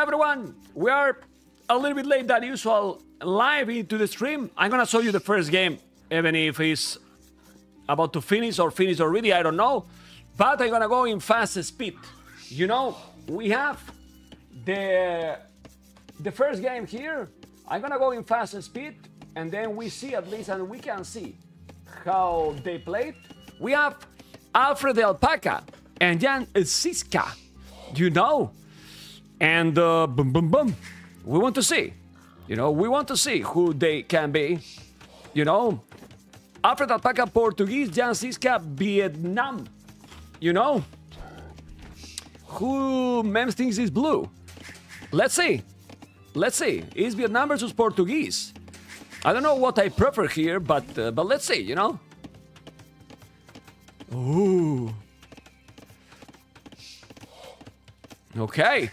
Everyone. We are a little bit late than usual live into the stream. I'm gonna show you the first game, even if it's about to finish or finish already, I don't know. But I'm gonna go in fast speed. You know, we have the the first game here. I'm gonna go in fast speed, and then we see at least, and we can see how they played. We have Alfred the Alpaca and Jan Siska. You know, and uh, boom, boom, boom. We want to see. You know, we want to see who they can be. You know, after Alfred Alpaca, Portuguese, Jan Vietnam. You know, who Mems thinks is blue. Let's see. Let's see. Is Vietnam versus Portuguese? I don't know what I prefer here, but uh, but let's see. You know. Ooh. Okay.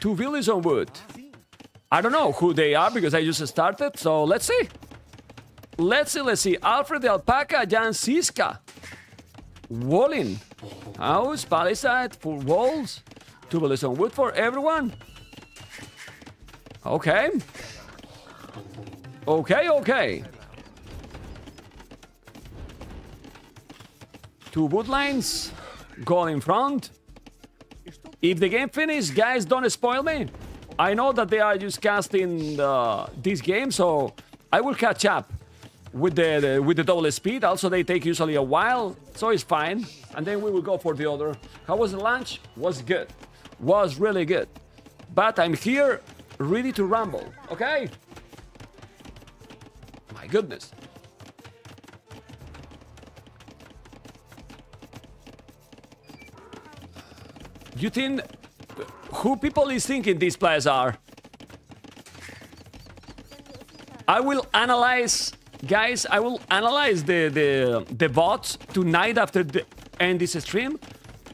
Two villas on wood. I don't know who they are because I just started, so let's see. Let's see, let's see. Alfred the Alpaca, Jan Siska. Wallin. House, palisade, full walls. Two villas on wood for everyone. Okay. Okay, okay. Two wood lines. Goal in front. If the game finishes, guys, don't spoil me. I know that they are just casting uh, this game, so I will catch up with the, the, with the double speed. Also, they take usually a while, so it's fine. And then we will go for the other. How was the lunch? Was good. Was really good. But I'm here, ready to rumble. Okay. My goodness. You think who people is thinking these players are? I will analyze, guys. I will analyze the the the bots tonight after the end this stream,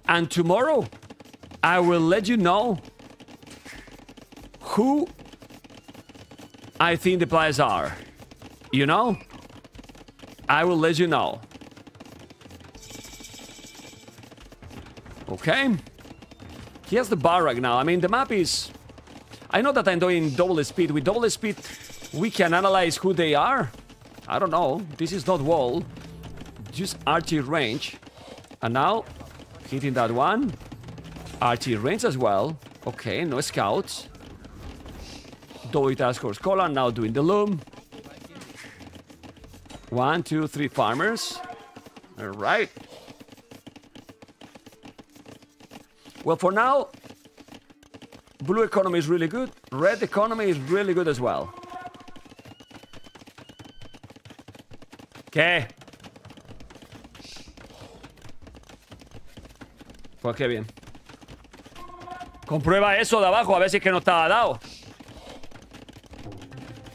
and tomorrow I will let you know who I think the players are. You know, I will let you know. Okay. He has the barrack now. I mean, the map is... I know that I'm doing double speed. With double speed, we can analyze who they are. I don't know. This is not wall. Just archery range. And now, hitting that one. Archery range as well. Okay, no scouts. Dolly Task Force Collar now doing the loom. One, two, three farmers. All right. Well, for now, blue economy is really good. Red economy is really good as well. ¿Qué? Pues qué bien. Comprueba eso de abajo, a ver si es que no estaba dado.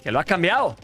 Que lo has cambiado.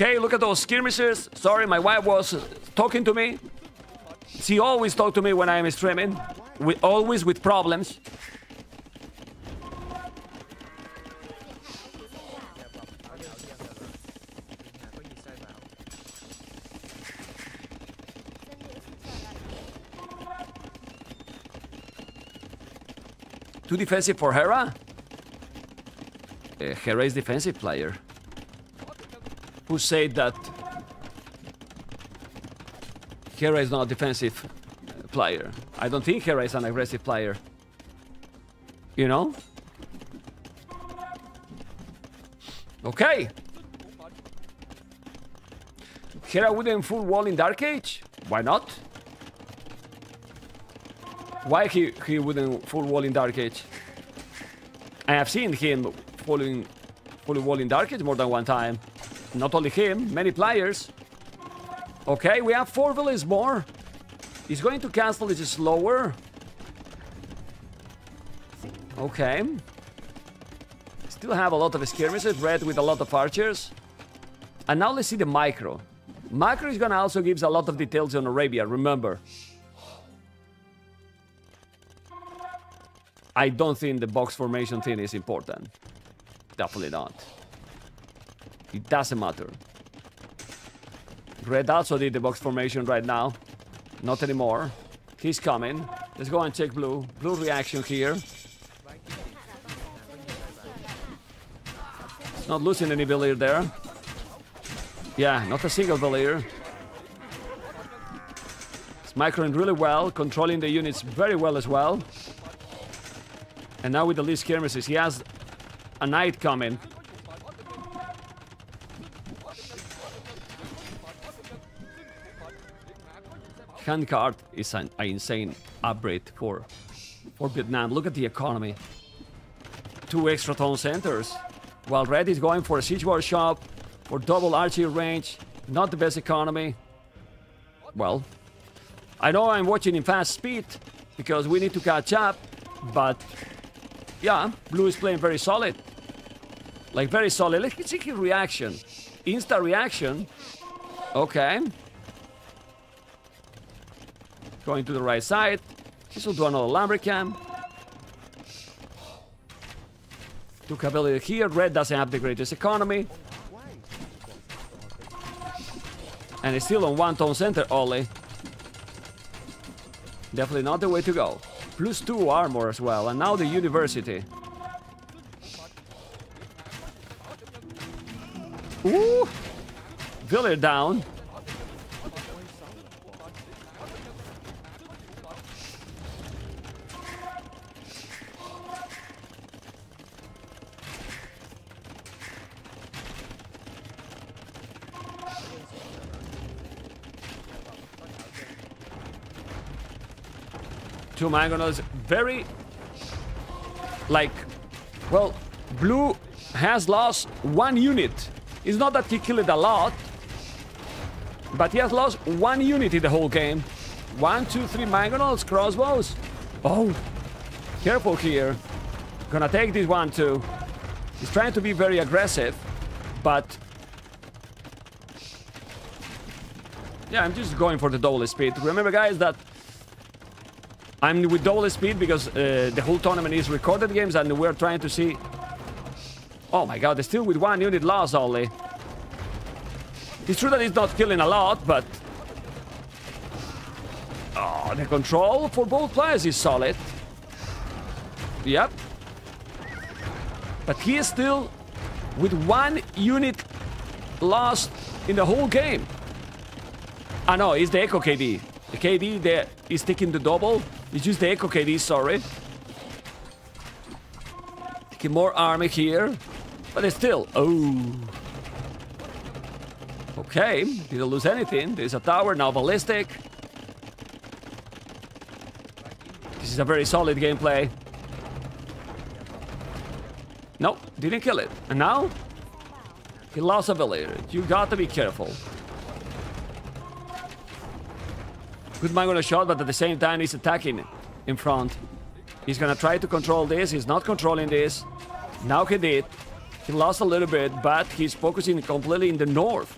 Okay, look at those skirmishes. Sorry, my wife was talking to me. She always talk to me when I'm streaming. With, always with problems. Too defensive for Hera? Uh, Hera is defensive player. Who said that? Hera is not a defensive player. I don't think Hera is an aggressive player. You know? Okay. Hera wouldn't full wall in Dark Age? Why not? Why he, he wouldn't full wall in Dark Age? I have seen him falling fully wall in Dark Age more than one time. Not only him, many players. Okay, we have four villages more. He's going to cancel this slower. Okay. Still have a lot of skirmishes, red with a lot of archers. And now let's see the micro. Macro is gonna also gives a lot of details on Arabia, remember. I don't think the box formation thing is important. Definitely not. It doesn't matter. Red also did the box formation right now. Not anymore. He's coming. Let's go and check blue. Blue reaction here. Not losing any villager there. Yeah, not a single villager. It's microing really well, controlling the units very well as well. And now with the least skirmishes, he has a knight coming. Handcart is an, an insane upgrade for, for Vietnam. Look at the economy. Two extra town centers. While Red is going for a siege workshop, for double archery range, not the best economy. Well, I know I'm watching in fast speed because we need to catch up, but yeah, Blue is playing very solid. Like very solid. Let's see his reaction. Insta reaction. Okay. Going to the right side. This will do another Lumbercamp. Took ability here. Red doesn't have the greatest economy. And it's still on one town center only. Definitely not the way to go. Plus two armor as well. And now the university. Ooh! Village down. Mangonels, very like well blue has lost one unit. It's not that he killed a lot but he has lost one unit in the whole game. One two three mangonels crossbows. Oh careful here. Gonna take this one too. He's trying to be very aggressive but yeah i'm just going for the double speed. Remember guys that I'm with double speed because uh, the whole tournament is recorded games and we're trying to see... Oh my god, they're still with one unit loss only. It's true that he's not killing a lot, but... Oh, the control for both players is solid. Yep. But he is still with one unit lost in the whole game. Ah no, it's the Echo KD. The KD there is taking the double. It's just the Echo KD, sorry. Taking more army here. But it's still... Oh. Okay, didn't lose anything. There's a tower, now ballistic. This is a very solid gameplay. Nope, didn't kill it. And now? He lost a villager. You got to be careful. Good man gonna shot, but at the same time he's attacking in front. He's gonna try to control this. He's not controlling this. Now he did. He lost a little bit, but he's focusing completely in the north.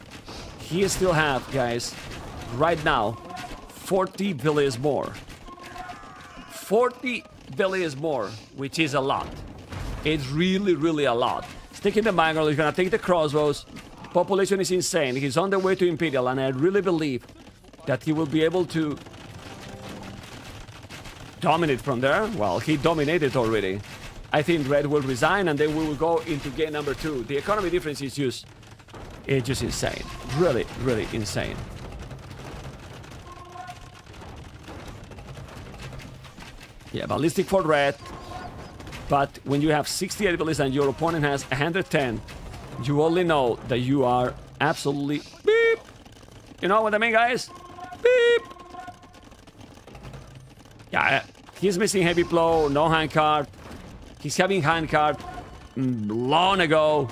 He still have, guys, right now, 40 villages more. 40 villages more, which is a lot. It's really, really a lot. Sticking the mangle, he's gonna take the crossbows. Population is insane. He's on the way to Imperial, and I really believe that he will be able to dominate from there? Well, he dominated already. I think Red will resign and then we will go into game number two. The economy difference is just, it's just insane. Really, really insane. Yeah, ballistic for red. But when you have 68 ballistic and your opponent has 110, you only know that you are absolutely beep. You know what I mean, guys? Beep. Yeah, he's missing heavy plow, no hand cart. He's having hand cart mm, long ago.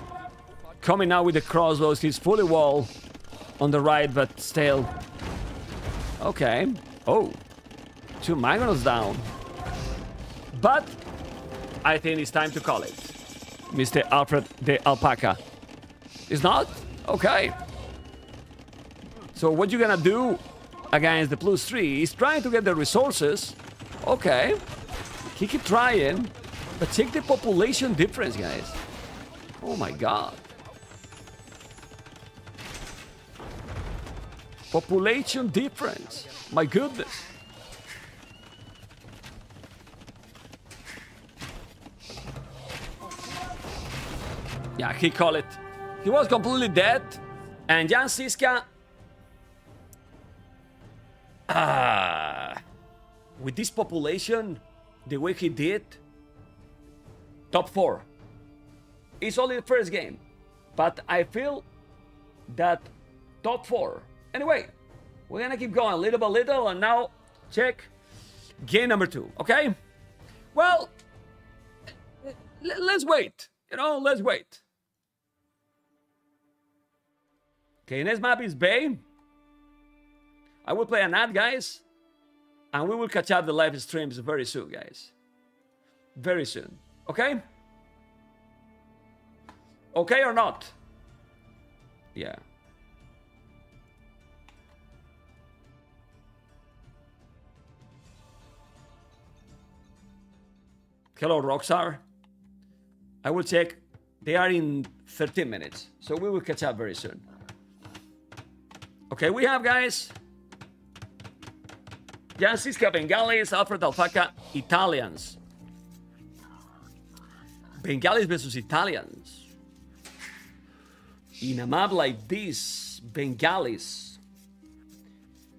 Coming now with the crossbows, he's fully wall on the right, but still. Okay. Oh, two Magnos down. But I think it's time to call it. Mr. Alfred the Alpaca. It's not? Okay. So what you gonna do against the plus three He's trying to get the resources. Okay. He keep trying. But check the population difference, guys. Oh my god. Population difference. My goodness. Yeah, he called it. He was completely dead. And Jan Siska... Ah, with this population, the way he did, top four. It's only the first game, but I feel that top four. Anyway, we're gonna keep going little by little, and now check game number two. Okay? Well, let's wait. You know, let's wait. Okay, next map is Bay. I will play an ad, guys. And we will catch up the live streams very soon, guys. Very soon. Okay? Okay or not? Yeah. Hello, Rockstar. I will check. They are in 13 minutes, so we will catch up very soon. Okay, we have, guys. Jan Siska, Bengalis, Alfred Alpaca, Italians. Bengalis versus Italians. In a map like this, Bengalis,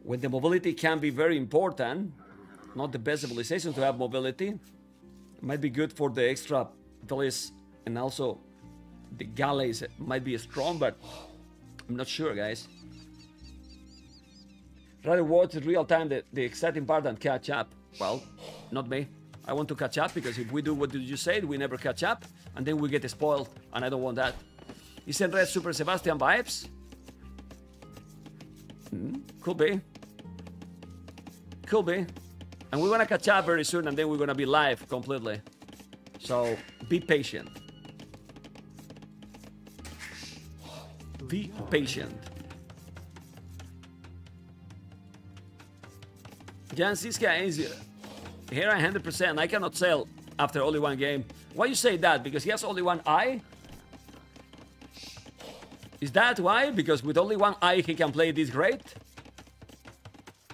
when the mobility can be very important, not the best civilization to have mobility, it might be good for the extra villas and also the galleys might be strong, but I'm not sure, guys rather watch real time the, the exciting part and catch up. Well, not me. I want to catch up because if we do what you said, we never catch up and then we get spoiled and I don't want that. Is Red Super Sebastian vibes? Hmm, could be. Could be. And we're gonna catch up very soon and then we're gonna be live completely. So be patient. Be patient. Jan Siska is here 100%. I cannot sell after only one game. Why you say that? Because he has only one eye? Is that why? Because with only one eye he can play this great?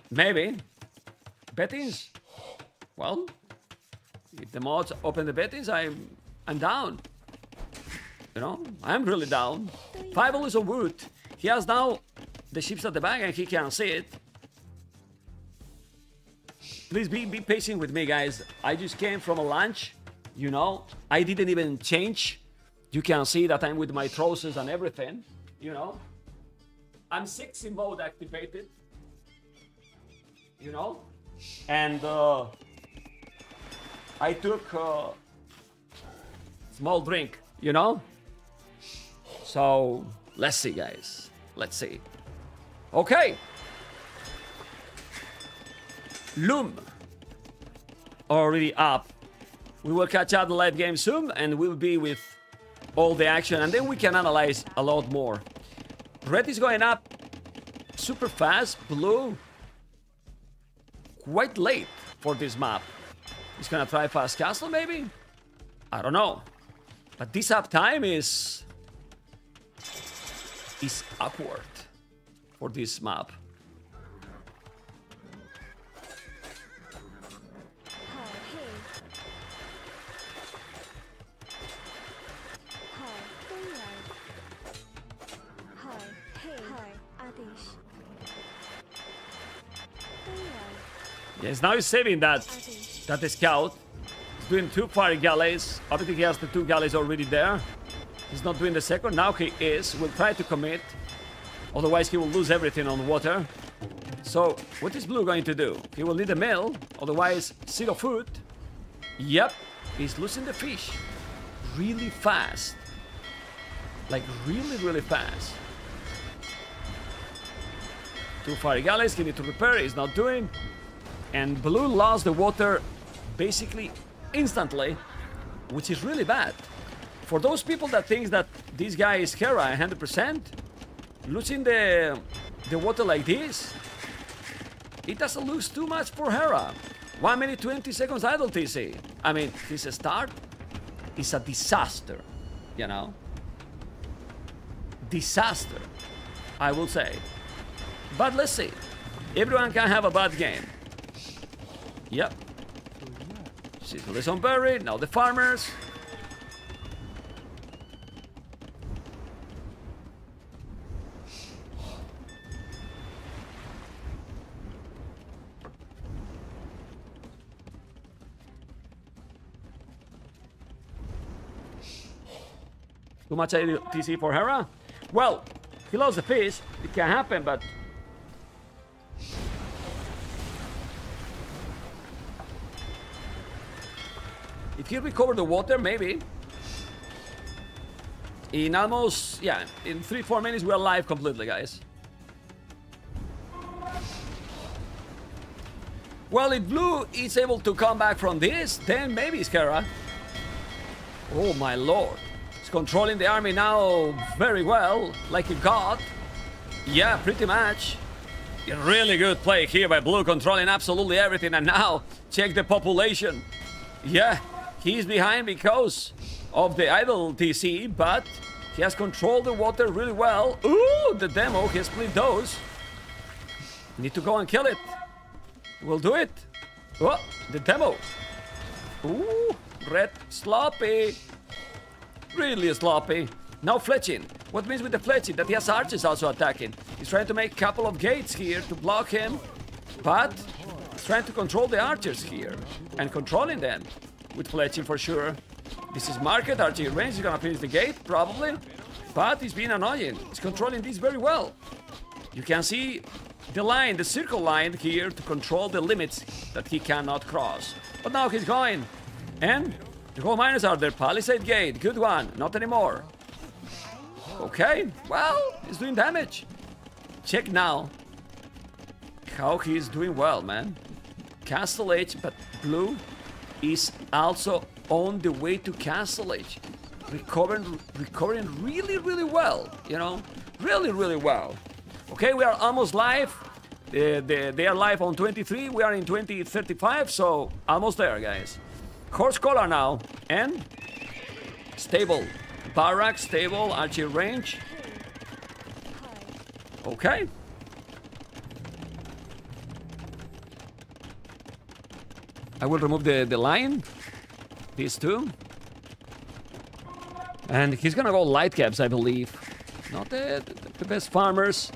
Maybe. Bettings? Well, if the mods open the bettings, I'm I'm down. You know, I'm really down. Five is of wood. He has now the ships at the back and he can see it. Please be, be patient with me, guys. I just came from a lunch, you know. I didn't even change. You can see that I'm with my trousers and everything, you know. I'm sexy mode activated, you know. And uh, I took a small drink, you know. So let's see, guys. Let's see. Okay. Loom already up. We will catch up the live game soon and we'll be with all the action and then we can analyze a lot more. Red is going up super fast. Blue quite late for this map. He's gonna try fast castle maybe? I don't know. But this uptime is is awkward for this map. Yes, now he's saving that that the scout is doing two fire galleys. Obviously, he has the two galleys already there. He's not doing the second. Now he is. Will try to commit. Otherwise, he will lose everything on water. So, what is Blue going to do? He will need a mill. Otherwise, zero food. Yep. He's losing the fish. Really fast. Like, really, really fast. Two fire galleys. He need to repair. He's not doing. And Blue lost the water basically instantly. Which is really bad. For those people that think that this guy is Hera 100%, losing the, the water like this, it doesn't lose too much for Hera. 1 minute 20 seconds idle TC. I mean, his start is a disaster, you know? Disaster, I will say. But let's see. Everyone can have a bad game. Yep. Seasonal is on berry, now the farmers. Too much TC for Hera? Well, he lost the fish. It can happen, but... If he recovered the water, maybe. In almost, yeah, in 3-4 minutes we're alive completely, guys. Well, if Blue is able to come back from this, then maybe Hera. Oh my lord. He's controlling the army now very well, like a god. Yeah, pretty much. A really good play here by Blue, controlling absolutely everything. And now, check the population. Yeah, he's behind because of the idle TC, but he has controlled the water really well. Ooh, the demo, he split those. Need to go and kill it. We'll do it. Oh, the demo. Ooh, red sloppy. Really sloppy. Now fletching. What means with the fletching? That he has archers also attacking. He's trying to make a couple of gates here to block him. But he's trying to control the archers here. And controlling them. With fletching for sure. This is market. Archer range. He's gonna finish the gate, probably. But he's being annoying. He's controlling this very well. You can see the line, the circle line here to control the limits that he cannot cross. But now he's going. And the gold miners are there. Palisade gate. Good one. Not anymore. Okay. Well, he's doing damage. Check now how he's doing well, man. Castle Age, but blue is also on the way to Castle Age. Recovering, recovering really, really well. You know, really, really well. Okay, we are almost live. Uh, they, they are live on 23. We are in 2035, so almost there, guys. Horse collar now, and stable. Barracks, stable, archer range. Okay. I will remove the, the line. These two. And he's gonna go light caps, I believe. Not the, the best farmers.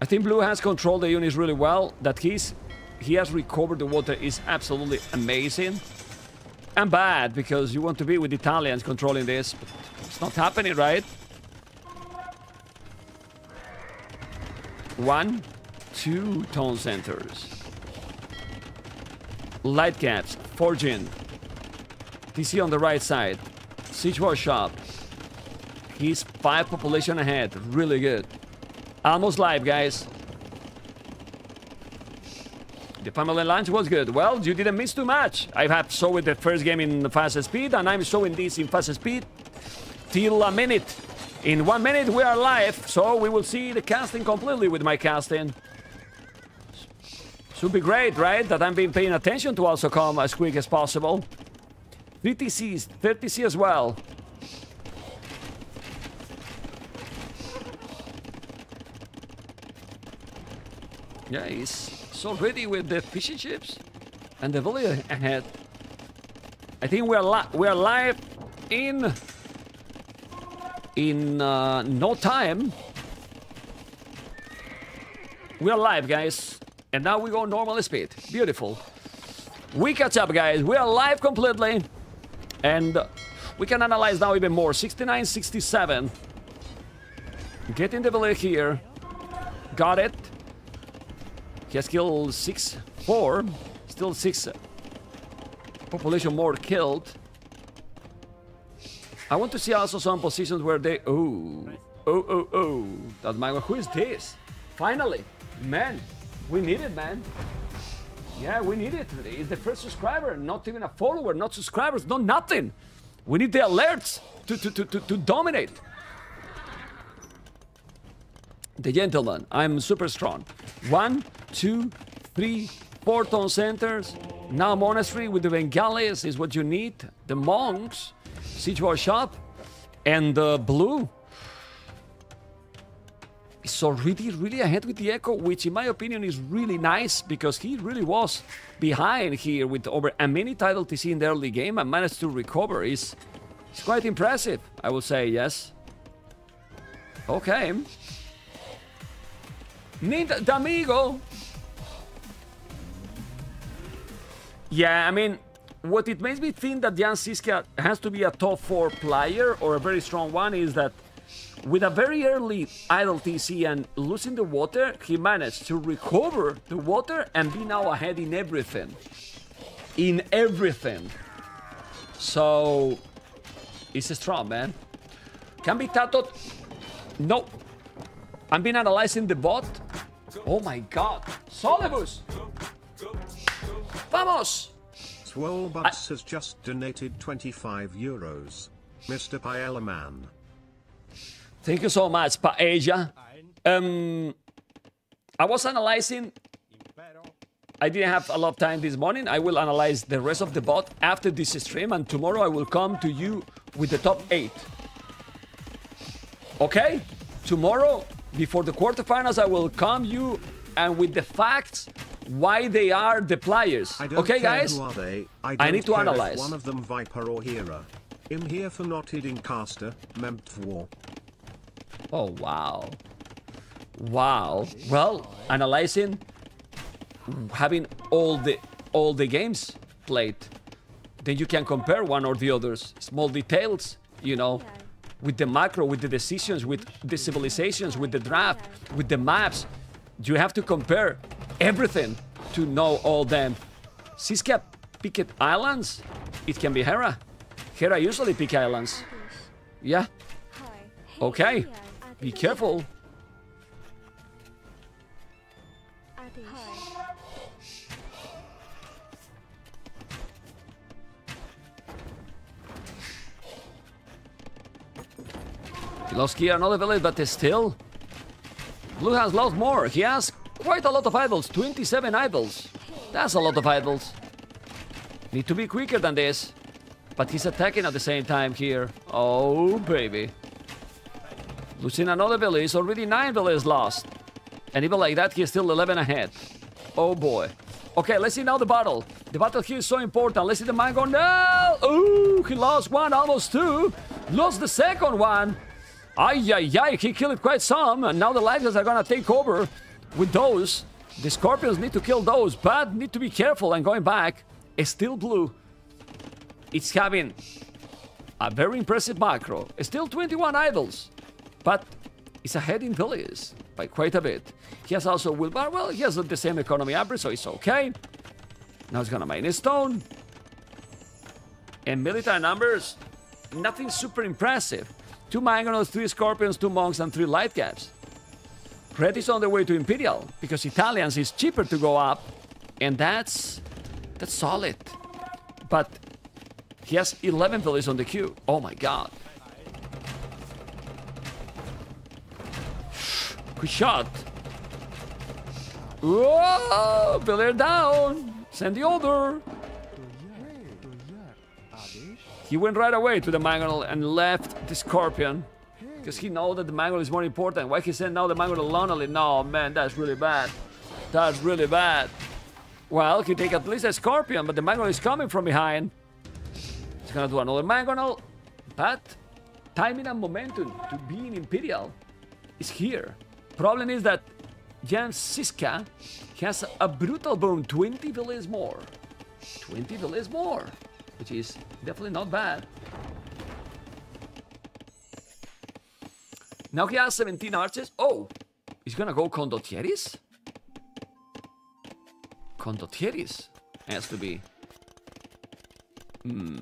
I think Blue has controlled the units really well. That he's he has recovered the water is absolutely amazing. And bad, because you want to be with Italians controlling this, but it's not happening, right? One, two town centers. Light caps, forging. TC on the right side. Siege workshop. He's five population ahead. Really good. Almost live, guys. The family lunch was good. Well, you didn't miss too much. I have showed the first game in fast speed, and I'm showing this in fast speed till a minute. In one minute, we are live, so we will see the casting completely with my casting. Should be great, right? That I'm being paying attention to also come as quick as possible. 30Cs, 30C as well. Yeah, he's so ready with the fishing ships and the volley ahead. I think we are we are live in in uh, no time. We are live, guys, and now we go normal speed. Beautiful. We catch up, guys. We are live completely. And we can analyze now even more. 69, 67. Getting the village here. Got it. He has killed 6, 4. Still 6 population more killed. I want to see also some positions where they... Oh, oh, oh, oh. That's my... Who is this? Finally. Man, we need it, man. Yeah, we need it. It's the first subscriber, not even a follower, not subscribers, not nothing. We need the alerts to, to, to, to, to dominate. The gentleman, I'm super strong. One, two, three, four town centers. Now monastery with the Bengalis is what you need. The monks, war shop, and the blue. So really, really ahead with the Echo, which in my opinion is really nice because he really was behind here with over a mini title TC in the early game and managed to recover. Is it's quite impressive, I would say, yes. Okay. Need D'Amigo. Yeah, I mean, what it makes me think that Jan Siska has to be a top 4 player or a very strong one is that with a very early idle TC and losing the water, he managed to recover the water and be now ahead in everything. In everything. So, it's a strong, man. Can be TaToH. No. I've been analyzing the bot. Oh my god. Solibus! Vamos! Swollebutts has just donated 25 euros. Mr. Paella Man. Thank you so much, Paella. Um, I was analyzing. I didn't have a lot of time this morning. I will analyze the rest of the bot after this stream, and tomorrow I will come to you with the top 8. Okay? Tomorrow, before the quarterfinals, I will come you and with the facts why they are the players. Okay, guys? Who are they? I, I need to analyze. One of them Viper or Hera. I'm here for not hitting caster, Memphwar. Oh, wow. Wow. Well, analyzing, having all the all the games played, then you can compare one or the others. Small details, you know, with the macro, with the decisions, with the civilizations, with the draft, with the maps. You have to compare everything to know all them. Siska picked islands. It can be Hera. Hera usually pick islands. Yeah. Okay. Be careful. He lost here another village, but still. Blue has lost more. He has quite a lot of idols. 27 idols. That's a lot of idols. Need to be quicker than this. But he's attacking at the same time here. Oh, baby. Losing another village. Already 9 villages lost. And even like that, he's still 11 ahead. Oh, boy. Okay, let's see now the battle. The battle here is so important. Let's see the man go now. Ooh, he lost one, almost two. Lost the second one. Ay, ay, ay, he killed quite some, and now the Lighters are gonna take over with those. The Scorpions need to kill those, but need to be careful and going back. It's still blue. It's having a very impressive macro. It's still 21 idols, but it's ahead in villages by quite a bit. He has also Wilbar. Well, he has the same economy average, so it's okay. Now he's gonna mine a stone. And military numbers, nothing super impressive. Two Mangonels, three Scorpions, two Monks, and three Light Caps. Red is on the way to Imperial, because Italians is cheaper to go up, and that's... that's solid. But he has 11 villages on the queue. Oh my god. Shot. Whoa! Pillar down! Send the order! He went right away to the Mangonel and left the Scorpion. Because he know that the Mangonel is more important. Why he sent now the Mangonel lonely? No, man, that's really bad. That's really bad. Well, he take at least a Scorpion, but the Mangonel is coming from behind. He's gonna do another Mangonel. But timing and momentum to be in Imperial is here. Problem is that Jan Siska has a brutal boom, 20 villages more. 20 villages more, which is definitely not bad. Now he has 17 archers. Oh, he's gonna go condottieris? Condottieris has to be. Hmm.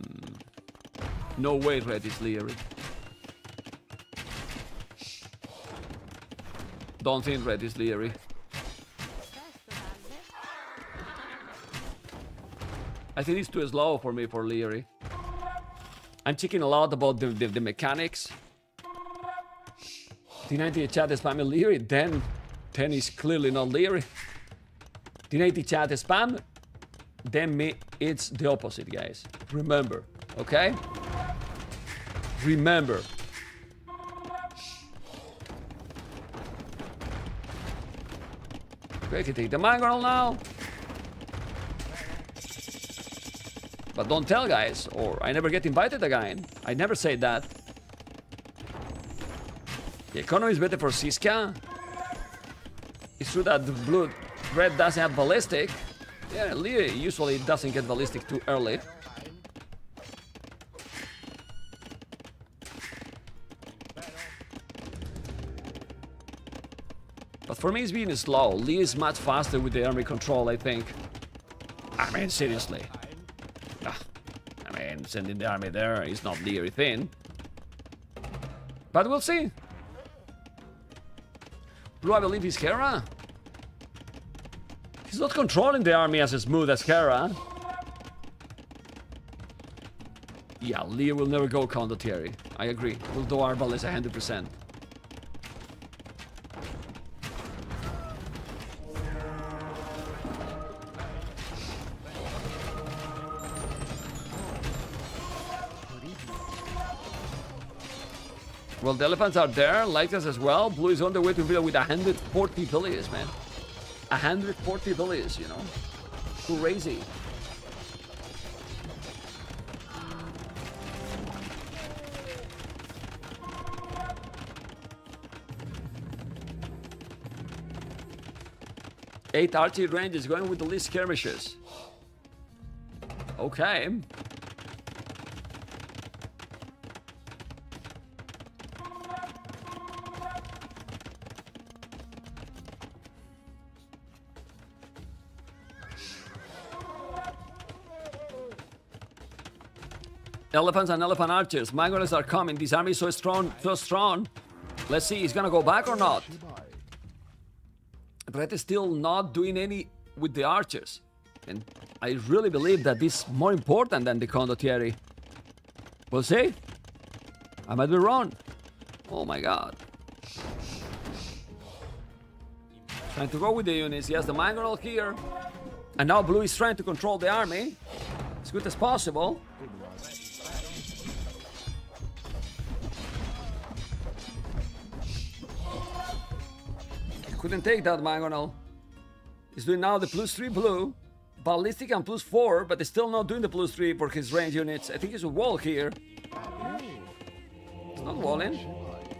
No way red is Liereyy. Don't think red is Liereyy. I think it's too slow for me for Liereyy. I'm checking a lot about the, the, the mechanics. T90 chat is spamming Liereyy, then 10 is clearly not Liereyy. T90 chat is spam, then me, it's the opposite, guys. Remember, okay? Remember. Okay, can take the mangonel now. But don't tell guys, or I never get invited again. I never say that. The economy is better for Siska. It's true that the blue red doesn't have ballistic. Yeah, Lee usually doesn't get ballistic too early. For me, it's being slow. Lee is much faster with the army control, I think. I mean, seriously. Ah, I mean, sending the army there is not Liereyy thing. But we'll see. Blue, I believe, is Hera. He's not controlling the army as smooth as Hera. Yeah, Lee will never go condottieri. I agree. Do Arbal is 100%. Well, the elephants are there, like us as well. Blue is on the way to Villa with 140 villages, man. 140 villages, you know. Crazy. Eight artillery range is going with the least skirmishes. Okay. Elephants and elephant archers. Mangonels are coming. This army is so strong, so strong. Let's see, he's gonna go back or not. Red is still not doing any with the archers. And I really believe that this is more important than the condottieri. We'll see. I might be wrong. Oh my god. Trying to go with the units. He has the Mangonel here. And now Blue is trying to control the army as good as possible. Couldn't take that Mangonel. He's doing now the plus 3 blue. Ballistic and plus 4, but he's still not doing the plus 3 for his range units. I think he's a wall here. It's not walling.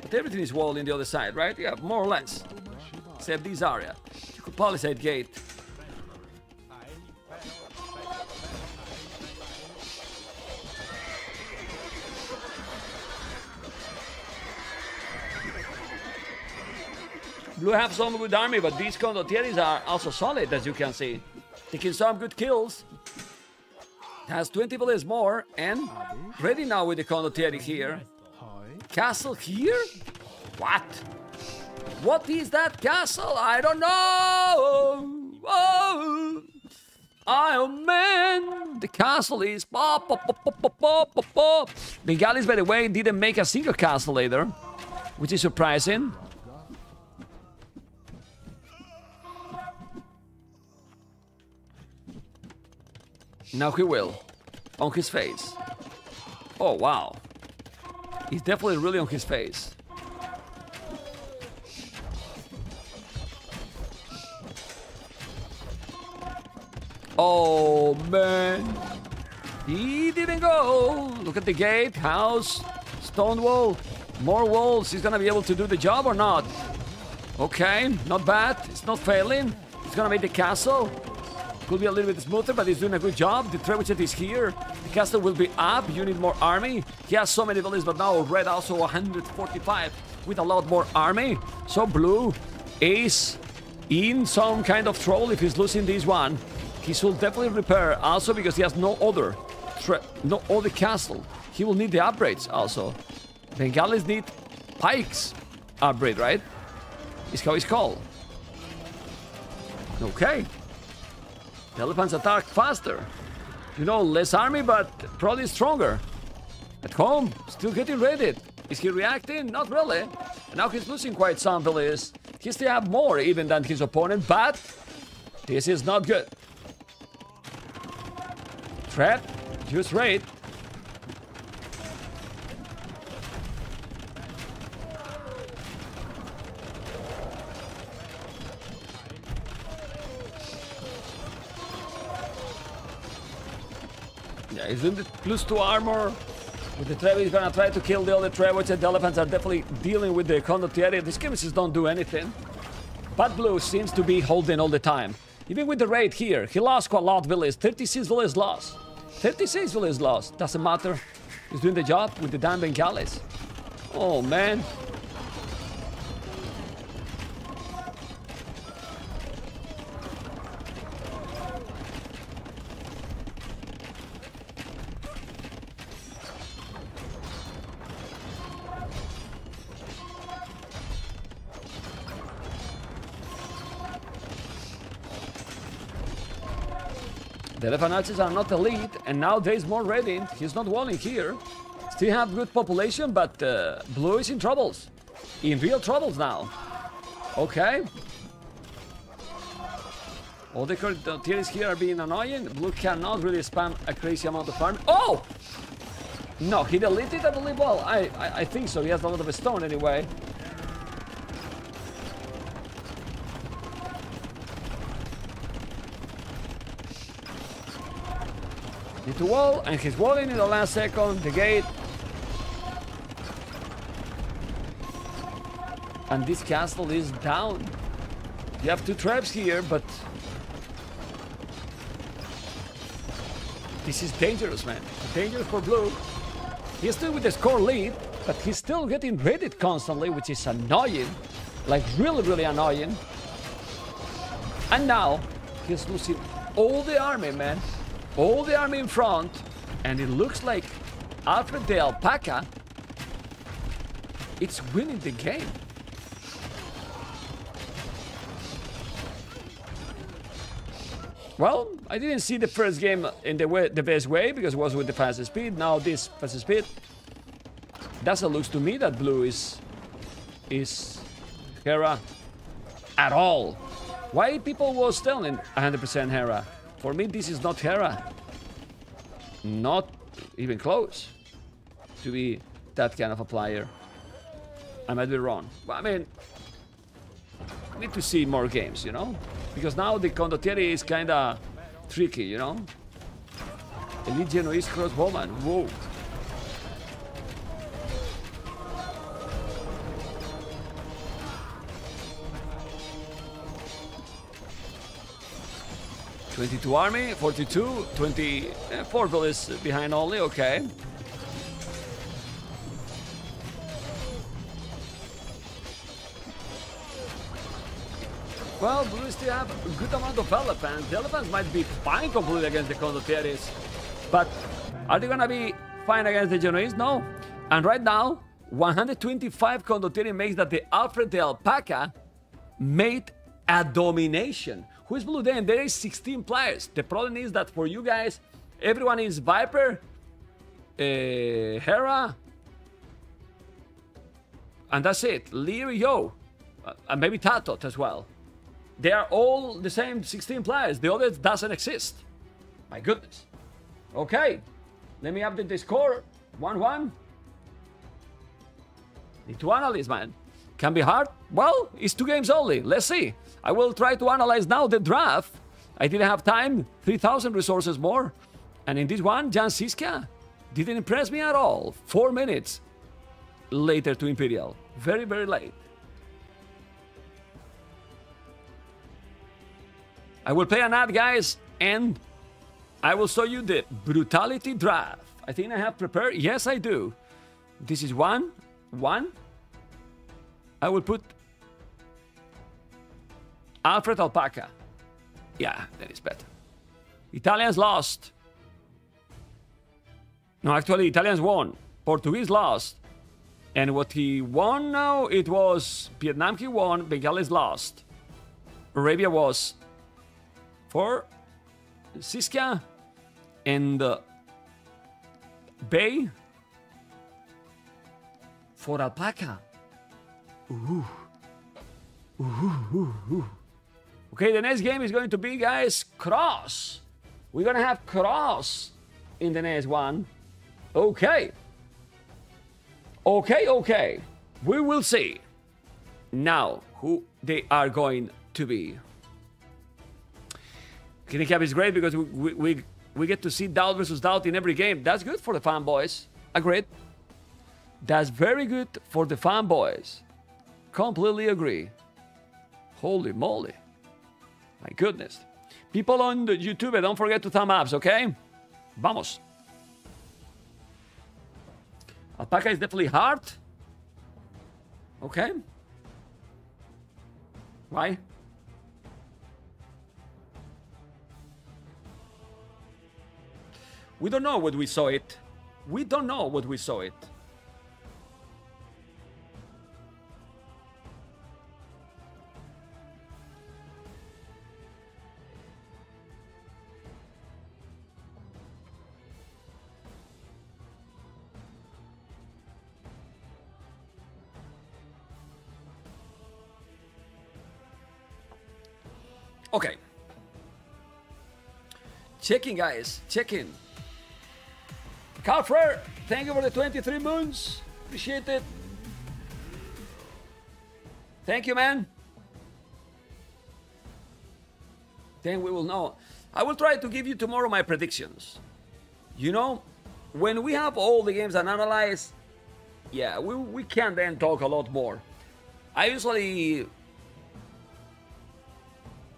But everything is walled in the other side, right? Yeah, more or less. Except this area. You could palisade gate. Blue have some good army, but these condottieris are also solid, as you can see. Taking some good kills. Has 20 bullets more, and ready now with the condottieri here. Castle here? What? What is that castle? I don't know! Oh, oh, oh man! The castle is... Pop, pop, pop, pop, pop, pop, pop, pop. The galleys, by the way, didn't make a single castle either, which is surprising. Now he will. On his face. Oh, wow. He's definitely really on his face. Oh, man. He didn't go. Look at the gate, house, stone wall, more walls. He's gonna be able to do the job or not? Okay, not bad. It's not failing. He's gonna make the castle. Could be a little bit smoother, but he's doing a good job. The trebuchet is here. The castle will be up. You need more army. He has so many villages, but now red also 145 with a lot more army. So blue is in some kind of troll if he's losing this one. He should definitely repair also because he has no other no other castle. He will need the upgrades also. Bengalis need pikes upgrade, right? Is how it's called. Okay. The elephants attack faster. You know, less army, but probably stronger. At home, still getting ready. Is he reacting? Not really. Now he's losing quite some villages. He still have more even than his opponent, but this is not good. Trap, use raid. In the plus two armor. With the Trevi, he's gonna try to kill the other Trevors, and the elephants are definitely dealing with the condottieri. The skirmishes don't do anything. But Blue seems to be holding all the time. Even with the raid here, he lost quite a lot of villages. 36 villages lost. 36 villages lost. Doesn't matter. He's doing the job with the damn Bengalis. Oh, man. The Elephant are not elite, and now there's more Redding. He's not walling here. Still have good population, but uh, Blue is in troubles. In real troubles now. Okay. All the tiers here are being annoying. Blue cannot really spam a crazy amount of farm. Oh! No, he deleted, I believe. Well, I, I, I think so. He has a lot of stone anyway. The wall, and he's walling in the last second, the gate. And this castle is down. You have two traps here, but... This is dangerous, man. Dangerous for blue. He's still with the score lead, but he's still getting raided constantly, which is annoying. Like, really, really annoying. And now, he's losing all the army, man all the army in front, and it looks like Alfred the Alpaca it's winning the game. Well, I didn't see the first game in the way, the best way because it was with the fastest speed. Now this fastest speed doesn't look to me that blue is is Hera at all. Why people was telling 100% Hera? For me, this is not Hera. Not even close to be that kind of a player. I might be wrong. But I mean, I need to see more games, you know? Because now the condottieri is kind of tricky, you know? Elite Genoese crossbowman. Whoa. 22 army, 42, 24 eh, villas behind only, okay. Well, Blue still have a good amount of elephants. The elephants might be fine completely against the Condottieris. But are they gonna be fine against the Genoese? No. And right now, 125 Condottieri makes that the Alfred the Alpaca made a domination. Who is Blue then? There is 16 players. The problem is that for you guys, everyone is Viper, uh, Hera, and that's it. Liereyy, uh, and maybe TaToH as well. They are all the same 16 players. The others doesn't exist. My goodness. Okay, let me update the score. 1-1. Need to analyze, man. Can be hard? Well, it's two games only. Let's see. I will try to analyze now the draft. I didn't have time. 3,000 resources more. And in this one, Jan Siska didn't impress me at all. Four minutes later to Imperial. Very, very late. I will play an ad, guys. and I will show you the brutality draft. I think I have prepared. Yes, I do. This is one, one. I will put Alfred Alpaca. Yeah, that is better. Italians lost. No, actually, Italians won. Portuguese lost. And what he won now, it was Vietnam he won, Bengalis lost. Arabia was for Siska and uh, Bay for Alpaca. Ooh. Ooh, ooh, ooh. Okay, the next game is going to be, guys, Cross. We're gonna have Cross in the next one. Okay. Okay, okay. We will see now who they are going to be. Kitty Cap is great because we, we, we, we get to see doubt versus doubt in every game. That's good for the fanboys. Agreed. That's very good for the fanboys. Completely agree. Holy moly. My goodness. People on the YouTube, don't forget to thumb ups, okay? Vamos. Alpaca is definitely hard. Okay. Why? We don't know what we saw it. We don't know what we saw it. Okay. Checking, guys. Checking. Calfrer, thank you for the 23 moons. Appreciate it. Thank you, man. Then we will know. I will try to give you tomorrow my predictions. You know, when we have all the games and analyze, yeah, we, we can then talk a lot more. I usually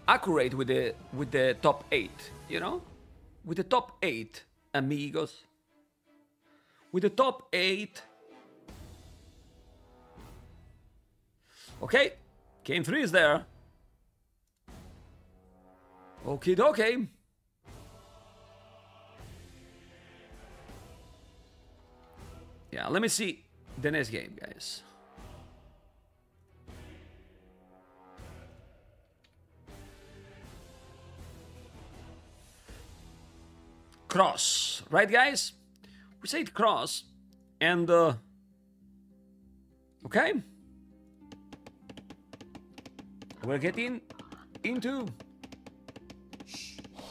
accurate with the with the top eight, you know, with the top eight amigos, with the top eight. Okay, game three is there. Okay, okay. Yeah, let me see the next game, guys. Cross, right, guys? We say it cross, and uh, okay, we're getting into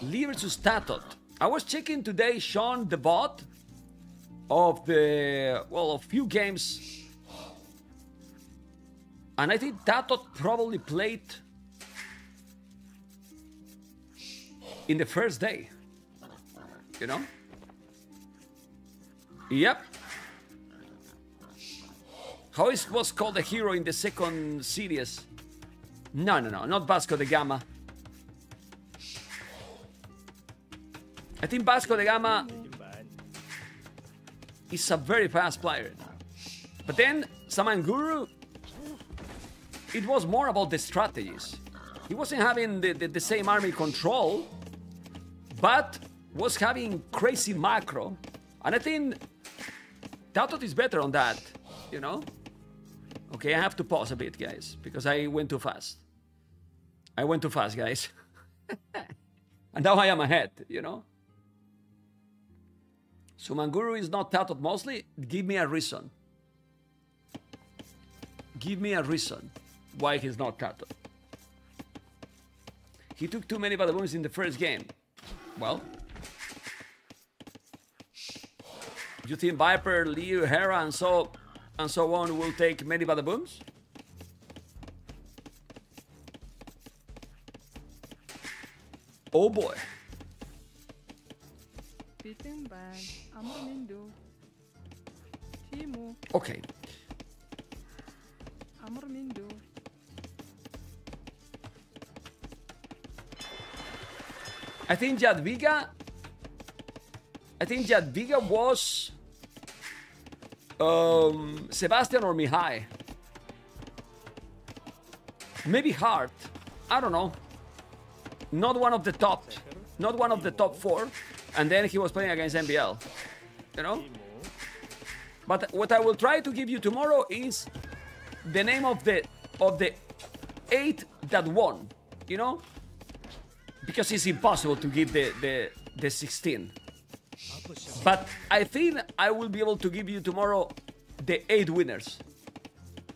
Lee versus TaToH. I was checking today Sean the bot of the well, a few games, and I think TaToH probably played in the first day you know? Yep. How is was called the hero in the second series? No, no, no, not Vasco da Gama. I think Vasco da Gama is a very fast player. But then Sumanguru, it was more about the strategies. He wasn't having the, the, the same army control, but was having crazy macro, and I think TaToH is better on that, you know? Okay, I have to pause a bit, guys, because I went too fast. I went too fast, guys. and now I am ahead, you know? So Manguru is not TaToH mostly? Give me a reason. Give me a reason why he's not TaToH. He took too many badaboons in the first game. Well, you think Viper, Leo, Hera, and so and so on will take many badaboons? Oh boy. Okay. I think Jadwiga. I think Jadwiga was um, Sebastian or Mihai. Maybe Hart. I don't know. Not one of the top. Not one of the top four. And then he was playing against MBL. You know? But what I will try to give you tomorrow is the name of the of the eight that won. You know? Because it's impossible to give the the, the 16. But I think I will be able to give you tomorrow the eight winners.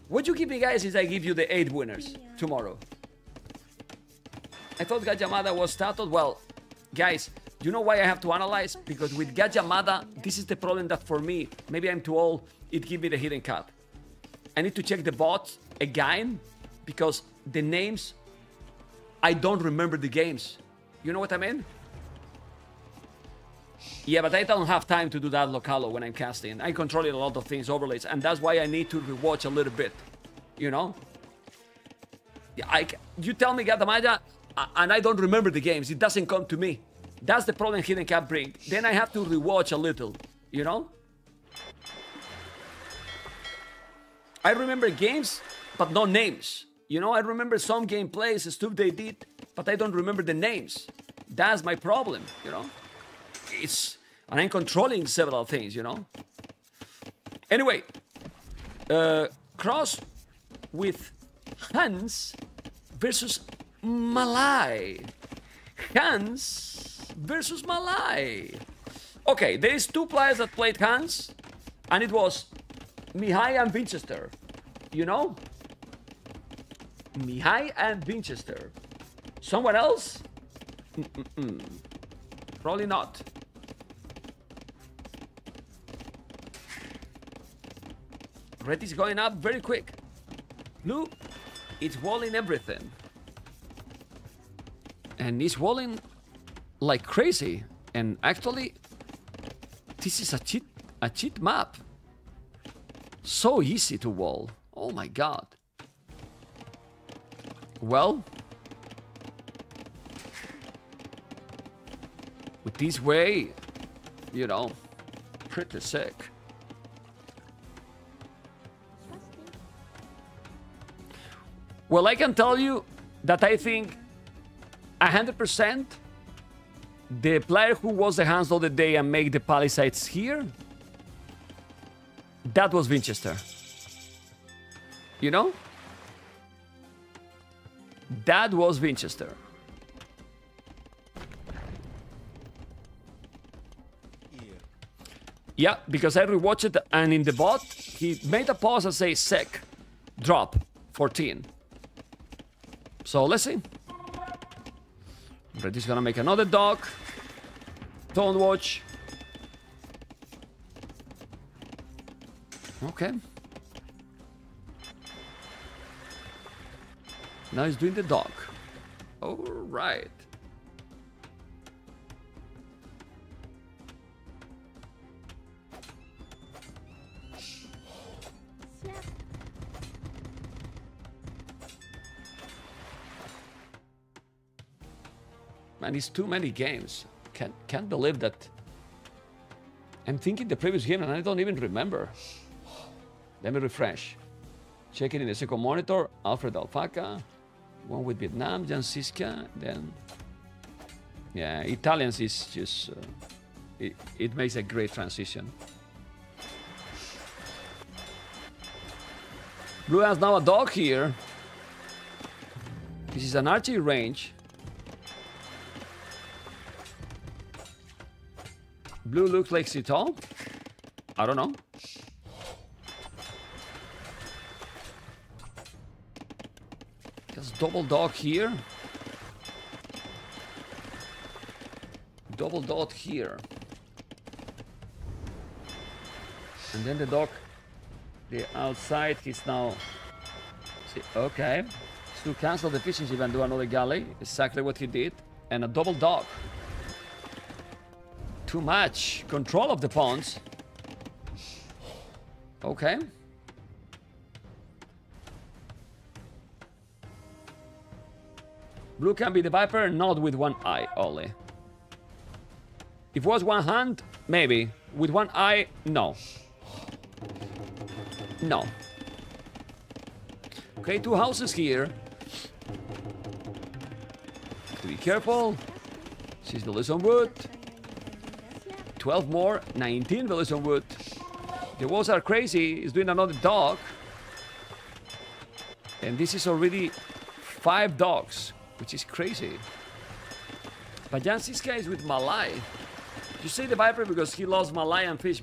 What you give me, guys, is I give you the eight winners tomorrow. I thought Gajah Mada was started. Well, guys, you know why I have to analyze? Because with Gajah Mada, this is the problem that for me, maybe I'm too old, it give me the Hidden Cup. I need to check the bots again because the names, I don't remember the games. You know what I mean? Yeah, but I don't have time to do that localo when I'm casting. I control a lot of things, overlays, and that's why I need to rewatch a little bit. You know? Yeah, I, you tell me Gajah Mada, and I don't remember the games. It doesn't come to me. That's the problem Hidden Cup bring. Then I have to rewatch a little, you know? I remember games, but no names. You know, I remember some gameplays, stuff they did, but I don't remember the names. That's my problem, you know? It's, and I'm controlling several things, you know? Anyway, uh, cross with Huns versus Malay. Huns versus Malay. Okay, there is two players that played Huns, and it was Mihai and Winchester. You know? Mihai and Winchester. Someone else? Mm -mm -mm. Probably not. Red is going up very quick. Blue, it's walling everything. And it's walling like crazy. And actually, this is a cheat, a cheat map. So easy to wall. Oh my god. Well, with this way, you know, pretty sick. Well, I can tell you that I think 100% the player who was the hands of the day and make the palisades here, that was Winchester. You know? That was Winchester. Yeah, because I rewatched it and in the bot, he made a pause and say sec, drop, 14. So let's see. Red is gonna make another dock. Don't watch. Okay. Now he's doing the dock. All Man, it's too many games. Can't, can't believe that. I'm thinking the previous game and I don't even remember. Let me refresh. Check it in the second monitor. Alfred Alpaca. One with Vietnam, Jan Siska. Then, yeah, Italians is just, uh, it, it makes a great transition. Blue has now a dock here. This is an archery range. Blue looks like Citol. I don't know. Just double dock here. Double dot here. And then the dock, the outside, he's now... See, okay. To cancel the efficiency and do another galley. Exactly what he did. And a double dock. Too much control of the pawns. Okay. Blue can be the Viper, not with one eye only. If was one hand, maybe. With one eye, no. No. Okay, two houses here. To be careful. She's the on wood. 12 more, 19 villas wood. The walls are crazy. He's doing another dock. And this is already five docks, which is crazy. But Jan Siska is with Malay. You say the Viper because he lost Malay and Fish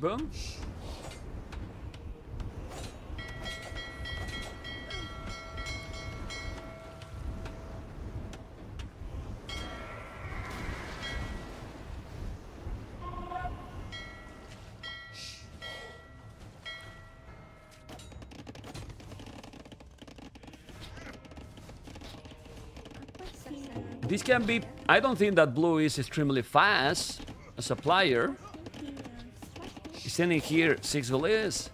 can be... I don't think that blue is extremely fast as a player. He's sending here six villas.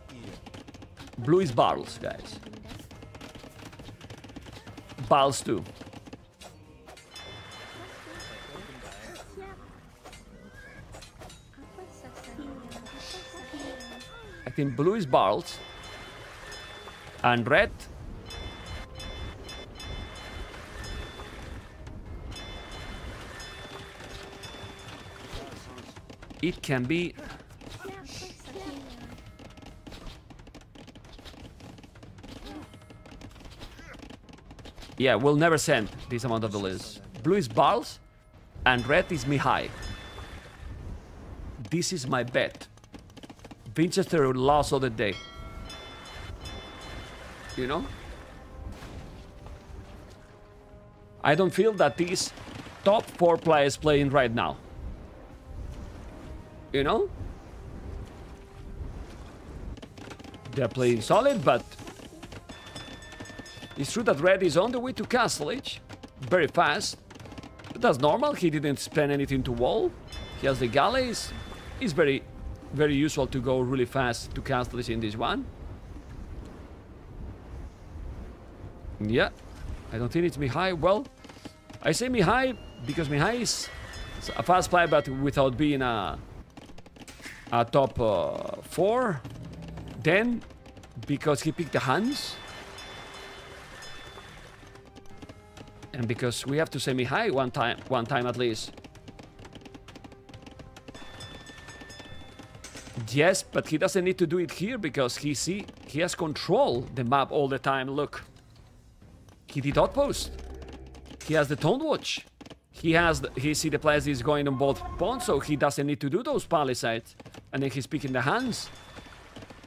Blue is Barles, guys. Barles too. I think blue is Barles. And red It can be... Yeah, we'll never send this amount of list. Blue is Balls, and red is Mihai. This is my bet. Winchester lost all the day. You know? I don't feel that these top four players playing right now you know? They're playing solid, but it's true that Red is on the way to Castle very fast. But that's normal, he didn't spend anything to wall. He has the galleys. It's very, very usual to go really fast to Castle in this one. Yeah, I don't think it's Mihai. Well, I say Mihai because Mihai is a fast player, but without being a uh, top uh, four. Then, because he picked the Huns. And because we have to say me hi one time, one time at least. Yes, but he doesn't need to do it here because he see he has control the map all the time. Look, he did outpost. He has the town watch. He has the, he see the players is going on both ponds, so he doesn't need to do those palisades and then he's picking the hands.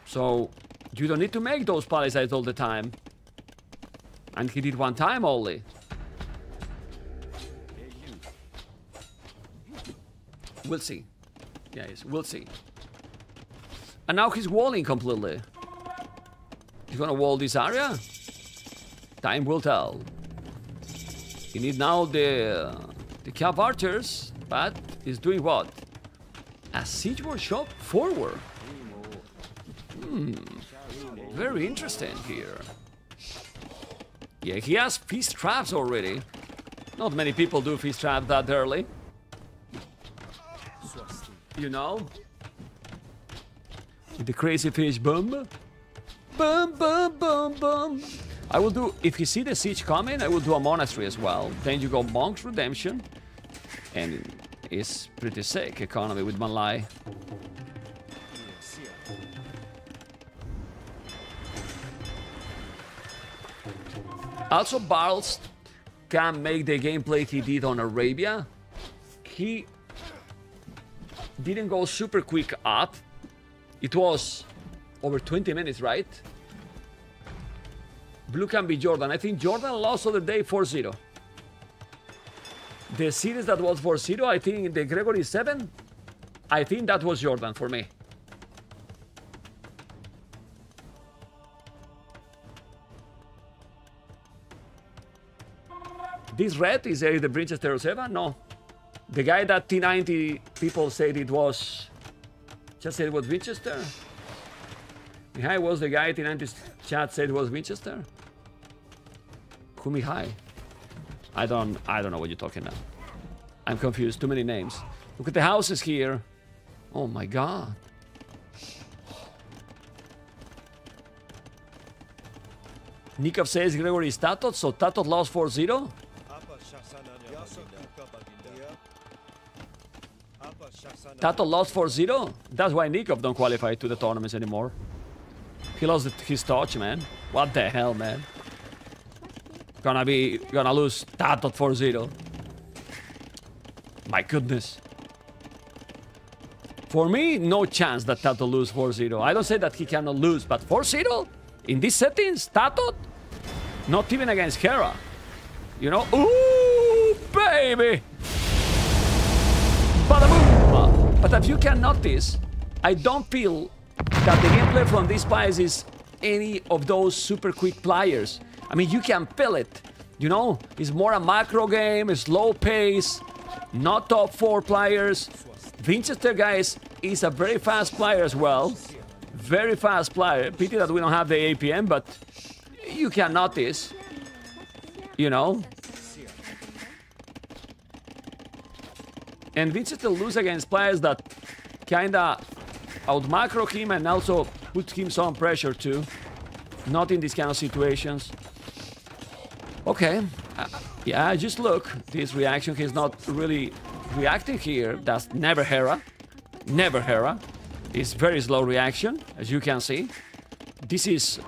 So you don't need to make those palisades all the time. And he did one time only. We'll see. Yes, we'll see. And now he's walling completely. He's gonna wall this area? Time will tell. He needs now the the cap archers, but he's doing what? A siege workshop forward. Hmm. Very interesting here. Yeah, he has fish traps already. Not many people do fish trap that early. You know? The crazy fish boom. Boom, boom, boom, boom. I will do, if you see the siege coming, I will do a monastery as well. Then you go Monk's Redemption. And it's pretty sick economy with Malay. Also, Barles can make the gameplay he did on Arabia. He didn't go super quick up. It was over 20 minutes, right? Blue can be Jordan. I think Jordan lost other day 4-0. The series that was for zero, I think the Gregory 7, I think that was Jordan for me. This red is uh, the Winchester 7? No. The guy that T90 people said it was... Just said it was Winchester? Mihai was the guy T90 chat said it was Winchester? Who Mihai? I don't I don't know what you're talking about. I'm confused. Too many names. Look at the houses here. Oh my god. Nicov says Gregory is TaToH, so TaToH lost 4-0? TaToH lost 4-0? That's why Nicov don't qualify to the tournaments anymore. He lost his touch, man. What the hell, man? Gonna be... Gonna lose TaToH 4-0. My goodness. For me, no chance that TaToH lose 4-0. I don't say that he cannot lose, but 4-0? In these settings, TaToH? Not even against Hera. You know? Ooh, baby! But if you can notice, I don't feel that the gameplay from these players is any of those super quick players. I mean, you can feel it. You know, it's more a macro game, it's low pace, not top four players. Winchester, guys, is a very fast player as well. Very fast player. Pity that we don't have the APM, but you can notice. You know, And Winchester lose against players that kinda out macro him and also put him some pressure too. Not in these kind of situations. Okay. Uh, yeah, just look. This reaction, he's not really reacting here. That's never Hera. Never Hera. It's very slow reaction, as you can see. This is...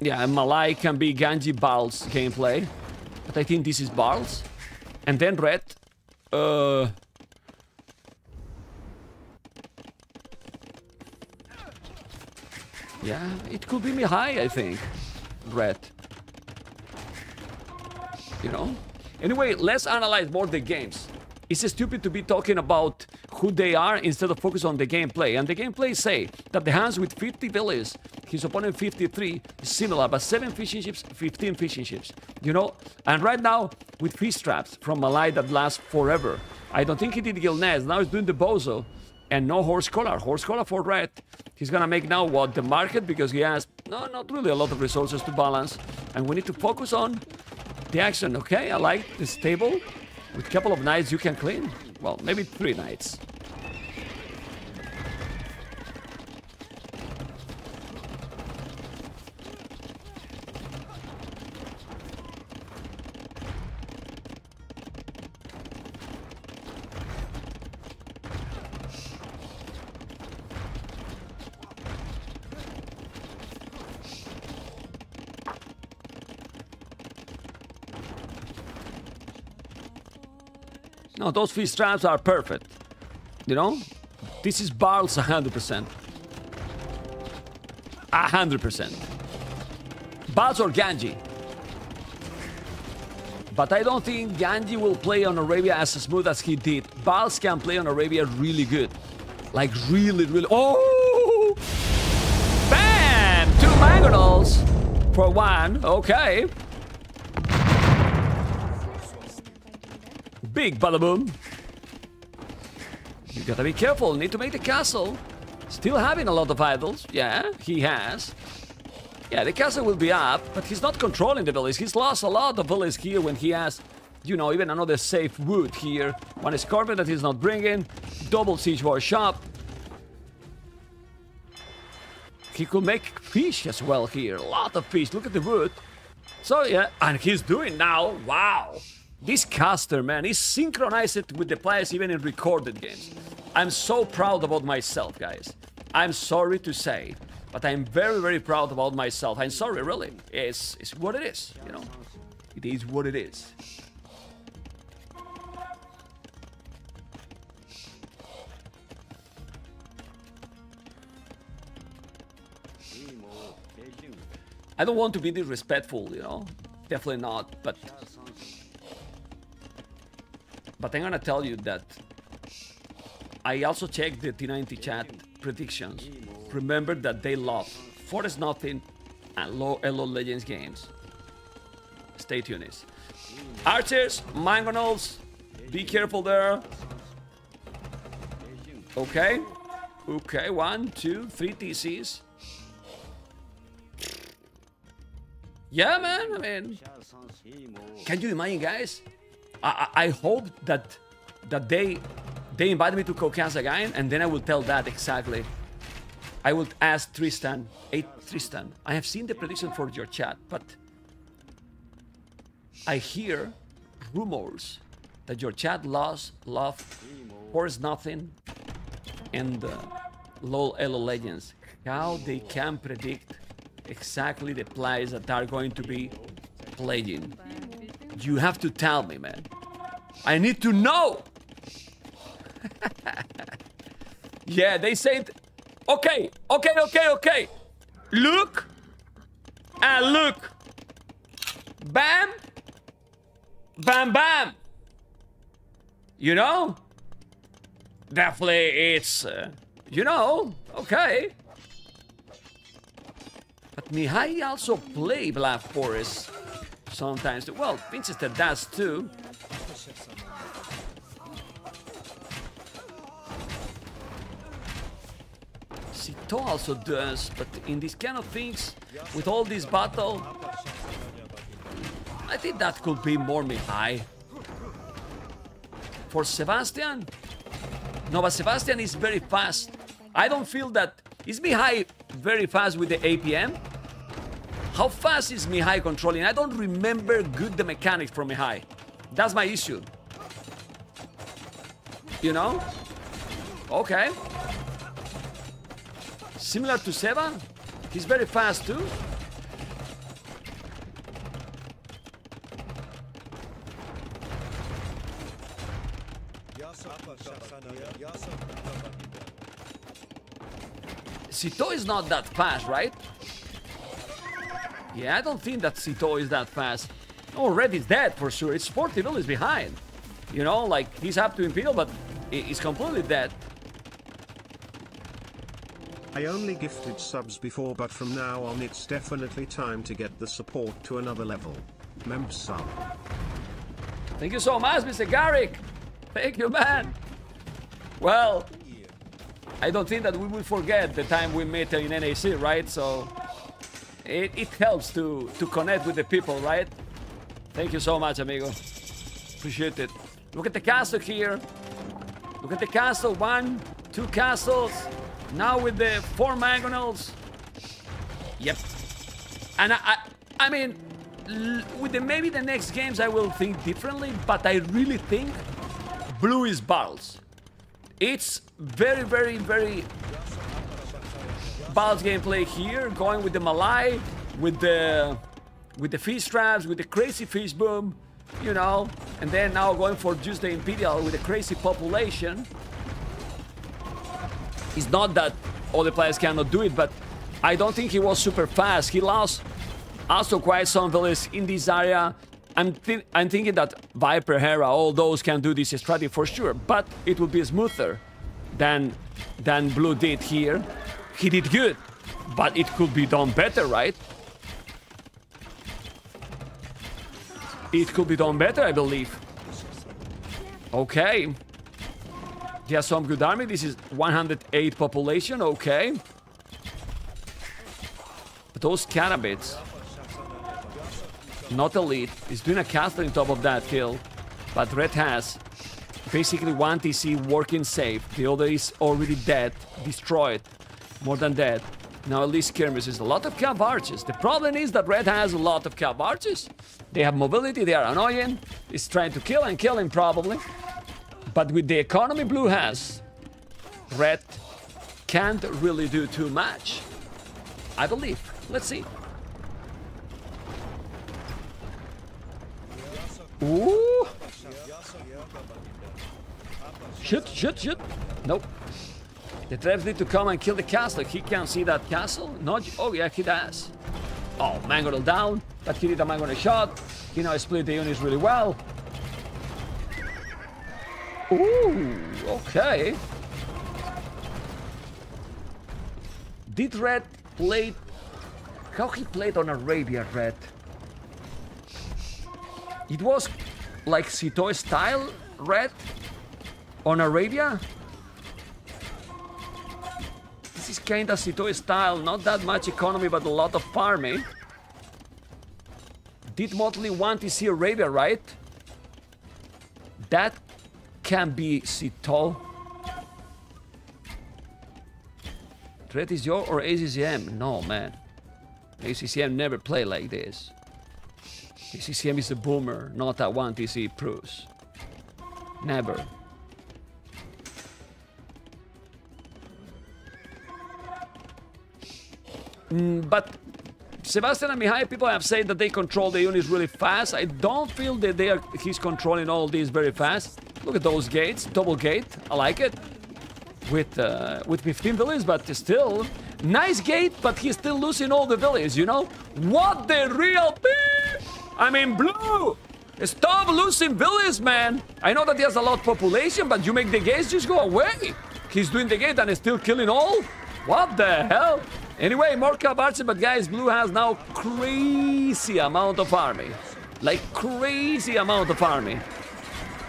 Yeah, Malay can be Ganji Bal's gameplay. But I think this is Bal's. And then Red uh. Yeah, it could be high, I think. Red. You know? Anyway, let's analyze more the games. It's stupid to be talking about who they are instead of focus on the gameplay. And the gameplay say that the hands with 50 villas, his opponent 53, is similar, but 7 fishing ships, 15 fishing ships. You know? And right now, with fish traps from Malay that last forever. I don't think he did Gillnets, now he's doing the Bow Saw. And no Horse Collar. Horse Collar for Red. He's gonna make now what? The market? Because he has, no, not really a lot of resources to balance. And we need to focus on the action. Okay, I like this table. With a couple of knights you can clean. Well, maybe three knights. Those fish traps are perfect. You know? This is Barles 100%. 100%. Barles or Ganji. But I don't think Ganji will play on Arabia as smooth as he did. Barles can play on Arabia really good. Like really, really... Oh! Bam! Two mangonels for one. Okay. Big badaboom. You gotta be careful, need to make the castle. Still having a lot of idols. Yeah, he has. Yeah, the castle will be up, but he's not controlling the village. He's lost a lot of village here when he has, you know, even another safe wood here. One scorpion that he's not bringing. Double siege workshop. He could make fish as well here. A lot of fish. Look at the wood. So yeah, and he's doing now. Wow. This caster, man, is synchronized with the players even in recorded games. I'm so proud about myself, guys. I'm sorry to say, but I'm very, very proud about myself. I'm sorry, really. It's, it's what it is, you know? It is what it is. I don't want to be disrespectful, you know? Definitely not, but but I'm gonna tell you that I also checked the T90 chat predictions. Remember that they love Forest Nothing and Low Elo Legends games. Stay tuned. Archers, Mangonels, be careful there. Okay. Okay, one, two, three TCs. Yeah, man, I mean... Can you imagine, guys? I, hope that that they they invited me to Caucase again, and then I will tell that exactly. I will ask Tristan, hey Tristan, I have seen the prediction for your chat, but I hear rumors that your chat lost love Forest Nothing and uh, LOL Elo Legends. How they can predict exactly the players that are going to be playing. You have to tell me, man. I need to know. yeah, they said, okay, okay, okay, okay. Look and look. Bam, bam, bam. You know? Definitely it's, uh, you know, okay. But Mihai also play Black Forest sometimes. Well, Winchester does too. Sito also does, but in these kind of things, with all this battle, I think that could be more Mihai. For Sebastian? No, but Sebastian is very fast. I don't feel that... Is Mihai very fast with the APM? How fast is Mihai controlling? I don't remember good the mechanics from Mihai. That's my issue. You know? Okay. Similar to Seba? He's very fast too. Sito is not that fast, right? Yeah, I don't think that Sito is that fast. Oh, Red is dead for sure. It's 40 is behind. You know, like he's up to Imperial, but he's completely dead. I only gifted subs before, but from now on it's definitely time to get the support to another level. Mem sub. Thank you so much, Mr. Garrick. Thank you, man. Well, I don't think that we will forget the time we met in NAC, right? So it, it helps to, to connect with the people, right? Thank you so much, amigo. Appreciate it. Look at the castle here. Look at the castle. One, two castles. Now with the four mangonels. Yep. And I, I, I mean, with the, maybe the next games I will think differently, but I really think blue is balls. It's very, very, very Battles gameplay here, going with the Malay, with the with the fish traps, with the crazy fish boom, you know, and then now going for just the Imperial with the crazy population. It's not that all the players cannot do it, but I don't think he was super fast. He lost also quite some villages in this area. I'm, th I'm thinking that Viper, Hera, all those can do this strategy for sure, but it would be smoother than, than Blue did here. He did good, but it could be done better, right? It could be done better, I believe. Okay. He some good army. This is 108 population, okay. But those cannabits not elite. He's doing a castle on top of that kill. But Red has basically one TC working safe. The other is already dead, destroyed, more than that. Now at least skirmish is a lot of cav archers. The problem is that Red has a lot of cav archers. They have mobility, they are annoying. He's trying to kill and kill him probably. But with the economy Blue has, Red can't really do too much. I believe. Let's see. Ooh. Shit, shit, shoot. Nope. The traps need to come and kill the castle. He can't see that castle. Not. Oh, yeah, he does. Oh, Mangonel down. But he did a Mangonel shot. He now split the units really well. Ooh, okay. Did Red play... How he played on Arabia, Red? It was like Sito style red on Arabia. Is kinda Sito style, not that much economy but a lot of farming. Did Motley want to see Arabia, right? That can't be Cito. Threat is your or ACCM? No, man. ACCM never play like this. ACCM is a boomer, not a 1TC Bruce. Never. Mm, but Sebastian and Mihai, people have said that they control the units really fast. I don't feel that they are he's controlling all these very fast. Look at those gates, double gate. I like it. With uh, with 15 villages, but still nice gate. But he's still losing all the villages. You know what the real? I mean, blue. Stop losing villages, man. I know that he has a lot of population, but you make the gates just go away. He's doing the gate and is still killing all. What the hell? Anyway, more Kalbarchi, but guys, Blue has now crazy amount of army. Like crazy amount of army.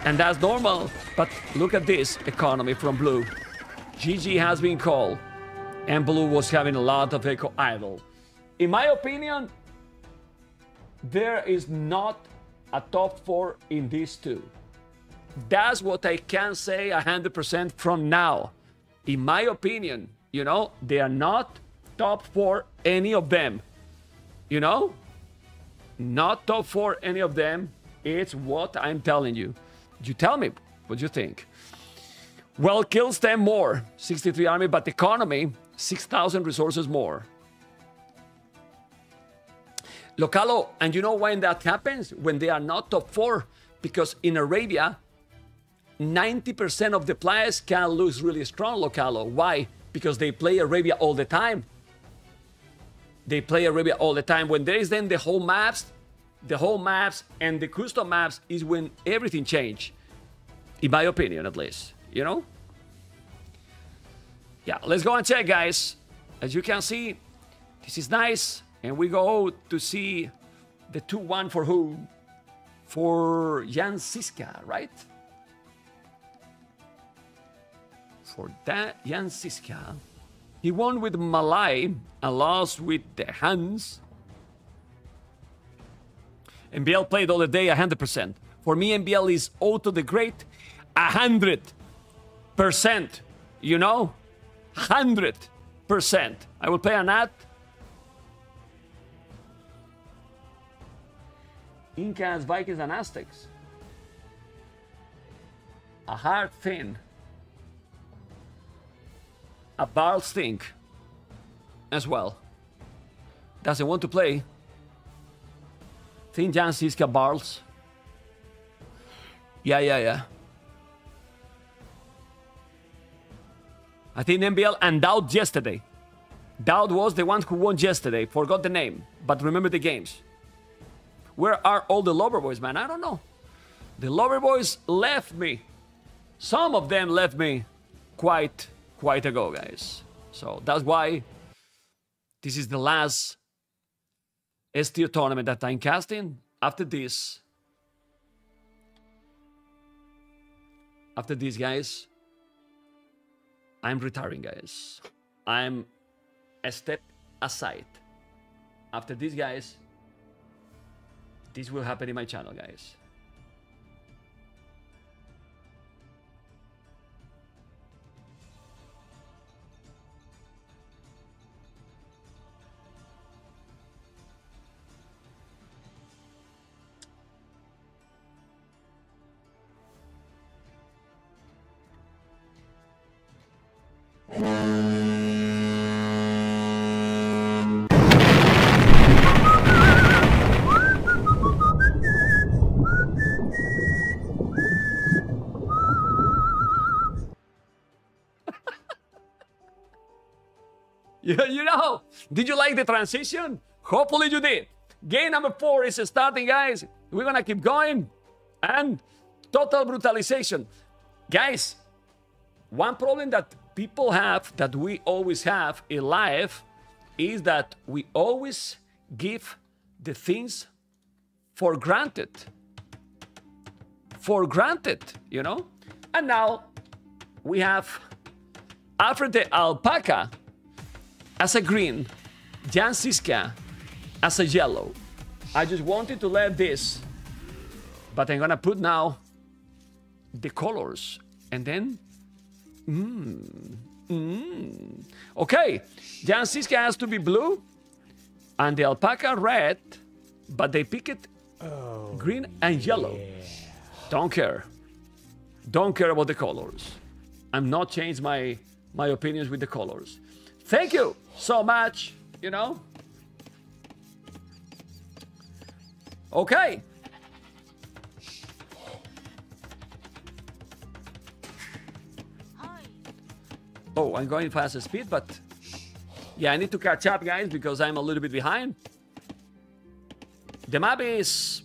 And that's normal. But look at this economy from Blue. GG has been called. And Blue was having a lot of Eco Idle. In my opinion, there is not a top four in these two. That's what I can say 100% from now. In my opinion, you know, they are not top four, any of them. You know? Not top four, any of them. It's what I'm telling you. You tell me what you think. Well, kills them more. 63 army, but economy, 6,000 resources more. Localo, and you know when that happens? When they are not top four, because in Arabia, 90% of the players can lose really strong Localo. Why? Because they play Arabia all the time. They play Arabia all the time. When there is then the whole maps, the whole maps and the custom maps is when everything change. In my opinion, at least. You know? Yeah, let's go and check, guys. As you can see, this is nice. And we go to see the 2-1 for who? For Jan Siska, right? For that Jan Siska. He won with Malay and lost with the Huns. MBL played all the day 100%. For me, MBL is Otto the Great 100%. You know? 100%. I will play an ad Incas, Vikings, and Aztecs. A hard thing. A Barl stink. As well. Doesn't want to play. Thin Jan Siska Barles. Yeah, yeah, yeah. I think MBL and DauT yesterday. DauT was the one who won yesterday. Forgot the name, but remember the games. Where are all the lover boys, man? I don't know. The lover boys left me. Some of them left me quite, quite a go, guys. So that's why this is the last STO tournament that I'm casting. After this, after this, guys, I'm retiring, guys. I'm a step aside. After this, guys, this will happen in my channel, guys. You, you know, did you like the transition? Hopefully you did. Game number four is starting, guys. We're gonna keep going. And total brutalization. Guys, one problem that people have, that we always have in life, is that we always give the things for granted. For granted, you know? And now we have Alfred the Alpaca as a green, Jan Siska as a yellow. I just wanted to let this, but I'm gonna put now the colors. And then, mmm, mmm. Okay, Jan Siska has to be blue and the alpaca red, but they pick it oh, green and yellow. Don't care. Don't care about the colors. I'm not changed my my opinions with the colors. Thank you so much, you know. Okay. Oh, I'm going faster speed, but yeah, I need to catch up, guys, because I'm a little bit behind. The map is,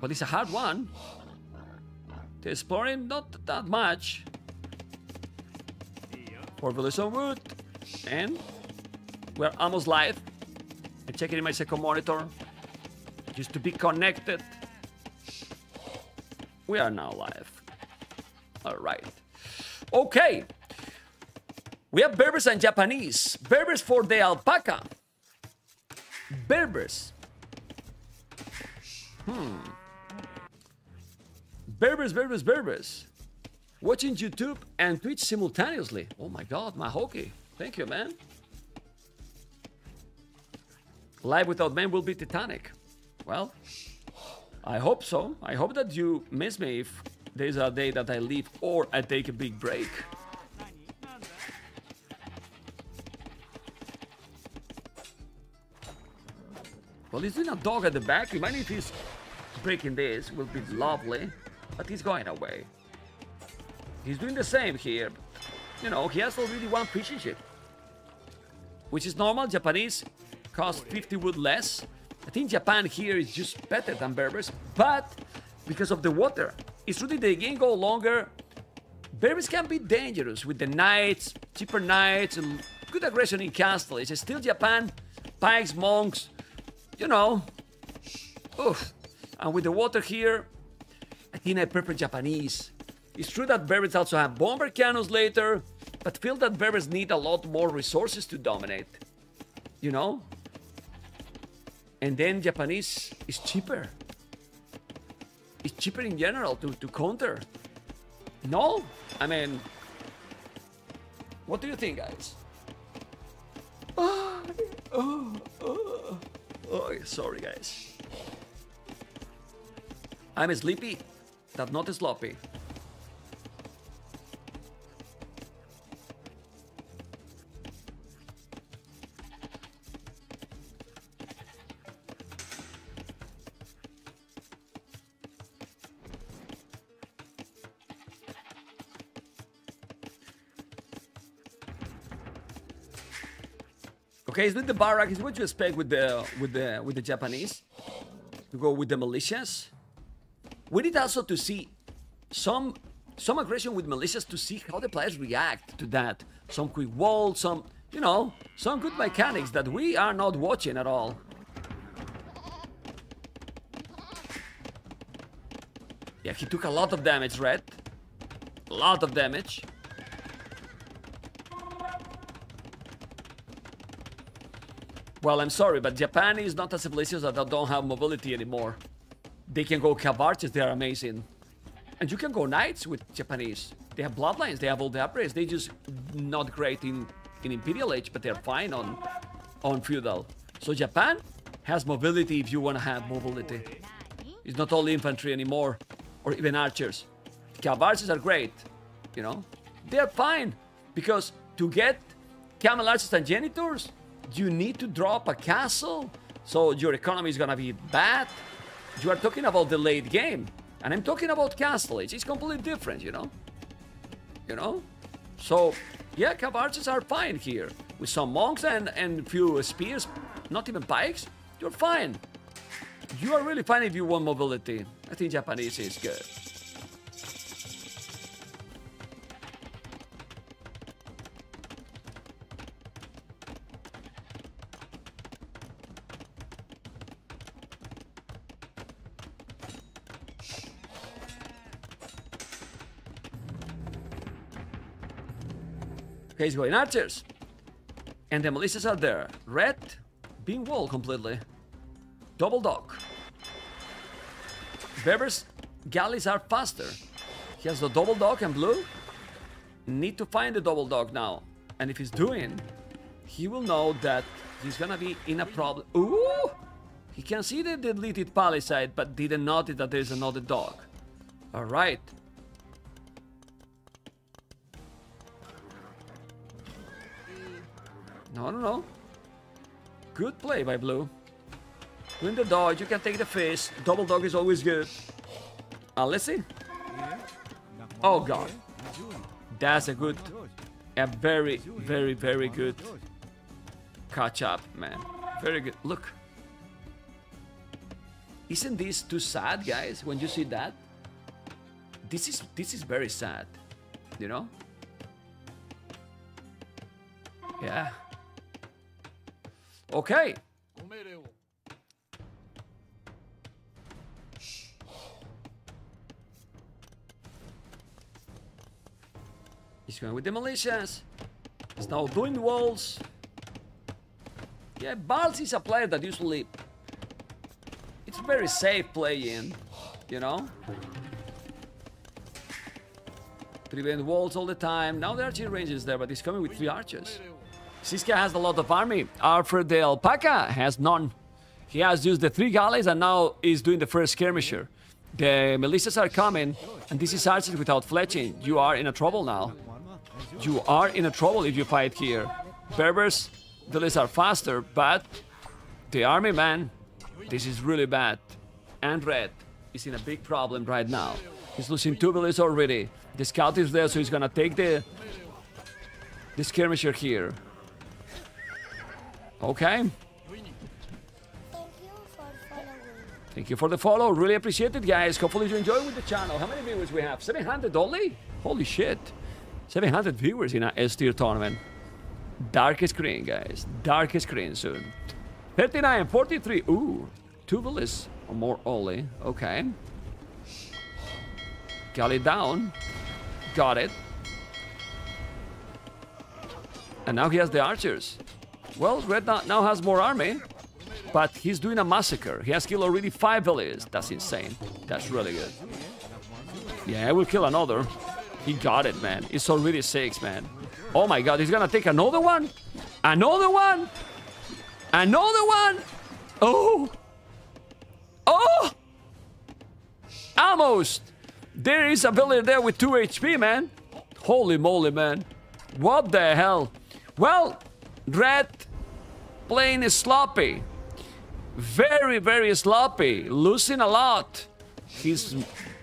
well, it's a hard one. The exploring, not that much. For Village Wood, and we're almost live. I'm checking in my second monitor, just to be connected. We are now live. All right. Okay. We have Berbers and Japanese. Berbers for the alpaca. Berbers. Hmm. Berbers, Berbers, Berbers. Watching YouTube and Twitch simultaneously. Oh my god, my hockey. Thank you, man. Live without men will be Titanic. Well, I hope so. I hope that you miss me if there's a day that I leave or I take a big break. Well, he's doing a dock at the back. Imagine if he's breaking this. Will be lovely. But he's going away. He's doing the same here. You know, he has already one fishing ship. Which is normal. Japanese cost 50 wood less. I think Japan here is just better than Berbers. But because of the water, it's really the game go longer. Berbers can be dangerous with the knights, cheaper knights, and good aggression in castle. It's still Japan, pikes, monks, you know. Oof. And with the water here, I think I prefer Japanese. It's true that Berbers also have bombard cannons later, but feel that Berbers need a lot more resources to dominate. You know? And then Japanese is cheaper. It's cheaper in general to, to counter. No? I mean, what do you think, guys? Oh, oh, oh. Oh sorry, guys. I'm sleepy, but not sloppy. Okay, it's with the barrack. Is what you expect with the with the with the Japanese to go with the militias. We need also to see some some aggression with militias to see how the players react to that. Some quick walls, some you know, some good mechanics that we are not watching at all. Yeah, he took a lot of damage, Red. A lot of damage. Well, I'm sorry, but Japan is not a civilization that don't have mobility anymore. They can go cavarches, they are amazing. And you can go knights with Japanese. They have bloodlines, they have all the upgrades. They just not great in, in Imperial Age, but they're fine on, on Feudal. So Japan has mobility if you want to have mobility. It's not all infantry anymore, or even archers. Cavarches are great, you know. They're fine, because to get camel archers and genitours, you need to drop a castle, so your economy is gonna be bad. You are talking about the late game, and I'm talking about castle. It's completely different, you know. You know, so yeah, cavarches are fine here with some monks and and few spears, not even pikes. You're fine. You are really fine if you want mobility. I think Japanese is good. He's going archers. And the militias are there. Red, being walled completely. Double dock. Berbers' galleys are faster. He has the double dock and blue. Need to find the double dock now. And if he's doing, he will know that he's gonna be in a problem. Ooh! He can see the deleted palisade, but didn't notice that there's another dock. Alright. No, no, no. Good play by Blue. Win the dodge, you can take the fish. Double dock is always good. See. Oh god. That's a good, a very, very, very good catch up, man. Very good. Look. Isn't this too sad, guys, when you see that? This is this is very sad. You know? Yeah. Okay. He's going with the militias. He's now doing walls. Yeah, Balz is a player that usually it's very safe playing, you know? Prevent walls all the time. Now the archer range is there, but he's coming with three archers. Siska has a lot of army. Alfred the Alpaca has none. He has used the three galleys and now is doing the first skirmisher. The militias are coming, and this is archers without fletching. You are in a trouble now. You are in a trouble if you fight here. Berbers, the lists are faster, but the army man, this is really bad. And Red is in a big problem right now. He's losing two villages already. The scout is there, so he's gonna take the the skirmisher here. Okay. Thank you for the follow. Really appreciate it, guys. Hopefully you enjoy with the channel. How many viewers we have? 700 only? Holy shit. 700 viewers in a S tier tournament. Darkest screen, guys. Darkest screen soon. 39, 43. Ooh. Two villas or more only. Okay. Got it down. Got it. And now he has the archers. Well, Red now- has more army. But he's doing a massacre. He has killed already five villages. That's insane. That's really good. Yeah, I will kill another. He got it, man. It's already six, man. Oh my god, he's gonna take another one? Another one? Another one? Oh! Oh! Almost! There is a villager there with 2 HP, man. Holy moly, man. What the hell? Well, Red playing is sloppy. Very, very sloppy. Losing a lot. His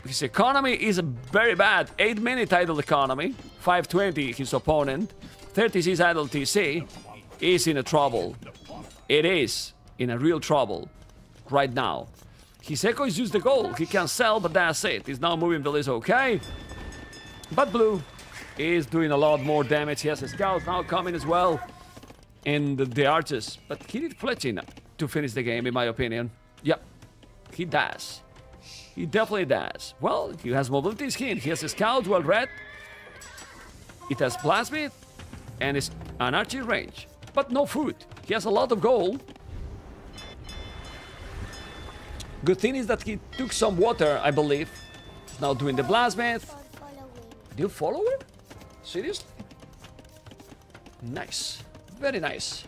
his economy is very bad. 8 minute idle economy. 520 his opponent. 36 idle TC. Is in a trouble. It is in a real trouble right now. His echo is used the goal. He can sell, but that's it. He's now moving the list okay. But blue is doing a lot more damage. He has a scout now coming as well. And the, archers. But he need fletching to finish the game, in my opinion. Yep. He does. He definitely does. Well, he has mobility skin. He has a scout, well red. It has plasmid and it's an archery range. But no food. He has a lot of gold. Good thing is that he took some water, I believe. He's now doing the plasmid. For. Do you follow him? Seriously? Nice. Very nice.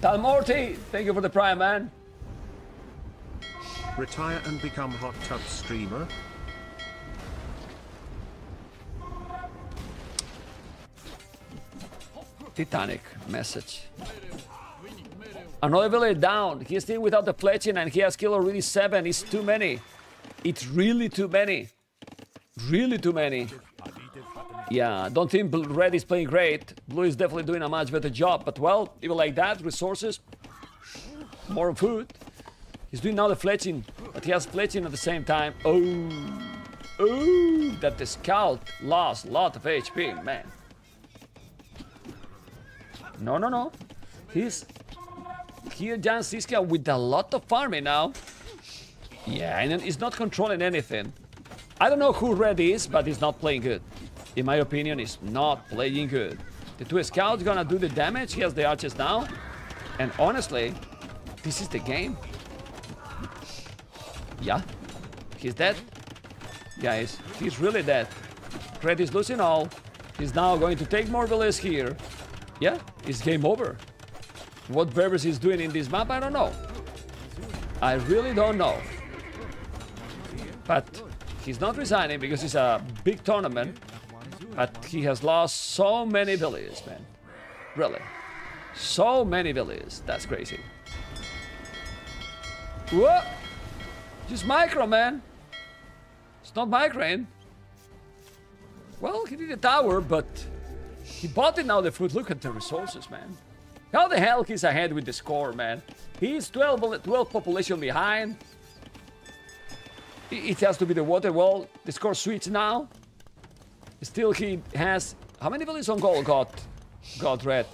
Talmorty, thank you for the prime, man. Retire and become hot tub streamer. Titanic message. Another village down. He's still without the fletching and he has killed already seven. It's too many. It's really too many. Really too many. Yeah, don't think Red is playing great. Blue is definitely doing a much better job. But well, even like that, resources, more food. He's doing now the fletching, but he has fletching at the same time. Oh, oh, that the scout lost a lot of HP, man. No, no, no. He's here, Jan Siska, with a lot of farming now. Yeah, and he's not controlling anything. I don't know who Red is, but he's not playing good. In my opinion, he's not playing good. The two scouts gonna do the damage. He has the archers now. And honestly, this is the game. Yeah. He's dead. Guys, he's really dead. Red is losing all. He's now going to take more villas here. Yeah, it's game over. What Berbers is doing in this map, I don't know. I really don't know. But he's not resigning because it's a big tournament. But he has lost so many villages, man. Really. So many villages. That's crazy. What? Just micro, man. It's not microing. Well, he did a tower, but he bought it now the fruit. Look at the resources, man. How the hell he's ahead with the score, man? He's 12, 12 population behind. It it has to be the water. Well, the score switch now. Still, he has... How many villages on goal got, got red?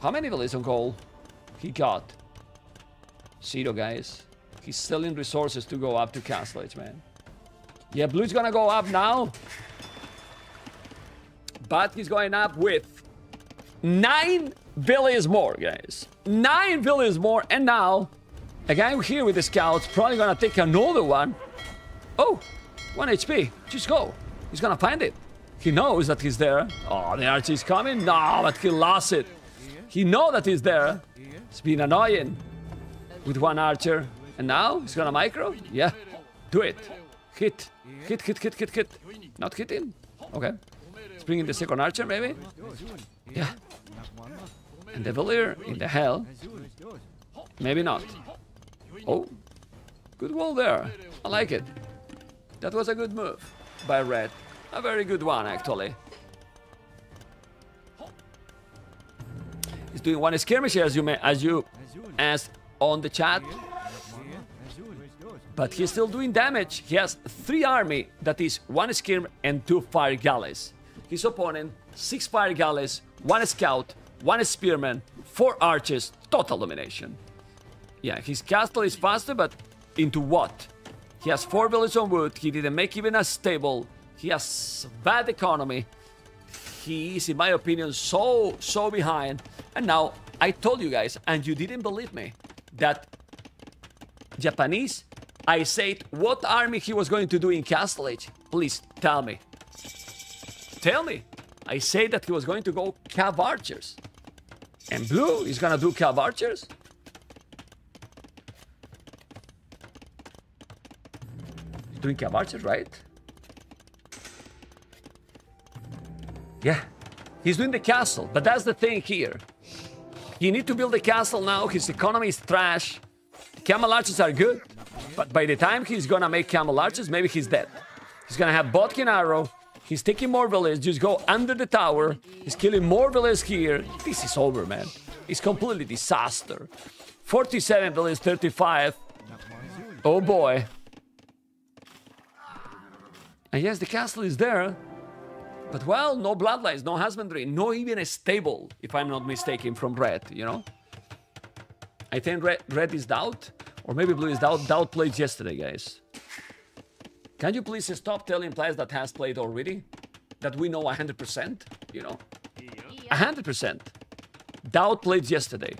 How many villages on goal he got? Zero, guys. He's selling resources to go up to Castle Age, man. Yeah, blue's gonna go up now. But he's going up with nine villages more, guys. Nine villages more, and now a guy here with the scouts probably gonna take another one. Oh, one HP. Just go. He's gonna find it. He knows that he's there. Oh, the archer is coming. No, but he lost it. He know that he's there. It's been annoying with one archer. And now he's gonna micro? Yeah. Do it. Hit. Hit, hit, hit, hit, hit. Not hit him. Okay. Let's bring in the second archer, maybe? Yeah. And the Valir in the hell. Maybe not. Oh. Good wall there. I like it. That was a good move by Red. A very good one, actually. He's doing one skirmish as you may, as you asked on the chat. But he's still doing damage. He has three army that is one skirm and two fire galleys. His opponent, six fire galleys, one scout, one spearman, four archers, total domination. Yeah, his castle is faster, but into what? He has four villages on wood. He didn't make even a stable. He has bad economy. He is, in my opinion, so, so behind. And now, I told you guys, and you didn't believe me, that Japanese, I said what army he was going to do in Castle Age. Please, tell me. Tell me. I said that he was going to go Cav Archers. And Blue is gonna do Cav Archers? He's doing Cav Archers, right? Yeah. He's doing the castle, but that's the thing here. You need to build a castle now, his economy is trash. Camel archers are good, but by the time he's gonna make camel archers, maybe he's dead. He's gonna have Bodkin arrow, he's taking more villages, just go under the tower, he's killing more villages here. This is over, man. It's completely disaster. 47 villages, 35. Oh boy. And yes, the castle is there, but well, no bloodlines, no husbandry, no even a stable, if I'm not mistaken, from red, you know? I think red, red is DauT, or maybe blue is DauT. DauT played yesterday, guys. Can you please stop telling players that has played already? That we know 100%, you know? 100%. DauT played yesterday.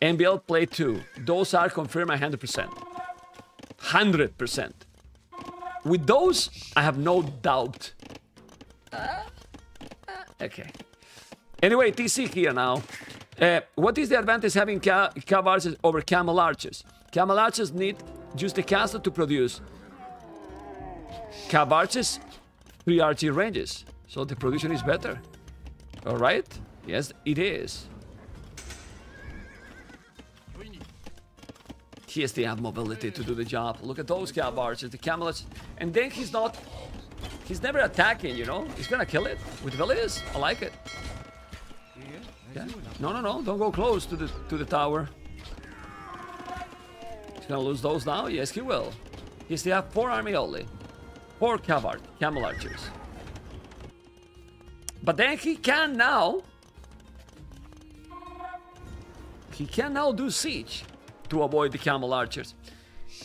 NBL played too. Those are confirmed 100%. 100%. With those, I have no doubt. Okay. Anyway, TC here now. Uh, what is the advantage having ca cav archers over camel archers? Camel archers need just the castle to produce. Archers, three archer ranges. So the production is better. Alright? Yes, it is. He has the have mobility to do the job. Look at those cav archers, the camel archers. And then he's not... He's never attacking, you know? He's gonna kill it with villas. I like it. Yeah. No, no, no. Don't go close to the to the tower. He's gonna lose those now? Yes, he will. He still have four army only. Four cavalry, camel archers. But then he can now... He can now do siege. to avoid the camel archers.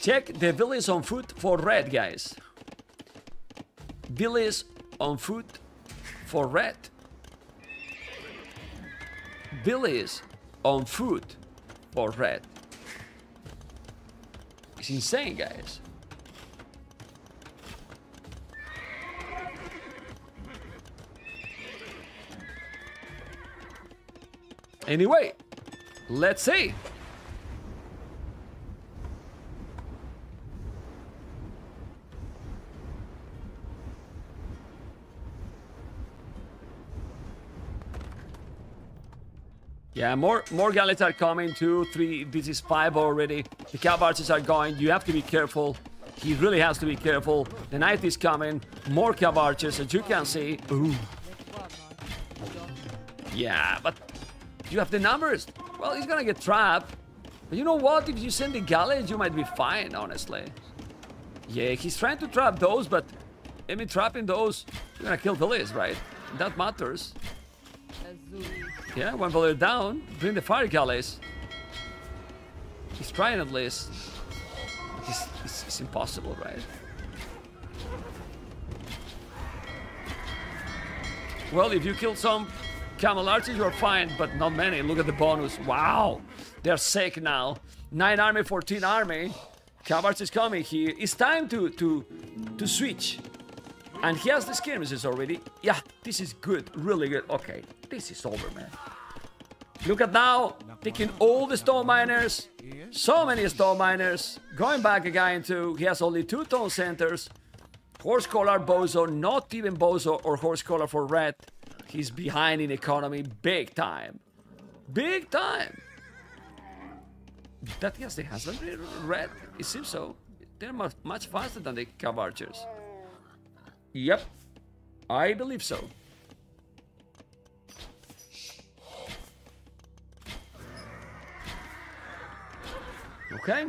Check the villas on foot for red, guys. Villas on foot for red. Villas on foot for red. It's insane, guys. Anyway, let's see. Yeah, more more galleys are coming. Two, three. This is five already. The cav archers are going. You have to be careful. He really has to be careful. The knight is coming. More cav archers, as you can see. Ooh. Yeah, but you have the numbers. Well, he's gonna get trapped. But you know what? If you send the galleys, you might be fine, honestly. Yeah, he's trying to trap those, but I mean, trapping those, you're gonna kill Villiers, right? That matters. Yeah, one Villier down. Bring the fire galleys. He's trying at least. It's, it's, it's impossible, right? Well, if you kill some camel archers, you're fine, but not many. Look at the bonus. Wow, they're sick now. Nine army, 14 army. Cav is coming here. It's time to to to switch. And he has the skirmishes already. Yeah, this is good, really good. Okay, this is over, man. Look at now, taking all the stone miners. So many stone miners. Going back again to, he has only two town centers. Horse collar Bow Saw, not even Bow Saw or horse collar for red. He's behind in economy big time. Big time. That yes, they hasn't red. It seems so. They're much, much faster than the cav archers. Yep, I believe so. Okay.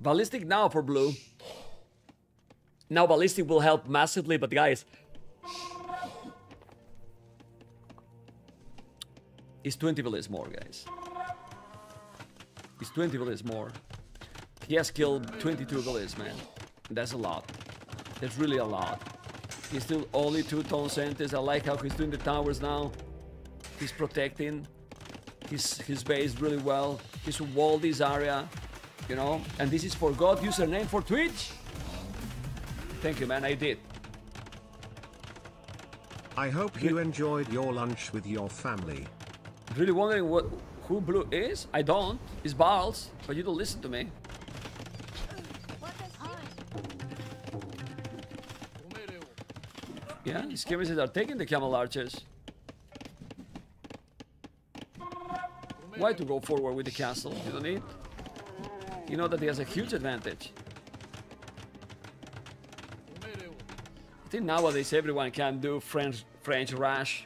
Ballistic now for blue. Now ballistic will help massively, but guys, it's 20 villas more, guys. It's 20 villas more. He has killed 22 villas, man. That's a lot. That's really a lot. He's still only two town centers. I like how he's doing the towers now. He's protecting his his base really well. He's walled this area, you know. And this is for God username for Twitch. Thank you, man. I did. I hope you enjoyed your lunch with your family. Really wondering what who blue is? I don't. It's Balls, but you don't listen to me. Yeah, these skirmishes are taking the camel archers. Why to go forward with the castle? You don't need. You know that he has a huge advantage. I think nowadays everyone can do French French rush.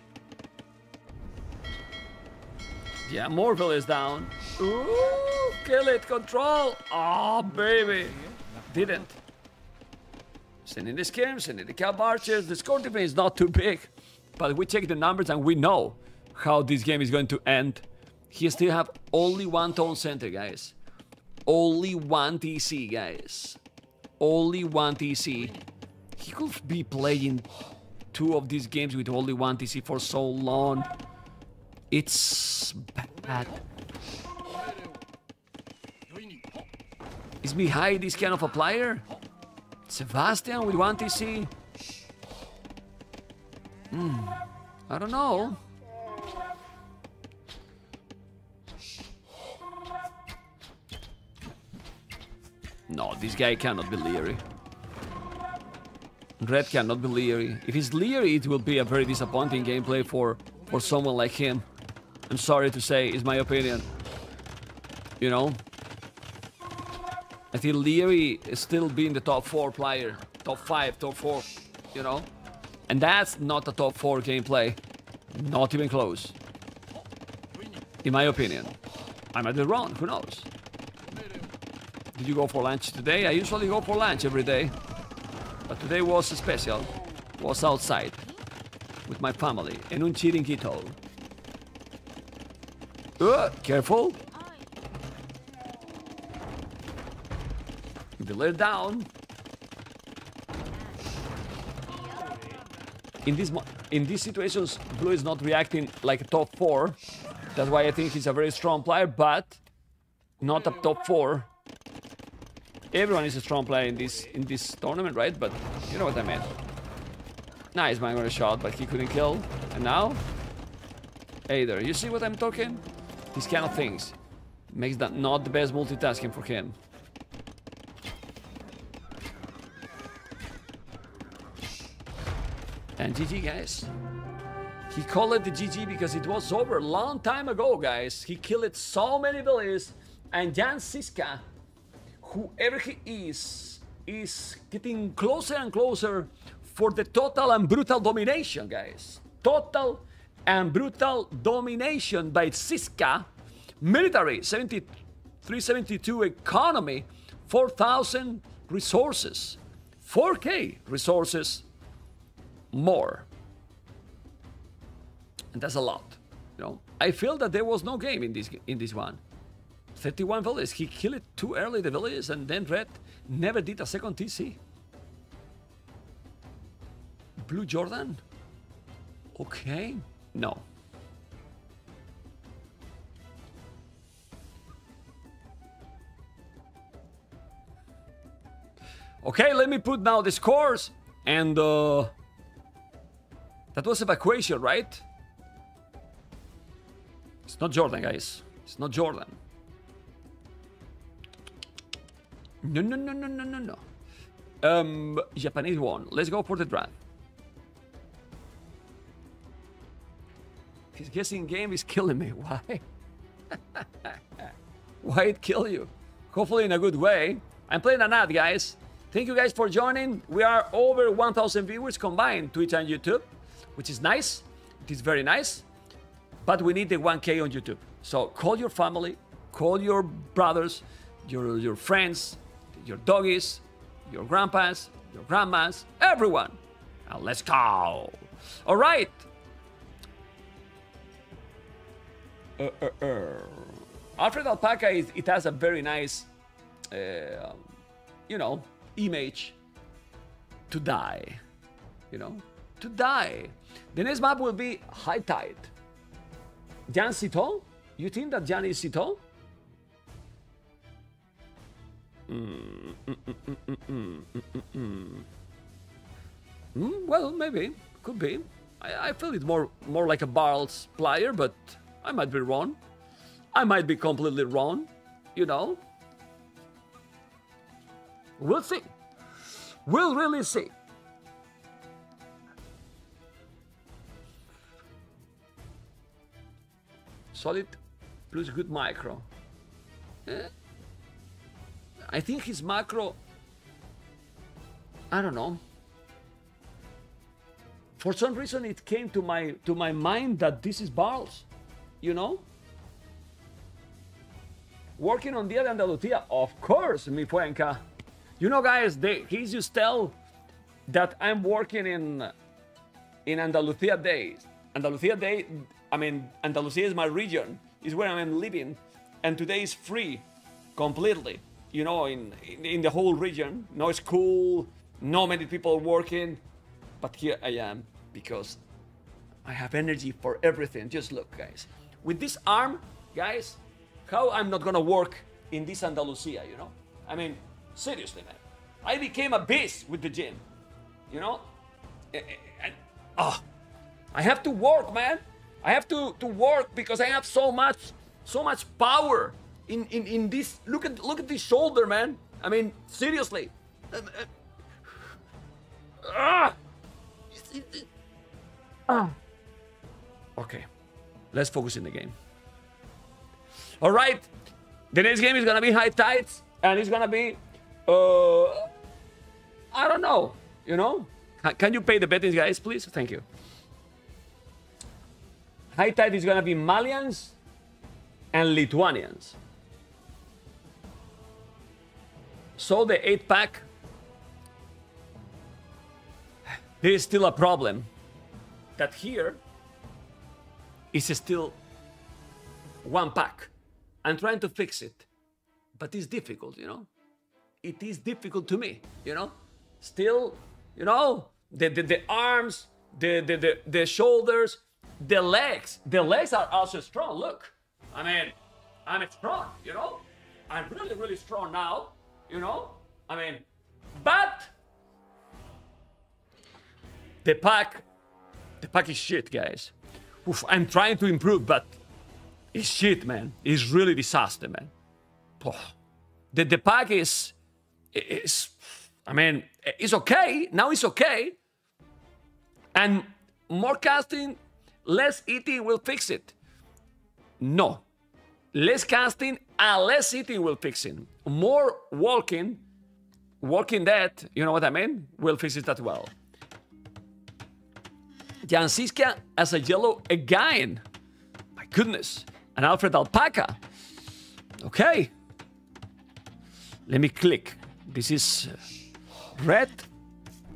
Yeah, Morville is down. Ooh, kill it, control. Oh, baby. Didn't. Sending the skirms, sending the cav archers. The score difference is not too big. But we check the numbers and we know how this game is going to end. He still have only one town center, guys. Only one TC, guys. Only one TC. He could be playing two of these games with only one TC for so long. It's bad. Is Mihai this kind of a player? Sebastian with one TC? Hmm. I don't know. This guy cannot be Liereyy. Red cannot be Liereyy. If he's Liereyy, it will be a very disappointing gameplay for, for someone like him. I'm sorry to say, is my opinion. You know? I think Liereyy is still being the top 4 player. Top 5, top 4, you know? And that's not a top 4 gameplay. Not even close. In my opinion. I might be wrong, who knows? Did you go for lunch today? I usually go for lunch every day. But today was special. Was outside with my family en un chiringuito. Uh, careful. Village down. In this in these situations, Blue is not reacting like a top four. That's why I think he's a very strong player, but not a top four. Everyone is a strong player in this in this tournament, right? But you know what I mean. Nice man got a shot, but he couldn't kill. And now, Aether, you see what I'm talking? These kind of things makes that not the best multitasking for him. And GG, guys. He called it the GG because it was over a long time ago, guys. He killed so many villages. And Jan Siska, whoever he is, is getting closer and closer for the total and brutal domination, guys. Total and brutal domination by Siska. Military, 7372 economy, 4,000 resources, 4K resources more. And that's a lot. You know, I feel that there was no game in this in this one. 31 villages. He killed it too early the villages, and then Red never did a second TC. Blue Jordan? Okay. No. Okay, let me put now the scores and uh that was evacuation, right? It's not Jordan, guys. It's not Jordan. No, no, no, no, no, no, no. Um, Japanese one. Let's go for the draft. His guessing game is killing me. Why? Why it kill you? Hopefully in a good way. I'm playing an ad, guys. Thank you guys for joining. We are over 1,000 viewers combined, Twitch and YouTube, which is nice. It is very nice. But we need the 1K on YouTube. So call your family, call your brothers, your, your friends, your doggies, your grandpas, your grandmas, everyone. Let's go. All right. Uh, uh, uh. Alfred Alpaca, is, it has a very nice, uh, you know, image to die. You know, to die. The next map will be High Tide. Jan Cito? You think that Jan is Cito? Mm, mm, mm, well, maybe. Could be. I, I feel it more more like a Barles player, but I might be wrong. I might be completely wrong. You know? We'll see. We'll really see. Solid plus good micro. Eh? I think his macro. I don't know. For some reason, it came to my to my mind that this is Barles. You know. Working on Dia de Andalucía, of course, mi Fuenca. You know, guys, they, he's just tell that I'm working in in Andalucía days. Andalucía day, I mean, Andalucía is my region, is where I'm living, and today is free, completely. You know, in, in in the whole region, no school, no many people working, but here I am because I have energy for everything. Just look, guys, with this arm, guys, how I'm not gonna work in this Andalusia, you know? I mean, seriously, man, I became a beast with the gym, you know, eh, eh, eh, and oh, I have to work, man. I have to, to work because I have so much, so much power in, in, in this. Look at look at this shoulder, man. I mean, seriously. Ah! Ah. Okay, let's focus in the game. All right, the next game is gonna be high tides, and it's gonna be, uh, I don't know, you know. Can you pay the betting, guys, please? Thank you. High tide is gonna be Malians and Lithuanians. So the eight pack there is still a problem that here is still one pack. I'm trying to fix it, but it's difficult, you know. It is difficult to me, you know. Still, you know, the the, the arms, the, the the the shoulders, the legs. The legs are also strong. Look, I mean, I'm strong, you know. I'm really really strong now, you know. I mean, but the pack, the pack is shit, guys. Oof, I'm trying to improve, but it's shit, man. It's really disaster, man. The, the pack is, is, I mean, it's okay. Now it's okay. And more casting, less eating will fix it. No. Less casting and less eating will fix it. More walking, walking dead, you know what I mean, will fix it as well. Jan Siska as a yellow again. My goodness. And Alfred Alpaca. Okay. Let me click. This is red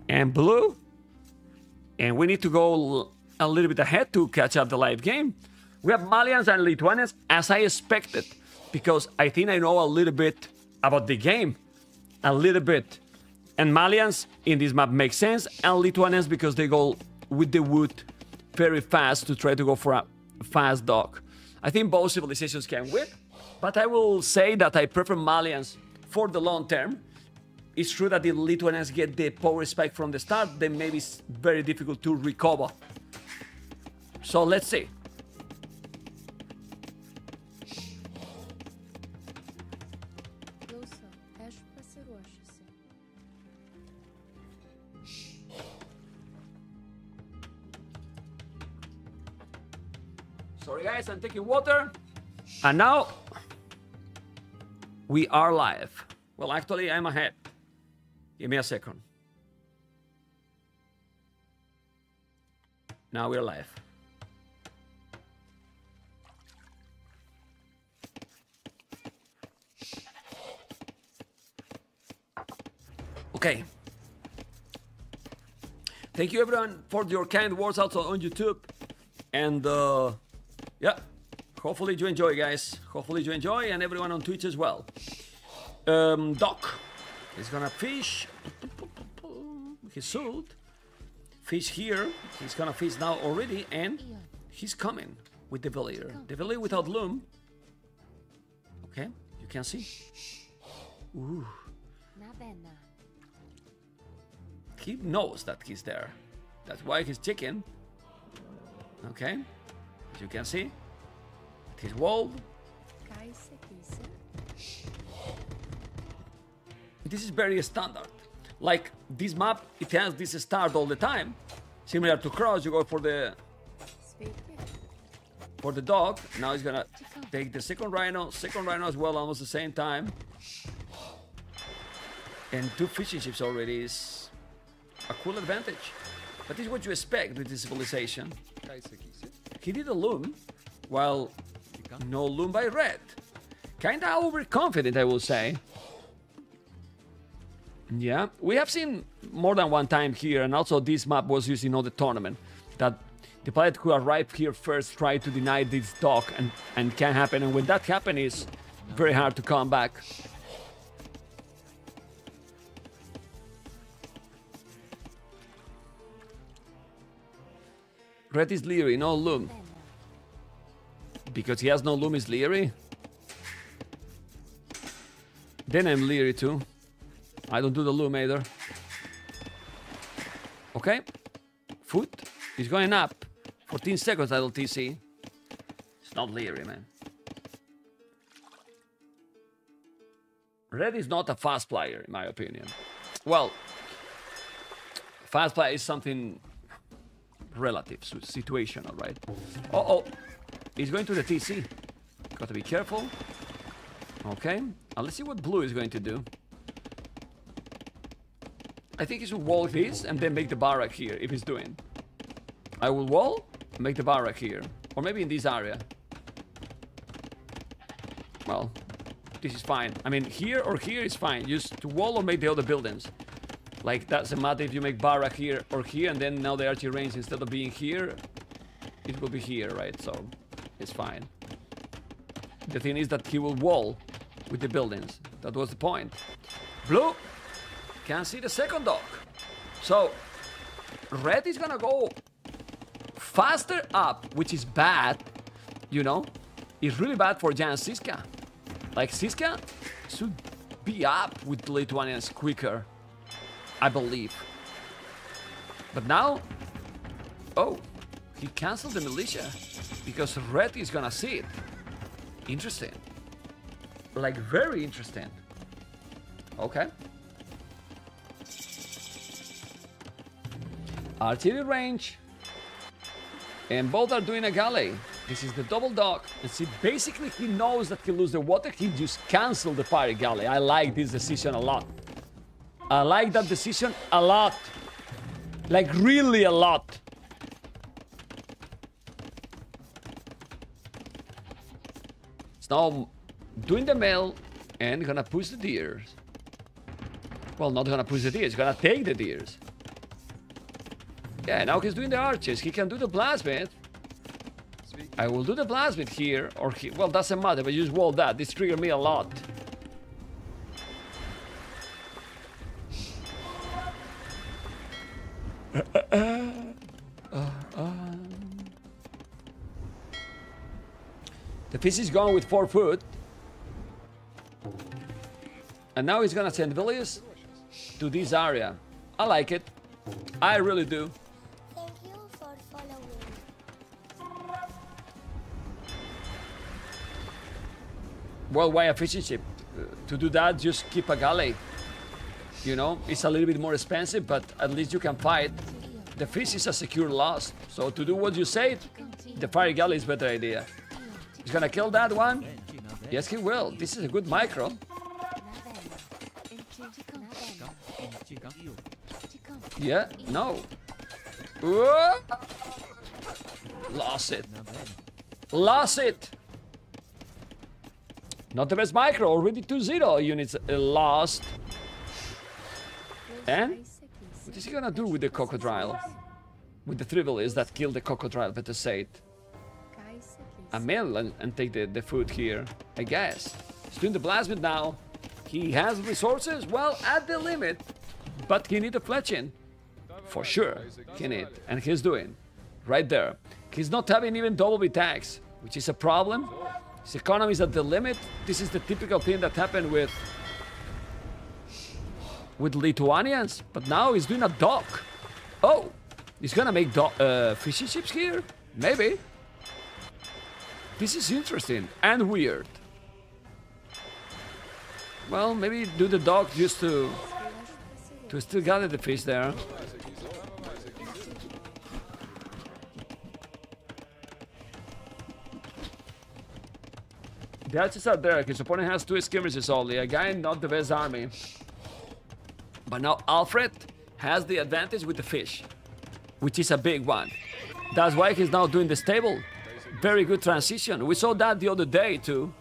and blue. And we need to go a little bit ahead to catch up the live game. We have Malians and Lithuanians as I expected because I think I know a little bit about the game. A little bit. And Malians in this map make sense and Lithuanians because they go with the wood very fast to try to go for a fast dock. I think both civilizations can win, but I will say that I prefer Malians for the long term. It's true that the Lithuanians get the power spike from the start, then maybe it's very difficult to recover. So let's see. Guys, I'm taking water. And now we are live. Well, actually, I'm ahead. Give me a second. Now we're live. Okay. Thank you everyone for your kind words also on YouTube. And uh, yeah, hopefully you enjoy, guys. Hopefully you enjoy, and everyone on Twitch as well. Um, Doc is gonna fish. He sold. Fish here. He's gonna fish now already, and he's coming with the Valier. The Valier without loom. Okay, you can see. Ooh, he knows that he's there. That's why he's chicken. Okay, as you can see, his wall. This is very standard. Like this map, it has this start all the time. Similar to cross, you go for the for the dock. Now he's gonna take the second rhino, second rhino as well, almost the same time. And two fishing ships already is a cool advantage. But this is what you expect with this civilization. He did a loom, while no loom by red. Kinda overconfident, I will say. Yeah, we have seen more than one time here, and also this map was used in all the tournament. That the pilot who arrived here first tried to deny this dock, and, and can happen. And when that happens, it's very hard to come back. Red is Liereyy, no loom. Because he has no loom, is Liereyy. Then I'm Liereyy too. I don't do the loom either. Okay. Foot is going up. 14 seconds idle TC. It's not Liereyy, man. Red is not a fast player, in my opinion. Well, fast player is something relative, so situational, right? Uh oh, he's going to the TC. Got to be careful. Okay, uh, let's see what blue is going to do. I think he should wall this and then make the barrack here if he's doing. I will wall, make the barrack here. Or maybe in this area. Well, this is fine. I mean, here or here is fine. Just to wall or make the other buildings. Like, doesn't matter if you make Barra here or here, and then now the archery range, instead of being here, it will be here, right? So, it's fine. The thing is that he will wall with the buildings. That was the point. Blue can see the second dock. So, red is gonna go faster up, which is bad, you know? It's really bad for Jan Siska. Like, Siska should be up with Lithuanians quicker, I believe. But now, oh, he canceled the militia because red is gonna see it. Interesting. Like, very interesting. Okay. Archery range. And both are doing a galley. This is the double dock. And see, basically he knows that he lose the water. He just canceled the fire galley. I like this decision a lot. I like that decision a lot. Like really a lot. It's now doing the mail and gonna push the deers. Well, not gonna push the deers, gonna take the deers. Yeah, now he's doing the arches. He can do the blacksmith. I will do the blacksmith here, or he, well, doesn't matter, but you just wall that. This triggered me a lot. Fish is going with four foot. And now he's gonna send Villius to this area. I like it. I really do. Thank you for following. Well, why a fishing ship? Uh, to do that, just keep a galley. You know, it's a little bit more expensive, but at least you can fight. The fish is a secure loss. So to do what you said, the fire galley is a better idea. He's gonna kill that one? Yes, he will. This is a good micro. Yeah, no. Whoa! Lost it. Lost it. Not the best micro, already 2-0 units uh, lost. And? What is he gonna do with the crocodile? With the Trivialis that killed the crocodile, better say it. A mill and, and take the, the food here, I guess. He's doing the blacksmith now. He has resources, well, at the limit. But he need a fletching. For sure, he need. And he's doing. Right there. He's not having even double tax, which is a problem. His economy is at the limit. This is the typical thing that happened with with Lithuanians. But now he's doing a dock. Oh, he's gonna make do uh, fishing ships here? Maybe. This is interesting and weird. Well, maybe do the dock just to to still gather the fish there. The archers are there. His opponent has two skirmishers only. Again, not the best army. But now Alfred has the advantage with the fish, which is a big one. That's why he's now doing the stable. Very good transition. We saw that the other day too.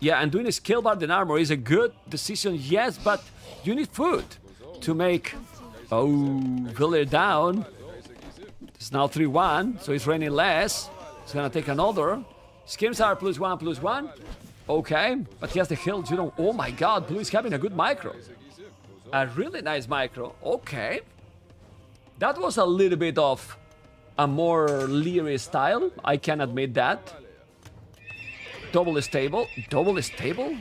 Yeah, and doing a skill bar and armor is a good decision, yes, but you need food to make... Oh, Villiers down. It's now 3-1, so it's raining less. It's gonna take another. Skims are plus one, plus one. Okay, but he has the hill, you know. Oh my god, Blue is having a good micro. A really nice micro. Okay. That was a little bit of a more Liereyy style. I can admit that. Double stable. Double stable?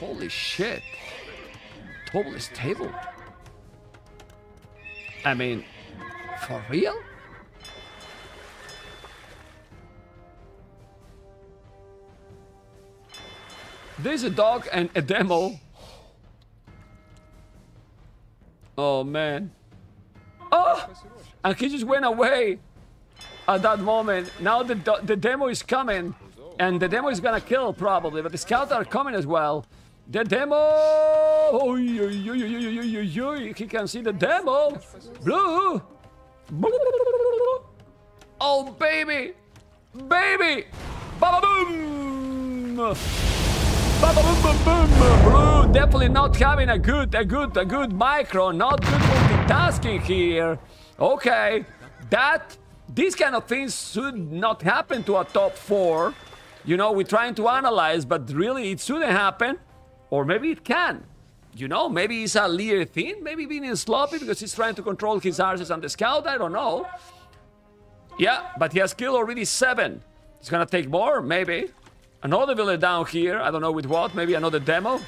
Holy shit. Double stable? I mean, for real? There's a dog and a demo. Oh man. Oh! And he just went away at that moment. Now the, the demo is coming. And the demo is gonna kill probably, but the scouts are coming as well. The demo! Oh, he can see the demo! Blue! Oh, baby! Baby! Ba-ba-boom! Ba- ba- boom, boom, boom. Blue definitely not having a good, a good, a good micro. Not good multitasking here. Okay, that these kind of things should not happen to a top four. You know, we're trying to analyze, but really it shouldn't happen, or maybe it can. You know, maybe it's a Lear thing, maybe being sloppy because he's trying to control his arses and the scout. I don't know. Yeah, but he has killed already seven. It's gonna take more, maybe. Another village down here. I don't know with what. Maybe another demo.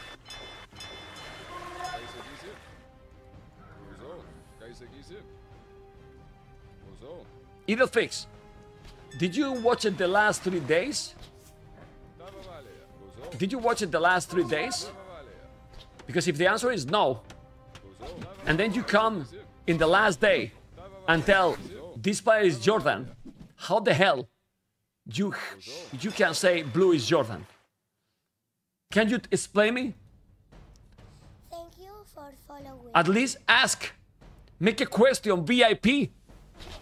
Either fix. Did you watch it the last three days? Did you watch it the last three days? Because if the answer is no, and then you come in the last day and tell this player is Jordan, how the hell you you can say blue is Jordan? Can you explain me? Thank you for following. At least ask. Make a question VIP.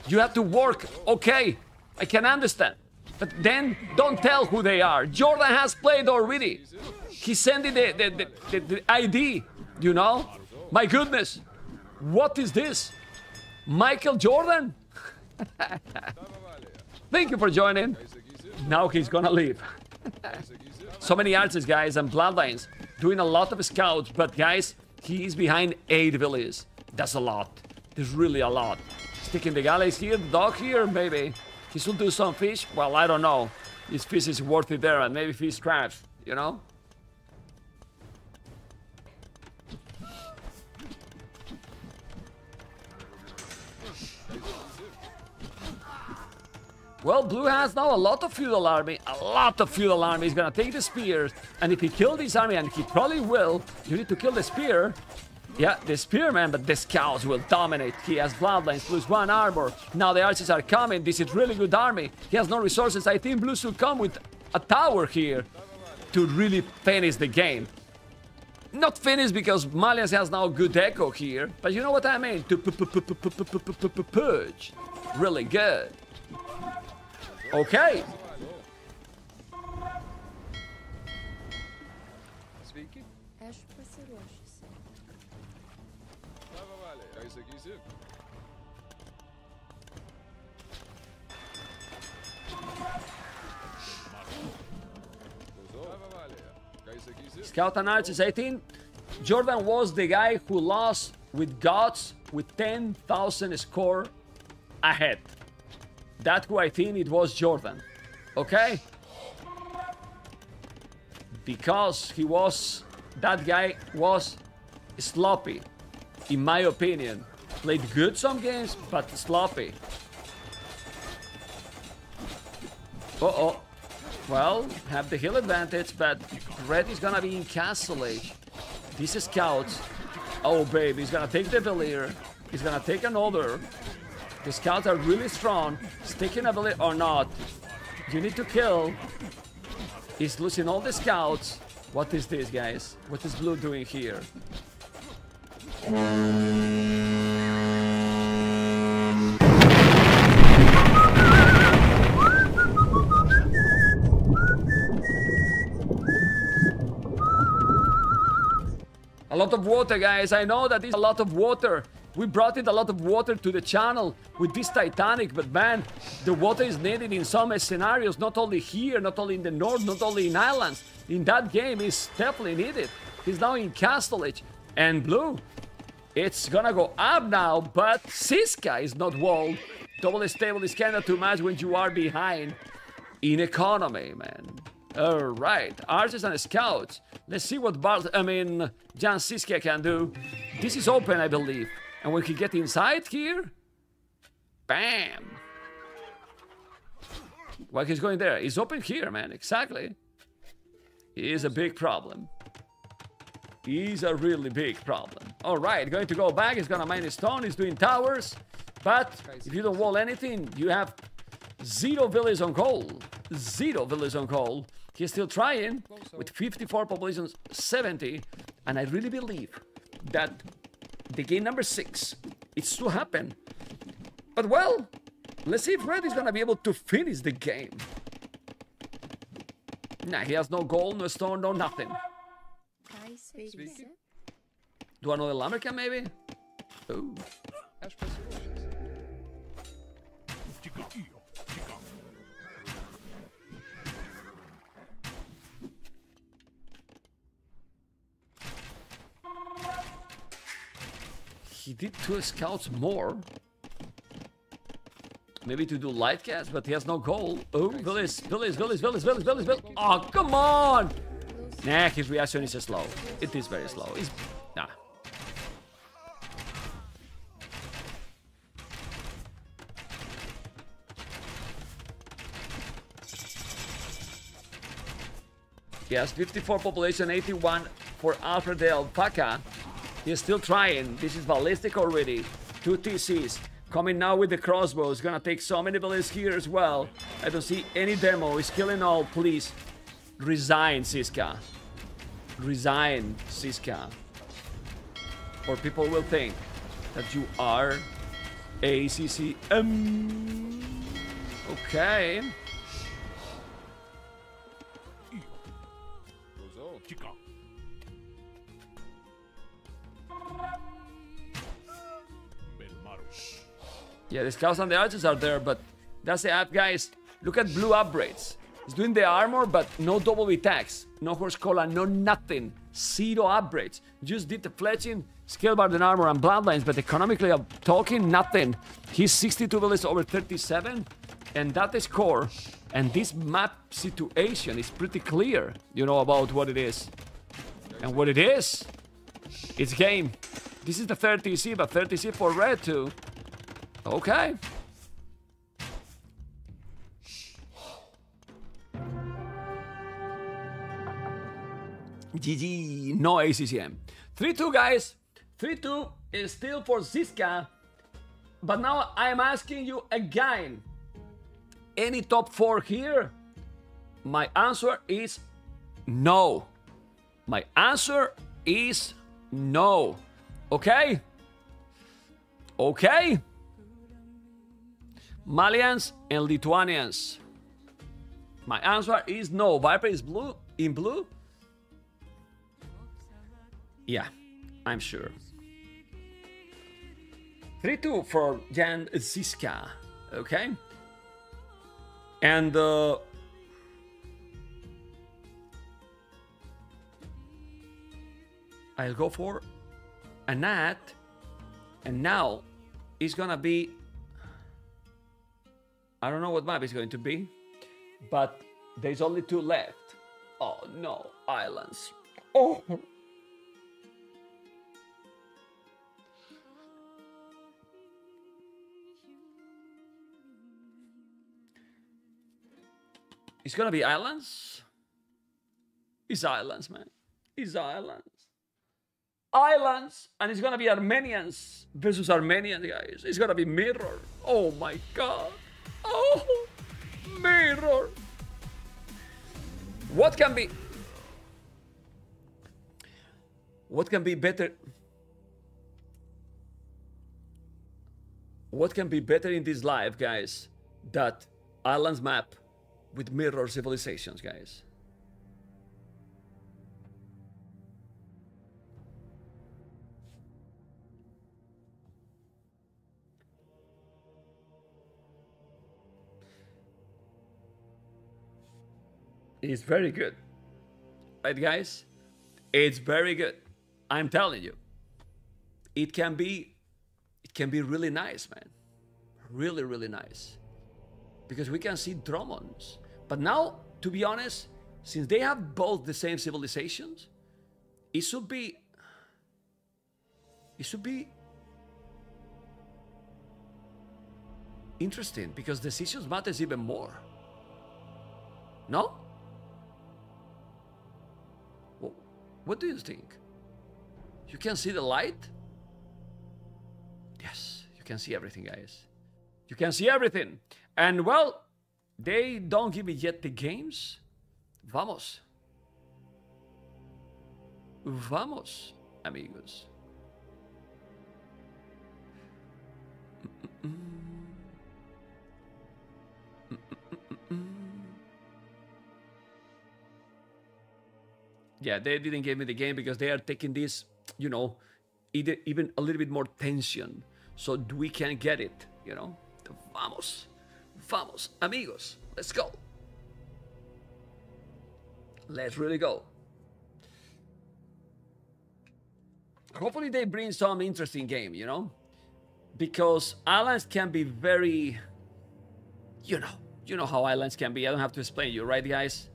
You have to work. Okay, I can understand. But then don't tell who they are. Jordan has played already. He sent the, the, the, the, ID, you know? My goodness. What is this? Michael Jordan? Thank you for joining. Now he's gonna leave. so many artists, guys, and bloodlines doing a lot of scouts, but guys, he is behind eight villages. That's a lot. There's really a lot. Sticking the galleys here, the dock here, maybe. He should do some fish. Well, I don't know. His fish is worth it there, and maybe fish traps, you know? Well, Blue has now a lot of feudal army, a lot of feudal army. He's gonna take the spears, and if he kills this army, and he probably will, you need to kill the spear. Yeah, the spearman, but the scouts will dominate. He has bloodlines plus one armor. Now the archers are coming. This is really good army. He has no resources. I think Blue will come with a tower here to really finish the game. Not finish because Malians has now good echo here, but you know what I mean? To purge. Really good. Okay. Scout Archers 18. Jordan was the guy who lost with Gods with 10,000 score ahead. That who I think it was Jordan. Okay? Because he was, that guy was sloppy, in my opinion. Played good some games, but sloppy. Uh-oh. Well, have the hill advantage, but Red is gonna be in Castle Age. This is Scouts. Oh, baby, he's gonna take the Valier. He's gonna take another. The Scouts are really strong. Sticking a Valier or not. You need to kill. He's losing all the Scouts. What is this, guys? What is Blue doing here? A lot of water, guys. I know that is a lot of water. We brought in a lot of water to the channel with this Titanic, but man, the water is needed in some scenarios, not only here, not only in the north, not only in islands. In that game, it's definitely needed. He's now in Castle And blue, it's gonna go up now, but Siska is not walled. Double stable is kinda too much when you are behind in economy, man. All right, archers and scouts. Let's see what Bart, I mean, Jan Siska can do. This is open, I believe. And when he get inside here, bam. Why he's going there. He's open here, man. Exactly. He is a big problem. He's a really big problem. All right, going to go back. He's gonna mine his stone. He's doing towers. But if you don't wall anything, you have zero villas on coal. Zero villas on coal. He's still trying with 54 populations, 70. And I really believe that the game number six, it's to happen. But well, let's see if Red is gonna be able to finish the game. Nah, he has no gold, no stone, no nothing. Do another lumber camp maybe? Ooh. He did two scouts more. Maybe to do light cav, but he has no goal. Oh, Willis, Willis, Willis, Willis, Willis, Willis, Willis. Oh, come on! Nah, his reaction is slow. It is very slow. He's nah. Yes, 54 population, 81 for Alfred the Alpaca. He's still trying. This is ballistic already. Two TCs. Coming now with the crossbow. It's gonna take so many bullets here as well. I don't see any demo. He's killing all. Please. Resign, Siska. Resign, Siska. Or people will think that you are ACCM. Okay. Yeah, the scouts and the archers are there, but that's the app, guys. Look at blue upgrades. He's doing the armor, but no double attacks, no horse collar, no nothing. Zero upgrades. Just did the fletching, scale bar and armor and bloodlines, but economically I'm talking nothing. He's 62 villas over 37, and that is core. And this map situation is pretty clear, you know, about what it is. And what it is, it's game. This is the 30C, but 30C for red too. Okay. GG, no ACCM. 3-2, guys. 3-2 is still for Ziska. But now I'm asking you again. Any top 4 here? My answer is no. My answer is no. Okay? Okay? Malians and Lithuanians. My answer is no. Viper is blue in blue. Yeah, I'm sure. 3-2 for Jan Ziska. Okay? And uh, I'll go for a Nat. And now it's gonna be I don't know what map is going to be, but there's only two left. Oh no, islands. Oh. It's gonna be islands. It's islands, man. It's islands. Islands, and it's gonna be Armenians versus Armenians, guys. It's gonna be mirror. Oh my god. Oh, mirror. What can be? What can be better? What can be better in this life, guys? That islands map with mirror civilizations, guys. It's very good. Right, guys? It's very good. I'm telling you. It can be it can be really nice, man. Really, really nice. Because we can see Dromons. But now, to be honest, since they have both the same civilizations, it should be it should be interesting because decisions matters even more. No? What do you think? You can see the light? Yes, you can see everything, guys. You can see everything. And well, they don't give me yet the games. Vamos. Vamos, amigos. Yeah, they didn't give me the game because they are taking this, you know, either, even a little bit more tension. So we can get it, you know. Vamos. Vamos, amigos. Let's go. Let's really go. Hopefully they bring some interesting game, you know? Because islands can be very you know, you know how islands can be. I don't have to explain you, right guys?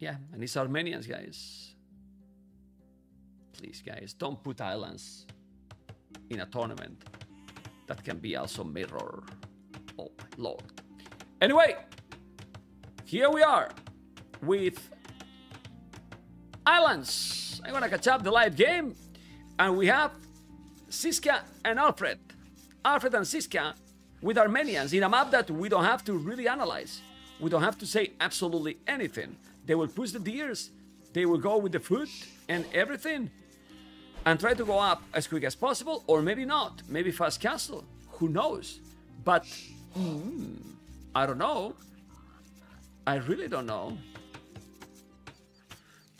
Yeah, and it's Armenians, guys. Please, guys, don't put islands in a tournament. That can be also mirror. Oh, my lord. Anyway, here we are with islands. I'm gonna catch up the live game, and we have Siska and Alfred. Alfred and Siska with Armenians in a map that we don't have to really analyze. We don't have to say absolutely anything. They will push the deers, they will go with the food and everything, and try to go up as quick as possible, or maybe not. Maybe fast castle. Who knows? But mm, I don't know. I really don't know.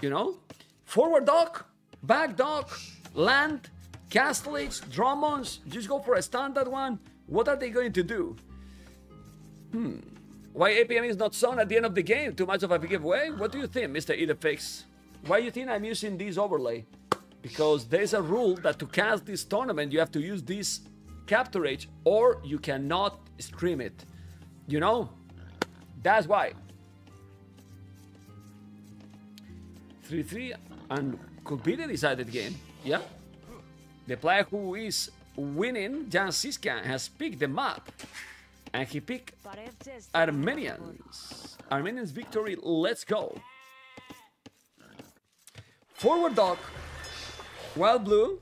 You know? Forward dock, back dock, land, Castlage, Dromons, just go for a standard one. What are they going to do? Hmm. Why APM is not shown at the end of the game? Too much of a giveaway? What do you think, Mr. Idefix? Why do you think I'm using this overlay? Because there's a rule that to cast this tournament, you have to use this CaptureAge or you cannot stream it. You know? That's why. 3-3 and could be the decided game. Yeah. The player who is winning, Jan Siska, has picked the map. And he picked Armenians. Armenians victory, let's go. Forward dock, wild blue,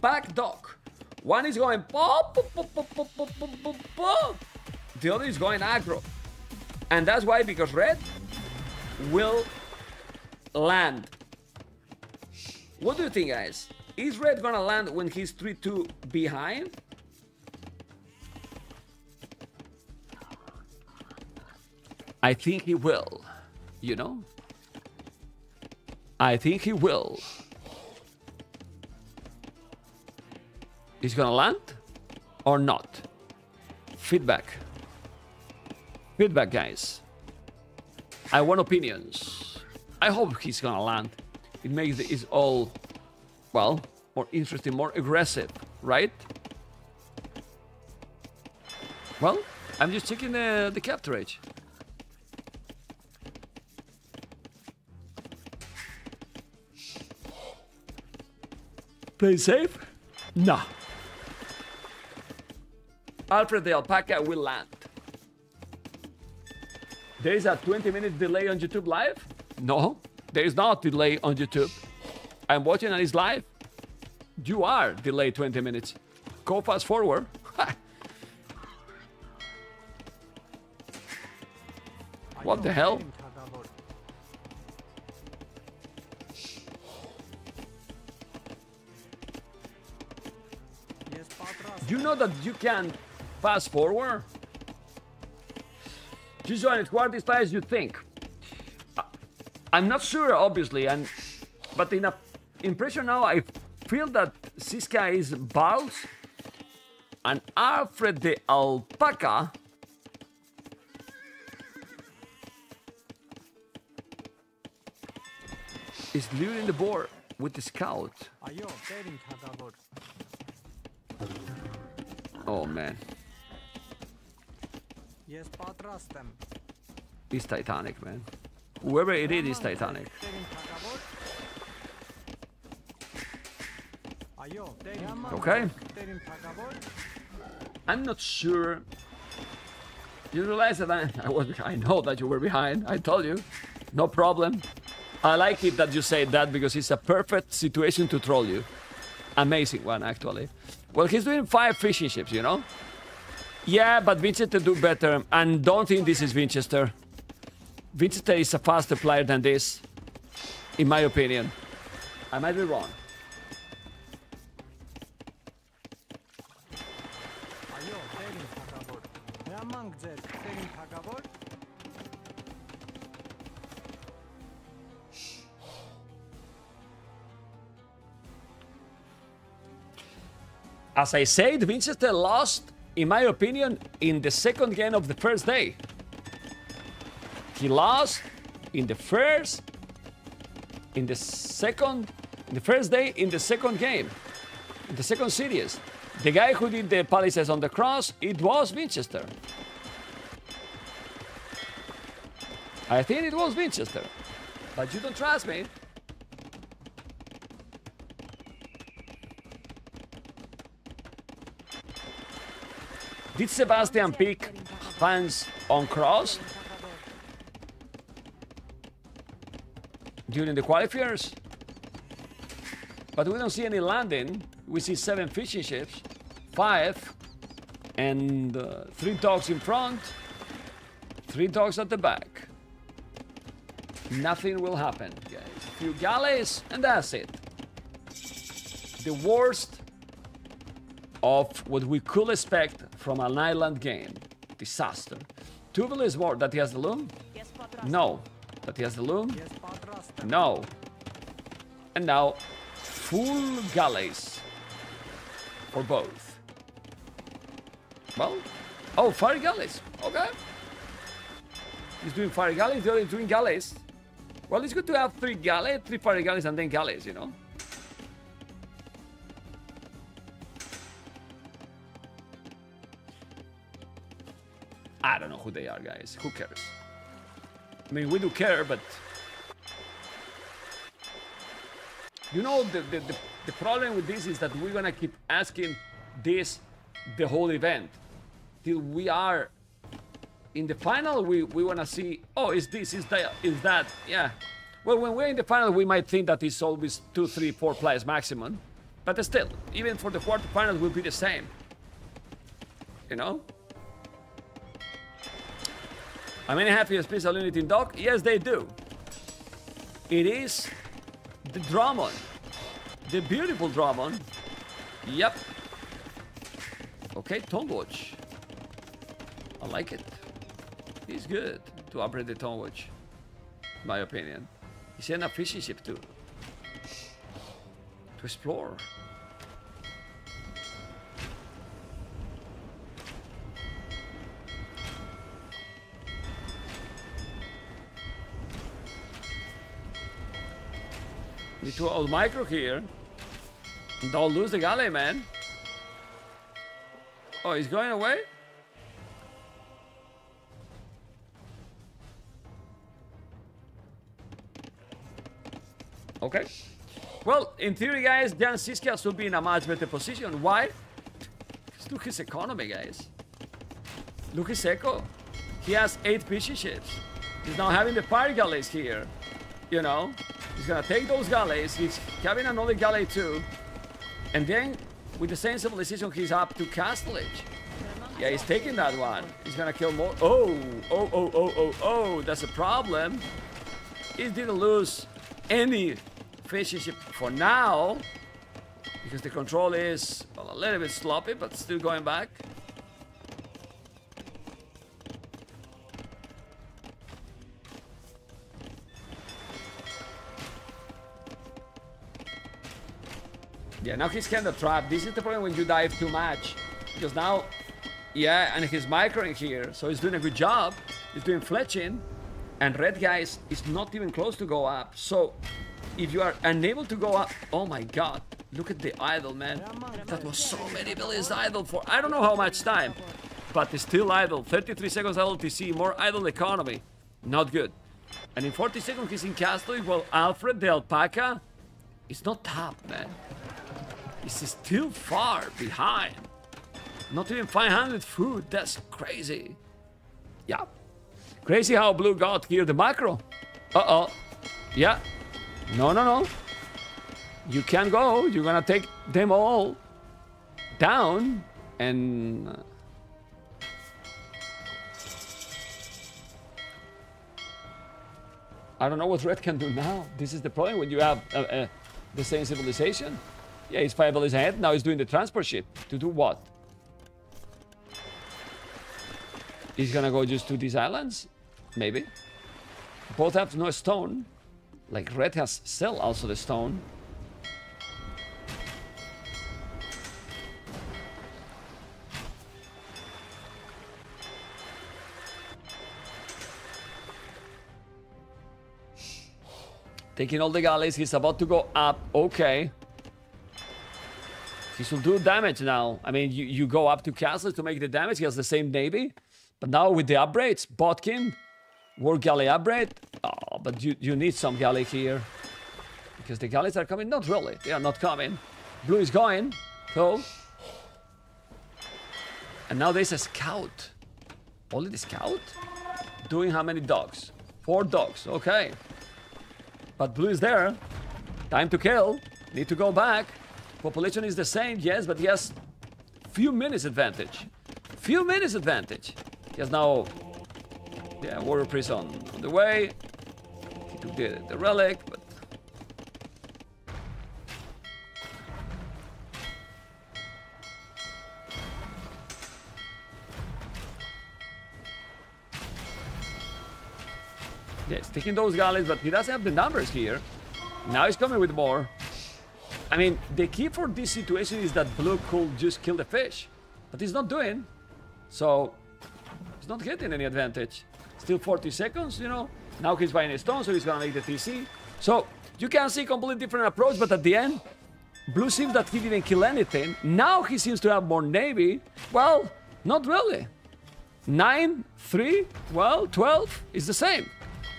back dock. One is going pop, pop, pop, pop, pop, pop, pop, pop. The other is going aggro. And that's why, because red will land. What do you think, guys? Is red gonna land when he's 3-2 behind? I think he will, you know? I think he will. He's gonna land or not? Feedback. Feedback, guys. I want opinions. I hope he's gonna land. It makes it all, well, more interesting, more aggressive, right? Well, I'm just checking the, the CaptureAge. Play safe? Nah. Alfred the Alpaca will land. There is a 20 minute delay on YouTube Live? No, there is not delay on YouTube. I'm watching and it's live. You are delayed 20 minutes. Go fast forward. what the hell? You know that you can fast forward? Just join it as fast as you think. I'm not sure, obviously, and but in a impression now, I feel that Siska is bald, and Alfred the alpaca is luring the board with the scout. Oh man. He's Titanic, man. Whoever it is is Titanic. Mm, okay. I'm not sure. You realize that I, I was I know that you were behind. I told you. No problem. I like it that you say that because it's a perfect situation to troll you. Amazing one, actually. Well, he's doing five fishing ships, you know? Yeah, but Winchester do better. And don't think this is Winchester. Winchester is a faster player than this, in my opinion. I might be wrong. As I said, Winchester lost, in my opinion, in the second game of the first day. He lost in the first, in the second, in the first day, in the second game, in the second series. The guy who did the palaces on the cross, it was Winchester. I think it was Winchester. But you don't trust me. Did Sebastian pick fans on cross during the qualifiers? But we don't see any landing. We see seven fishing ships, five, and uh, three docks in front, three docks at the back. Nothing will happen, guys. A few galleys, and that's it. The worst of what we could expect from an island game. Disaster. Tuval is more that he has the loom? No. That he has the loom? No. And now, full galleys for both. Well, oh, fire galleys. Okay. He's doing fire galleys, the other is doing galleys. Well, it's good to have three galleys, three fire galleys, and then galleys, you know? I don't know who they are, guys. Who cares? I mean, we do care, but You know, the, the, the, the problem with this is that we're gonna keep asking this the whole event. Till we are in the final, we, we wanna see, oh, is this, is that, is that, yeah. Well, when we're in the final, we might think that it's always two, three, four players maximum. But still, even for the quarterfinals, will be the same. You know? How many have a special unit in dock? Yes, they do. It is the Dromon. The beautiful Dromon. Yep. Okay, town watch. I like it. He's good to upgrade the town watch. My opinion. He's an fishing ship too. To explore. Need to old micro here. Don't lose the galley, man. Oh, he's going away? Okay. Well, in theory, guys, Jan Siskas will be in a much better position. Why? Because look his economy, guys. Look his eco. He has eight fishing ships. He's now having the fire galleys here. You know? He's gonna take those galleys. He's having another galley too. And then, with the sensible decision, he's up to Castle Age. Yeah, he's taking that one. He's gonna kill more. Oh, oh, oh, oh, oh, oh. That's a problem. He didn't lose any fishing ship for now. Because the control is, well, a little bit sloppy, but still going back. Yeah, now he's kind of trapped. This is the problem when you dive too much. Because now, yeah, and he's microing here, so he's doing a good job. He's doing fletching, and red guys is not even close to go up. So, if you are unable to go up, oh my god, look at the idle, man. That was so many millions idle for I don't know how much time, but it's still idle. 33 seconds idle TC, more idle economy. Not good. And in 40 seconds, he's in Castle. Well, Alfred the alpaca is not top, man. He's still far behind. Not even 500 food. That's crazy. Yeah. Crazy how Blue got here the macro. Uh-oh. Yeah. No, no, no. You can't go. You're gonna take them all down and... uh, I don't know what Red can do now. This is the problem when you have uh, uh, the same civilization. Yeah, his fireball is ahead. Now he's doing the transport ship. To do what? He's gonna go just to these islands? Maybe. Both have no stone. Like red has still also the stone. Taking all the galleys, he's about to go up. Okay. He should do damage now. I mean, you, you go up to castles to make the damage. He has the same navy. But now with the upgrades, Bodkin, War Galley upgrade. Oh, but you, you need some galley here. Because the galleys are coming. Not really. They are not coming. Blue is going. So. And now there's a scout. Only the scout? Doing how many dogs? Four dogs. Okay. But blue is there. Time to kill. Need to go back. Population is the same, yes, but he has few minutes advantage. Few minutes advantage. He has now, yeah, warrior priest on, on the way. He took the, the relic, but he's taking those galleys, but he doesn't have the numbers here. Now he's coming with more. I mean, the key for this situation is that Blue could just kill the fish. But he's not doing. So, he's not getting any advantage. Still 40 seconds, you know. Now he's buying a stone, so he's gonna make the TC. So, you can see completely different approach, but at the end, Blue seems that he didn't kill anything. Now he seems to have more navy. Well, not really. 9, 3, well, 12 is the same.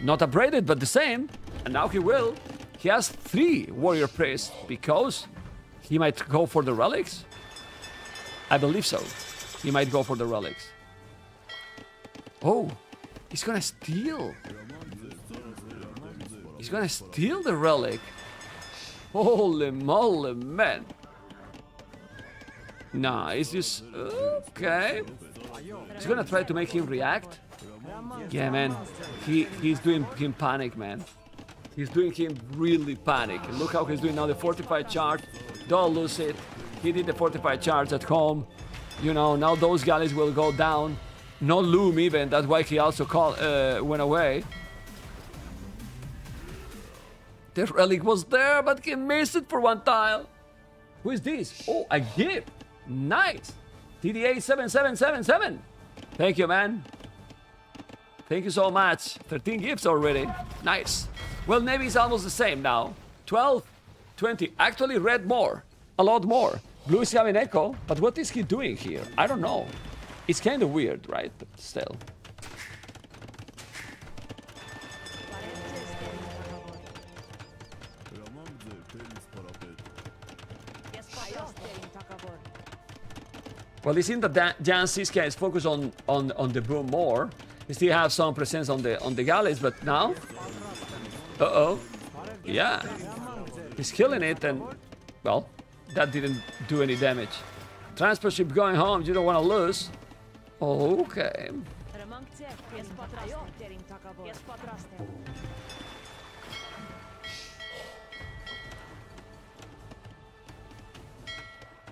Not upgraded, but the same. And now he will. He has three warrior priests because he might go for the relics. I believe so. He might go for the relics. Oh, he's gonna steal. He's gonna steal the relic. Holy moly, man. Nah, it's just okay. He's gonna try to make him react. Yeah, man. He he's doing him panic, man. He's doing him really panic. Look how he's doing now the fortified church. Don't lose it. He did the fortified church at home. You know, now those galleys will go down. No loom even. That's why he also call, uh, went away. The relic was there, but he missed it for one tile. Who is this? Oh, a gift. Nice. TDA 7777. Thank you, man. Thank you so much. 13 gifts already. Nice. Well, Navy is almost the same now. 12, 20. Actually, red more. A lot more. Blue is having echo, but what is he doing here? I don't know. It's kind of weird, right? But still. Well, it seems that Dan- Jan Siska is focused on, on, on the boom more. He still have some presence on the on the galleys, but now, uh oh, yeah, he's killing it, and well, that didn't do any damage. Transport ship going home. You don't want to lose. Okay.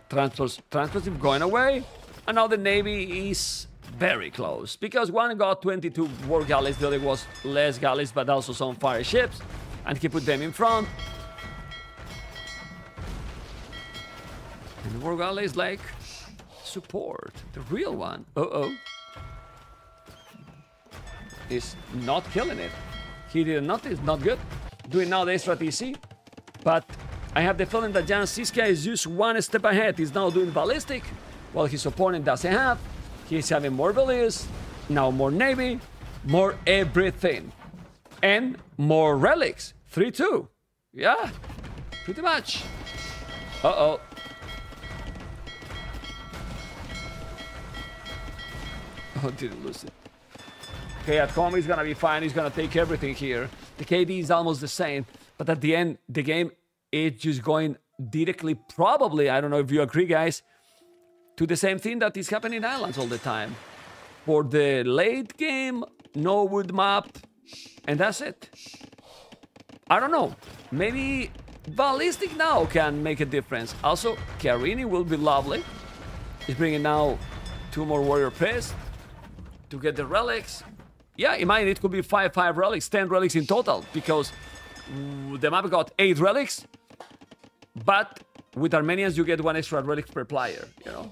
Transport, transport ship going away, and now the navy is very close because one got 22 war galleys, the other was less galleys, but also some fire ships, and he put them in front. And the war galleys like support, the real one. Uh oh, is not killing it. He did not. Not good. Doing now the extra TC, but I have the feeling that Jan Siska is just one step ahead. He's now doing ballistic, while his opponent doesn't have. He's having more villas, now more navy, more everything. And more relics. 3-2. Yeah, pretty much. Uh-oh. Oh, didn't lose it. Okay, at home he's gonna be fine. He's gonna take everything here. The KD is almost the same. But at the end, the game is just going directly, probably, I don't know if you agree, guys, to the same thing that is happening in Islands all the time. For the late game, no wood map, and that's it. I don't know. Maybe Ballistic now can make a difference. Also, Careening will be lovely. He's bringing now two more Warrior Press to get the relics. Yeah, imagine it could be 5 5 relics, 10 relics in total, because mm, the map got 8 relics, but with Armenians you get one extra relic per player, you know?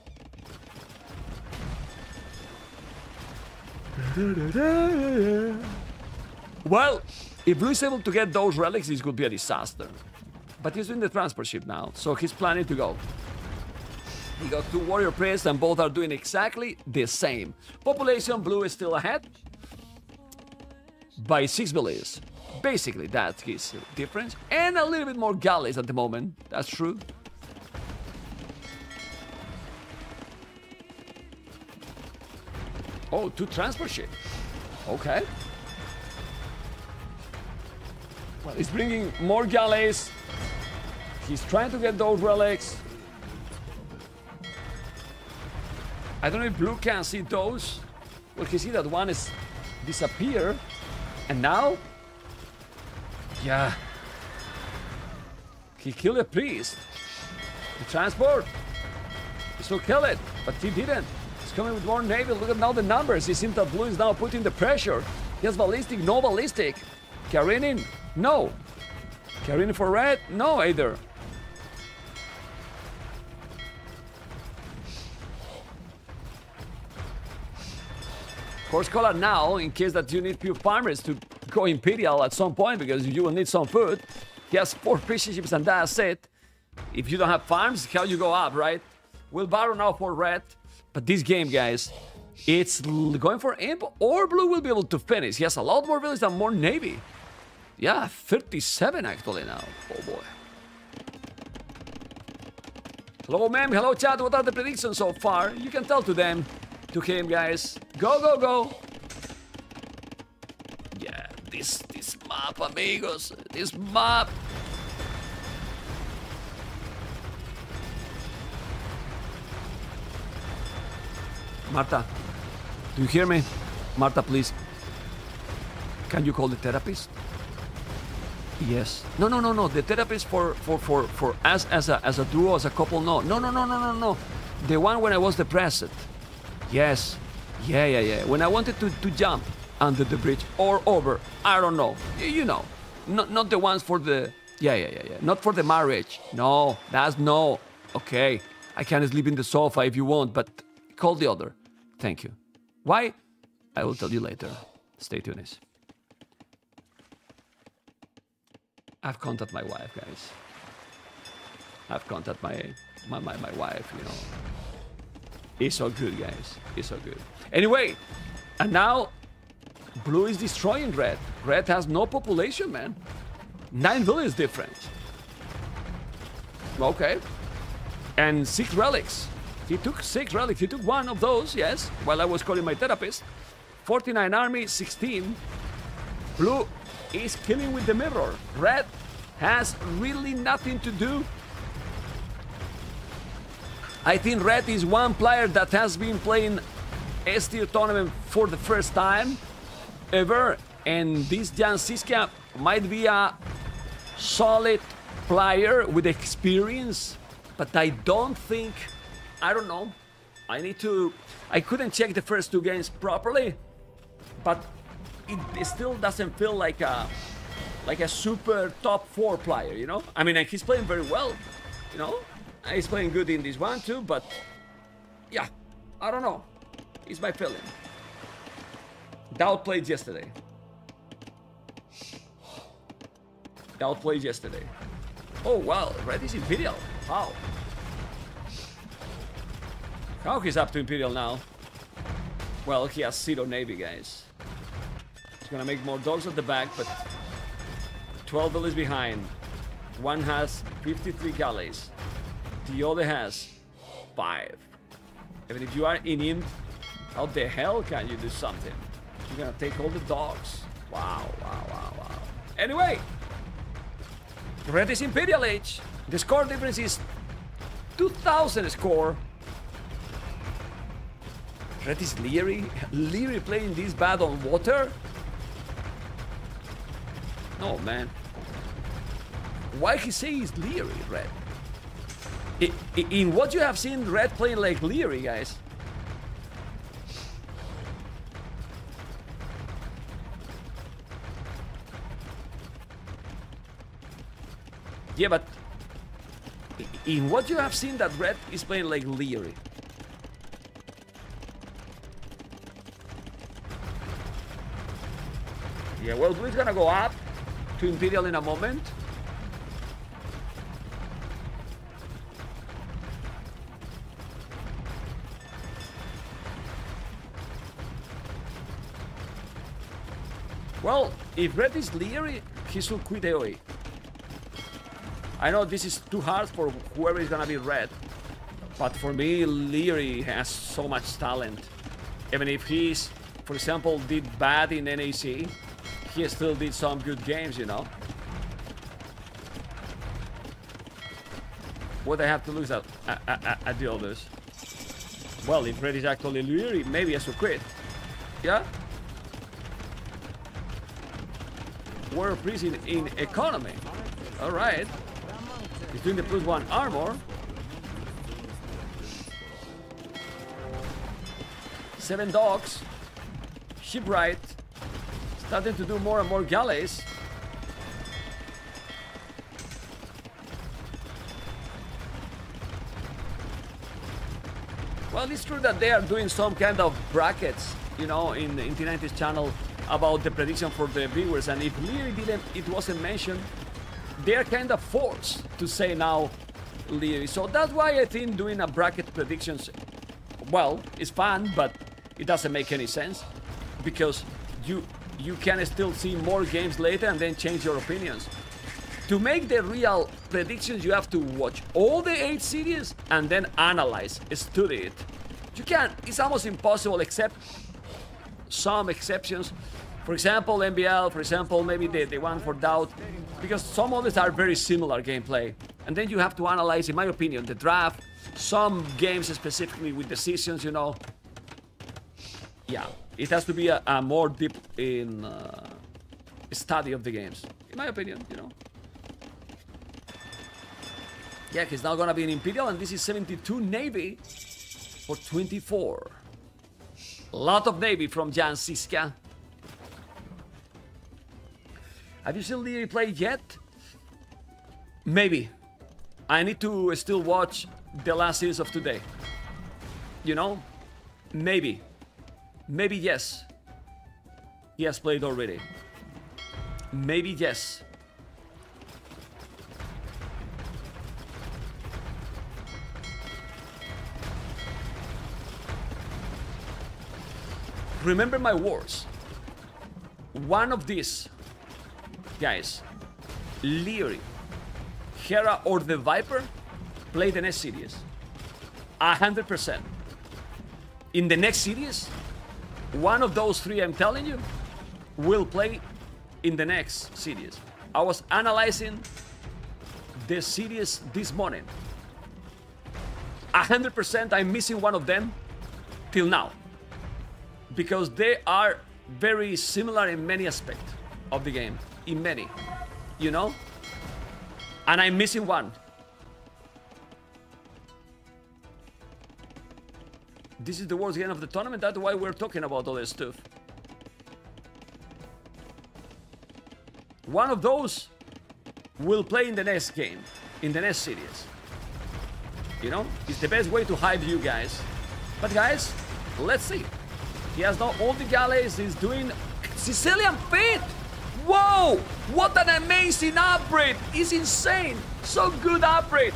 Well, If Blue is able to get those relics, this could be a disaster. But he's in the transport ship now, so he's planning to go. He got two warrior priests and both are doing exactly the same. Population blue is still ahead by six villages. Basically, that's his difference. And a little bit more galleys at the moment. That's true. Oh, two transport ships. Okay. Well, he's bringing more galleys. He's trying to get those relics. I don't know if Blue can see those. Well, he see that one is disappear. And now? Yeah. He killed a priest. The transport. He should kill it, but he didn't. Coming with more navy. Look at now the numbers. It seems that Blue is now putting the pressure. He has ballistic, no ballistic. Careening, no. Careening for red, no either. out now in case that you need few farmers to go Imperial at some point because you will need some food. He has four prison ships and that's it. If you don't have farms, how you go up, right? Wheelbarrow now for red. But this game, guys, it's going for imp or blue will be able to finish. He has a lot more villages and more navy. Yeah, 37 actually now. Oh boy. Hello, ma'am. Hello, chat. What are the predictions so far? You can tell to them to him, guys. Go, go, go. Yeah, this this map, amigos. This map. Marta, do you hear me? Marta, please. Can you call the therapist? Yes. No, no, no, no. The therapist for for for for us as a as a duo, as a couple. No, no, no, no, no, no, no. The one when I was depressed. Yes. Yeah, yeah, yeah. When I wanted to, to jump under the bridge or over, I don't know. You, know. Not, not the ones for the. Yeah, yeah, yeah, yeah. Not for the marriage. No, that's no. Okay. I can sleep in the sofa if you want, but call the other. Thank you. Why? I will tell you later. Stay tuned. I've contacted my wife, guys. I've contacted my, my, my, my wife, you know. It's so good, guys. It's so good. Anyway, and now blue is destroying red. Red has no population, man. Nine villages different. Okay. And six relics. He took six relics. He took one of those, yes, while I was calling my therapist. 49 army, 16. Blue is killing with the mirror. Red has really nothing to do I think Red is one player that has been playing S-tier tournament for the first time ever, and this Jan Siska might be a solid player with experience, but I don't think, I don't know, I need to, I couldn't check the first two games properly, but it, it still doesn't feel like a, like a super top four player, you know? I mean, he's playing very well, you know? He's playing good in this one too, but yeah, I don't know. It's my feeling. DauT played yesterday. DauT played yesterday. Oh wow, Red is Imperial. Wow. He's up to Imperial now? Well, he has zero Navy, guys. He's gonna make more dogs at the back, but 12 is behind. One has 53 galleys. The other has five. Even if you are in him, how the hell can you do something? You're gonna take all the dogs. Wow, wow, wow, wow. Anyway, Red is Imperial Age. The score difference is 2000 score. Red is Liereyy. Liereyy playing this bad on water? No, man. Why he say he's Liereyy, Red? in what you have seen Red playing like Liereyy, guys. Yeah, but in what you have seen that Red is playing like Liereyy. Yeah, well, Blue's gonna go up. to Imperial in a moment. Well, if Red is Liereyy, he should quit AoE. I know this is too hard for whoever is gonna be Red. But for me, Liereyy has so much talent. Even if he's, for example, did bad in NAC, he still did some good games, you know. What I have to lose at, at, at, at the others. Well, if Red is actually Liereyy, maybe I should quit. Yeah? War Priest in, in economy. Alright. He's doing the plus one armor. Seven dogs. Shipwright. Starting to do more and more galleys. Well, it's true that they are doing some kind of brackets, you know, in in T90's channel about the prediction for the viewers. And if Liereyy didn't, it wasn't mentioned, they're kind of forced to say now Liereyy. So that's why I think doing a bracket predictions, well, it's fun, but it doesn't make any sense because you you can still see more games later and then change your opinions. To make the real predictions, you have to watch all the eight series and then analyze, study it. You can't, it's almost impossible except some exceptions. For example, MBL, for example, maybe the, the one for DauT, because some others are very similar gameplay. And then you have to analyze, in my opinion, the draft, some games specifically with decisions, you know. Yeah, it has to be a, a more deep in uh, study of the games, in my opinion, you know. Yeah, he's now gonna be an Imperial, and this is 72 Navy for 24. Lot of Navy from Jan Siska. Have you seen Liereyy play yet? Maybe. I need to still watch the last series of today. You know? Maybe. Maybe yes. He has played already. Maybe yes. Remember my words. One of these guys, Liereyy, Hera, or the Viper, play the next series. A hundred percent. In the next series, one of those three, I'm telling you, will play in the next series. I was analyzing the series this morning. A hundred percent, I'm missing one of them till now because they are very similar in many aspects of the game. In many, you know? And I'm missing one. This is the worst game of the tournament. That's why we're talking about all this stuff. One of those will play in the next game, in the next series. You know, it's the best way to hype you guys. But guys, let's see. He has now all the galleys. He's doing Cilician Fleet. Whoa! What an amazing upgrade! It's insane. So good upgrade.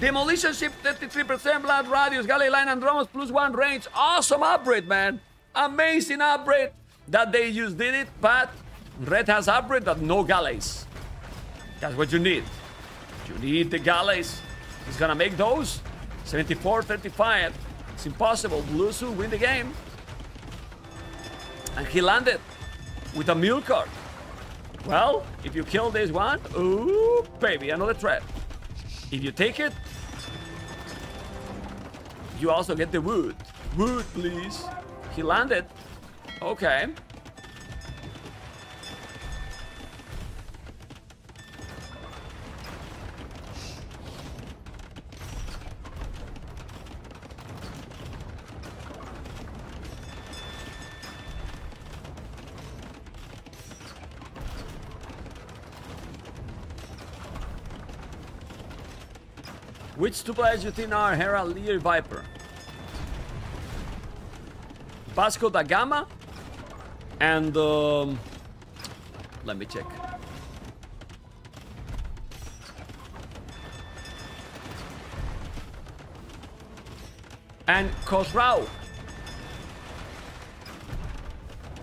Demolition ship 33% blast radius, galley line and Dromons plus one range. Awesome upgrade, man. Amazing upgrade that they just did it, but Red has upgrade but no galleys. That's what you need. You need the galleys. He's gonna make those. 74-35. It's impossible. Will win the game. And he landed with a mule card. Well, if you kill this one, ooh, baby, another threat. If you take it, you also get the wood. Wood, please. He landed. Okay. Which two players you think are Hera, Lear, Viper? Vasco da Gama And um, let me check. And Khosrau.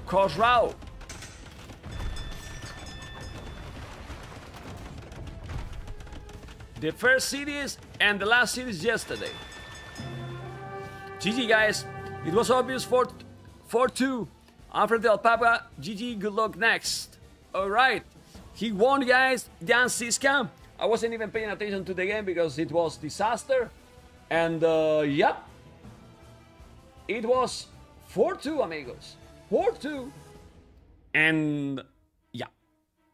Khosrau. The first series and the last series yesterday. GG guys, it was obvious for 4-2. Alfred Del Papa, GG, good luck next. Alright, he won guys, Jan Siska. I wasn't even paying attention to the game because it was disaster. And uh, yeah, it was 4-2 amigos. 4-2. And yeah,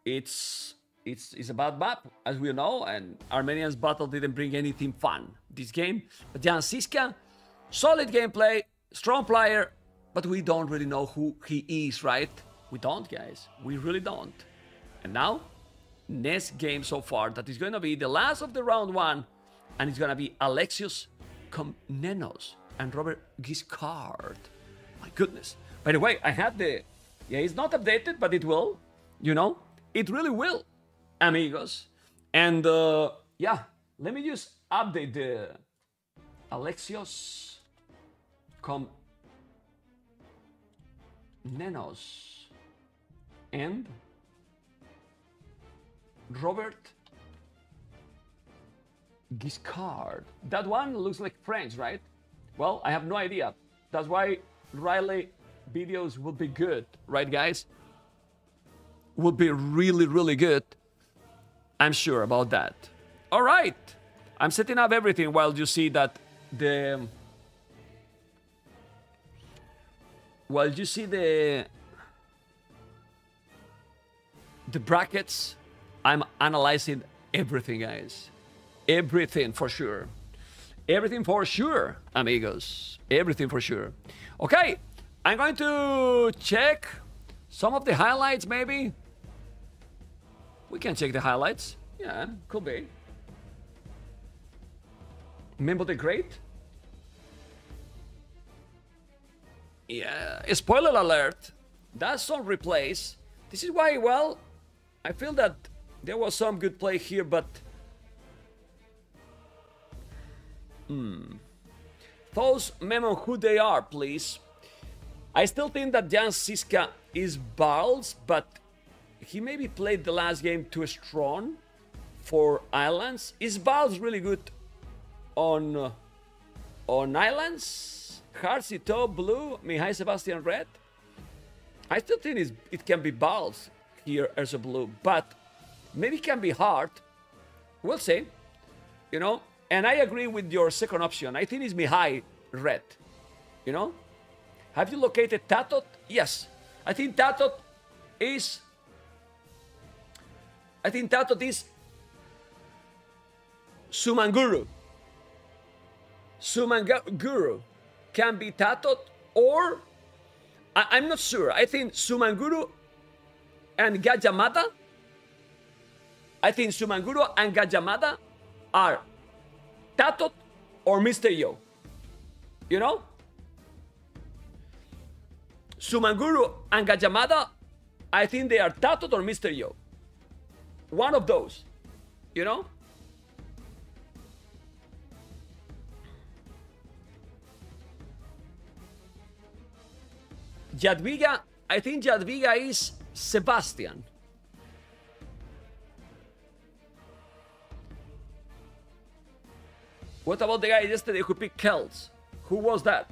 it's it's it's a bad map, as we know, and Armenians battle didn't bring anything fun this game. But Jan Siska, solid gameplay, strong player, but we don't really know who he is, right? We don't, guys. We really don't. And now, next game so far, that is going to be the last of the round one, and it's going to be Alexios Komnenos and Robert Guiscard. My goodness. By the way, I had the... Yeah, it's not updated, but it will. You know? It really will, amigos. And, uh, yeah, let me just update the Alexios Com Nenos and Robert Guiscard. That one looks like French, right? Well, I have no idea. That's why Riley videos will be good, right, guys? Will be really, really good. I'm sure about that. All right. I'm setting up everything while you see that the while you see the the brackets, I'm analyzing everything, guys. Everything for sure. Everything for sure, amigos. Everything for sure. Okay, I'm going to check some of the highlights, maybe. We can check the highlights. Yeah, could be. Mimbo the Great? Yeah, spoiler alert. That's on replays. This is why, well, I feel that there was some good play here, but... Hmm. Those memo who they are, please. I still think that Jan Siska is balls, but he maybe played the last game too strong for Islands. Is balls really good on uh, on Islands? Heartsy top blue, Mihai Sebastian red. I still think it can be balls here as a blue, but maybe it can be hard. We'll see. You know, and I agree with your second option. I think it's Mihai red. You know, have you located TaToH? Yes, I think TaToH is. I think TaToH is Sumanguru. Sumanguru can be TaToH or I, am not sure. I think Sumanguru and Gajah Mada. I think Sumanguru and Gajah Mada are TaToH or Mr. Yo. You know? Sumanguru and Gajah Mada, I think they are TaToH or Mr. Yo. One of those. You know? Jadwiga, I think Jadwiga is Sebastian. What about the guy yesterday who picked Celts? Who was that?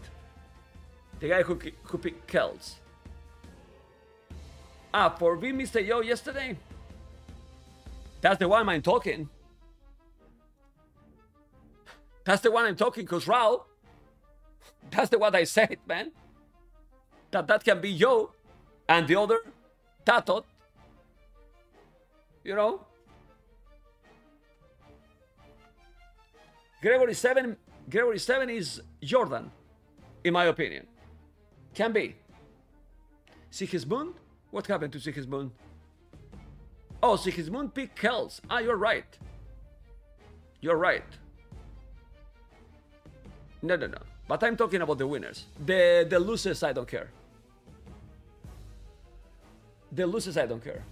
The guy who, who picked Celts. Ah, for V Mr. Yo yesterday? That's the one I'm talking. That's the one I'm talking, Khosrau. That's the one I said, man that that can be Yo and the other TaToH. You know? Gregory 7 Gregory 7 is Jordan, in my opinion. Can be. Sigismund? What happened to Sigismund? Oh, Sigismund picked Celts. Ah, you're right. You're right. No, no, no. But I'm talking about the winners. The the losers, I don't care. The losers, I don't care.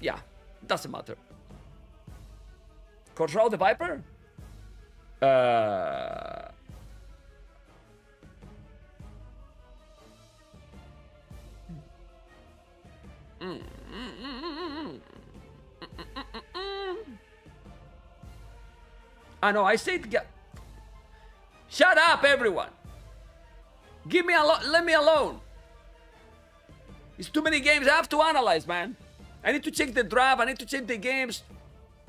Yeah, doesn't matter. Control the Viper? Uh... I know, I said... Shut up, everyone! Give me a lot, Let me alone. It's too many games. I have to analyze, man. I need to check the draft. I need to check the games.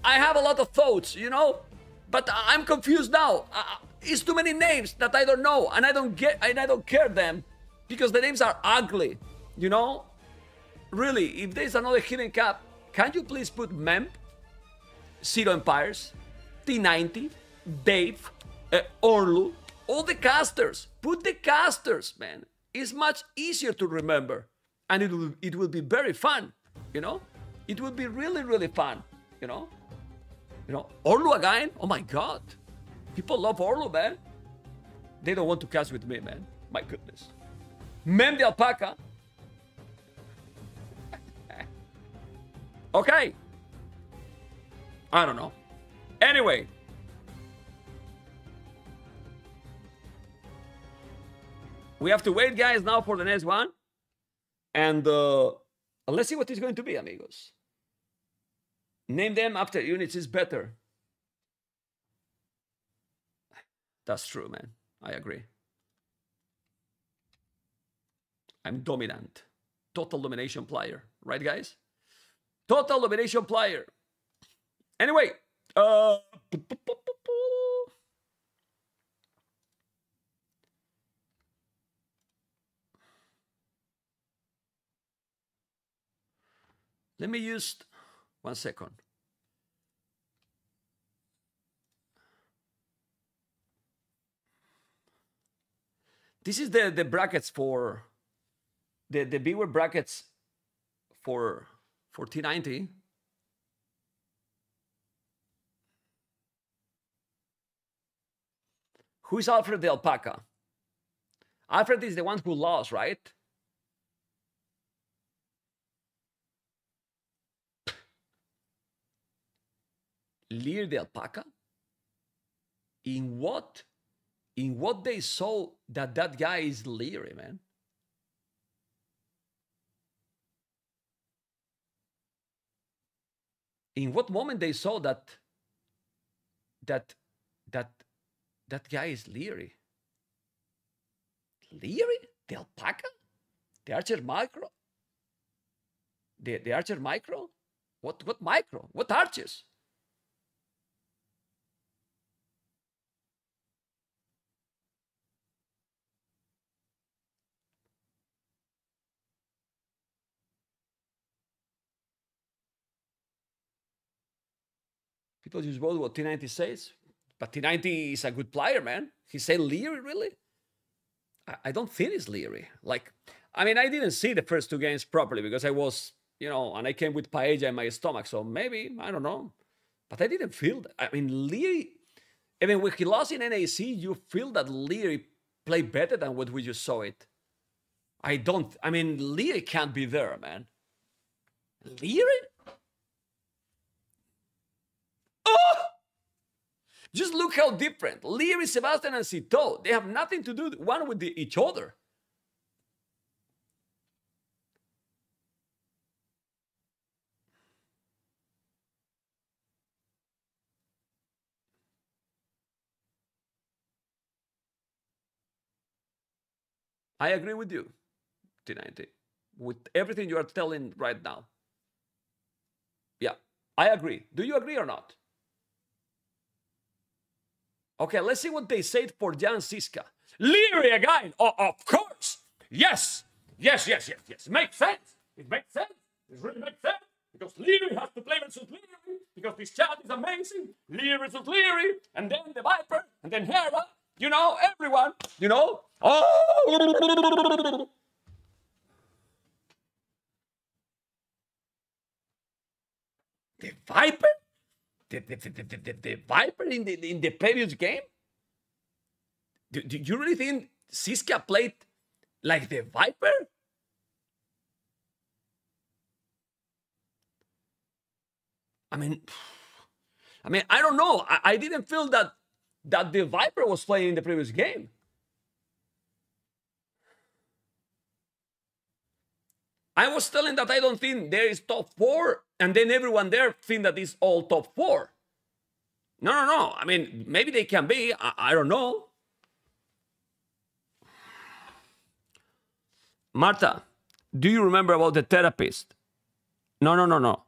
I have a lot of thoughts, you know, but I'm confused now. It's too many names that I don't know, and I don't get, and I don't care them because the names are ugly, you know. Really, if there's another Hidden Cup, can you please put Memb, Zero Empires, T90, Dave, uh, Orlu, all the casters. Put the casters, man. It's much easier to remember, and it will it will be very fun. You know, it will be really really fun. You know, you know Orlu again. Oh my God, people love Orlu, man. They don't want to cast with me, man. My goodness. Mem the alpaca. Okay. I don't know. Anyway, we have to wait, guys, now for the next one. And uh, let's see what it's going to be, amigos. Name them after units is better. That's true, man. I agree. I'm dominant. Total domination player. Right, guys? Total domination player. Anyway, uh, let me use one second. This is the the brackets for the the viewer brackets for for T90. Who is Alfred the alpaca? Alfred is the one who lost, right? Lear the alpaca? In what? In what they saw that that guy is Liereyy, man? In what moment they saw that that that that guy is Liereyy? Liereyy? The alpaca? The Archer Micro? The the Archer Micro? What what micro? What arches? Use both what T90 says, but T90 is a good player, man. He said Liereyy, really? I, I don't think it's Liereyy. Like, I mean, I didn't see the first two games properly because I was, you know, and I came with paella in my stomach, so maybe, I don't know. But I didn't feel that. I mean, Liereyy, even when he lost in NAC, you feel that Liereyy played better than what we just saw it. I don't, I mean, Liereyy can't be there, man. Liereyy? Oh! Just look how different. Liereyy, Sebastian, and Cito, they have nothing to do one with the, each other. I agree with you, T90, with everything you are telling right now. Yeah, I agree. Do you agree or not? Okay, let's see what they said for Jan Siska. Liereyy again. Oh, of course. Yes. Yes, yes, yes, yes. It Makes sense. It makes sense. It really makes sense. Because Liereyy has to play versus Liereyy. Because this chat is amazing. Liereyy versus Liereyy. And then the Viper. And then Hera. You know, everyone. You know. Oh. The Viper? the, the, the, the, the Viper in the, in the previous game? Do, do you really think Siska played like the Viper? I mean, I mean, I don't know. I, I didn't feel that that the Viper was playing in the previous game. I was telling that I don't think there is top four, and then everyone there think that it's all top four. No, no, no. I mean, maybe they can be. I, I don't know. Marta, do you remember about the therapist? No, no, no, no.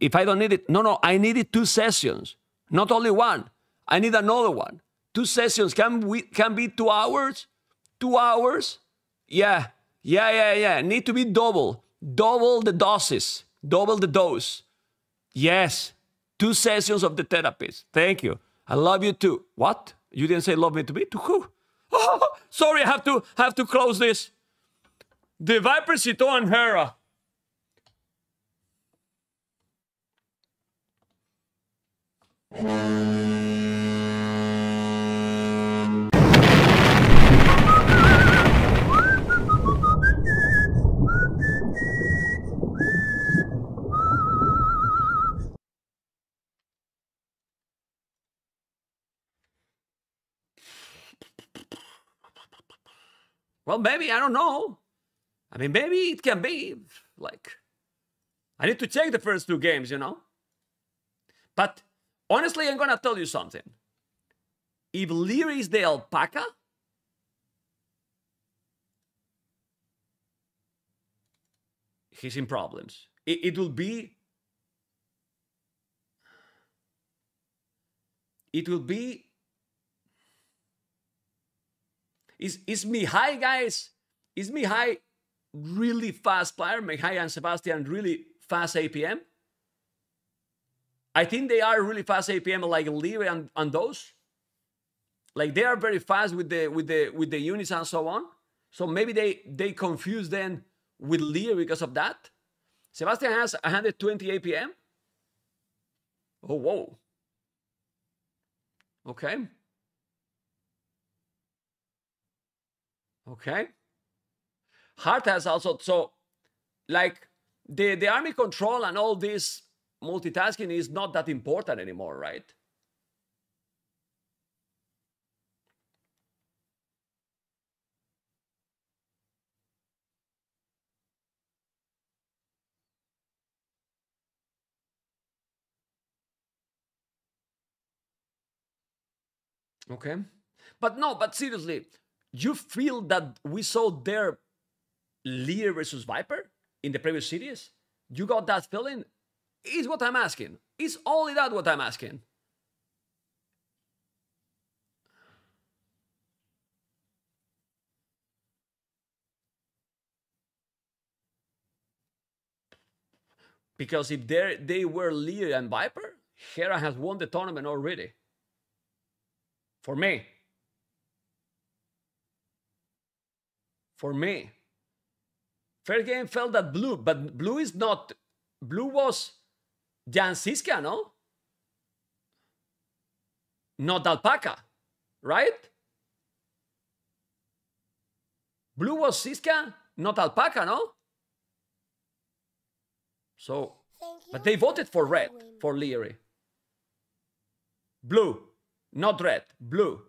If I don't need it, no, no, I needed two sessions, not only one. I need another one. Two sessions can we can be two hours, two hours. Yeah, yeah, yeah, yeah. Need to be double, double the doses, double the dose. Yes, two sessions of the therapist. Thank you. I love you too. What? You didn't say love me to me? To who? Oh, sorry, I have to have to close this. The Viper citó a Hera. Well, maybe I don't know. I mean, maybe it can be like I need to check the first two games, you know. But honestly, I'm gonna tell you something. If Liereyy is the alpaca, he's in problems. It, it will be. It will be. Is is Mihai, guys? Is Mihai really fast player? Mihai and Sebastian really fast APM? I think they are really fast APM like Liereyy and, and those. Like they are very fast with the with the with the units and so on. So maybe they they confuse them with Lear because of that. Sebastian has 120 APM. Oh whoa. Okay. Okay. Heart has also so like the the army control and all this multitasking is not that important anymore, right? Okay. But no, but seriously, you feel that we saw their Lear versus Viper in the previous series? You got that feeling? Is what I'm asking. Is only that what I'm asking? Because if they they were Lear and Viper, Hera has won the tournament already. For me. For me. Fair game felt that blue, but blue is not. Blue was Jan Žižka, no? Not alpaca, right? Blue was Siska, not alpaca, no? So, but they voted for red for Liereyy. Blue, not red, blue.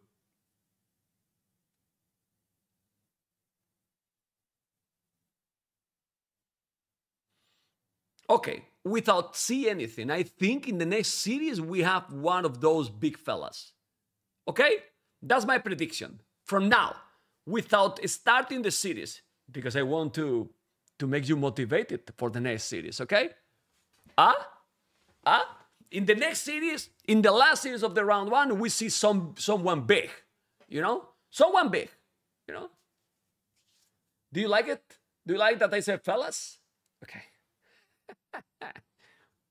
Okay, without see anything, I think in the next series we have one of those big fellas. Okay? That's my prediction. From now, without starting the series, because I want to to make you motivated for the next series, okay? Ah? Ah? In the next series, in the last series of the round one, we see some someone big. You know? Someone big. You know? Do you like it? Do you like that I said fellas? Okay.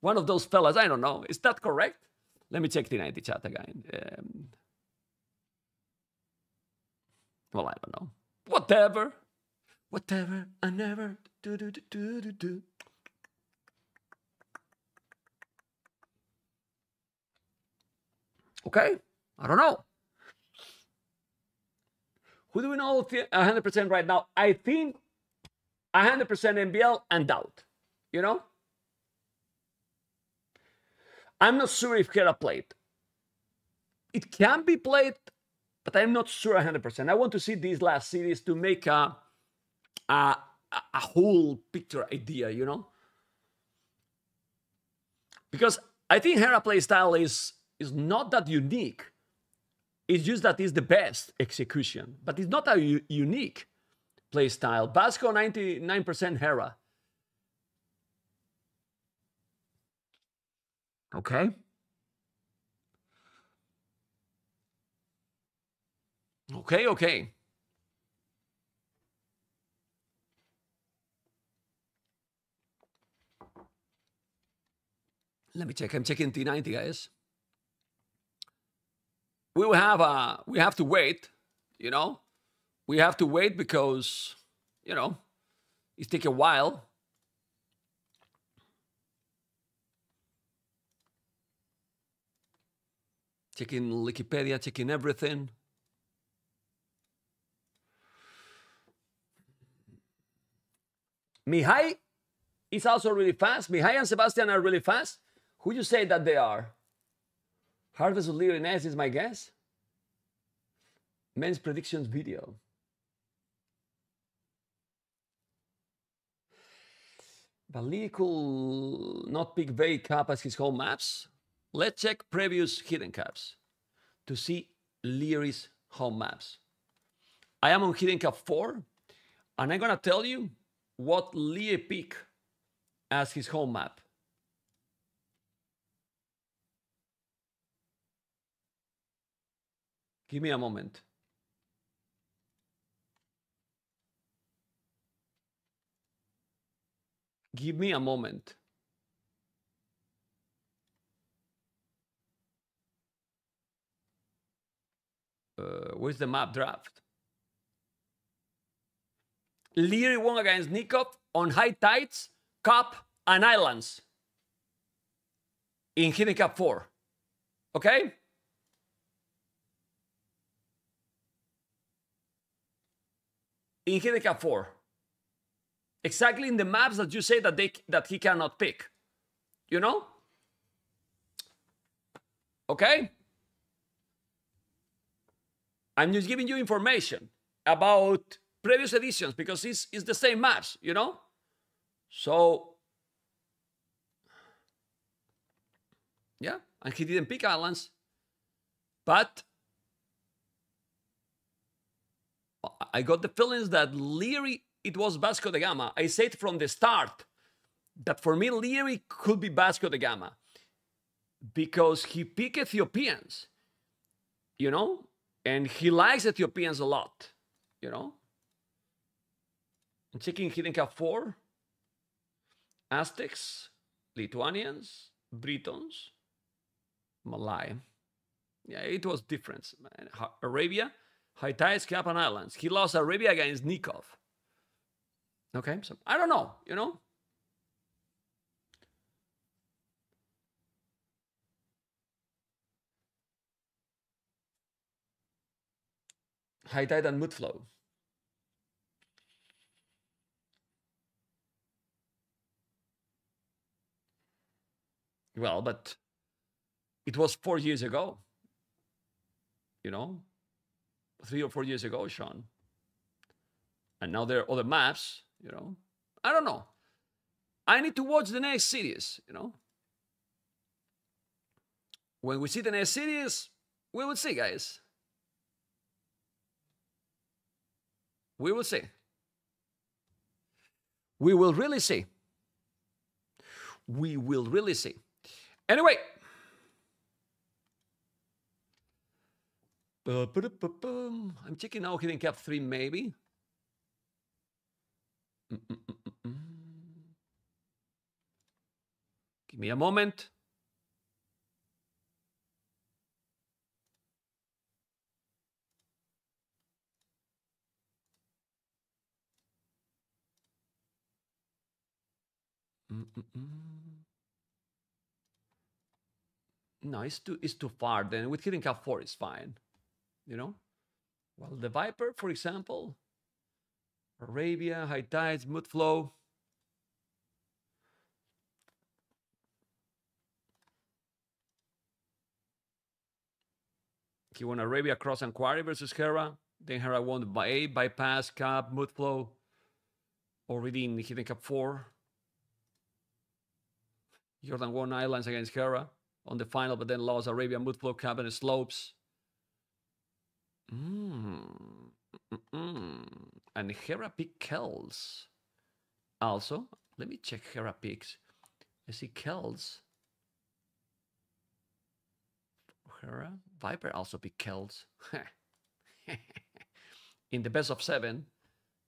One of those fellas, I don't know. Is that correct? Let me check the 90 chat again. Um, well, I don't know. Whatever. Whatever. I never do do do do do. Okay. I don't know. Who do we know thi- 100% right now? I think 100% MBL and DauT. You know? I'm not sure if Hera played. It can be played, but I'm not sure 100%. I want to see these last series to make a, a, a whole picture idea, you know? Because I think Hera play style is, is not that unique. It's just that it's the best execution, but it's not a u- unique play style. Vasco 99% Hera. Okay. Okay, okay. Let me check. I'm checking T90, guys. We will have uh we have to wait, you know. We have to wait because, you know, it take a while. Checking Wikipedia, checking everything. Mihai is also really fast. Mihai and Sebastian are really fast. Who you say that they are? Harvest of Leo is my guess. Men's predictions video. Bali could not pick Vey Cup as his home maps. Let's check previous hidden cups to see Liereyy's home maps. I am on hidden cup 4, and I'm gonna tell you what Lee picked as his home map. Give me a moment. Give me a moment. Uh, where's the map draft? Liereyy won against Nicov on high tides, cup, and islands in Cup 4. Okay? In Cup 4. Exactly in the maps that you say that they that he cannot pick. You know? Okay? I'm just giving you information about previous editions because it's, it's the same maps, you know? So, yeah, and he didn't pick islands, but I got the feelings that Liereyy, it was Vasco da Gama. I said from the start that for me, Liereyy could be Vasco da Gama because he picked Ethiopians, you know, and he likes Ethiopians a lot, you know. I'm checking Hidden Cup 4. Aztecs, Lithuanians, Britons, Malay. Yeah, it was different. Arabia, Hittites, Capan Islands. He lost Arabia against Nicov. Okay, so I don't know, you know? Hittite and Mudflow. Well, but it was four years ago. You know, three or four years ago, Sean. And now there are other maps, you know. I don't know. I need to watch the next series, you know. When we see the next series, we will see, guys. We will see. We will really see. We will really see. Anyway. I'm checking out Hidden Cup 3, maybe. Give me a moment. Mm-mm-mm. No, it's too it's too far. Then with Hidden Cup 4 is fine. You know? Well, the Viper, for example, Arabia, high tides, Mudflow. He won Arabia Cross and Quarry versus Hera. Then Hera won by A, bypass, cap, Mudflow. Already in Hidden Cup 4. Jordan won Islands against Hera on the final, but then lost Arabia Mudflow, cap, and slopes. Mm. And Hera picked Celts. Also, let me check Hera picks. I see Celts. Hera. Viper also picked Celts. In the best of seven.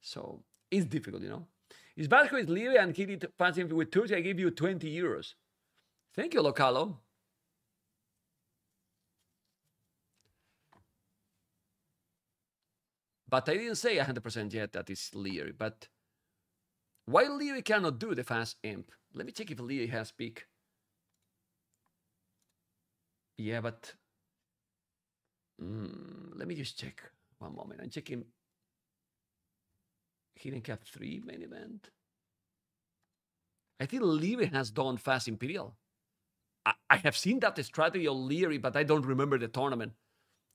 So it's difficult, you know. Is Vasco is Lily and he did fancy with 30, I give you 20 euros. Thank you, Localo. But I didn't say 100% yet that it's Liereyy. But why Liereyy cannot do the fast imp? Let me check if Liereyy has peak. Yeah, but mm, let me just check one moment. I'm checking Hidden Cup 3 main event. I think Liereyy has done fast Imperial. I, have seen that strategy of Liereyy, but I don't remember the tournament.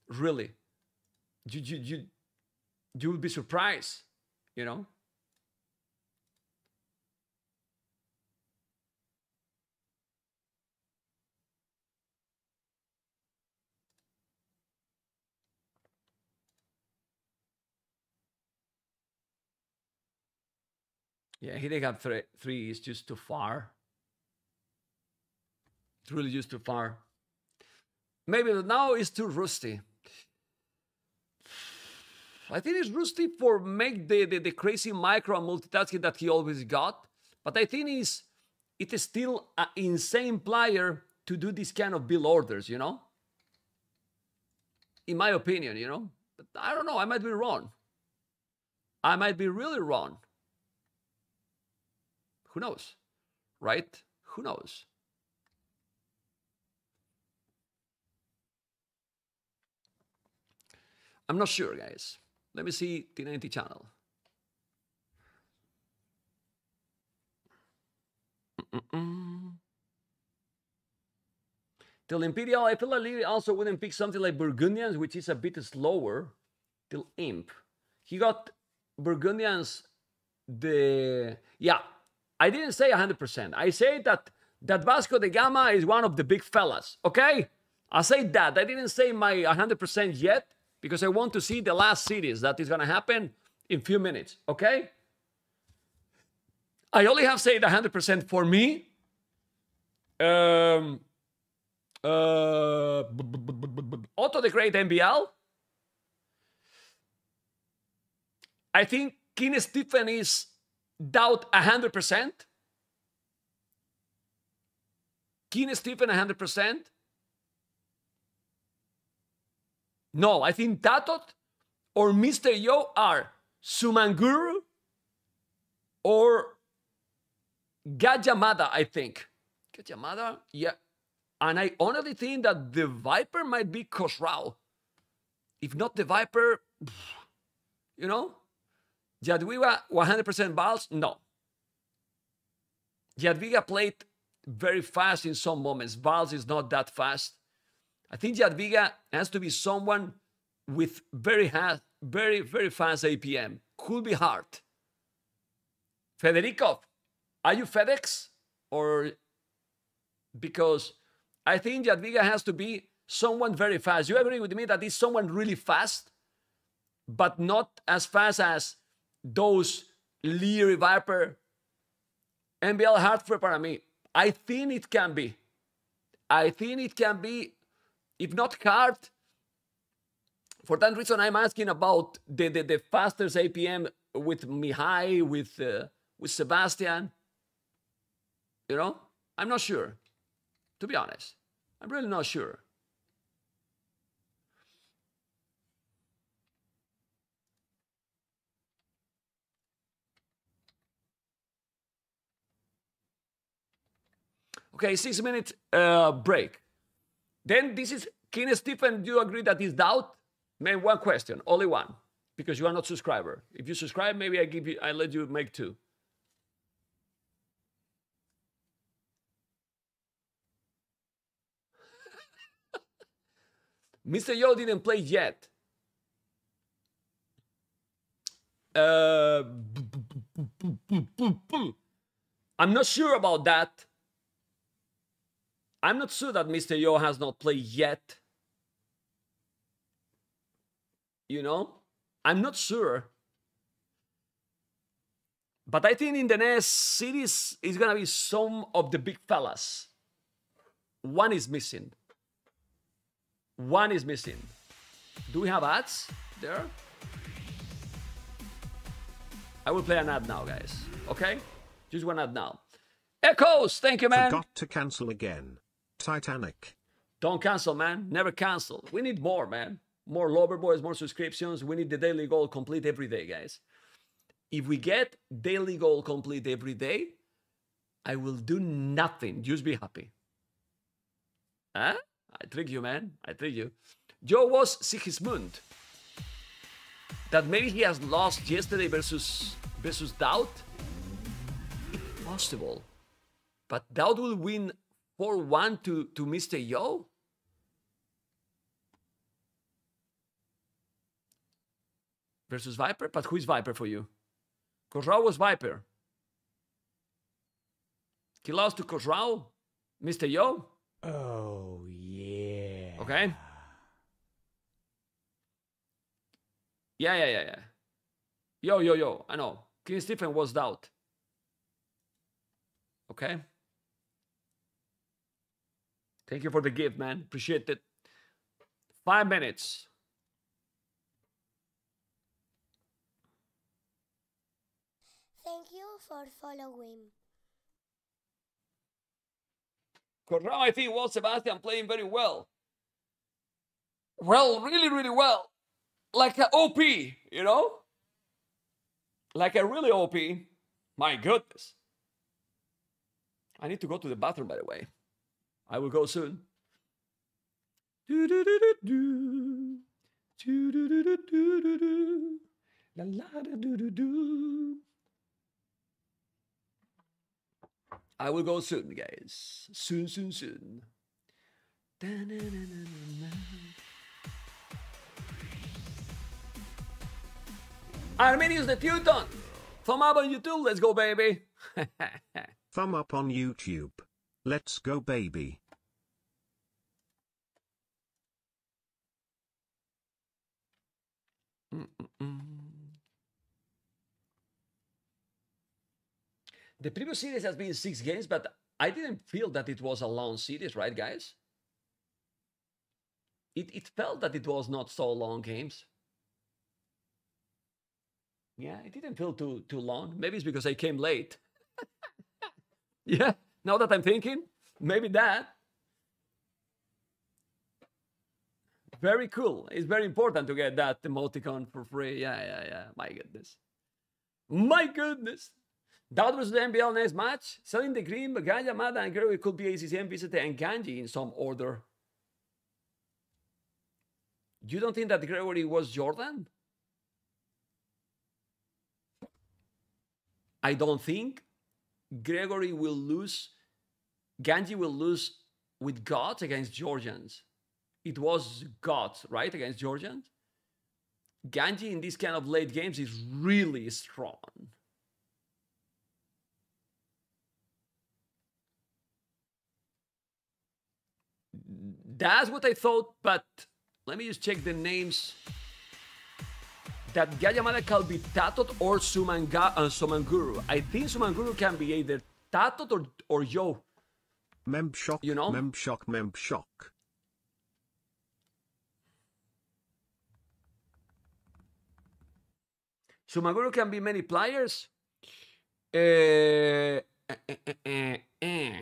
Really. You, you, you, you will be surprised, you know? Yeah, hitting up three, three is just too far. It's really used too far. Maybe now it's too rusty. I think it's rusty for make the, the, the crazy micro multitasking that he always got. But I think he's it is still an insane player to do this kind of build orders, you know? In my opinion, you know? But I don't know, I might be wrong. I might be really wrong. Who knows? Right? Who knows? I'm not sure, guys. Let me see the 90 channel. Mm-mm-mm. Till Imperial, I feel like also wouldn't pick something like Burgundians, which is a bit slower. Till Imp. He got Burgundians the yeah. I didn't say 100%. I say that that Vasco da Gama is one of the big fellas. Okay? I say that. I didn't say my 100% yet because I want to see the last series that is going to happen in few minutes. Okay? I only have said 100% for me. Um, uh, Otto the Great MBL. I think King Stephen is DauT 100%. King Stephen 100%. No, I think TaToH or Mr. Yo are Sumanguru or Gajah Mada, I think. Gajah Mada, yeah. And I honestly think that the Viper might be Khosrau. If not the Viper, you know? Jadwiga 100% balls? No. Jadwiga played very fast in some moments. Vals is not that fast. I think Jadwiga has to be someone with very very very fast APM. Could be hard. Federico, are you FedEx or because I think Jadwiga has to be someone very fast. You agree with me that is someone really fast, but not as fast as those Liereyy Viper MBL Hartford para me. I think it can be. I think it can be, if not hard. For that reason, I'm asking about the, the, the fastest APM with Mihai, with, uh, with Sebastian. You know, I'm not sure, to be honest. I'm really not sure. Okay, six minute uh, break. Then this is King Stephen. Do you agree that is DauT? Man, one question, only one, because you are not subscriber. If you subscribe, maybe I give you, I let you make two. Mr. Yo didn't play yet. Uh, I'm not sure about that. I'm not sure that Mr. Yo has not played yet. You know? I'm not sure. But I think in the next series is gonna be some of the big fellas. One is missing. One is missing. Do we have ads there? I will play an ad now, guys. Okay? Just one ad now. Echoes, thank you, man. Forgot to cancel again. Titanic. Don't cancel, man. Never cancel. We need more, man. More lover boys, more subscriptions. We need the daily goal complete every day, guys. If we get daily goal complete every day, I will do nothing. Just be happy. Huh? I trick you, man. I trick you. Joe was Sigismund. That maybe he has lost yesterday versus versus DauT. Possible. But DauT will win 4-1 to, to Mr. Yo? Versus Viper? But who is Viper for you? Khosrau was Viper. He lost to Khosrau? Mr. Yo? Oh, yeah. Okay. Yeah, yeah, yeah, yeah. Yo, yo, yo. I know. King Stephen was DauT. Okay. Thank you for the gift, man. Appreciate it. Five minutes. Thank you for following. Corral, I think was Sebastian playing very well. Well, really, really well. Like a OP, you know? Like a really OP. My goodness. I need to go to the bathroom, by the way. I will go soon. I will go soon, guys. Soon, soon, soon. Arminius the Teuton! Thumb up on YouTube, let's go, baby! Thumb up on YouTube. Let's go, baby. The previous series has been six games, but I didn't feel that it was a long series, right, guys? It, it felt that it was not so long games. Yeah, it didn't feel too too long. Maybe it's because I came late. yeah, now that I'm thinking, maybe that. Very cool. It's very important to get that emoticon for free. Yeah, yeah, yeah. My goodness. My goodness. That was the MBL next match. Selling the Green, Ganja, Mada, and Gregory could be ACCM, Visitor, and Ganji in some order. You don't think that Gregory was Jordan? I don't think Gregory will lose. Ganji will lose with God against Georgians. It was God, right, against Georgians. Gandhi in this kind of late games is really strong. That's what I thought, but let me just check the names. That Gajah Mada can be TaToH or Sumanga, uh, Sumanguru. I think Sumanguru can be either TaToH or, or Yo. Memb shock. You know? Memb shock. Memb shock. Sumanguru can be many players. Eh, eh, eh, eh, eh.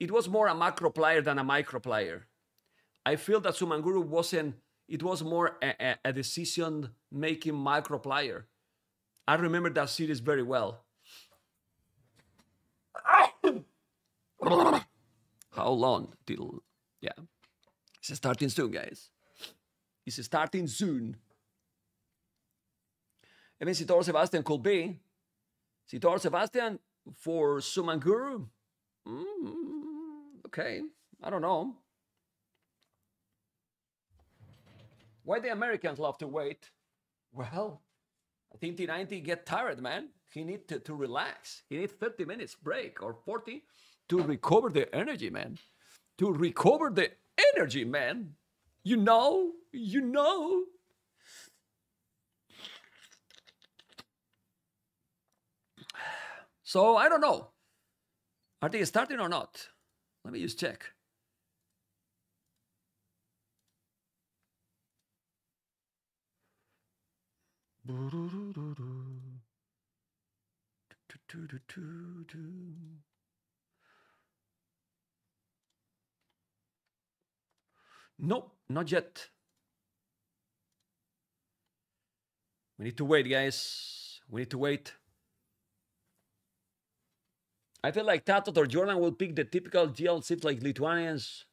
It was more a macro player than a micro player. I feel that Sumanguru wasn't, it was more a, a, a decision making micro player. I remember that series very well. How long till, yeah. It's starting soon, guys. It's starting soon. Even Sitor Sebastian could be. Sitor Sebastian for Sumanguru? Mm, okay, I don't know. Why the Americans love to wait? Well, I think T90 get tired, man. He need to, to relax. He need 30 minutes break or 40 to recover the energy, man. To recover the energy, man. You know, you know. So I don't know. Are they starting or not? Let me just check. Nope, not yet. We need to wait, guys. We need to wait. I feel like TaToH or Jordan will pick the typical GL sips like Lithuanians.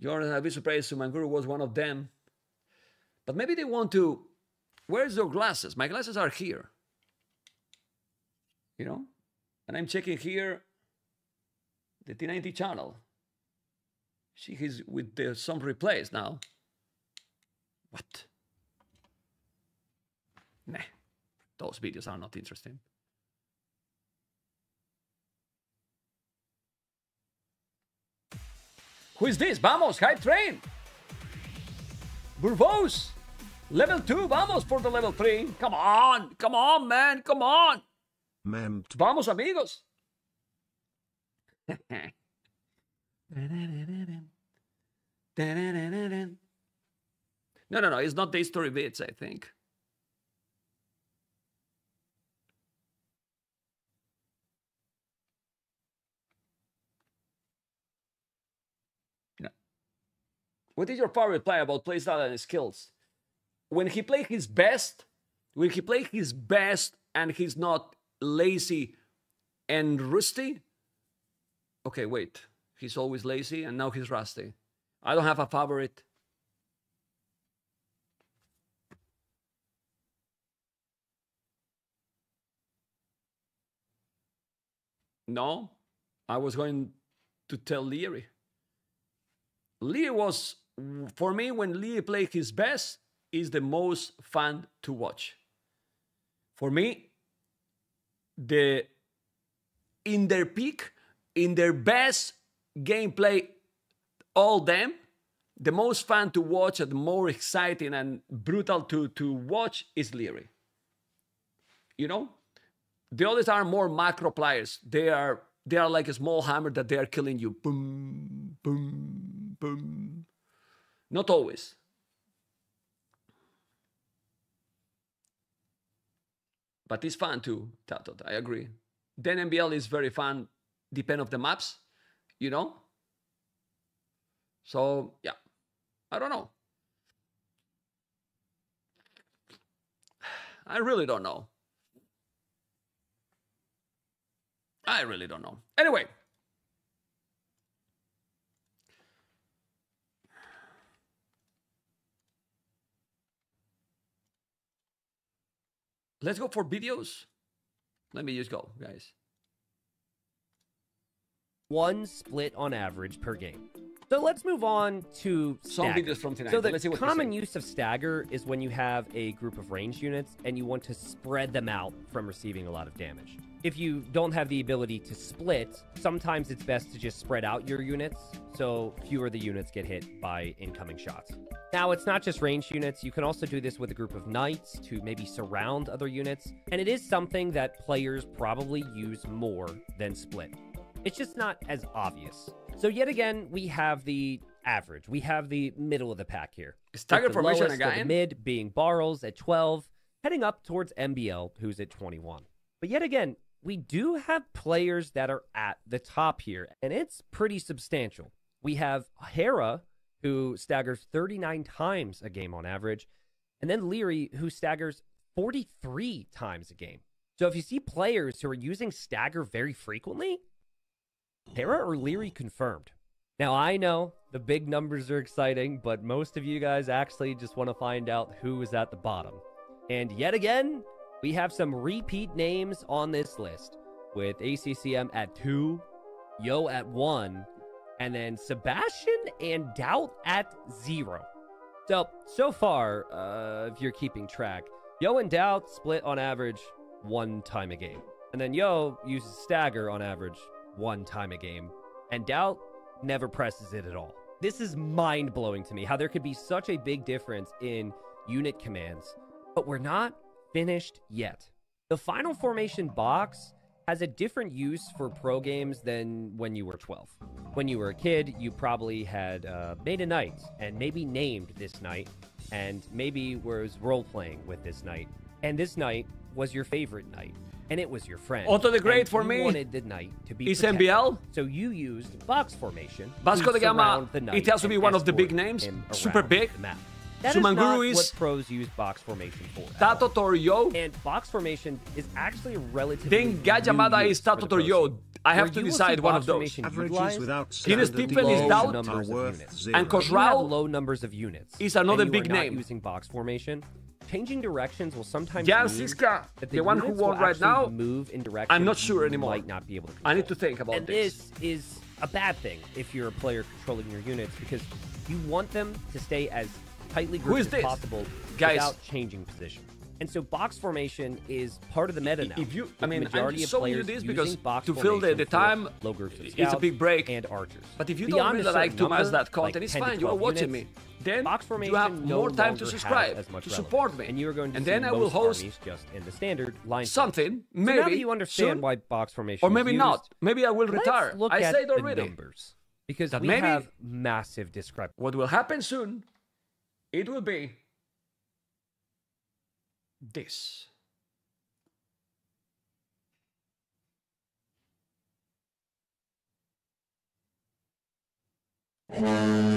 Jordan, I'd be surprised Sumanguru was one of them. But maybe they want to. Where's your glasses? My glasses are here. You know? And I'm checking here the T90 channel. She is with the, some replays now. What? Nah, those videos are not interesting. Who is this? Vamos, hype train. Burvos. Level 2, vamos for the level 3. Come on, come on, man, come on. Mem. Vamos, amigos. No, no, no, it's not the history bits, I think. No. What is your favorite play about playstyle and skills? When he play his best, when he play his best and he's not lazy and rusty. Okay, wait. He's always lazy and now he's rusty. I don't have a favorite. No, I was going to tell Liereyy. Liereyy was, for me, when Liereyy played his best, is the most fun to watch. For me, the in their peak, in their best gameplay, all them, the most fun to watch and more exciting and brutal to, to watch is Liereyy. You know? The others are more macro players. They are they are like a small hammer that they are killing you. Boom, boom, boom. Not always. But it's fun too, TaToH. I agree. Then MBL is very fun, depend of the maps, you know? So yeah. I don't know. I really don't know. I really don't know. Anyway. Let's go for videos. Let me just go, guys. One split on average per game. So let's move on to Some stagger. videos from tonight. So the Let's see what common use of stagger is when you have a group of ranged units and you want to spread them out from receiving a lot of damage. If you don't have the ability to split, sometimes it's best to just spread out your units so fewer of the units get hit by incoming shots. Now, it's not just ranged units. You can also do this with a group of knights to maybe surround other units. And it is something that players probably use more than split. It's just not as obvious. So yet again, we have the average. We have the middle of the pack here. Stagger With the formation of the mid being Barles at 12, heading up towards MBL, who's at 21. But yet again, we do have players that are at the top here, and it's pretty substantial. We have Hera, who staggers 39 times a game on average, and then Liereyy, who staggers 43 times a game. So if you see players who are using stagger very frequently, Hera or Liereyy confirmed. Now I know the big numbers are exciting, but most of you guys actually just want to find out who is at the bottom. And yet again, we have some repeat names on this list with ACCM at 2, Yo at 1, and then Sebastian and DauT at 0. So, so far, uh, if you're keeping track, Yo and DauT split on average one time a game. And then Yo uses Stagger on average one time a game. And DauT never presses it at all. This is mind blowing to me how there could be such a big difference in unit commands. But we're not finished yet. The final formation box has a different use for pro games than when you were 12. When you were a kid, you probably had uh, made a knight and maybe named this knight and maybe was role playing with this knight. And this knight was your favorite knight and it was your friend. Otto the Great And for you me wanted the knight to be is protected. MBL. So you used box formation. Vasco to da Gama, surround the knight it has to be one of the big names, super big. map. That is Sumanguru not is- what pros use box formation for. Tato Toryo. And box formation is actually a relatively Then Gajamada is for Tato pro Toryo. I have to you will see decide one of those. formation Averages utilized without Keenan standard Stephen is deviation down. are Numbers of units. And If you have Khosrau low numbers of units is another and you big are not name. using box formation. Changing directions will sometimes Jan mean Siska, that the one who units won will right actually now, move in directions I'm not sure you anymore. Might not be able to. I need to think about and this. this is a bad thing if you're a player controlling your units because you want them to stay as tightly Who is grouped as this? possible Guys. without changing position. And so box formation is part of the meta now. If you, I mean, majority I'm you players this because box to fill the, the time, low groups of it's a big break. and archers. But if you Beyond don't really like to match that content, like it's fine. You are watching units, me. Then box you formation have no more time to subscribe, as much to relevance. support me. And you are going to and then I will host just in the standard line. something, So maybe you understand soon, why box formation or maybe used, not. Maybe I will retire. look I said already. numbers because That we maybe- have massive discrepancies. What will happen soon? It will be this.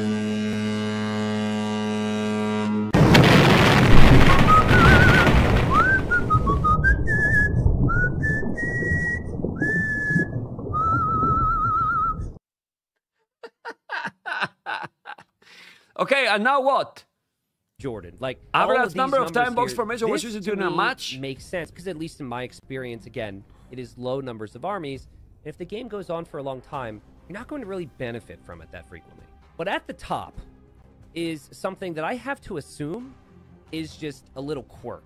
Okay, and now what? Jordan. Like Average all of these number of time box formation was used during a match? Makes sense because at least in my experience, again, it is low numbers of armies. And if the game goes on for a long time, you're not going to really benefit from it that frequently. But at the top is something that I have to assume is just a little quirk.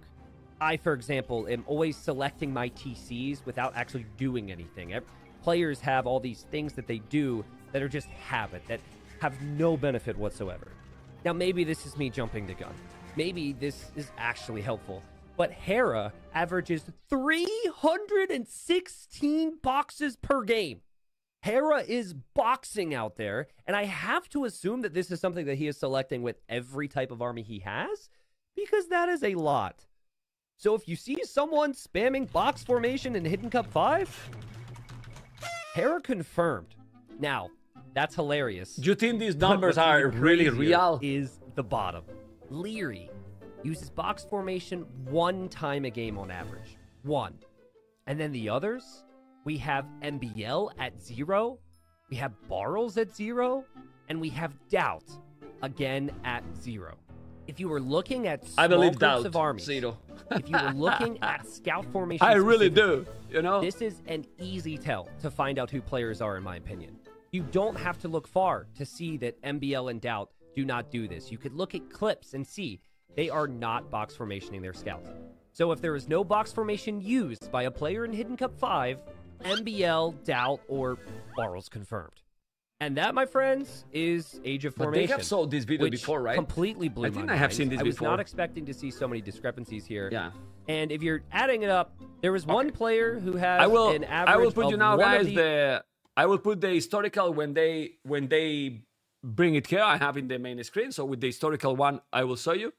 I, for example, am always selecting my TCs without actually doing anything. Players have all these things that they do that are just habit, that have no benefit whatsoever. Now, maybe this is me jumping the gun. Maybe this is actually helpful. But Hera averages 316 boxes per game. Hera is boxing out there, and I have to assume that this is something that he is selecting with every type of army he has, because that is a lot. So if you see someone spamming box formation in Hidden Cup 5, Hera confirmed. Now, that's hilarious. Do you think these numbers are really real? Is the bottom. Liereyy uses box formation one time a game on average. One. And then the others, we have MBL at zero, we have Barles at zero, and we have DauT again at zero. If you were looking at small I believe groups DauT. of armies, Zero. if you were looking at scout formation, I really do. You know, this is an easy tell to find out who players are, in my opinion. You don't have to look far to see that MBL and DauT do not do this. You could look at clips and see they are not box formationing their scouts. So if there is no box formation used by a player in Hidden Cup 5, MBL, DauT, or Barles confirmed. And that, my friends, is Age of But they have saw this video before, right? Completely blew I think I have mind. seen this I was not expecting to see so many discrepancies here. Yeah. And if you're adding it up, there was one player who has I will. an average I will put you now, guys. The I will put the historical when they when they bring it here. I have in the main screen. So with the historical one, I will show you,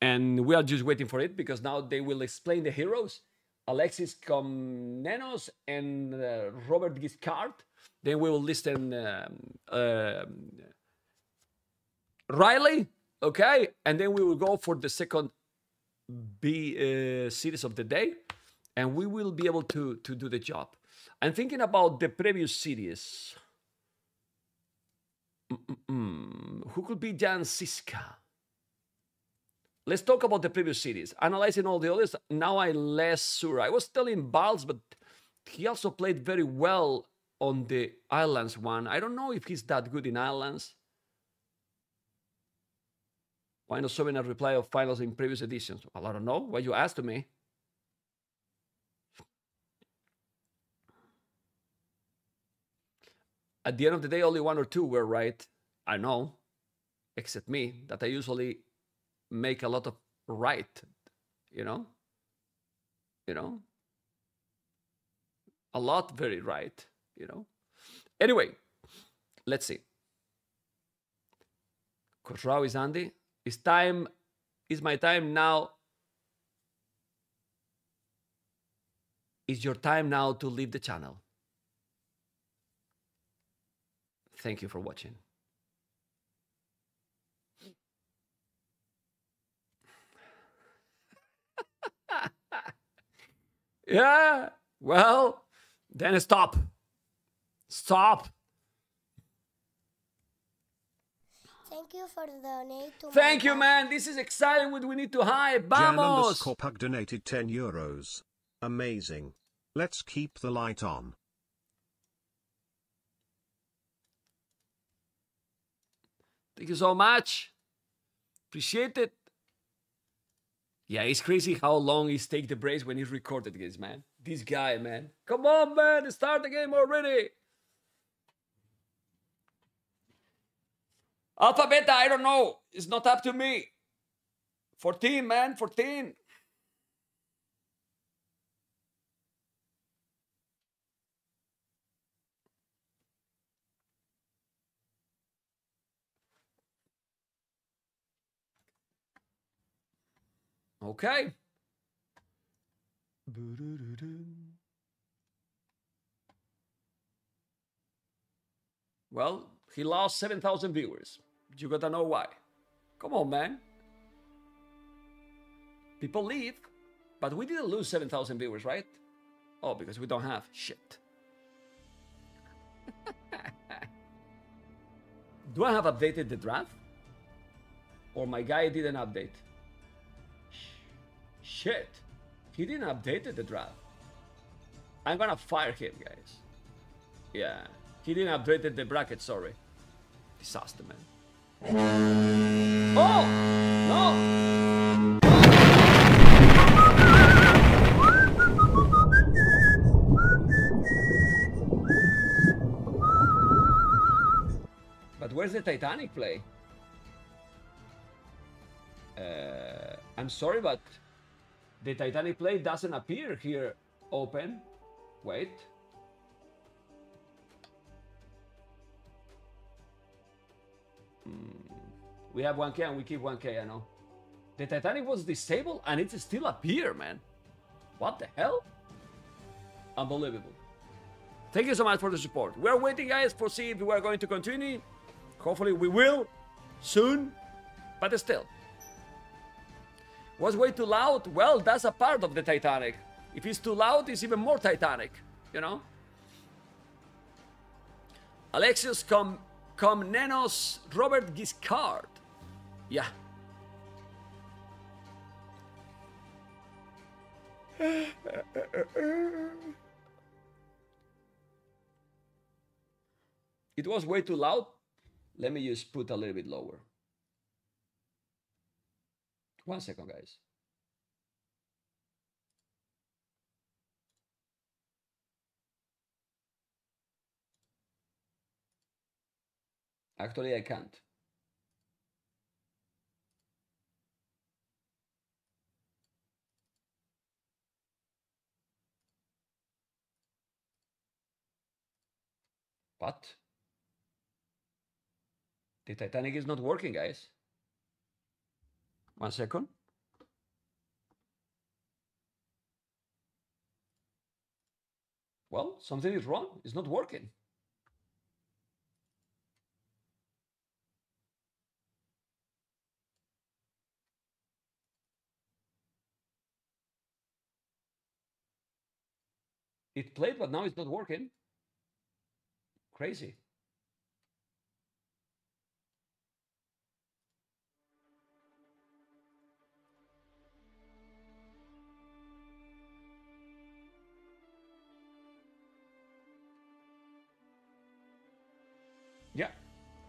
and we are just waiting for it because now they will explain the heroes. Alexios Komnenos and uh, Robert Guiscard. Then we will listen um, um, Riley, okay, and then we will go for the second B uh, series of the day, and we will be able to to do the job. I'm thinking about the previous series. Mm-mm-mm. Who could be Jan Žižka? Let's talk about the previous series. Analyzing all the others, now I'm less sure. I was telling Balz, but he also played very well on the Islands one. I don't know if he's that good in Islands. Why not showing a reply of finals in previous editions? Well, I don't know. Why you asked me? At the end of the day, only one or two were right. I know, except me, that I usually make a lot of right. You know? You know? A lot very right, you know? Anyway, let's see. Khosrau is Andy. It's time, it's my time now. It's your time now to leave the channel. Thank you for watching. yeah, well, then stop. Stop. Thank you for the donate to Thank you, dad. man. This is exciting what we need to hide. Jan Vamos. underscore Pug donated 10 euros. Amazing. Let's keep the light on. Thank you so much. Appreciate it. Yeah, it's crazy how long he's take the breaks when he recorded this, man. This guy, man. Come on, man. Start the game already. Alpha Beta, I don't know. It's not up to me. 14, man. 14. Okay. Well, he lost 7,000 viewers. You gotta know why. Come on, man. People leave, but we didn't lose 7,000 viewers, right? Oh, because we don't have shit. Do I have updated the draft? Or my guy didn't update? Shit. He didn't update the draft. I'm gonna fire him, guys. Yeah. He didn't update the bracket, sorry. Disaster, man. Oh! No! But where's the Titanic play? Uh, I'm sorry, but the Titanic play doesn't appear here open. Wait. Hmm. We have 1k and we keep 1k, I know. The Titanic was disabled and it still appear, man. What the hell? Unbelievable. Thank you so much for the support. We're waiting, guys, for see if we are going to continue. Hopefully we will soon, but still. Was way too loud? Well, that's a part of the Titanic. If it's too loud, it's even more Titanic, you know? Alexios Com Komnenos Robert Guiscard. Yeah. It was way too loud. Let me just put a little bit lower. One second, guys. Actually, I can't. But the Titanic is not working, guys. One second. Well, something is wrong. It's not working. It played, but now it's not working. Crazy.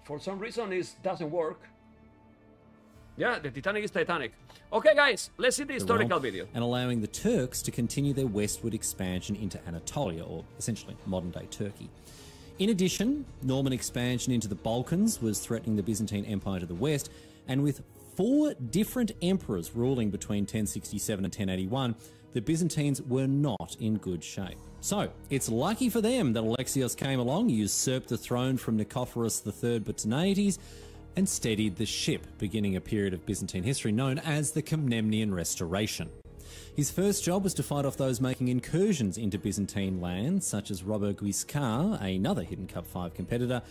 For some reason it doesn't work. Yeah, the Titanic is Titanic. Okay, guys, let's see the the historical realm video. and allowing the Turks to continue their westward expansion into Anatolia, or essentially modern day Turkey. In addition, Norman expansion into the Balkans was threatening the Byzantine Empire to the west, and with four different emperors ruling between 1067 and 1081, the Byzantines were not in good shape. So, it's lucky for them that Alexios came along, usurped the throne from Nicephorus III Botaniates, and steadied the ship, beginning a period of Byzantine history known as the Komnenian Restoration. His first job was to fight off those making incursions into Byzantine lands, such as Robert Guiscard, another Hidden Cup 5 competitor,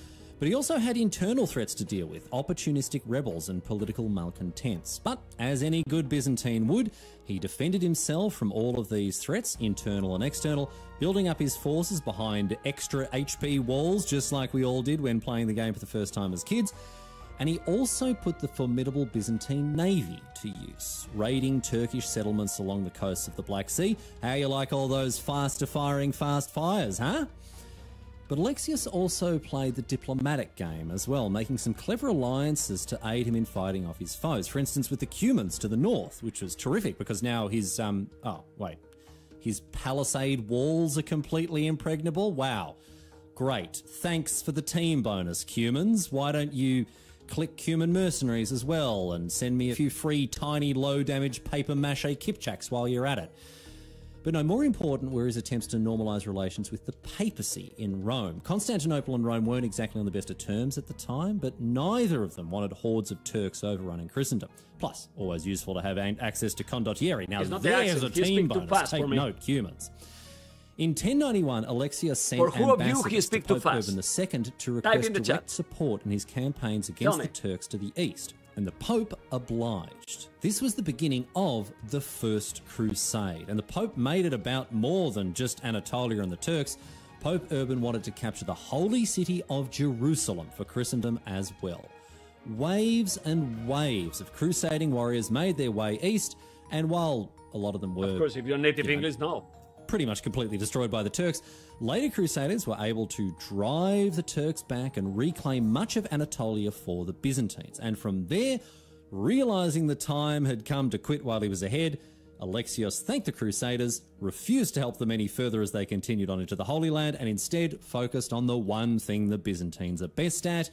but he also had internal threats to deal with, opportunistic rebels and political malcontents. But as any good Byzantine would, he defended himself from all of these threats, internal and external, building up his forces behind extra HP walls, just like we all did when playing the game for the first time as kids. And he also put the formidable Byzantine navy to use, raiding Turkish settlements along the coast of the Black Sea. How you like all those faster firing fast fires, huh? But Alexius also played the diplomatic game as well, making some clever alliances to aid him in fighting off his foes. For instance, with the Cumans to the north, which was terrific because now his um oh wait, his palisade walls are completely impregnable. Wow, great! Thanks for the team bonus, Cumans. Why don't you click Cuman mercenaries as well and send me a few free tiny low damage paper mache kipchaks while you're at it? But no, more important were his attempts to normalise relations with the papacy in Rome. Constantinople and Rome weren't exactly on the best of terms at the time, but neither of them wanted hordes of Turks overrunning Christendom. Plus, always useful to have access to condottieri. Now, not the there's a team bonus. Take note, Cumans. In 1091, Alexius sent For who you he ambassadors speak to Pope? Urban II to request direct chat. support in his campaigns against the Turks to the east, and the Pope obliged. This was the beginning of the First Crusade, and the Pope made it about more than just Anatolia and the Turks. Pope Urban wanted to capture the holy city of Jerusalem for Christendom as well. Waves and waves of crusading warriors made their way east, and while a lot of them were Of course, if you're native you know, English, no. Pretty much completely destroyed by the Turks, later Crusaders were able to drive the Turks back and reclaim much of Anatolia for the Byzantines. And from there, realizing the time had come to quit while he was ahead, Alexios thanked the Crusaders, refused to help them any further as they continued on into the Holy Land, and instead focused on the one thing the Byzantines are best at.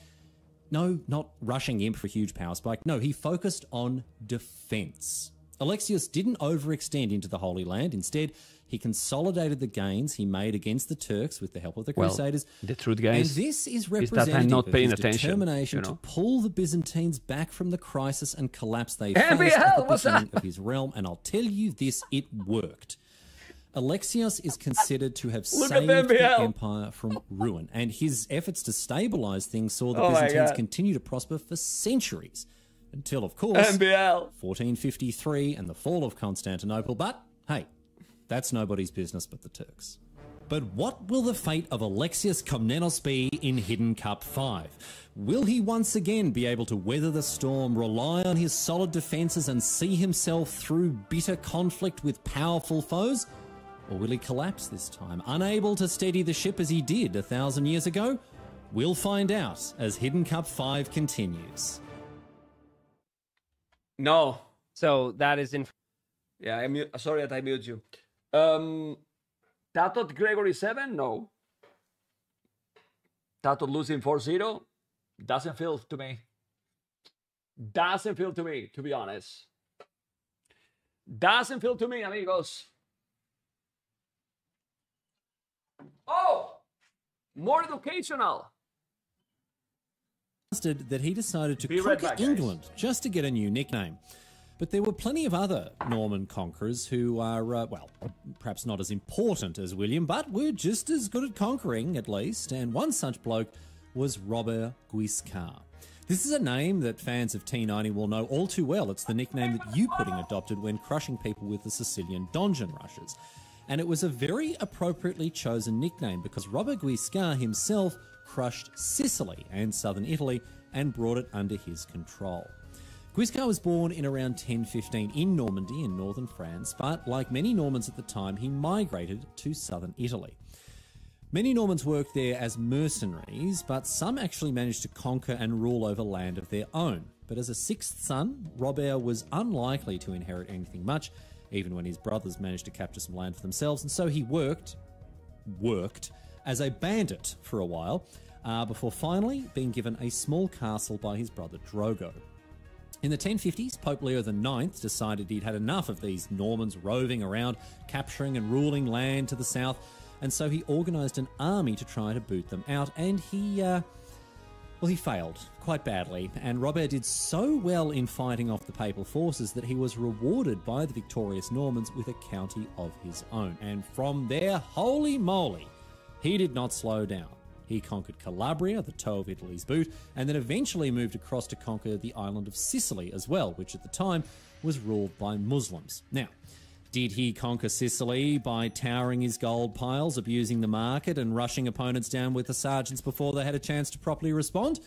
No, not rushing imp for a huge power spike. No, he focused on defense. Alexius didn't overextend into the Holy Land. Instead, he consolidated the gains he made against the Turks with the help of the Crusaders. Well, Crusaders. the truth, guys, and this is is that I'm not of paying his attention, determination you know? to pull the Byzantines back from the crisis and collapse they MBL, faced at the what's beginning of his realm. And I'll tell you this, it worked. Alexios is considered to have Look saved the the empire from ruin, and his efforts to stabilize things saw the Oh Byzantines continue to prosper for centuries. Until, of course, MBL. 1453 and the fall of Constantinople. But hey, that's nobody's business but the Turks. But what will the fate of Alexius Komnenos be in Hidden Cup 5? Will he once again be able to weather the storm, rely on his solid defences, and see himself through bitter conflict with powerful foes? Or will he collapse this time, unable to steady the ship as he did a thousand years ago? We'll find out as Hidden Cup 5 continues. No. So that is in Yeah, I mute, sorry that I mute you. Um, TaToH Gregory 7? No. TaToH losing 4 0? Doesn't feel to me. Doesn't feel to me, to be honest. Doesn't feel to me, amigos. Oh! More educational. that he decided to Be right conquer guys. England just to get a new nickname. But there were plenty of other Norman conquerors who are, uh, well, perhaps not as important as William, but were just as good at conquering, at least. And one such bloke was Robert Guiscard. This is a name that fans of T90 will know all too well. It's the nickname that you pudding adopted when crushing people with the Sicilian donjon rushes. And it was a very appropriately chosen nickname because Robert Guiscard himself crushed Sicily and southern Italy and brought it under his control. Guiscard was born in around 1015 in Normandy in northern France, but like many Normans at the time, he migrated to southern Italy. Many Normans worked there as mercenaries, but some actually managed to conquer and rule over land of their own. But as a sixth son, Robert was unlikely to inherit anything much, even when his brothers managed to capture some land for themselves, and so he worked, worked, as a bandit for a while, uh, before finally being given a small castle by his brother Drogo. In the 1050s, Pope Leo IX decided he'd had enough of these Normans roving around, capturing and ruling land to the south, and so he organised an army to try to boot them out, and he, uh, well, he failed quite badly, and Robert did so well in fighting off the papal forces that he was rewarded by the victorious Normans with a county of his own. And from there, holy moly, he did not slow down. He conquered Calabria, the toe of Italy's boot, and then eventually moved across to conquer the island of Sicily as well, which at the time was ruled by Muslims. Now, did he conquer Sicily by towering his gold piles, abusing the market, and rushing opponents down with the sergeants before they had a chance to properly respond?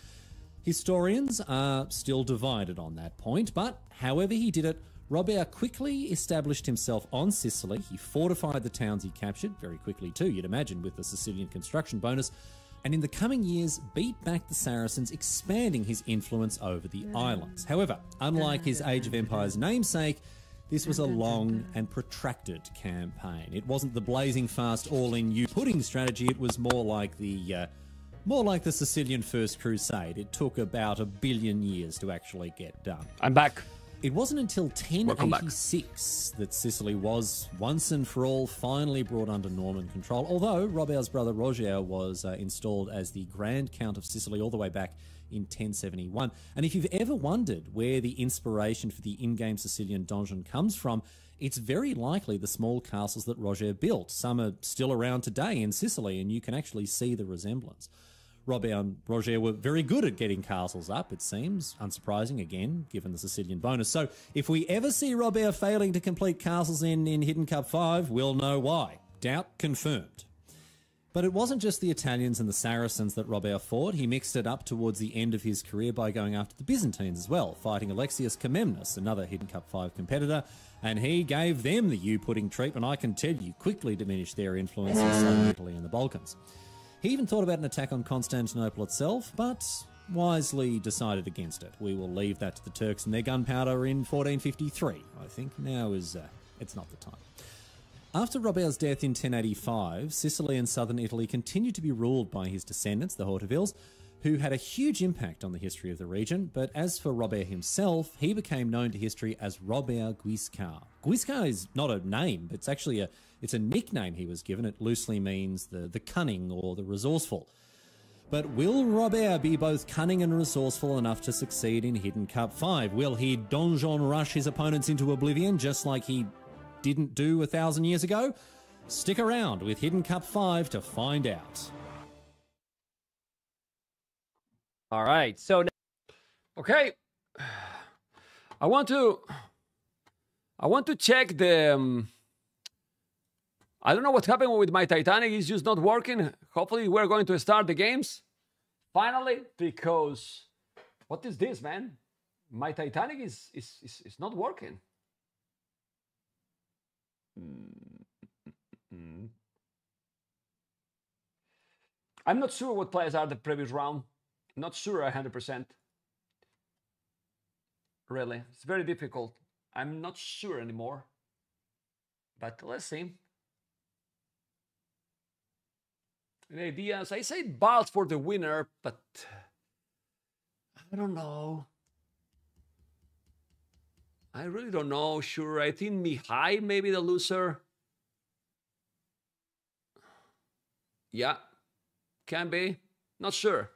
Historians are still divided on that point, but however he did it, Robert quickly established himself on Sicily. He fortified the towns he captured, very quickly too, you'd imagine, with the Sicilian construction bonus, and in the coming years beat back the Saracens, expanding his influence over the islands. However, unlike his Age of Empires namesake, this was a long and protracted campaign. It wasn't the blazing fast all-in you pudding strategy. It was more like the uh, more like the Sicilian First Crusade. It took about a billion years to actually get done. I'm back. It wasn't until Welcome 1086 that Sicily was once and for all finally brought under Norman control, although Robert's brother Roger was uh, installed as the Grand Count of Sicily all the way back in 1071. And if you've ever wondered where the inspiration for the in game Sicilian donjon comes from, it's very likely the small castles that Roger built. Some are still around today in Sicily, and you can actually see the resemblance. Robert and Roger were very good at getting castles up, it seems. Unsurprising, again, given the Sicilian bonus. So if we ever see Robert failing to complete castles in, in Hidden Cup 5, we'll know why. Doubt confirmed. But it wasn't just the Italians and the Saracens that Robert fought. He mixed it up towards the end of his career by going after the Byzantines as well, fighting Alexius Comnenus, another Hidden Cup 5 competitor, and he gave them the U-pudding treatment I can tell you quickly diminished their influence in southern Italy and the Balkans. He even thought about an attack on Constantinople itself, but wisely decided against it. We will leave that to the Turks and their gunpowder in 1453. I think now is uh, it's not the time. After Robert's death in 1085, Sicily and southern Italy continued to be ruled by his descendants, the Hautevilles, who had a huge impact on the history of the region. But as for Robert himself, he became known to history as Robert Guiscard. Guiscard is not a name, it's actually a it's a nickname he was given. It loosely means the, the cunning or the resourceful. But will Robert be both cunning and resourceful enough to succeed in Hidden Cup 5? Will he donjon rush his opponents into oblivion just like he didn't do a thousand years ago? Stick around with Hidden Cup 5 to find out. All right. So now, Okay. I want to. I want to check the. Um, I don't know what's happening with my Titanic. It's just not working. Hopefully, we're going to start the games finally because what is this, man? My Titanic is is is, is not working. Mm. I'm not sure what players are the previous round. Not sure 100%. Really, it's very difficult. I'm not sure anymore. But let's see. Ideas, I say Balt for the winner, but uh, I don't know. I really don't know. Sure, I think Mihai maybe the loser. Yeah, can be. Not sure.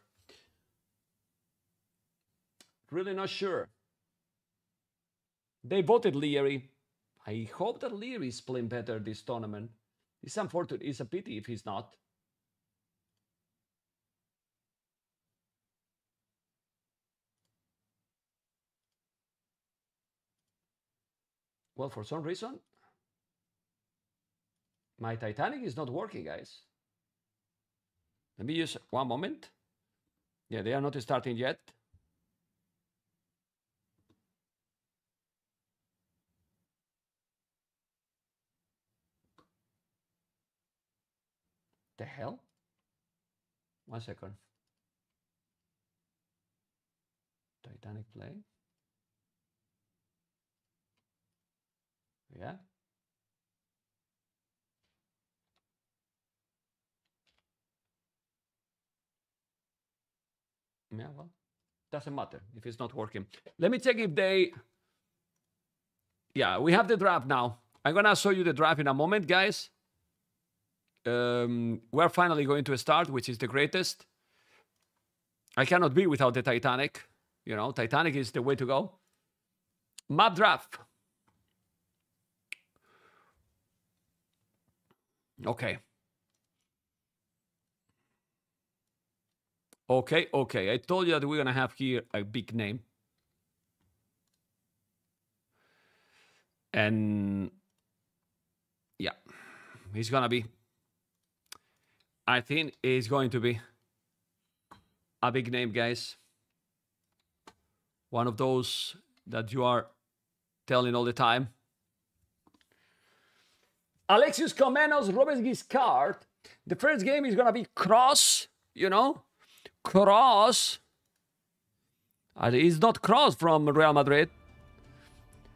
Really not sure. They voted Liereyy. I hope that Liereyy is playing better this tournament. It's unfortunate. It's a pity if he's not. Well, for some reason, my Titanic is not working, guys. Let me just one moment. Yeah, they are not starting yet. The hell? One second. Titanic play. Yeah. Yeah, well, doesn't matter if it's not working. Let me check if they. Yeah, we have the draft now. I'm gonna show you the draft in a moment, guys. Um, we're finally going to start, which is the greatest. I cannot be without the Titanic. You know, Titanic is the way to go. Map draft. Okay. Okay, okay. I told you that we're gonna have here a big name. And yeah, he's gonna be. I think he's going to be a big name, guys. One of those that you are telling all the time. Alexius Komnenos, Robert Guiscard. The first game is gonna be cross, you know, cross. Uh, It's not cross from Real Madrid.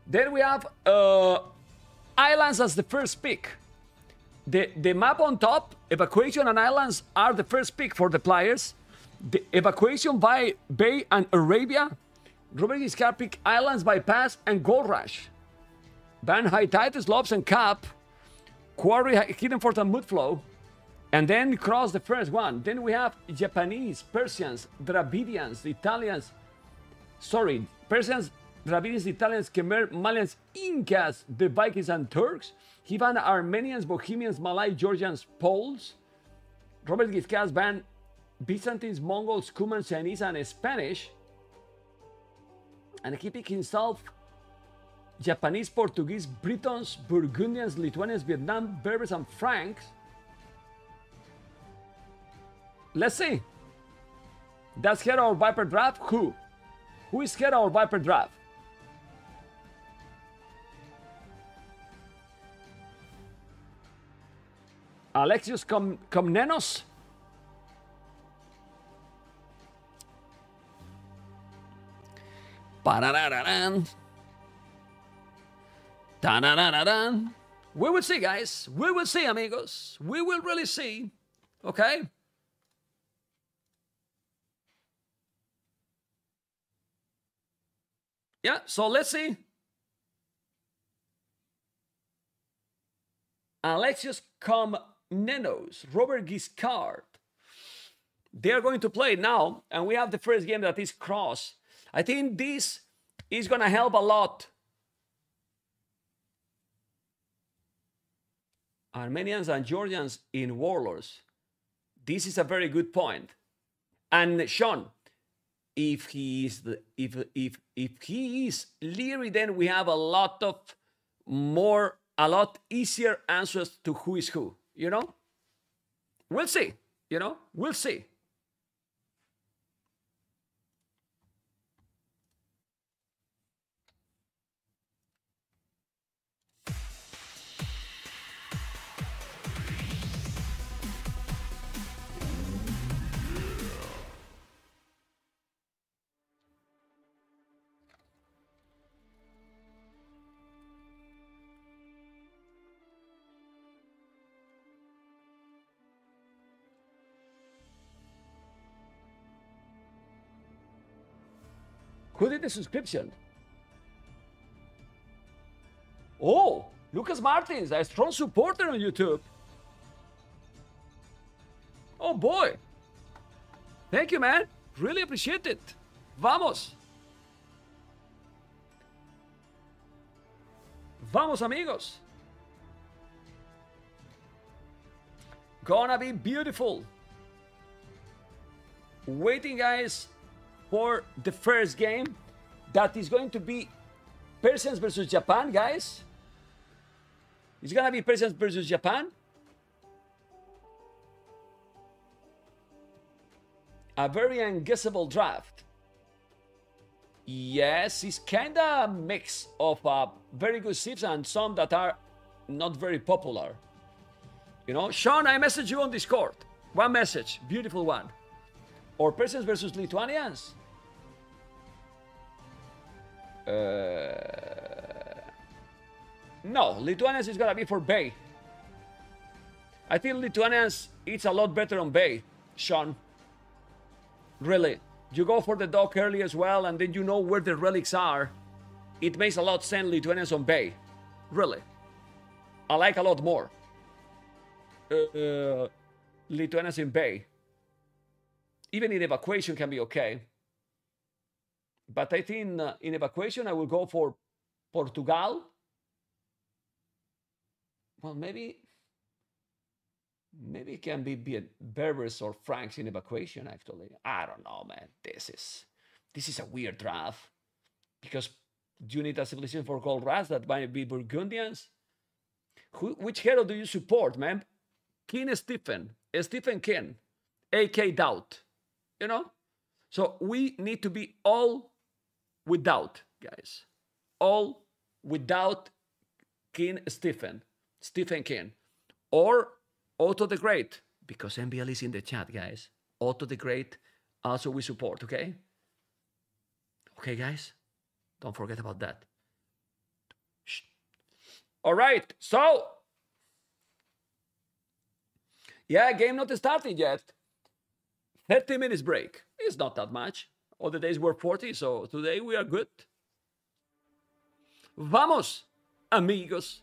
Then we have uh, Islands as the first pick. The, the map on top, Evacuation and Islands are the first pick for the players. The Evacuation by Bay and Arabia. Robert Giscard pick Islands by Pass and Gold Rush. Van High Titus, Lobs and Cap. Quarry, Hidden Fort and Mudflow. And then cross the first one. Then we have Japanese, Persians, Dravidians, Italians. Sorry, Persians, Dravidians, Italians, Khmer, Malians, Incas, the Vikings and Turks. Hivan, Armenians, Bohemians, Malay, Georgians, Poles. Robert Guiscard's band, Byzantines, Mongols, Cumans, Chinese, and Spanish. And he picked himself Japanese, Portuguese, Britons, Burgundians, Lithuanians, Vietnam, Berbers, and Franks. Let's see. That's Hera or Viper draft? Who? Who is Hera or Viper draft? Alexius Com Komnenos? Pararararan. Da-da-da-da-dan. We will see, guys. We will see, amigos. We will really see. Okay? Yeah, so let's see. Alexius Komnenos, Robert Guiscard. They are going to play now, and we have the first game that is cross. I think this is going to help a lot. Armenians and Georgians in Warlords. This is a very good point. And Sean, if he is the, if if if he is Liereyy, then we have a lot of more a lot easier answers to who is who. You know, we'll see. You know, we'll see. Who did the subscription? Oh, Lucas Martins, a strong supporter on YouTube. Oh boy. Thank you, man. Really appreciate it. Vamos. Vamos, amigos. Gonna be beautiful. Waiting, guys, for the first game that is going to be Persians versus Japan, guys. It's gonna be Persians versus Japan. A very unguessable draft. Yes, it's kinda a mix of uh, very good ships and some that are not very popular. You know, Sean, I message you on Discord. One message, beautiful one. Or Persians versus Lithuanians? Uh, no, Lithuanians is gonna be for Bay. I think Lithuanians eats a lot better on Bay, Sean. Really. You go for the dock early as well, and then you know where the relics are. It makes a lot sense Lithuanians on Bay. Really. I like a lot more. Uh, Lithuanians in Bay. Even in evacuation can be okay. But I think uh, in evacuation I will go for Portugal. Well, maybe maybe it can be, be Berbers or Franks in evacuation. Actually, I don't know, man. This is this is a weird draft because you need a civilization for gold rush that might be Burgundians. Who, which hero do you support, man? King Stephen, Stephen King, AK DauT. You know, so we need to be all without, guys. All without King Stephen, Stephen King, or Otto the Great, because MBL is in the chat, guys. Otto the Great, also we support, okay? Okay, guys? Don't forget about that. Shh. All right, so. Yeah, game not started yet. 30 minutes break. It's not that much. All the days were 40, so today we are good. Vamos, amigos.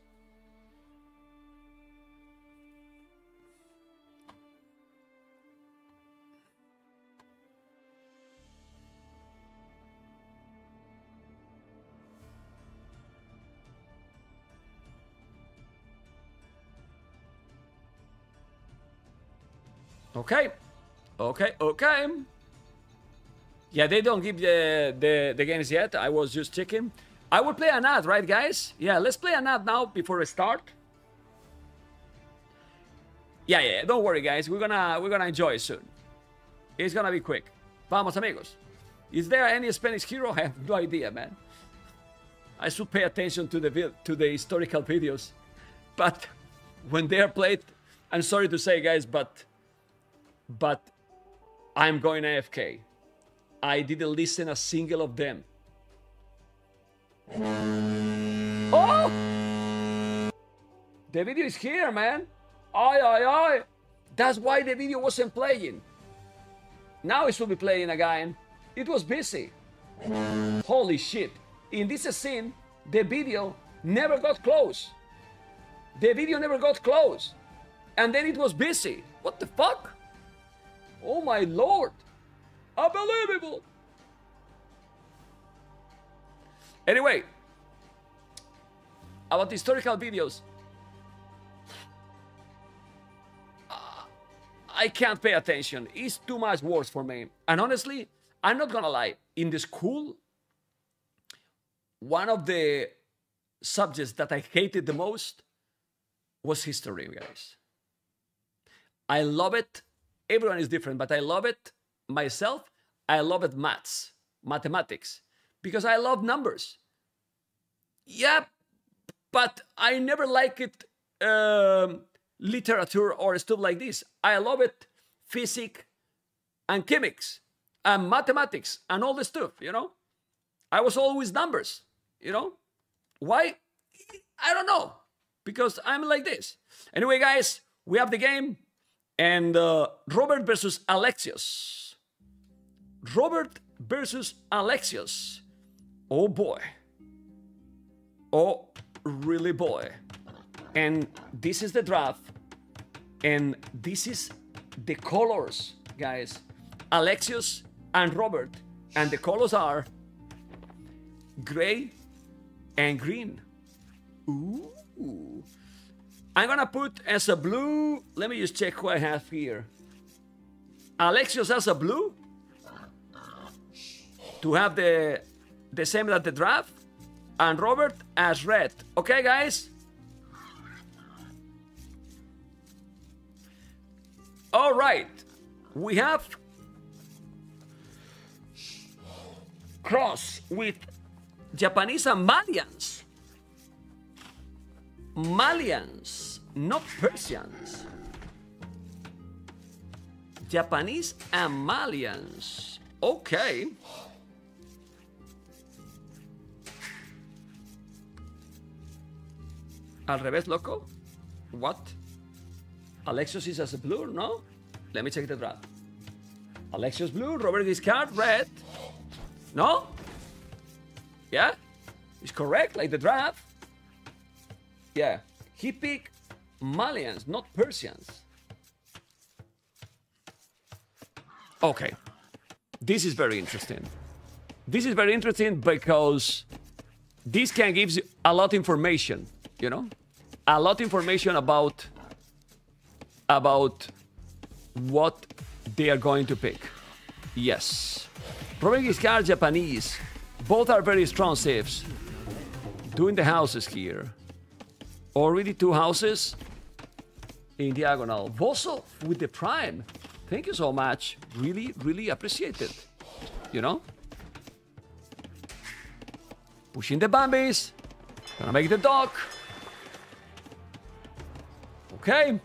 Okay. Okay, okay. Yeah, they don't give the, the, the games yet. I was just checking. I will play an ad, right, guys? Yeah, let's play an ad now before we start. Yeah, yeah, don't worry, guys. We're gonna we're gonna enjoy it soon. It's gonna be quick. Vamos, amigos. Is there any Spanish hero? I have no idea, man. I should pay attention to the to the historical videos, but when they are played, I'm sorry to say, guys, but but I'm going AFK. I didn't listen a single of them. Oh! The video is here, man. Aye, aye, aye. That's why the video wasn't playing. Now it should be playing again. It was busy. Holy shit. In this scene, the video never got close. The video never got close. And then it was busy. What the fuck? Oh my lord. Unbelievable. Anyway, about historical videos. Uh, I can't pay attention. It's too much worse for me. And honestly, I'm not gonna lie. In the school, one of the subjects that I hated the most was history, guys. I love it. Everyone is different, but I love it myself. I love it maths, mathematics, because I love numbers. Yeah, but I never like it um, literature or stuff like this. I love it physics and chemics and mathematics and all the stuff, you know? I was always numbers, you know? Why? I don't know. Because I'm like this. Anyway, guys, we have the game. And uh, Robert versus Alexios. Robert versus Alexios. Oh boy. Oh, really boy. And this is the draft. And this is the colors, guys. Alexios and Robert. And the colors are gray and green. Ooh. I'm gonna put as a blue. Let me just check who I have here. Alexios as a blue to have the the same at the draft, and Robert as red. Okay, guys. All right, we have cross with Japanese and Malians. Malians, not Persians. Japanese and Malians. Okay. Al revés, loco? What? Alexios is as a blue, no? Let me check the draft. Alexios blue, Robert Guiscard red. No? Yeah? It's correct, like the draft. Yeah. He picked Malians, not Persians. Okay. This is very interesting. This is very interesting because this can give you a lot of information, you know? A lot of information about about what they are going to pick. Yes. Robert Guiscard, Japanese. Both are very strong saves. Doing the houses here. Already two houses in diagonal. Boso with the prime. Thank you so much. Really, really appreciate it. You know? Pushing the Bambies. Gonna make the dock. Okay.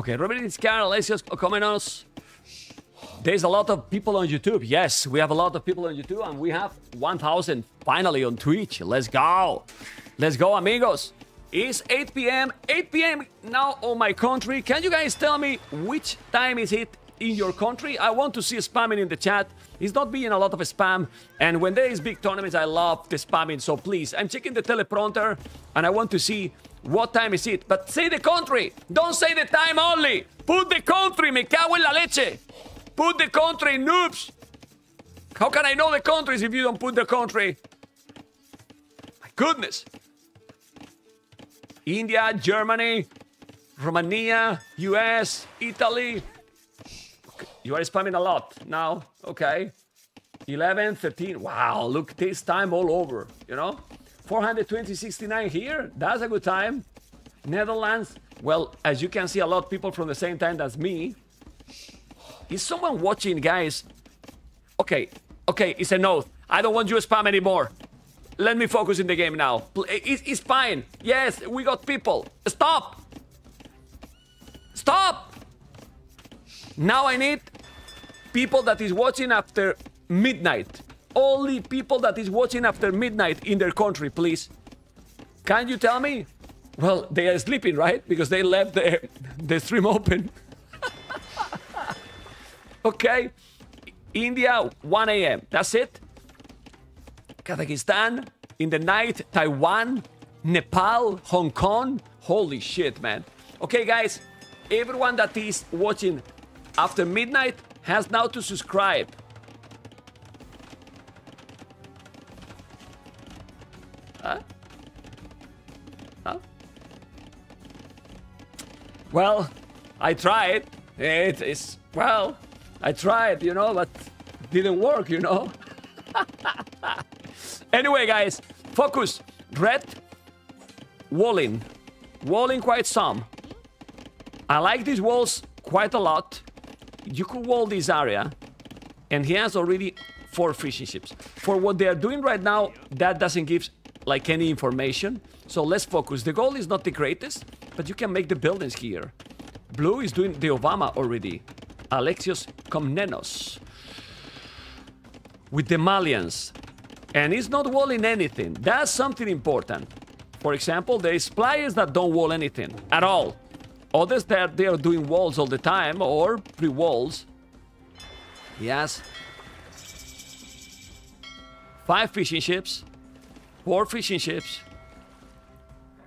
Okay, Robert Guiscard, Alessios Okomenos. There's a lot of people on YouTube. Yes, we have a lot of people on YouTube, and we have 1,000 finally on Twitch. Let's go. Let's go, amigos. It's 8 p.m. 8 p.m. now on my country. Can you guys tell me which time is it in your country? I want to see spamming in the chat. It's not being a lot of spam. And when there is big tournaments, I love the spamming. So please, I'm checking the teleprompter, and I want to see what time is it? But say the country. Don't say the time only. Put the country. Me cago en la leche. Put the country, noobs. How can I know the countries if you don't put the country? My goodness. India, Germany, Romania, US, Italy. You are spamming a lot now. Okay. 11, 13. Wow, look, this time all over, you know? 420, 69 here. That's a good time. Netherlands. Well, as you can see, a lot of people from the same time as me. Is someone watching, guys? Okay, okay, it's an oath. I don't want you to spam anymore. Let me focus in the game now. It's fine. Yes, we got people. Stop! Stop! Now I need people that is watching after midnight. Only people that is watching after midnight in their country, please. Can you tell me? Well, they are sleeping, right? Because they left the, the stream open. okay. India, 1 a.m. That's it. Kazakhstan, in the night, Taiwan, Nepal, Hong Kong. Holy shit, man. Okay, guys, everyone that is watching after midnight has now to subscribe. Huh? Huh? Well, I tried. It is, well, I tried, you know, but didn't work, you know. anyway, guys, focus. Red, walling. Walling quite some. I like these walls quite a lot. You could wall this area, and he has already four fishing ships. For what they are doing right now, that doesn't give like any information. So let's focus. The goal is not the greatest, but you can make the buildings here. Blue is doing the Obama already. Alexios Komnenos. With the Malians. And he's not walling anything. That's something important. For example, there is players that don't wall anything at all. Others that they are doing walls all the time or pre-walls. Yes. Five fishing ships. Four fishing ships.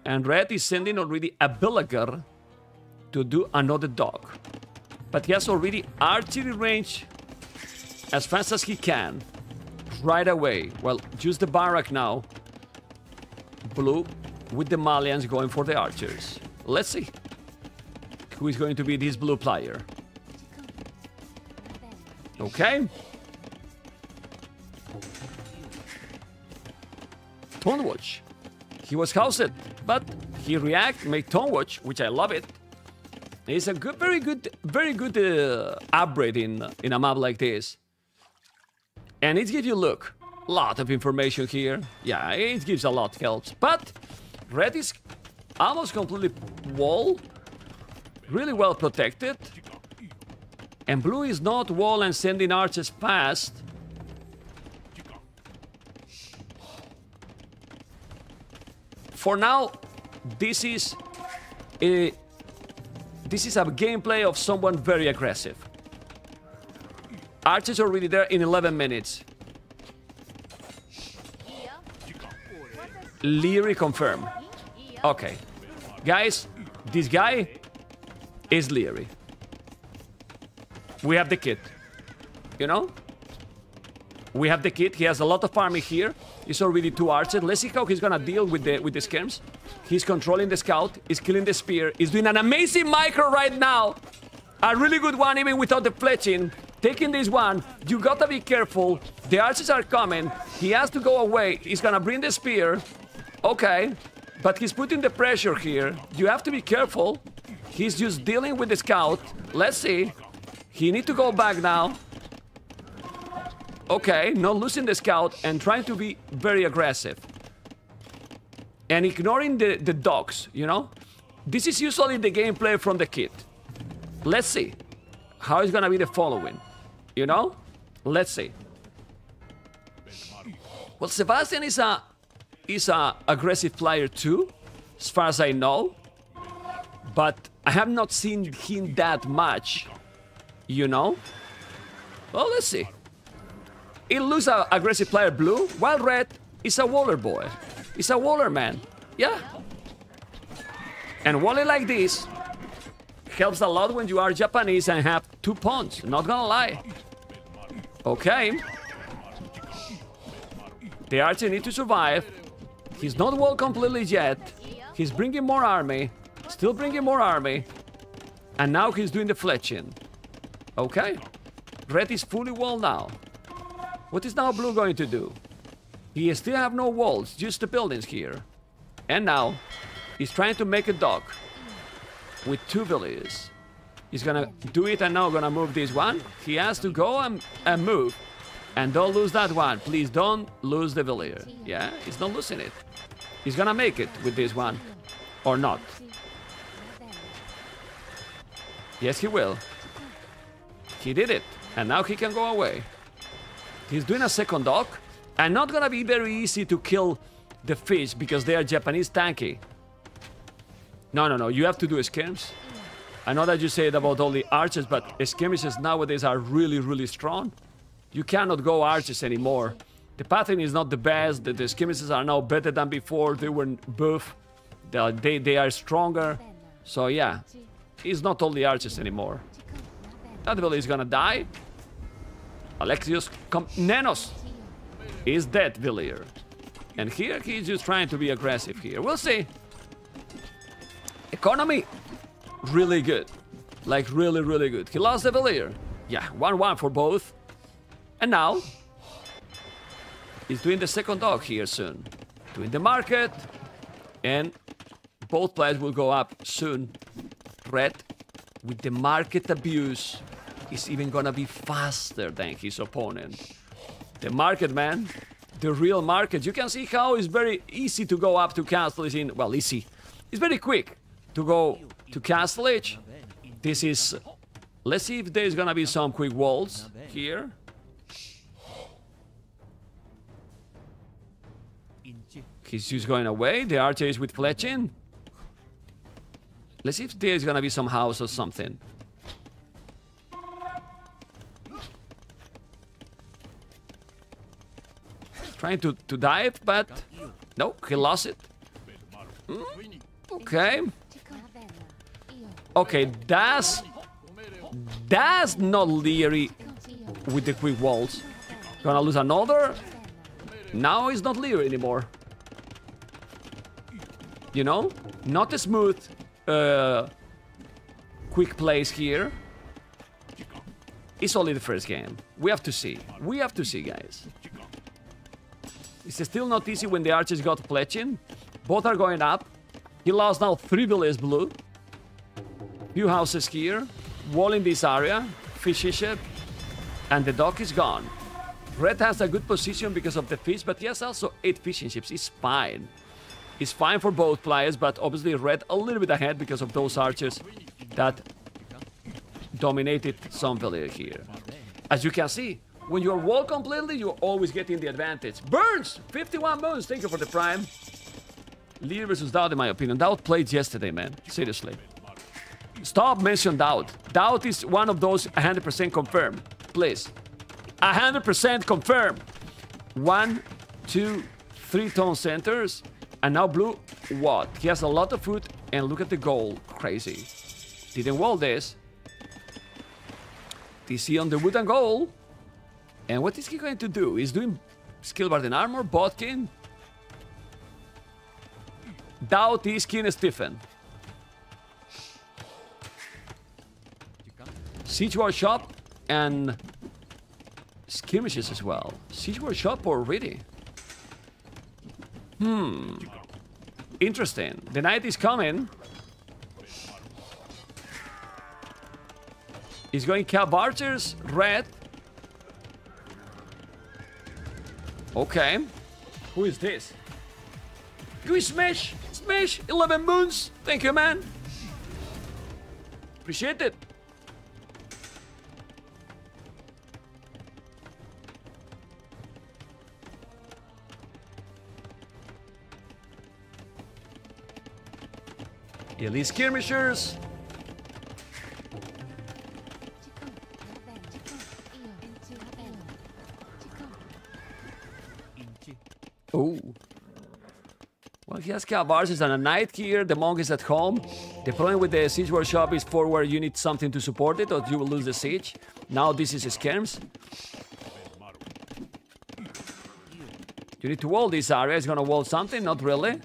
And Red is sending already a villager to do another dock. But he has already archery range as fast as he can. Right away. Well, use the barrack now. Blue with the Malians going for the archers. Let's see. who is going to be this blue player. Okay. Town watch. He was housed, but he react, make town watch, which I love it. It's a good, very good, very good uh, upgrade in in a map like this. And it gives you look, lot of information here. Yeah, it gives a lot helps. But red is almost completely wall, really well protected. And blue is not wall and sending arches fast. For now, this is a this is a gameplay of someone very aggressive. Archers already there in 11 minutes. Liereyy confirm. Okay. Guys, this guy is Liereyy. We have the kit. You know? We have the kit. He has a lot of army here. He's already two archers. Let's see how he's gonna deal with the with the skirms. He's controlling the scout. He's killing the spear. He's doing an amazing micro right now. A really good one even without the fletching. Taking this one, you gotta be careful. The archers are coming. He has to go away. He's gonna bring the spear. Okay. But he's putting the pressure here. You have to be careful. He's just dealing with the scout. Let's see. He need to go back now. Okay, not losing the scout and trying to be very aggressive. And ignoring the, the dogs, you know? This is usually the gameplay from the kid. Let's see how it's gonna be the following. You know? Let's see. Well, Sebastian is a is a aggressive player too, as far as I know. But I have not seen him that much. You know? Well, let's see. Looks a aggressive player blue, while red is a waller boy. It's a waller man. Yeah. And walling like this helps a lot when you are Japanese and have two pawns. Not gonna lie. Okay. The archer need to survive. He's not wall completely yet. He's bringing more army. Still bringing more army. And now he's doing the fletching. Okay. Red is fully walled now. What is now blue going to do? He still have no walls, just the buildings here. And now, he's trying to make a dock with two villages. He's gonna do it and now gonna move this one. He has to go and, and move. And don't lose that one. Please don't lose the villager. Yeah, he's not losing it. He's gonna make it with this one. Or not. Yes, he will. He did it. And now he can go away. He's doing a second dock. And not gonna be very easy to kill the fish because they are Japanese tanky. No, no, no. You have to do skirms. I know that you say it about all the archers, but skirmishes nowadays are really, really strong. You cannot go archers anymore. The pattern is not the best. The, the skirmishes are now better than before. They were buff. They, they, are stronger. So yeah, it's not all the archers anymore. That village is gonna die. Alexios Com Nenos is dead, Villier. And here he's just trying to be aggressive here. We'll see. Economy, really good. Like really, really good. He lost the Villier. Yeah, 1-1 for both. And now, he's doing the second dog here soon. Doing the market. And both players will go up soon. Red, with the market abuse, is even gonna be faster than his opponent. The market, man. The real market. You can see how it's very easy to go up to Castle Age in... Well, easy. It's very quick to go to Castle. This is... Let's see if there's gonna be some quick walls here. He's just going away. The archer is with fletching. Let's see if there's gonna be some house or something. Trying to, to dive, but... No, he lost it. Mm, okay. Okay, that's... That's not Liereyy with the quick walls. Gonna lose another. Now it's not Liereyy anymore. You know? Not a smooth uh, quick plays here. It's only the first game. We have to see. We have to see, guys. It's still not easy when the archers got fletching. Both are going up. He lost now three villages blue. Few houses here. Wall in this area. Fishy ship. And the dock is gone. Red has a good position because of the fish, but he has also eight fishing ships. It's fine. It's fine for both players, but obviously Red a little bit ahead because of those archers that dominated some village here. As you can see, when you're wall completely, you're always getting the advantage. Burns! 51 moons, thank you for the prime. Leader versus DauT, in my opinion. DauT played yesterday, man. Seriously. Stop mentioning DauT. DauT is one of those 100% confirmed. Please. 100% confirmed. One, two, three town centers. And now blue, what? He has a lot of food. And look at the goal. Crazy. Didn't wall this. TC on the wood and goal. And what is he going to do? He's doing skill bar and armor, Bodkin. Doubt is skin Stephen. Siege Workshop and skirmishes as well. Siege Workshop already. Hmm. Interesting. The night is coming. He's going Cav Archers, red. Okay. Who is this? You Smash! Smash! 11 moons! Thank you, man! Appreciate it! Elite skirmishers! Oh. Well, he has Calvarsis and a Knight here. The Monk is at home. The problem with the Siege Workshop is forward you need something to support it or you will lose the siege. Now this is Skirms. You need to wall this area. It's gonna wall something? Not really.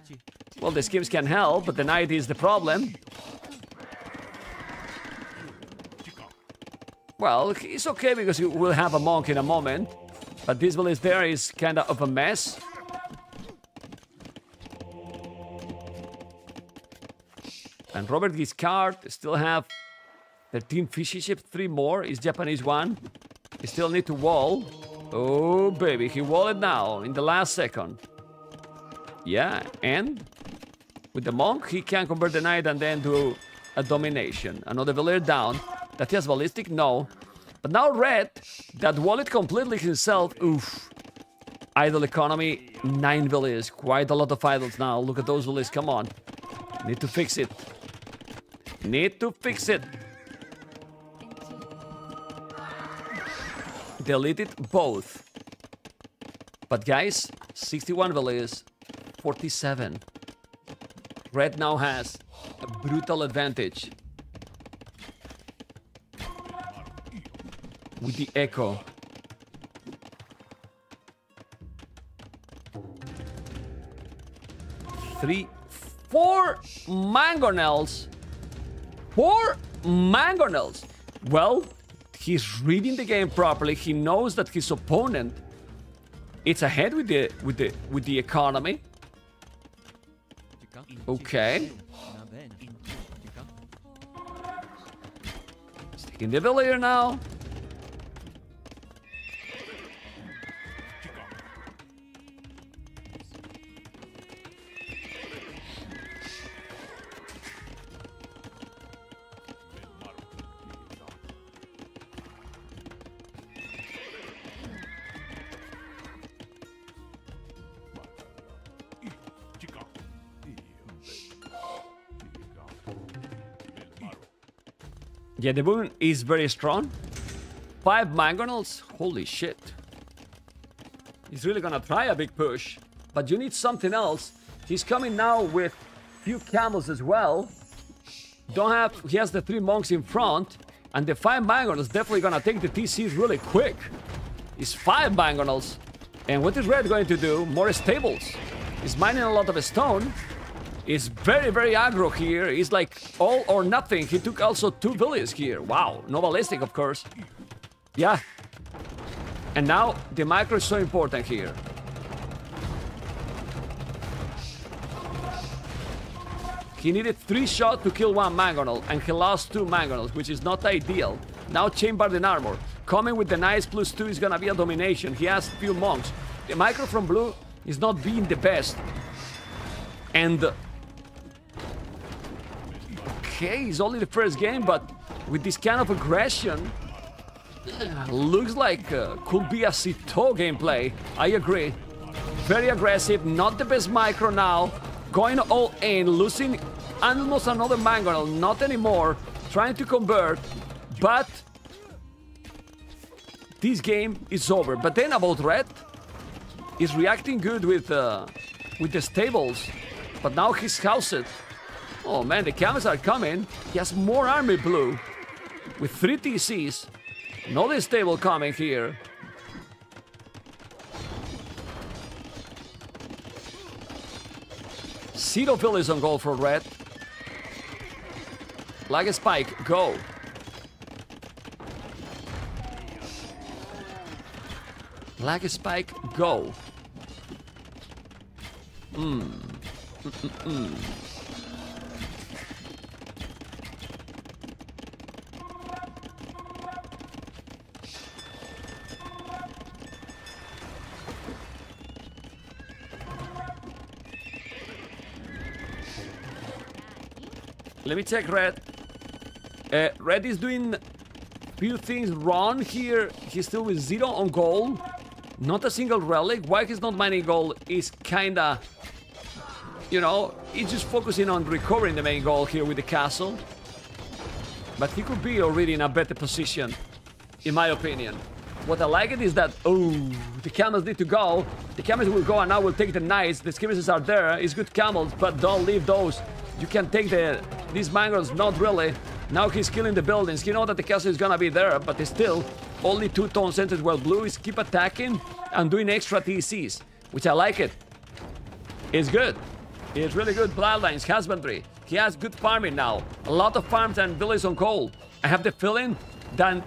Well, the Skims can help, but the Knight is the problem. Well, it's okay because you will have a Monk in a moment. But this village there is kind of a mess. And Robert Guiscard still have 13 fishy ships, 3 more. Is Japanese one. He still need to wall. Oh, baby, he walled it now in the last second. Yeah, and with the monk, he can convert the knight and then do a domination. Another village down. That has ballistic? No. But now red, that wallet completely himself. Oof. Idle economy, 9 villages. Quite a lot of idols now. Look at those villages, come on. Need to fix it. Need to fix it. Deleted both. But guys, 61 villages, 47. Red now has a brutal advantage. With the echo. Three, four mangonels. Four mangonels. Well, he's reading the game properly. He knows that his opponent it's ahead with the with the with the economy. Okay. Sticking the villager now. Yeah, the boon is very strong. Five mangonels? Holy shit. He's really gonna try a big push. But you need something else. He's coming now with few camels as well. Don't have... He has the three monks in front. And the five mangonels definitely gonna take the TCs really quick. It's five mangonels. And what is Red going to do? More stables. He's mining a lot of stone. He's very, very aggro here. He's like all or nothing. He took also two villas here. Wow. No ballistic, of course. Yeah. And now the micro is so important here. He needed three shots to kill one Mangonel, and he lost two Mangonels, which is not ideal. Now Chain Barding Armor. Coming with the nice plus two is gonna be a domination. He has few monks. The micro from blue is not being the best. And... Okay, it's only the first game, but with this kind of aggression, looks like uh, could be a Cito gameplay. I agree. Very aggressive, not the best micro now. Going all in, losing almost another Mangonel, not anymore. Trying to convert, but this game is over. But then about Red, is reacting good with uh, with the stables, but now he's housed. Oh man, the camels are coming. He has more army blue with three TCs. Another stable coming here. Cedoville is on goal for red. Like a spike, go. Like a spike, go. Mm-mm-mm. Let me check red. Uh, red is doing few things wrong here. He's still with zero on goal. Not a single relic. Why he's not mining gold is kinda... You know, he's just focusing on recovering the main goal here with the castle. But he could be already in a better position, in my opinion. What I like it is that, oh, the camels need to go. The camels will go and now we'll take the knights. The skirmishes are there. It's good camels, but don't leave those. You can take the these mangroves, not really. Now he's killing the buildings. You know that the castle is gonna be there, but still only two town centers while blue is keep attacking and doing extra TCs, which I like it. It's good. It's really good bloodlines, husbandry. He has good farming now. A lot of farms and villages on coal. I have the feeling that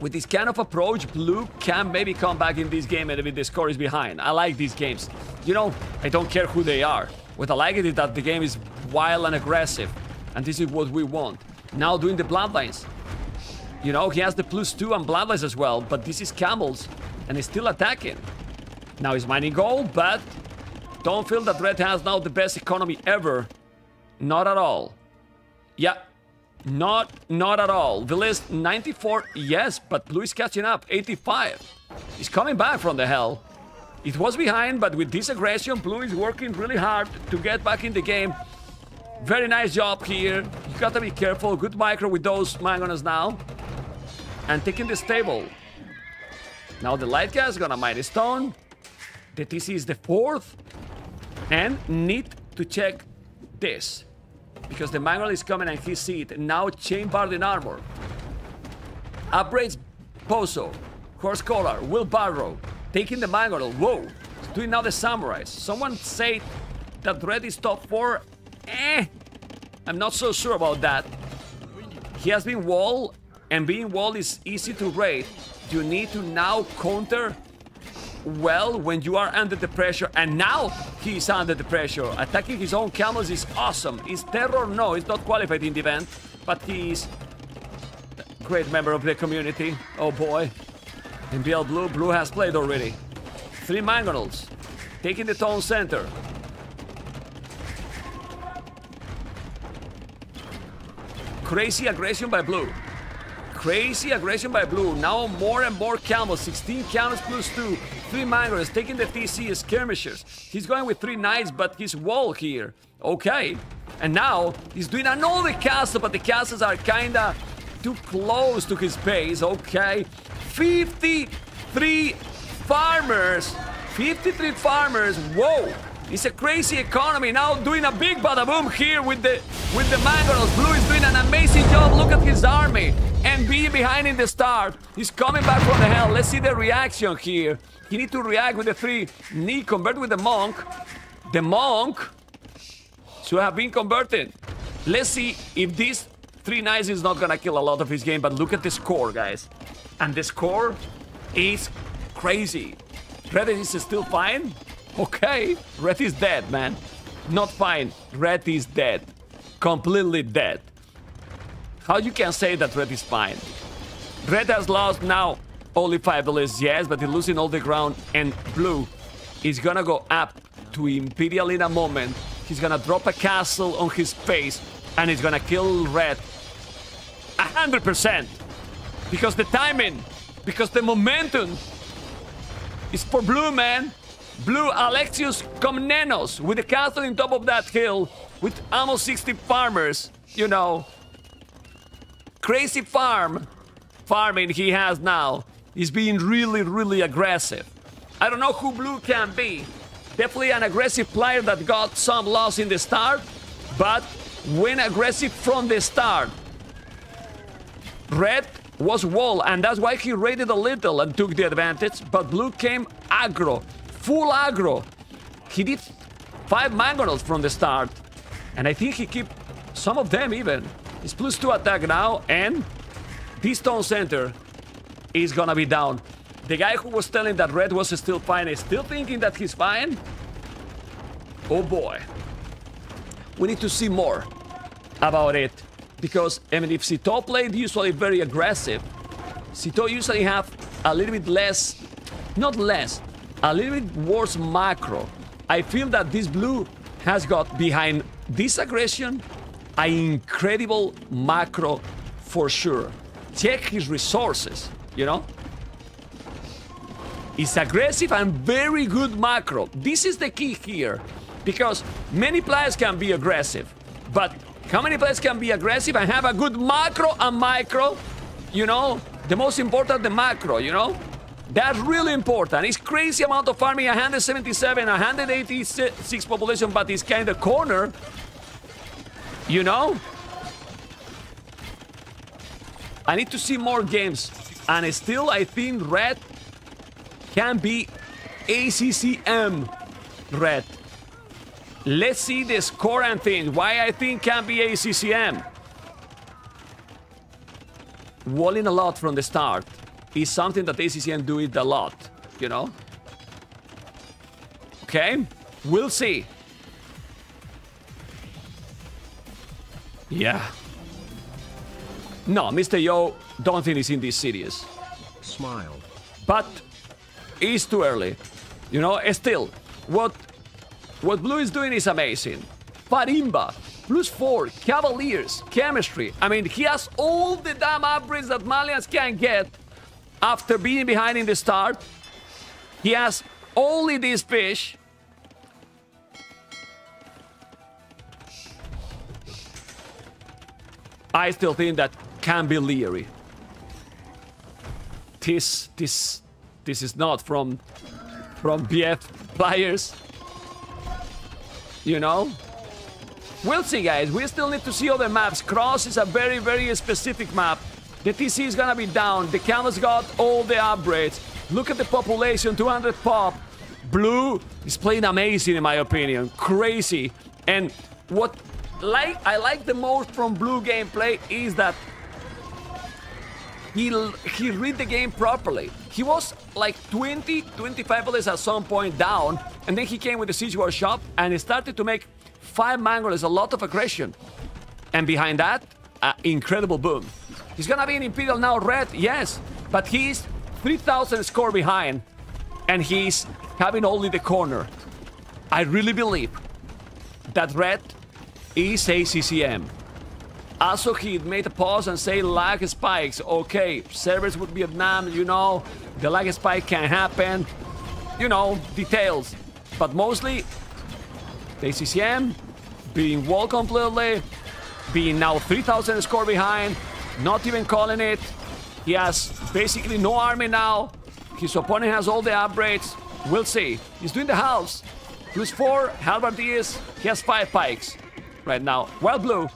with this kind of approach, Blue can maybe come back in this game and if the score is behind. I like these games. You know, I don't care who they are. What I like that the game is wild and aggressive. And this is what we want. Now doing the bloodlines. You know, he has the plus two and bloodlines as well, but this is camels and he's still attacking. Now he's mining gold, but don't feel that Red has now the best economy ever. Not at all. Yeah, not not at all. The list 94, yes, but Blue is catching up, 85. He's coming back from the hell. It was behind, but with this aggression, Blue is working really hard to get back in the game. Very nice job here. You gotta be careful. Good micro with those mangonels now. And taking the stable. Now the light cav gonna mine stone. The TC is the fourth. And need to check this. Because the manual is coming and he see it. Now chain part in armor. Upgrades Pozo. Horse collar. Wheelbarrow. Taking the manual. Whoa. Doing now the samurais. Someone said that red is top four. Eh. I'm not so sure about that. He has been wall and being wall is easy to raid. You need to now counter well when you are under the pressure and now he is under the pressure attacking his own camels is awesome is terror no he's not qualified in the event but he's a great member of the community oh boy BL Blue Blue has played already three mangonels taking the town center crazy aggression by Blue Crazy aggression by Blue. Now more and more camels. 16 camels plus 2. 3 mangroves. Taking the TC skirmishers. He's going with 3 knights, but his wall here. Okay. And now he's doing another castle, but the castles are kinda too close to his base. Okay. 53 farmers. 53 farmers. Whoa. It's a crazy economy now doing a big bada boom here with the with the mangroves. Blue is doing an amazing job. Look at his army. And being behind in the start. He's coming back from the hell. Let's see the reaction here. He need to react with the three. Knee convert with the monk. The monk should have been converted. Let's see if this three knights is not gonna kill a lot of his game, but look at the score, guys. And the score is crazy. Red is still fine? Okay, Red is dead, man. Not fine. Red is dead. Completely dead. How you can say that Red is fine? Red has lost now only five villages, yes, but he's losing all the ground. And Blue is gonna go up to Imperial in a moment. He's gonna drop a castle on his face and he's gonna kill Red. A hundred percent. Because the timing, because the momentum is for Blue, man. Blue Alexios Komnenos with the castle on top of that hill with almost 60 farmers, you know. Crazy farm farming he has now. He's being really, really aggressive. I don't know who Blue can be. Definitely an aggressive player that got some loss in the start, but when aggressive from the start. Red was wall, and that's why he raided a little and took the advantage, but Blue came aggro, full aggro. He did five mangonels from the start, and I think he kept some of them even. He's plus two attack now, and this stone center is gonna be down. The guy who was telling that Red was still fine is still thinking that he's fine? Oh boy. We need to see more about it. Because, I mean, if Sito played usually very aggressive, Sito usually have a little bit less, not less, a little bit worse macro. I feel that this blue has got behind this aggression an incredible macro for sure. Check his resources, you know? It's aggressive and very good macro. This is the key here. Because many players can be aggressive. But how many players can be aggressive and have a good macro and micro? You know? The most important, the macro, you know? That's really important. It's crazy amount of farming, 177, 186 population, but it's kind of corner. You know? I need to see more games. And still, I think red can be ACCM red. Let's see the score and things. Why I think can be ACCM. Walling a lot from the start is something that ACCM do it a lot, you know? Okay, we'll see. Yeah. No, Mr. Yo, don't think he's in this series. Smile. But it's too early. You know, still, what what Blue is doing is amazing. Farimba, plus four, Cavaliers, chemistry. I mean, he has all the damn upgrades that Malians can get after being behind in the start. He has only this fish. I still think that can be Liereyy. This, this, this is not from, from BF players. You know? We'll see, guys. We still need to see other maps. Cross is a very, very specific map. The TC is gonna be down. The canvas got all the upgrades. Look at the population, 200 pop. Blue is playing amazing, in my opinion. Crazy. And what like I like the most from Blue gameplay is that he he read the game properly. He was like 20, 25 bullets at some point down, and then he came with the Siege Workshop and he started to make five mangonels, a lot of aggression. And behind that, an incredible boom. He's gonna be in Imperial now, red, yes, but he's 3,000 score behind, and he's having only the corner. I really believe that red is ACCM. Also, he made a pause and say lag spikes. Okay, servers with Vietnam, you know, the lag spike can happen. You know, details. But mostly, the ACCM being wall completely, being now 3,000 score behind, not even calling it. He has basically no army now. His opponent has all the upgrades. We'll see. He's doing the halves. Plus four, Halberdiers. He has five pikes right now. Well, Blue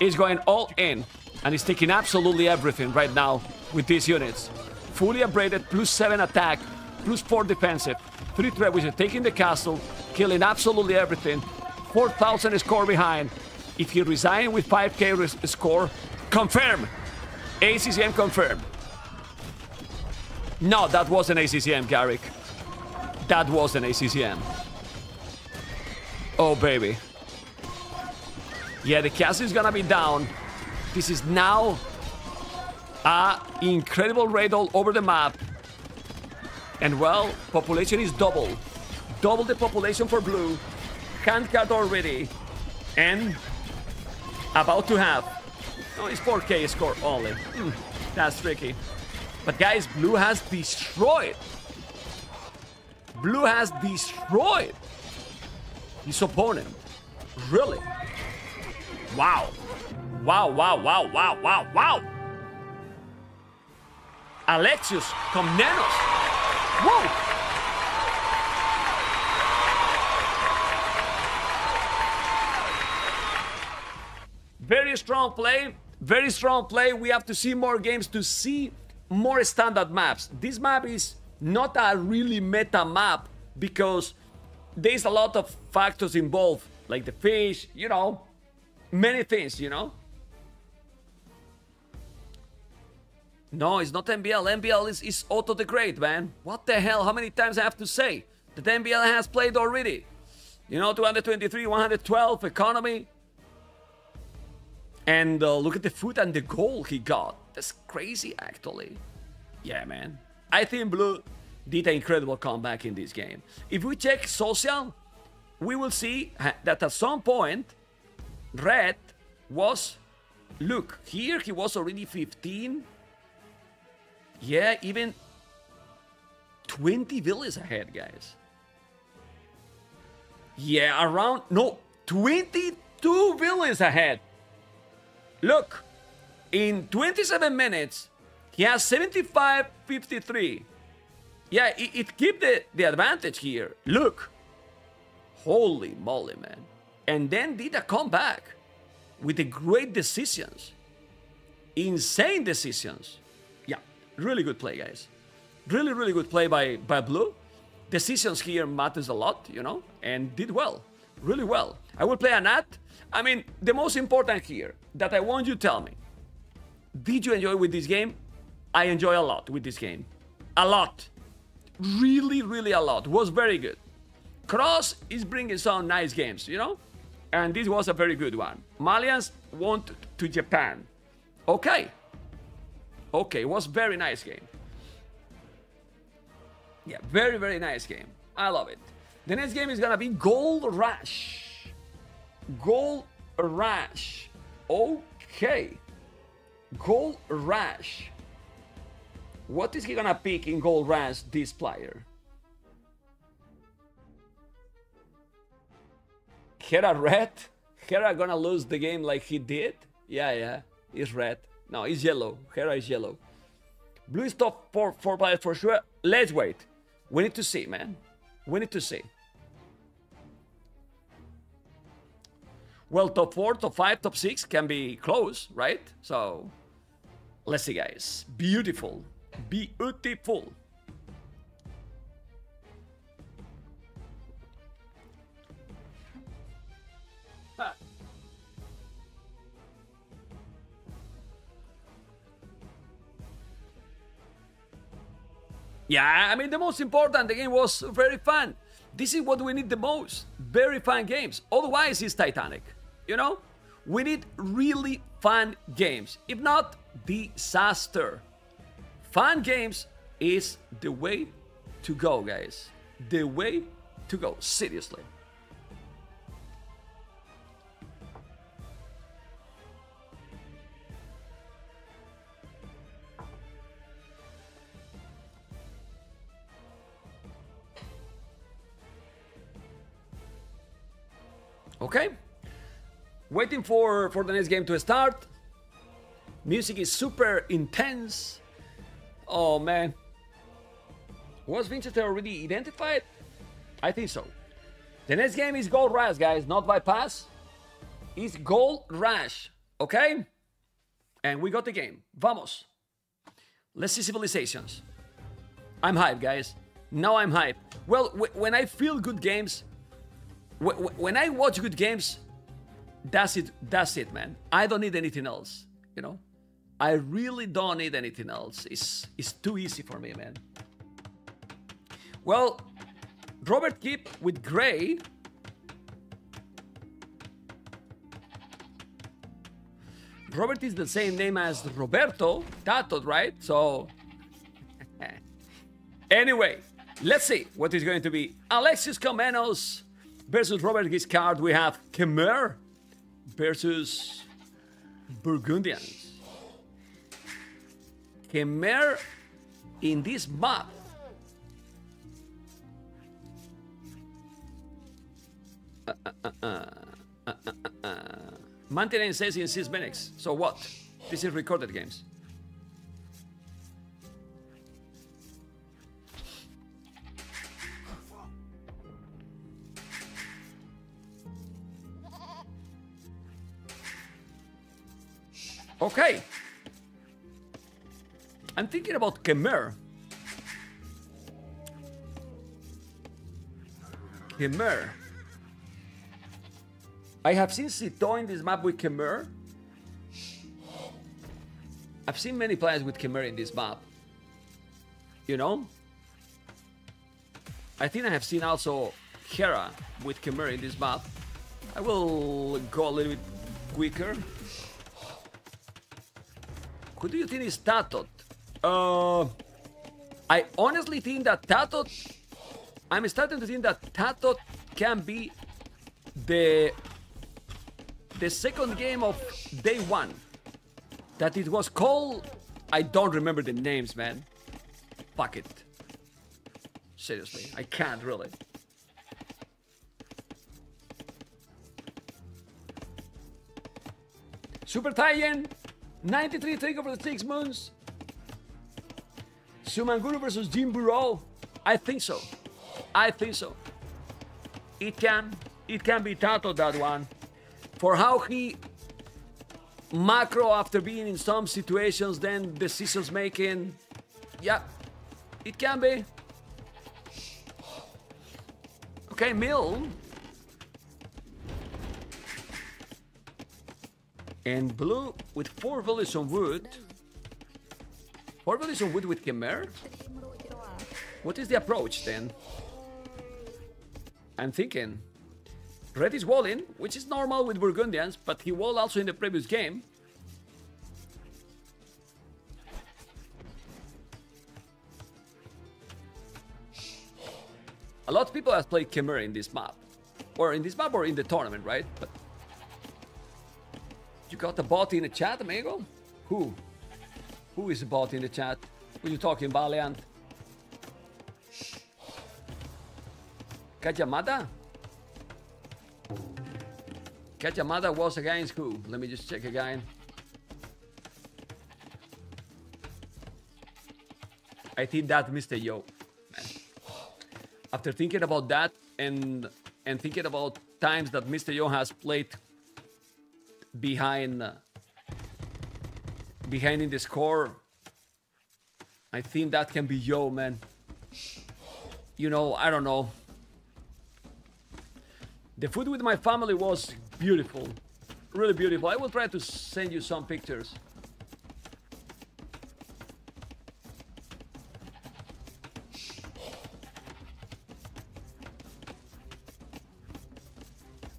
is going all in and he's taking absolutely everything right now with these units. Fully upgraded, plus 7 attack, plus 4 defensive, 3 threat, which taking the castle, killing absolutely everything. 4,000 score behind. If he resign with 5k score, confirm. ACCM confirmed. No, that wasn't ACCM, Garrick. That wasn't ACCM. Oh, baby. Yeah, the castle is gonna be down. This is now a incredible raid all over the map. And well, population is double. Double the population for blue. Hand cart already. And about to have. No, it's 4k score only. Hmm, that's tricky. But guys, blue has destroyed. Blue has destroyed his opponent. Really? Wow. Wow, wow, wow, wow, wow, wow. Alexios Komnenos. Whoa. Very strong play. Very strong play. We have to see more games to see more standard maps. This map is not a really meta map because there's a lot of factors involved, like the fish, you know, many things, you know. No, it's not MBL. MBL is, is auto degrade, man. What the hell? How many times I have to say that NBL has played already? You know, 223, 112 economy. And uh, look at the foot and the goal he got. That's crazy, actually. Yeah, man. I think Blue did an incredible comeback in this game. If we check social, we will see that at some point, Red was. Look, here he was already 15. Yeah, even 20 villas ahead, guys. Yeah, around. No, 22 villas ahead. Look, in 27 minutes, he has 75 53. Yeah, it, it keep the, the advantage here. Look. Holy moly, man. And then did a comeback with the great decisions. Insane decisions. Yeah, really good play, guys. Really, really good play by, by Blue. Decisions here matters a lot, you know, and did well. Really well. I will play a nat. I mean, the most important here that I want you to tell me. Did you enjoy with this game? I enjoy a lot with this game. A lot. Really, really a lot. Was very good. Cross is bringing some nice games, you know? And this was a very good one. Malians went to Japan. Okay. Okay, it was very nice game. Yeah, very, very nice game. I love it. The next game is gonna be Gold Rush. Gold Rush. Okay. Gold Rush. What is he gonna pick in Gold Rush, this player? Hera red? Hera gonna lose the game like he did? Yeah, yeah. He's red. No, he's yellow. Hera is yellow. Blue is top four, four players for sure. Let's wait. We need to see, man. We need to see. Well, top four, top five, top six can be close, right? So, let's see, guys. Beautiful. Beautiful. Yeah, I mean, the most important, the game was very fun. This is what we need the most. Very fun games. Otherwise, it's Titanic. You know? We need really fun games. If not, disaster. Fun games is the way to go, guys. The way to go. Seriously. Okay. Waiting for, for the next game to start. Music is super intense. Oh man. Was Winchester already identified? I think so. The next game is Gold Rush, guys, not bypass. It's Gold Rush, okay? And we got the game. Vamos. Let's see civilizations. I'm hyped, guys. Now I'm hyped. Well, when I feel good games, when I watch good games, that's it. That's it, man. I don't need anything else. You know, I really don't need anything else. It's it's too easy for me, man. Well, Robert Kip with Gray. Robert is the same name as Roberto Tato, right? So, anyway, let's see what is going to be. Alexios Komnenos versus Robert Guiscard. We have Khmer versus Burgundians. Khmer in this map. Maintenance says in six. So what? This is recorded games. Okay. I'm thinking about Khmer. Khmer. I have seen Sito in this map with Khmer. I've seen many players with Khmer in this map. You know? I think I have seen also Hera with Khmer in this map. I will go a little bit quicker. Who do you think is TaToH? Uh, I honestly think that TaToH. I'm starting to think that TaToH can be the the second game of day one. That it was called. I don't remember the names, man. Fuck it. Seriously, I can't really. Super Taiyan, 93 take over the six moons. Sumanguru versus Jim Burrow. I think so. I think so. It can. It can be TaToH that one. For how he macro after being in some situations, then decisions making. Yeah, it can be. Okay, Mill. And blue with four volleys on wood. Four volleys on wood with Khmer? What is the approach then? I'm thinking. Red is walling, which is normal with Burgundians, but he walled also in the previous game. A lot of people have played Khmer in this map. Or in this map or in the tournament, right? But you got the bot in the chat, amigo? Who? Who is the bot in the chat? Who you talking, Valiant? Gajah Mada? Kajamada was against who? Let me just check again. I think that Mr. Yo. Man. After thinking about that and and thinking about times that Mr. Yo has played behind uh, behind in the score, I think that can be Yo, man. You know, I don't know. The food with my family was beautiful. Really beautiful. I will try to send you some pictures.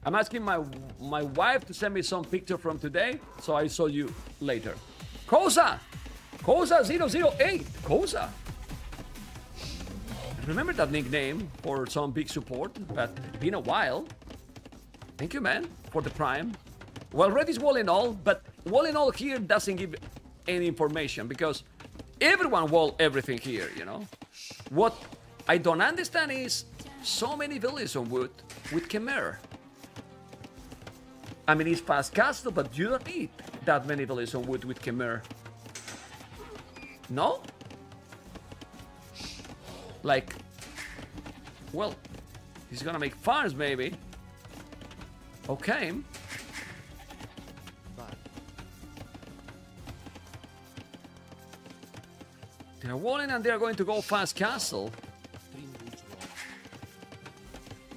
I'm asking my my wife to send me some picture from today, so I saw you later. Kosa! Kosa 008! Kosa! Remember that nickname for some big support, but been a while. Thank you, man, for the prime. Well, red is wall in all, but wall in all here doesn't give any information because everyone wall everything here, you know? What I don't understand is so many villages on wood with Khmer. I mean, it's fast castle, but you don't need that many villages on wood with Khmer. No? Like, well, he's gonna make farms maybe. Okay. They're walling and they're going to go fast castle.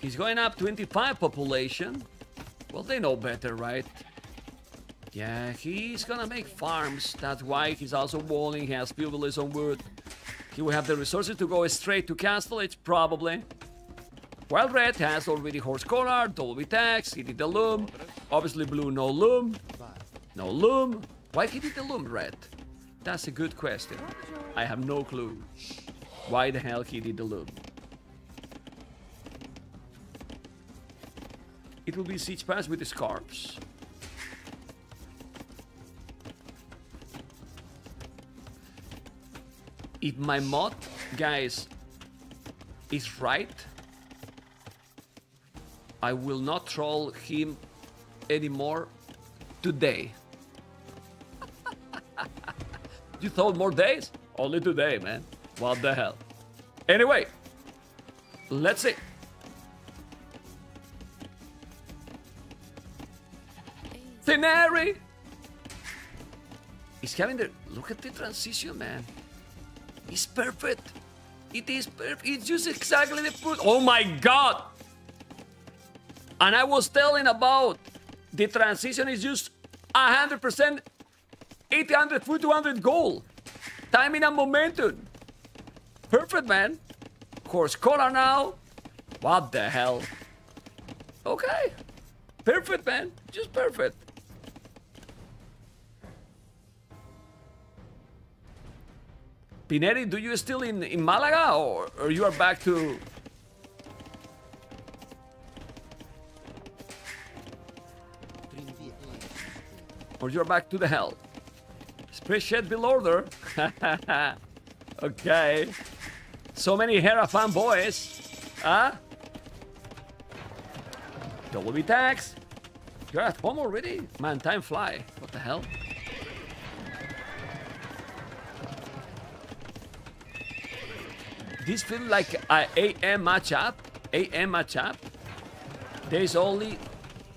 He's going up 25 population. Well, they know better, right? Yeah, he's gonna make farms. That's why he's also walling. He has on wood. He will have the resources to go straight to Castle it's probably. While Red has already Horse Collar, Double-Bit Axe, he did the Loom. Obviously Blue, no Loom. No Loom. Why he did the Loom, Red? That's a good question. I have no clue. Why the hell he did the Loom? It will be Siege Pass with the Scarps. If my mod, guys, is right, I will not troll him anymore today. you thought more days? Only today, man. What the hell? Anyway, let's see. Scenery! He's having the... Look at the transition, man. It's perfect. It is perfect. It's just exactly the foot. Oh my god! And I was telling about the transition is just 100% 800 foot 200 goal. Timing and momentum. Perfect, man. Horse collar now. What the hell? Okay. Perfect, man. Just perfect. Pineri, do you still in, in Malaga or, or you are back to... Or you're back to the hell? Spreadsheet bill order. okay. So many Hera fanboys. Huh? Double B tax. You're at home already? Man, time fly. What the hell? This feels like a AM matchup. AM matchup. There's only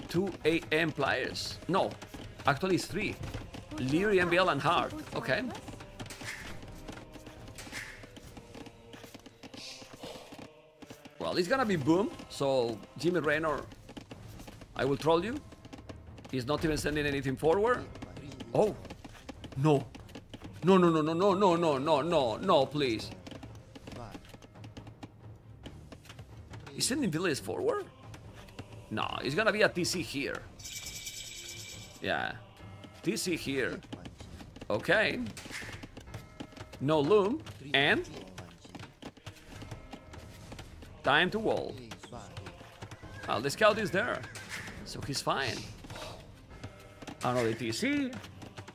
two AM players. No, actually it's three. Liereyy, MBL, and Hard. Okay. Well, it's gonna be boom. So Jimmy Raynor, I will troll you. He's not even sending anything forward. Oh, no, no, no, no, no, no, no, no, no, no, no, please. He's sending villains forward? No, it's gonna be a TC here. Yeah. TC here. Okay. No loom. And? Time to wall. Oh, the scout is there. So he's fine. Another TC.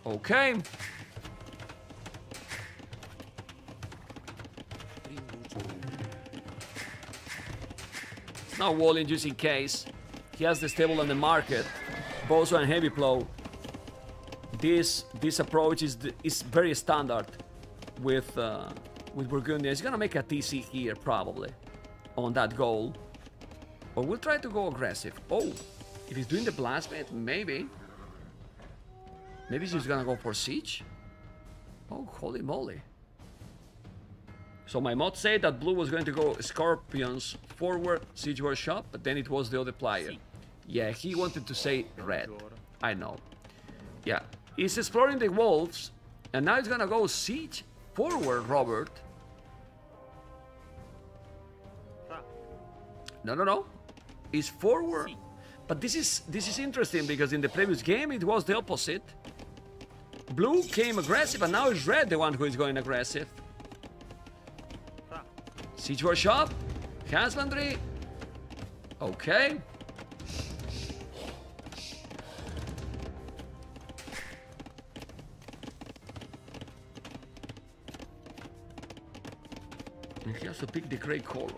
Okay. Now walling just in case. He has the stable on the market. Bozo and heavy plow. This this approach is is very standard with uh, with Burgundia. He's gonna make a TC here probably on that goal. Or we'll try to go aggressive. Oh, if he's doing the blasphemy, maybe. Maybe he's gonna go for siege. Oh, holy moly. So my mod said that blue was going to go scorpions forward siege workshop, but then it was the other player. Yeah, he wanted to say red. I know. Yeah, he's exploring the wolves, and now he's gonna go siege forward, Robert. No, no, no. It's forward. But this is this is interesting because in the previous game it was the opposite. Blue came aggressive, and now it's red the one who is going aggressive. Siege workshop. Husbandry. Okay. And he also picked the gray color.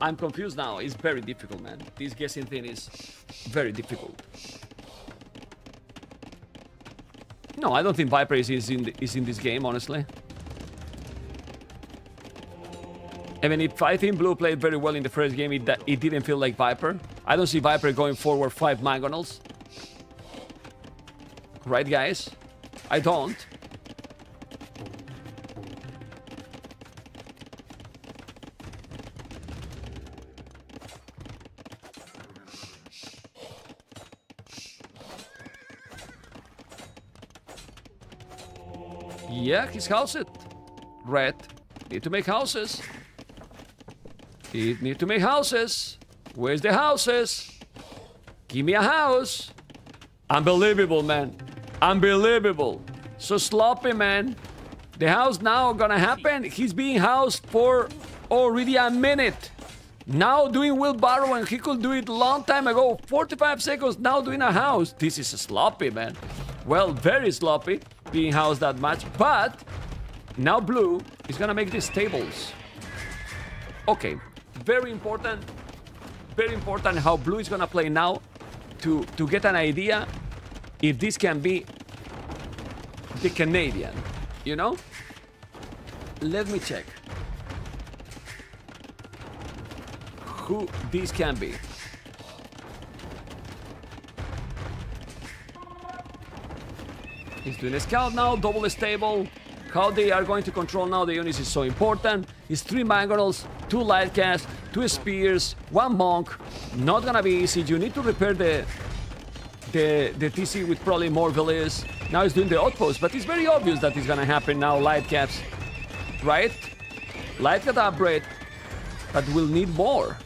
I'm confused now. It's very difficult, man. This guessing thing is very difficult. No, I don't think Viper is, in, the, is in this game, honestly. I mean, if I think Blue played very well in the first game, it, it didn't feel like Viper. I don't see Viper going forward five mangonels. Right, guys? I don't. Yeah, he's housed. Red. Need to make houses. He need to make houses. Where's the houses? Give me a house. Unbelievable, man. Unbelievable. So sloppy, man. The house now gonna happen. He's being housed for already a minute. Now doing Will wheelbarrow and he could do it long time ago. 45 seconds now doing a house. This is sloppy, man. Well, very sloppy being housed that much. But now blue is gonna make these tables. Okay, very important. Very important how blue is gonna play now to, to get an idea if this can be the Canadian, you know? Let me check. Who this can be. He's doing a scout now, double stable. How they are going to control now the units is so important. It's three mangonels, two light cavs, two spears, one monk. Not gonna be easy. You need to repair the the the TC with probably more villas. Now he's doing the outpost, but it's very obvious that it's gonna happen now. Light cavs, right? Light cav upgrade, but we'll need more.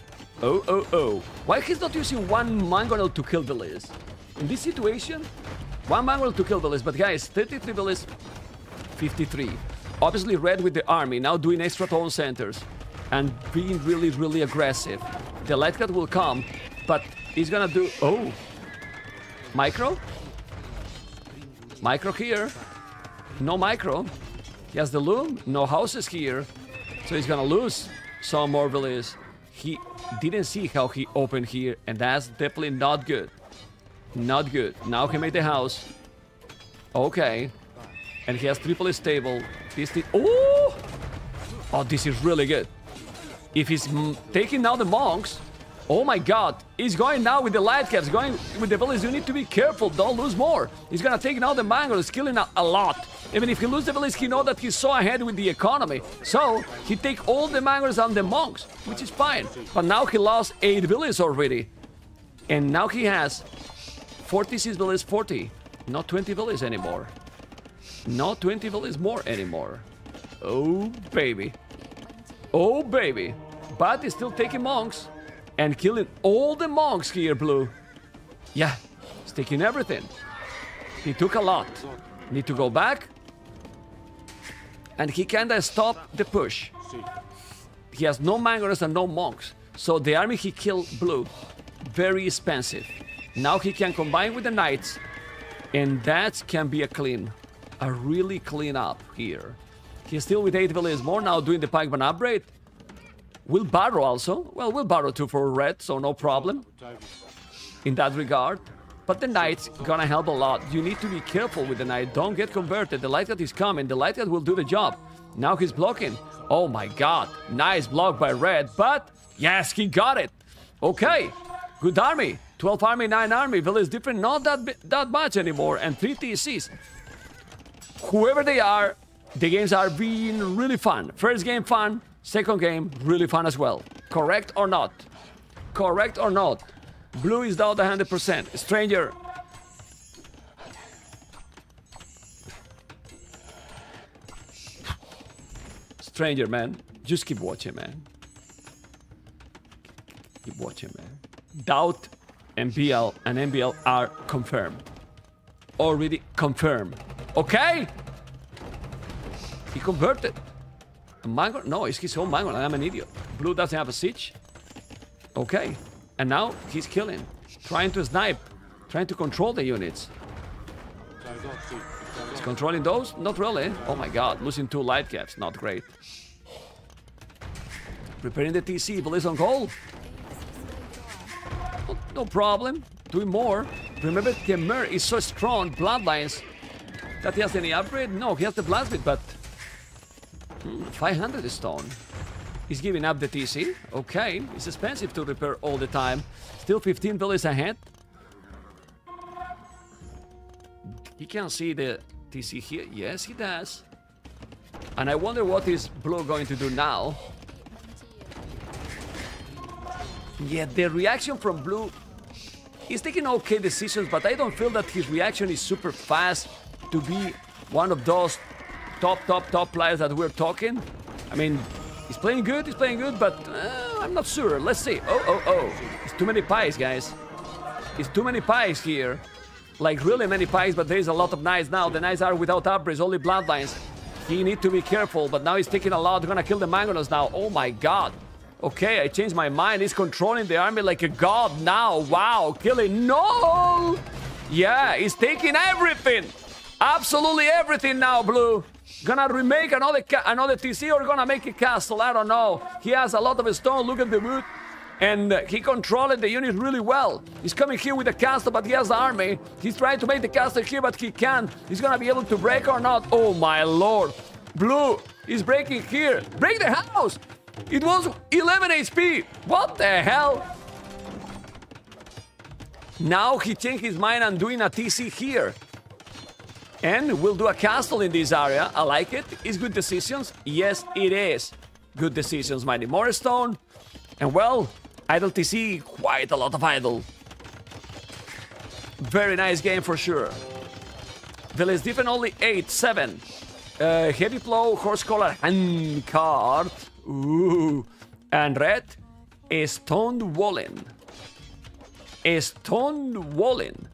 Oh oh oh! Why he's not using one mangonel to kill villas? In this situation, one mangonel to kill villas, but guys, 33 villas, 53. Obviously red with the army, now doing extra town centers and being really, really aggressive. The light cav will come, but he's gonna do... Oh! Micro? Micro here. No micro. He has the loom, no houses here. So he's gonna lose some more villages. He didn't see how he opened here, and that's definitely not good. Not good. Now he made the house. Okay. And he has triple stable. This thing. Oh! Oh, this is really good. If he's taking now the monks, oh my god, he's going now with the light cavs, going with the village. You need to be careful, don't lose more. He's gonna take now the mango, he's killing a, a lot. Even if he loses the village, he know that he's so ahead with the economy. So he take all the mangoes on the monks, which is fine. But now he lost 8 villages already. And now he has 46 villages, 40. Not 20 villages anymore. Not 20 villages more anymore. Oh, baby. Oh, baby. But he's still taking monks and killing all the monks here, Blue. Yeah, he's taking everything. He took a lot. Need to go back. And he kinda stopped the push. He has no mangoes and no monks. So the army he killed Blue, very expensive. Now he can combine with the knights. And that can be a clean. A really clean up here. He's still with 8 villages more now doing the pikeman upgrade. Wheelbarrow also. Well, wheelbarrow two for red, so no problem. In that regard. But the knight's gonna help a lot. You need to be careful with the knight. Don't get converted. The light cav is coming. The light cav will do the job. Now he's blocking. Oh my god. Nice block by red. But yes, he got it. Okay. Good army. 12 army, 9 army. Village different. Not that, that much anymore. And 3 TCs. Whoever they are, the games are being really fun. First game fun. Second game really fun as well. Correct or not? Correct or not? Blue is down 100%. Stranger. Stranger, man. Just keep watching, man. Keep watching, man. DauT and BL and MBL are confirmed. Already confirmed. Okay? He converted. A mango? No, it's his own mango. I'm an idiot. Blue doesn't have a siege. Okay. And now he's killing. Trying to snipe. Trying to control the units. He's controlling those? Not really. Oh my god. Losing two light cavs. Not great. Preparing the TC. Blitz on goal. No, problem. Doing more. Remember, Temer is so strong. Bloodlines. That he has any upgrade? No, he has the blacksmith, but... Hmm, 500 stone. He's giving up the TC. Okay, it's expensive to repair all the time. Still 15 villas ahead. He can see the TC here. Yes, he does. And I wonder what is Blue going to do now. Yeah, the reaction from Blue... He's taking okay decisions, but I don't feel that his reaction is super fast to be one of those top, top, top players that we're talking. I mean, he's playing good, he's playing good, but uh, I'm not sure. Let's see. Oh, oh, oh. It's too many pies, guys. It's too many pies here. Like, really many pies, but there's a lot of knights now. The knights are without upgrades, only bloodlines. He need to be careful, but now he's taking a lot. They're gonna kill the Mangonos now. Oh my god. Okay, I changed my mind. He's controlling the army like a god now. Wow, killing. No! Yeah, he's taking everything. Absolutely everything now, Blue. Gonna remake another another TC or gonna make a castle? I don't know. He has a lot of stone. Look at the wood. And uh, he controlled the unit really well. He's coming here with the castle, but he has the army. He's trying to make the castle here, but he can't. He's gonna be able to break or not. Oh my lord. Blue is breaking here. Break the house! It was 11 HP. What the hell? Now he changed his mind and doing a TC here. And we'll do a castle in this area. I like it. It's good decisions. Yes, it is. Good decisions, Mighty Morestone. And well, Idle TC, quite a lot of Idle. Very nice game for sure. Village Different only 8, 7. Uh, heavy Plow, Horse Collar, Handcart. Ooh. And red, a Stone wallin. A Stone Wallen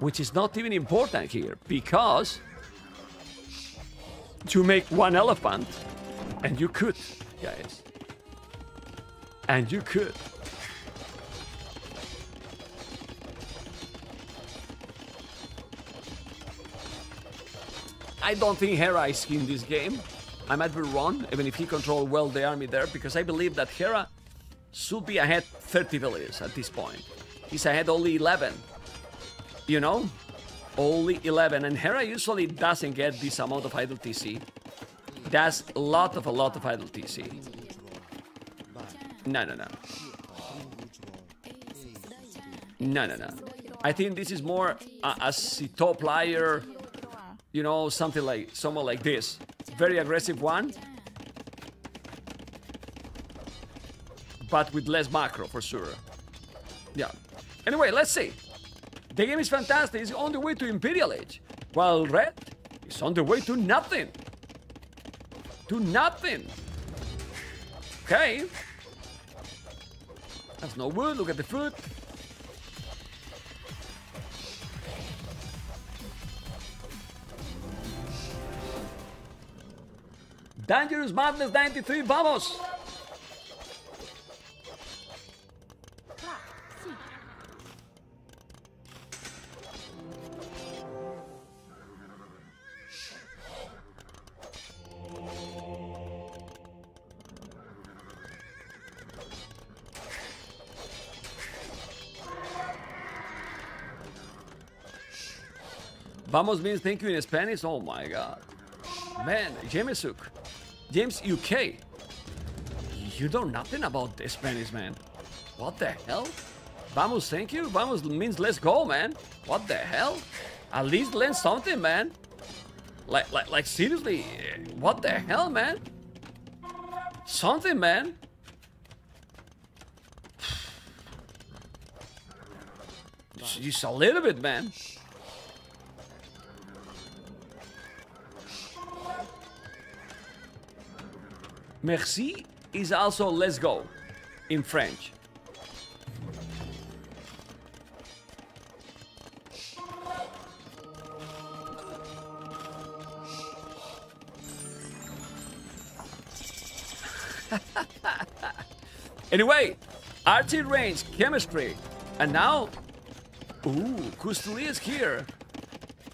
which is not even important here because to make one elephant, and you could, guys, and you could. I don't think Hera is in this game. I might be wrong, even if he controlled well the army there, because I believe that Hera should be ahead 30 villages at this point. He's ahead only 11 you know? Only 11. And Hera usually doesn't get this amount of idle TC. That's a lot of a lot of idle TC. No, no, no. No, no, no. I think this is more a, a Sito player, you know, something like someone like this. Very aggressive one. But with less macro for sure. Yeah. Anyway, let's see. The game is fantastic. It's on the way to Imperial Age. While Red is on the way to nothing. To nothing. Okay. That's no wood. Look at the food. Dangerous Madness 93, vamos! Vamos means thank you in Spanish? Oh my god. Man, Jamesuk. James UK. You know nothing about Spanish, man. What the hell? Vamos, thank you? Vamos means let's go, man. What the hell? At least learn something, man. Like, like, like seriously, what the hell, man? Something, man. Just a little bit, man. Merci is also let's go in French. anyway, arty range, chemistry, and now, ooh, Coustillier is here.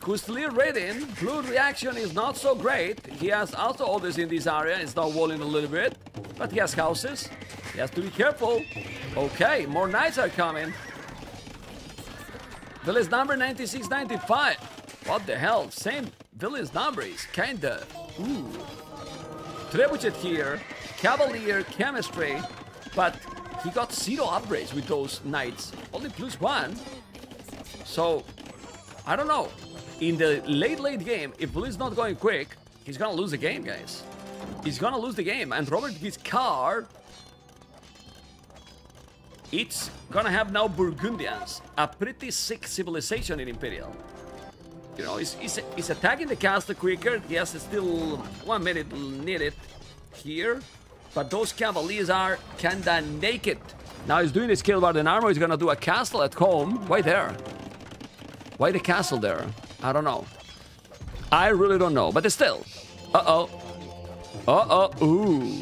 Coustillier rating, Blue reaction is not so great. He has also orders in this area, it's now walling a little bit. But he has houses. He has to be careful. Okay, more knights are coming. Village number 9695. What the hell? Same village number is kinda... Ooh. Trebuchet here. Cavalier, Chemistry. But he got zero upgrades with those knights. Only plus one. So, I don't know in the late, late game, if Blue is not going quick, he's gonna lose the game, guys. He's gonna lose the game. And Robert Guiscard, it's gonna have now Burgundians, a pretty sick civilization in Imperial. You know, he's, he's, he's attacking the castle quicker. Yes, it's still one minute needed here. But those cavaliers are kinda naked. Now he's doing his skill bar and armor. He's gonna do a castle at home. Why there? Why the castle there? I don't know. I really don't know. But still. Uh-oh. Uh-oh. Ooh.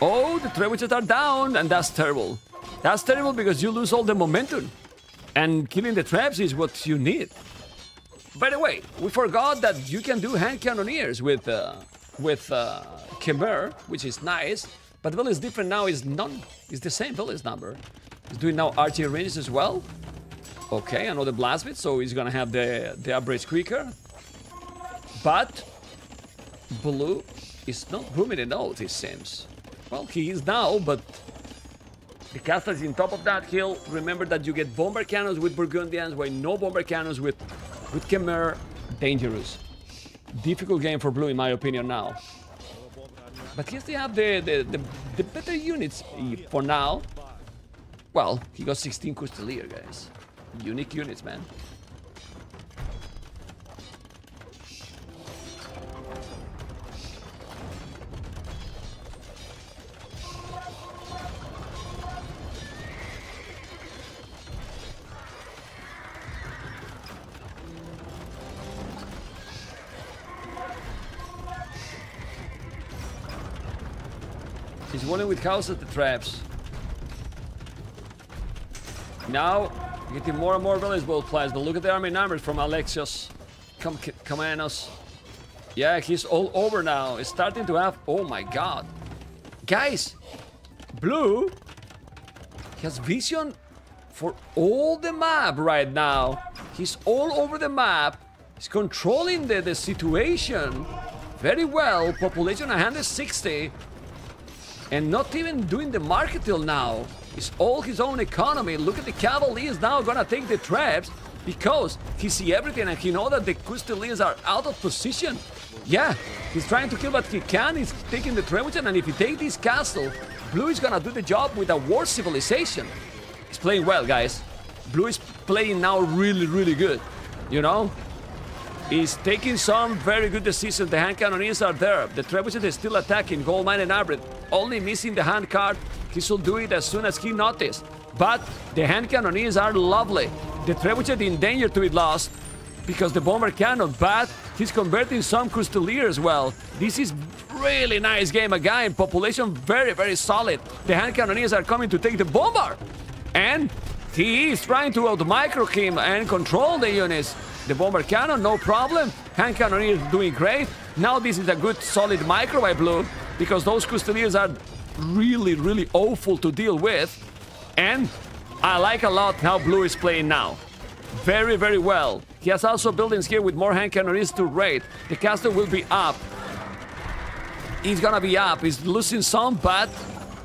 Oh, the trebuchets are down, and that's terrible. That's terrible because you lose all the momentum. And killing the traps is what you need. By the way, we forgot that you can do hand cannoneers with uh, with uh, Khmer, which is nice. But Bill is different now. Is none. It's the same Billy's number. He's doing now archery ranges as well. Okay, another blacksmith, so he's gonna have the the upgrades quicker. But Blue is not booming at all, it seems. Well, he is now, but the castle is in top of that hill. Remember that you get bombard cannons with Burgundians, while no bombard cannons with with Khmer. Dangerous. Difficult game for Blue, in my opinion, now. But he they have the, the, the, the better units for now. Well, he got 16 Coustillier, guys. Unique units, man. He's winning with cows at the traps. Now, getting more and more village ball players. But look at the army numbers from Alexios. Come, Komnenos. Yeah, he's all over now. He's starting to have... Oh my god. Guys, Blue has vision for all the map right now. He's all over the map. He's controlling the, the situation very well. Population 160 and not even doing the market till now. It's all his own economy. Look at the Cavaliers now gonna take the traps because he see everything and he know that the Coustilliers are out of position. Yeah, he's trying to kill what he can. He's taking the Trebuchet and if he take this castle, Blue is gonna do the job with a war civilization. He's playing well, guys. Blue is playing now really, really good. You know? He's taking some very good decisions. The hand cannoneers are there. The trebuchet is still attacking Goldmine and Arbret. Only missing the hand cart. He should do it as soon as he noticed. But the hand cannoneers are lovely. The trebuchet in danger to be lost because the bomber cannot. But he's converting some Coustillier as well. This is really nice game. Again, population very, very solid. The hand cannoneers are coming to take the bomber. And he is trying to out-micro him and control the units. The bombard cannon, no problem. Hand cannoneer doing great. Now this is a good solid micro by Blue because those Coustilliers are really, really awful to deal with. And I like a lot how Blue is playing now. Very, very well. He has also buildings here with more hand cannoneers to raid. The castle will be up. He's gonna be up. He's losing some, but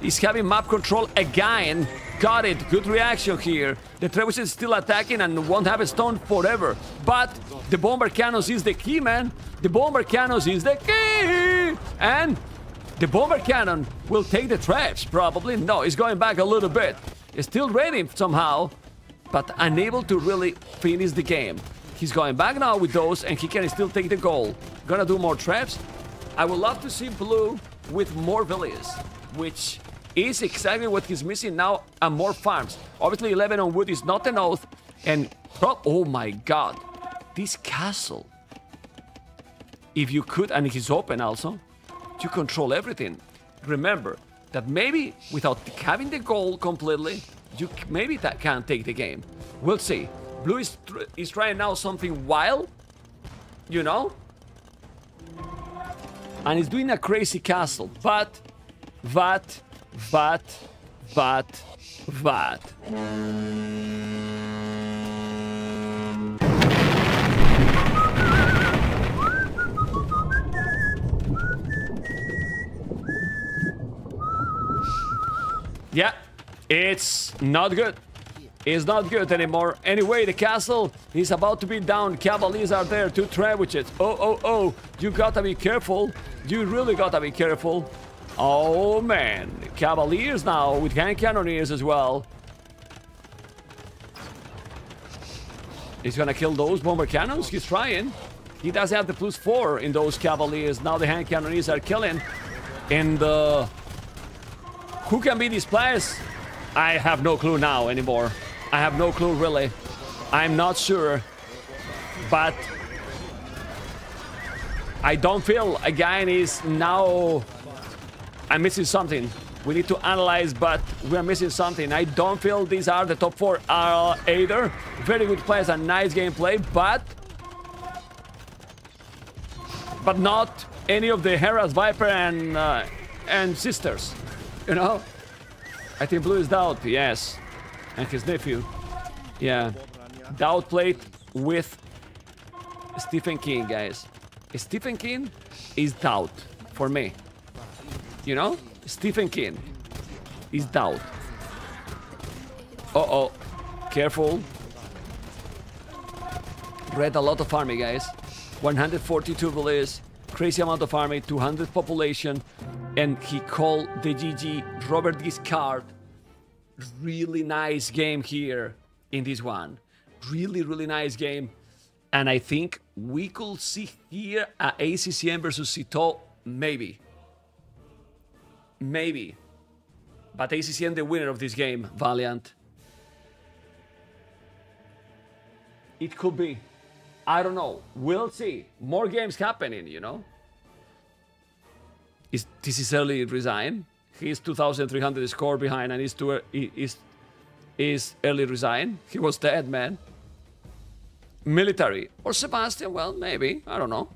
he's having map control again. Got it. Good reaction here. The Trebuchet is still attacking and won't have a stone forever. But the bombard cannons is the key, man. The bombard cannons is the key. And the bombard cannon will take the traps, probably. No, he's going back a little bit. He's still ready somehow, but unable to really finish the game. He's going back now with those, and he can still take the goal. Gonna do more traps. I would love to see Blue with more villages, which is exactly what he's missing now and more farms. Obviously, 11 on wood is not an oath. And, oh my god, this castle. If you could, and he's open also, you control everything. Remember that maybe without having the goal completely, you maybe that can take the game. We'll see. Blue is, is trying now something wild, you know? And he's doing a crazy castle, but, but, but, but, but. Yeah, it's not good. It's not good anymore. Anyway, the castle is about to be down. Cavaliers are there, two trebuchets. Oh, oh, oh. You gotta be careful. You really gotta be careful. Oh man, Cavaliers now with hand cannoneers as well. He's gonna kill those bombard cannons. He's trying. He does have the plus four in those Cavaliers. Now the hand cannoneers are killing. And uh, who can be these players? I have no clue now anymore. I have no clue really. I'm not sure. But I don't feel again is now I'm missing something. We need to analyze, but we're missing something. I don't feel these are the top four are either. Very good players and nice gameplay, but but not any of the Hera's Viper and uh, and sisters. You know? I think Blue is DauT, yes. And his nephew. Yeah. DauT played with Stephen King, guys. Stephen King is DauT for me. You know? Stephen King is DauT. Uh-oh. Careful. Red a lot of army, guys. 142 police, crazy amount of army, 200 population, and he called the GG Robert Guiscard. Really nice game here in this one. Really, really nice game. And I think we could see here a ACCM versus Cito, maybe. Maybe. But ACCM the winner of this game, Valiant. It could be. I don't know. We'll see. More games happening, you know? Is this is early resign? He's 2,300 score behind and he's, too, uh, he, is is early resign. He was dead, man. Military. Or Sebastian, well, maybe. I don't know.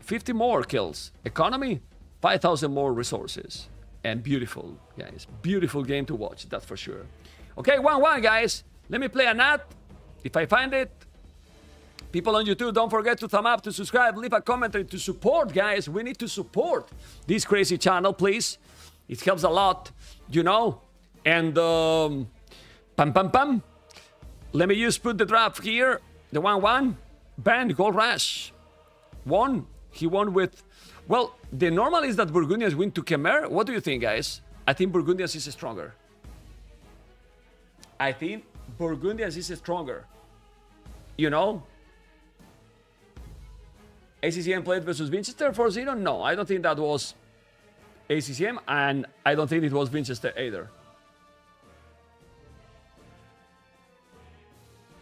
50 more kills. Economy, 5,000 more resources. And beautiful, guys. Beautiful game to watch, that's for sure. Okay, 1-1, guys. Let me play a nut. If I find it, people on YouTube, don't forget to thumb up, to subscribe, leave a comment, and to support, guys. We need to support this crazy channel, please. It helps a lot, you know. And, um, pam, pam, pam. Let me just put the draft here. The 1-1. Band, Gold Rush. Won. He won with... Well, the normal is that Burgundians win to Khmer. What do you think, guys? I think Burgundians is stronger. I think Burgundians is stronger. You know? ACCM played versus Winchester 4-0? No, I don't think that was ACCM, and I don't think it was Winchester either.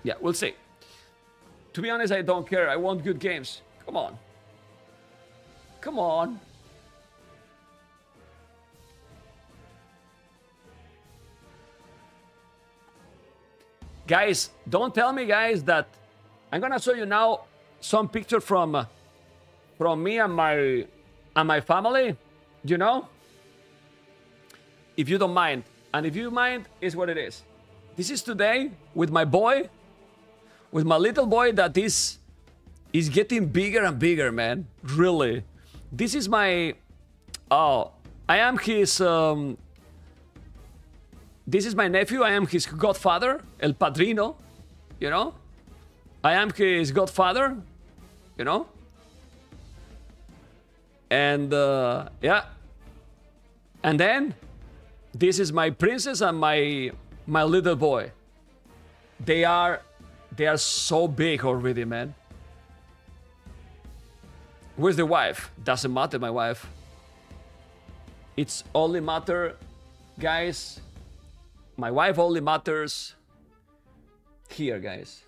Yeah, we'll see. To be honest, I don't care. I want good games. Come on. Come on. Guys, don't tell me, guys, that I'm gonna show you now some picture from uh, from me and my and my family. You know, if you don't mind, and if you mind, is what it is. This is today with my boy, with my little boy that is is getting bigger and bigger, man. Really, this is my. Oh, I am his um, this is my nephew. I am his godfather, El Padrino. You know? I am his godfather. You know? And uh, yeah. And then this is my princess and my my little boy. They are they are so big already, man. Where's the wife? Doesn't matter, my wife. It's only matter, guys, my wife only matters here, guys.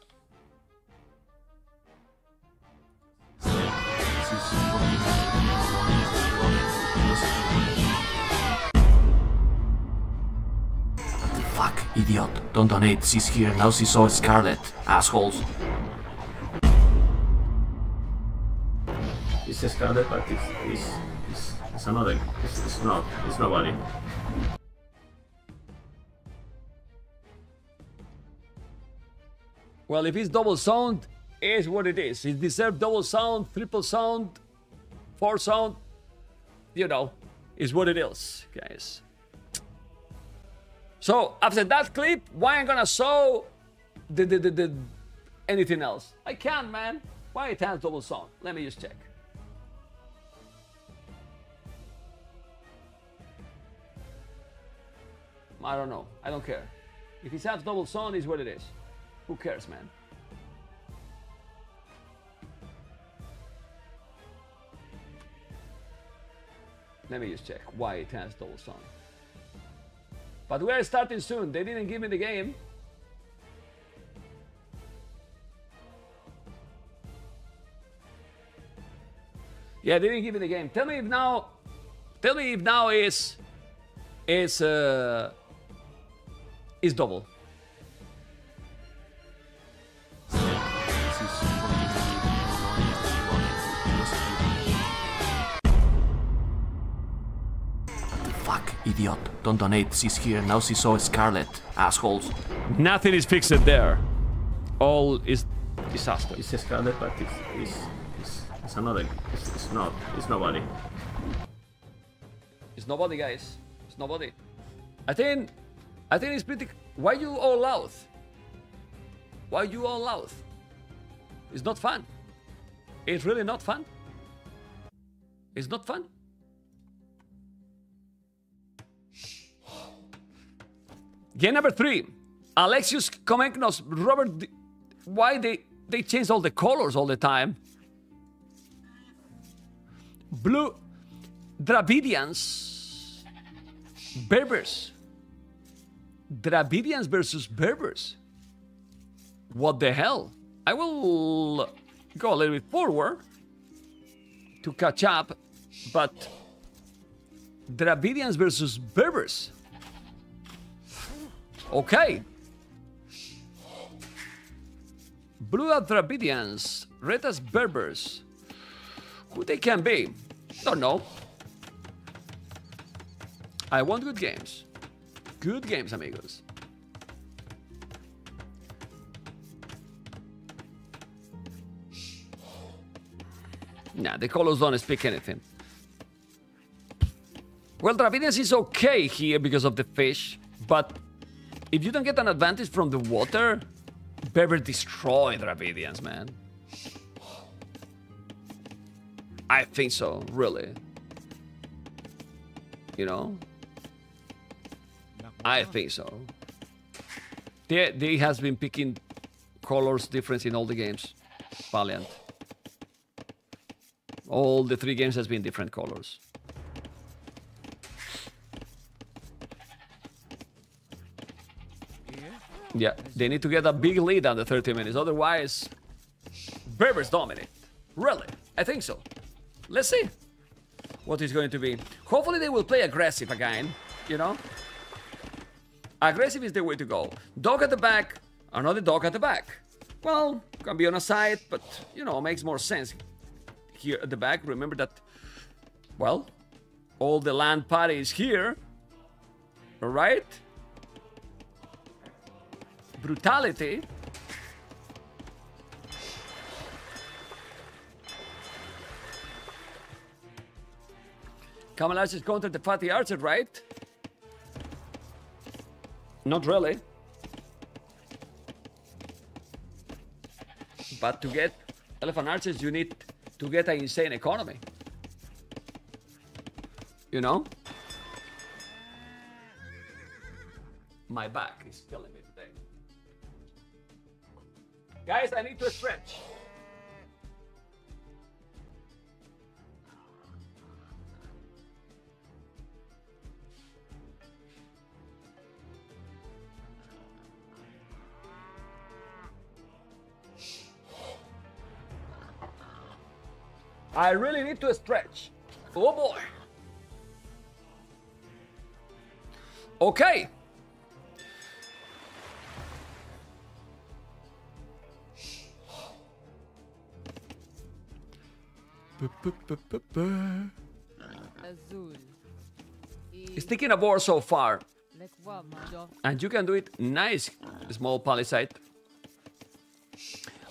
Fuck, idiot. Don't donate. She's here. Now she saw Scarlet. Assholes. It's Scarlet, but it's, it's, it's, it's another. It's, it's not. It's nobody. Well, if it's double sound, is what it is. It deserves double sound, triple sound, four sound. You know, is what it is, guys. So after that clip, why I'm gonna show the, the, the, the anything else? I can't, man. Why it has double sound? Let me just check. I don't know. I don't care. If he has double zone, is what it is. Who cares, man? Let me just check why it has double zone. But we are starting soon. They didn't give me the game. Yeah, they didn't give me the game. Tell me if now. Tell me if now is is uh is double. Fuck, idiot. Don't donate. She's here. Now she saw Scarlet. Assholes. Nothing is fixed there. All is disaster. It's Scarlet, but it's, it's, it's, it's another. It's, it's not. It's nobody. It's nobody, guys. It's nobody. I think, I think it's pretty. Why you all loud? Why you all loud? It's not fun. It's really not fun. It's not fun. Game number three. Alexios Komnenos, Robert. Why they they change all the colors all the time? Blue Dravidians, Berbers. Dravidians versus Berbers. What the hell? I will go a little bit forward to catch up, but Dravidians versus Berbers. Okay. Blue as Dravidians, red as Berbers. Who they can be? Don't know. I want good games. Good games, amigos. Nah, the colors don't speak anything. Well, Dravidians is okay here because of the fish, but if you don't get an advantage from the water, Bever destroy Dravidians, man. I think so, really. You know? I think so. They, they has been picking colors difference in all the games. Valiant. All the three games has been different colors. Yeah, they need to get a big lead on the 30 minutes. Otherwise, Berbers dominate. Really? I think so. Let's see what is going to be. Hopefully they will play aggressive again, you know? Aggressive is the way to go. Dog at the back, another dog at the back. Well, can be on a side, but, you know, makes more sense. Here at the back, remember that, well, all the land party is here, alright? Brutality. Kamalash is countered the fatty archer, right? Not really. But to get elephant archers, you need to get an insane economy. You know? My back is killing me today. Guys, I need to stretch. I really need to stretch. Oh boy. Okay. Azul. Sticking a board so far, and you can do it nice, small palisade.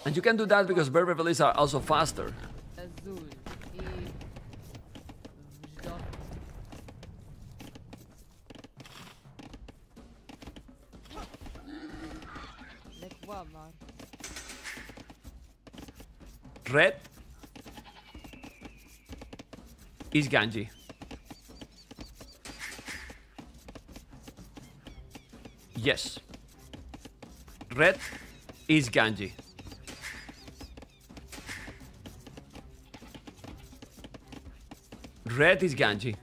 And you can do that because Berber Valleys are also faster. Red is Ganji. Yes. Red is Ganji. Red is Ganji.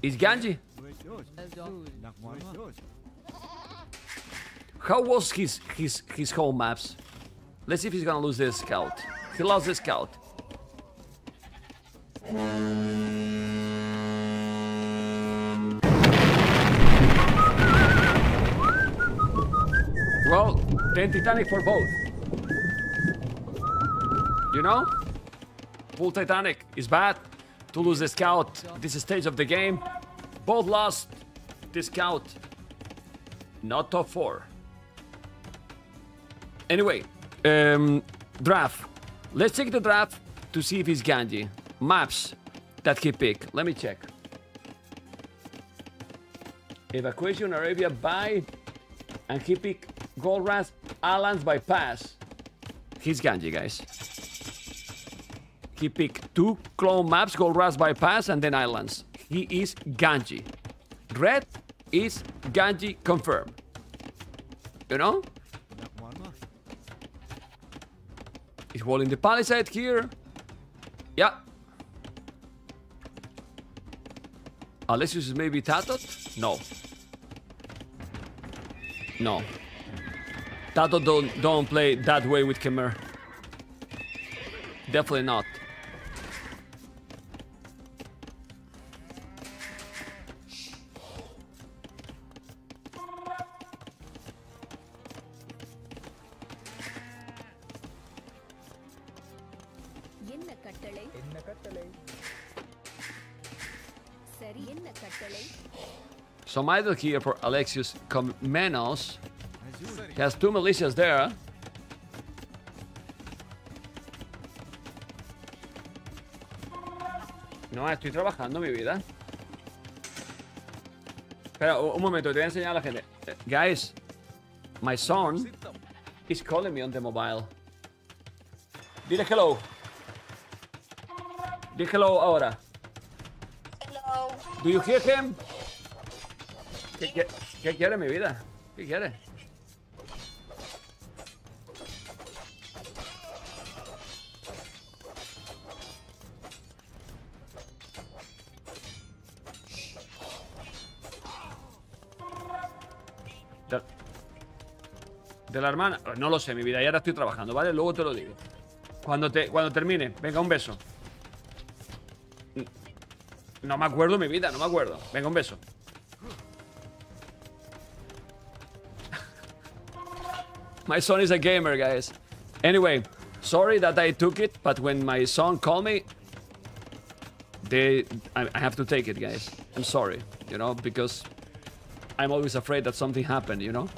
Is Ganji? Azul. How was his his his home maps? Let's see if he's gonna lose this scout. He lost this scout. Well, then Titanic for both. You know? Full Titanic is bad. To lose the scout this stage of the game. Both lost the scout. Not top four. Anyway, um, draft. Let's check the draft to see if it's Gandhi. Maps that he picked. Let me check. Evacuation Arabia by, and he picked Gold Rush Islands by pass. He's Ganji, guys. He picked two clone maps, Gold by pass, and then islands. He is Ganji. Red is Ganji confirmed. You know? He's in the palisade here. Yeah. Alessius is maybe TaToH? No. No. TaToH don't don't play that way with Khmer. Definitely not. Some idol here for Alexios Komnenos. He has two militias there. No, estoy trabajando mi vida. Espera, un momento, te voy a enseñar a la gente. Guys, my son is calling me on the mobile. Dile hello. Dile hello ahora. Hello. Do you hear him? ¿Qué, qué, quiere mi vida? ¿Qué quiere? De, la hermana. No lo sé, mi vida. Ya ahora estoy trabajando, ¿vale? Luego te lo digo. Cuando, te, cuando termine. Venga, un beso. No me acuerdo mi vida, no me acuerdo. Venga, un beso. My son is a gamer, guys. Anyway, sorry that I took it, but when my son called me, they, I, I have to take it, guys. I'm sorry, you know, because I'm always afraid that something happened, you know.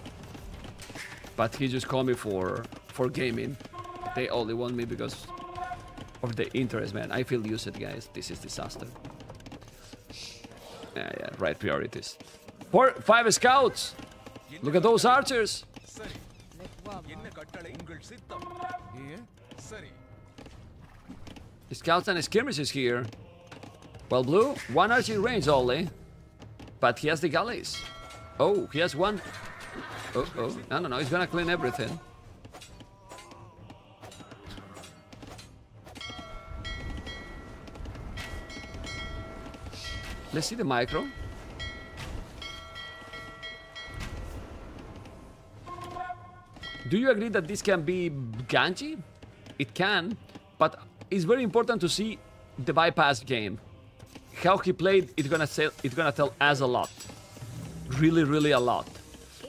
But he just called me for for gaming. They only want me because of the interest, man. I feel used, guys. This is disaster. Yeah, yeah, right priorities. Four, five scouts. Look at those archers. Scouts and skirmishes here. Well, blue, one archer range only, but he has the galleys. Oh, he has one. Oh, oh, no, no, no, he's gonna clean everything. Let's see the micro. Do you agree that this can be Ganji? It can, but it's very important to see the bypass game. How he played, it's gonna tell, it's gonna tell us a lot. Really, really a lot.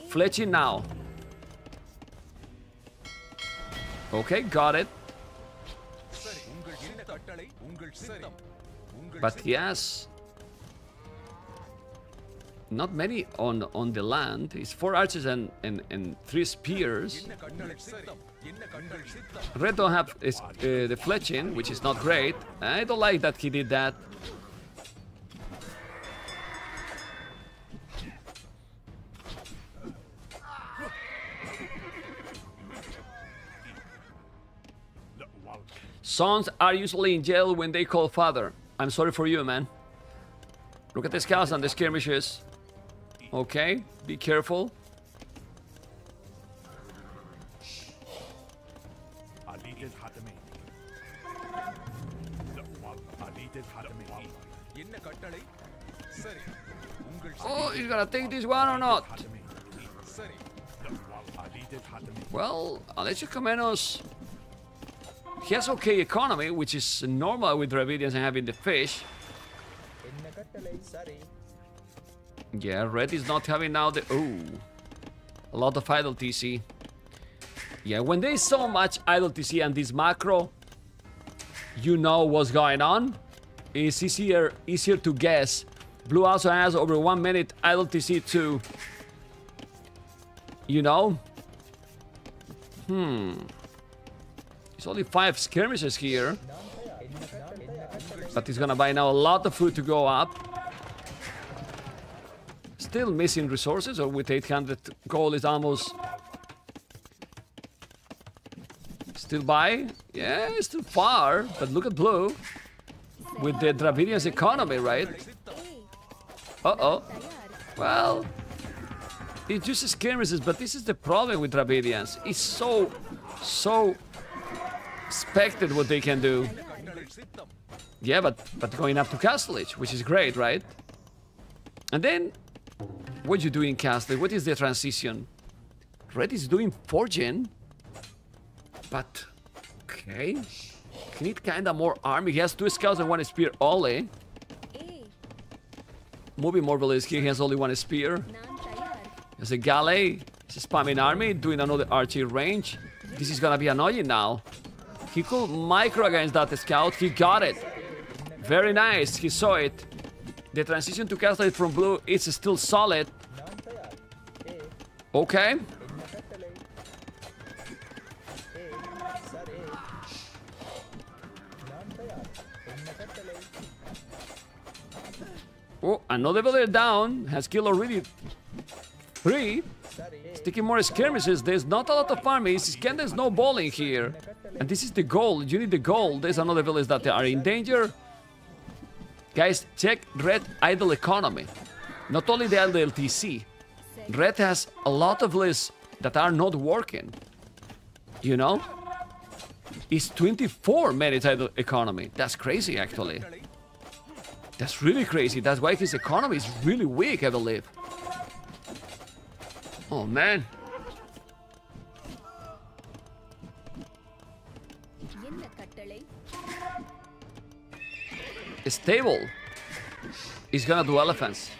Fletching now. Okay, got it. But yes, not many on on the land. It's four archers and and, and three spears. Red don't have is, uh, the fletching, which is not great. I don't like that he did that. Sons are usually in jail when they call father. I'm sorry for you, man. Look at the scouts and the skirmishes. Okay, be careful. Oh, he's gonna take this one or not? Well, Alexios Komnenos, he has okay economy, which is normal with Dravidians and having the fish. Yeah, red is not having now the... Oh, a lot of idle TC. Yeah, when there's so much idle TC and this macro, you know what's going on. It's easier, easier to guess. Blue also has over one minute idle TC too. You know? Hmm. It's only five skirmishes here. But he's gonna buy now a lot of food to go up. Still missing resources, or with 800 gold is almost... Still buy? Yeah, it's still far, but look at blue. With the Dravidian's economy, right? Uh-oh. Well, it just skirmishes, but this is the problem with Dravidians. It's so, so expected what they can do. Yeah, but but going up to Castle Age, which is great, right? And then, what you doing, in Castle? What is the transition? Red is doing forging, but okay. He need kinda more army. He has two scouts and one spear only. Moving more Velinsky, he has only one spear. There's a galley. He's spamming army, doing another archery range. This is gonna be annoying now. He could micro against that scout. He got it. Very nice. He saw it. The transition to castle from blue is still solid. Okay. Oh, another village down. Has killed already three. Sticking more skirmishes. There's not a lot of armies. Can there's no balling here. And this is the gold. You need the gold. There's another village that they are in danger. Guys, check Red Idle Economy. Not only the Idle LTC. Red has a lot of lists that are not working. You know? It's 24 minutes Idle Economy. That's crazy, actually. That's really crazy. That's why his economy is really weak, I believe. Oh, man. Stable is gonna do elephants.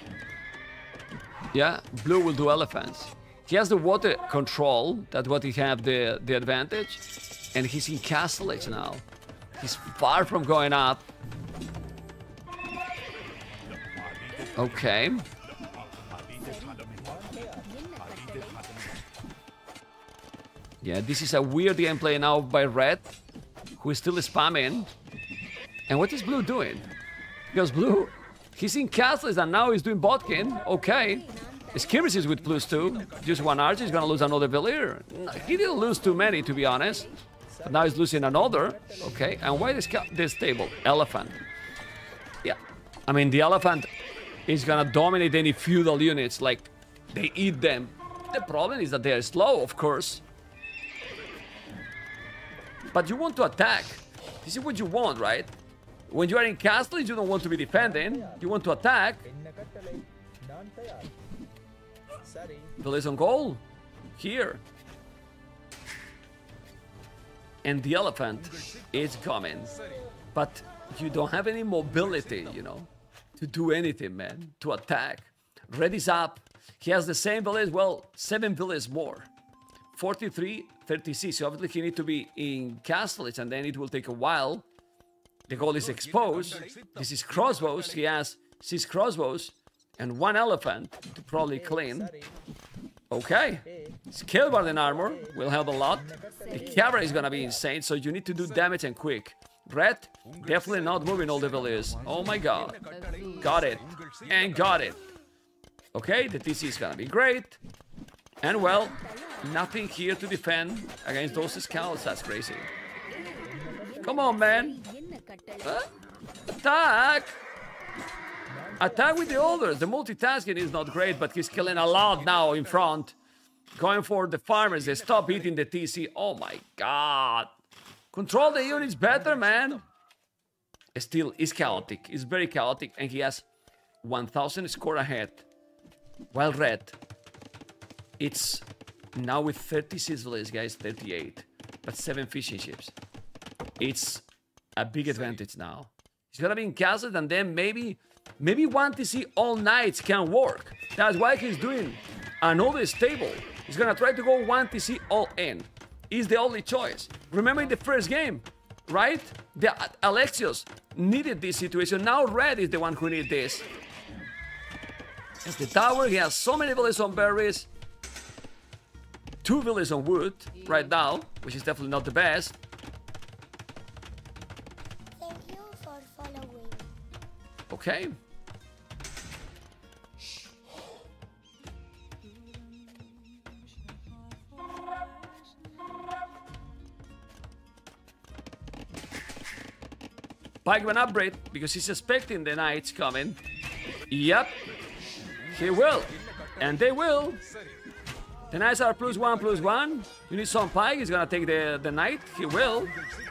Yeah, blue will do elephants. He has the water control, that's what he have the, the advantage. And he's in castle now. He's far from going up. Okay. Yeah, this is a weird gameplay now by Red, who is still spamming. And what is Blue doing? Because Blue, he's in castles and now he's doing Bodkin. Okay. Skirmishes with plus two. Just one archer is gonna lose another. No, He didn't lose too many, to be honest. But now he's losing another. Okay. And why this, this table? Elephant. Yeah. I mean, the elephant is gonna dominate any feudal units. Like, they eat them. The problem is that they are slow, of course. But you want to attack. This is what you want, right? When you are in castles, you don't want to be defending. You want to attack. Village on goal. Here. And the elephant is coming. But you don't have any mobility, you know, to do anything, man. To attack. Red is up. He has the same village, well, seven villages more. 43, 36. So obviously he need to be in castles and then it will take a while. The goal is exposed. This is crossbows. He has six crossbows and one elephant to probably clean. Okay. Skillbard and armor will help a lot. The cavalry is gonna be insane, so you need to do damage and quick. Red, definitely not moving all the villages. Oh my god. Got it. And got it. Okay, the TC is gonna be great. And well, nothing here to defend against those scouts. That's crazy. Come on, man. Attack! Attack with the others. The multitasking is not great, but he's killing a lot now in front. Going for the farmers. They stop eating the TC. Oh my god. Control the units better, man. Still, is chaotic. It's very chaotic. And he has 1,000 score ahead. Well red. It's now with 36 village, guys, 38. But 7 fishing ships. It's a big advantage now. He's gonna be in castle, and then maybe, maybe one TC all nights can work. That's why he's doing another stable. He's gonna try to go one TC all in. Is the only choice. Remember in the first game, right? The Alexios needed this situation. Now Red is the one who needs this. As the tower, he has so many villages on berries. Two villages on wood right now, which is definitely not the best. Okay. Pike will upgrade because he's expecting the knights coming. Yep, he will. And they will. The knights are plus one, plus one. You need some pike, he's gonna take the, the knight. He will.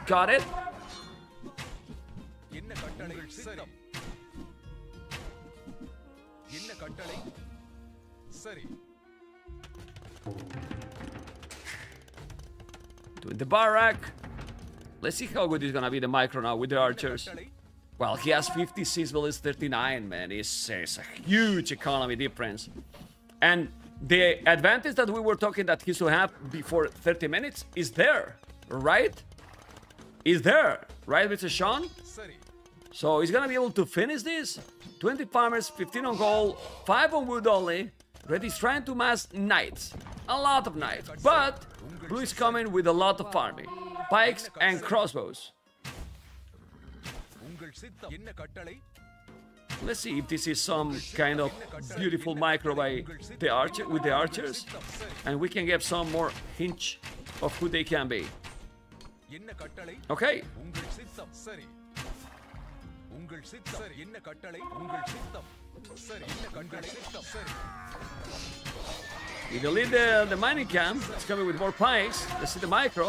Got it. கட்டளை சரி என்ன கட்டளை சரி Doing the barrack. Let's see how good is gonna be the micro now with the archers. Well, he has 56, well, it's 39, man. It's, it's a huge economy difference. And the advantage that we were talking that he should have before 30 minutes is there, right? Is there, right, Mr. Sean? சரி So he's gonna be able to finish this. 20 farmers, 15 on goal, 5 on wood only. Red is trying to mass knights. A lot of knights. But blue is coming with a lot of farming. Pikes and crossbows. Let's see if this is some kind of beautiful micro by the archer with the archers. And we can get some more hint of who they can be. Okay. உங்கள் சித்தம் சரி உங்கள் சித்தம் சரி என்ன கட்டளை உங்கள் சித்தம் சரி என்ன கட்டளை சித்தம் சரி If you lead the, the mining camp, it's coming with more pikes. Let's see the micro.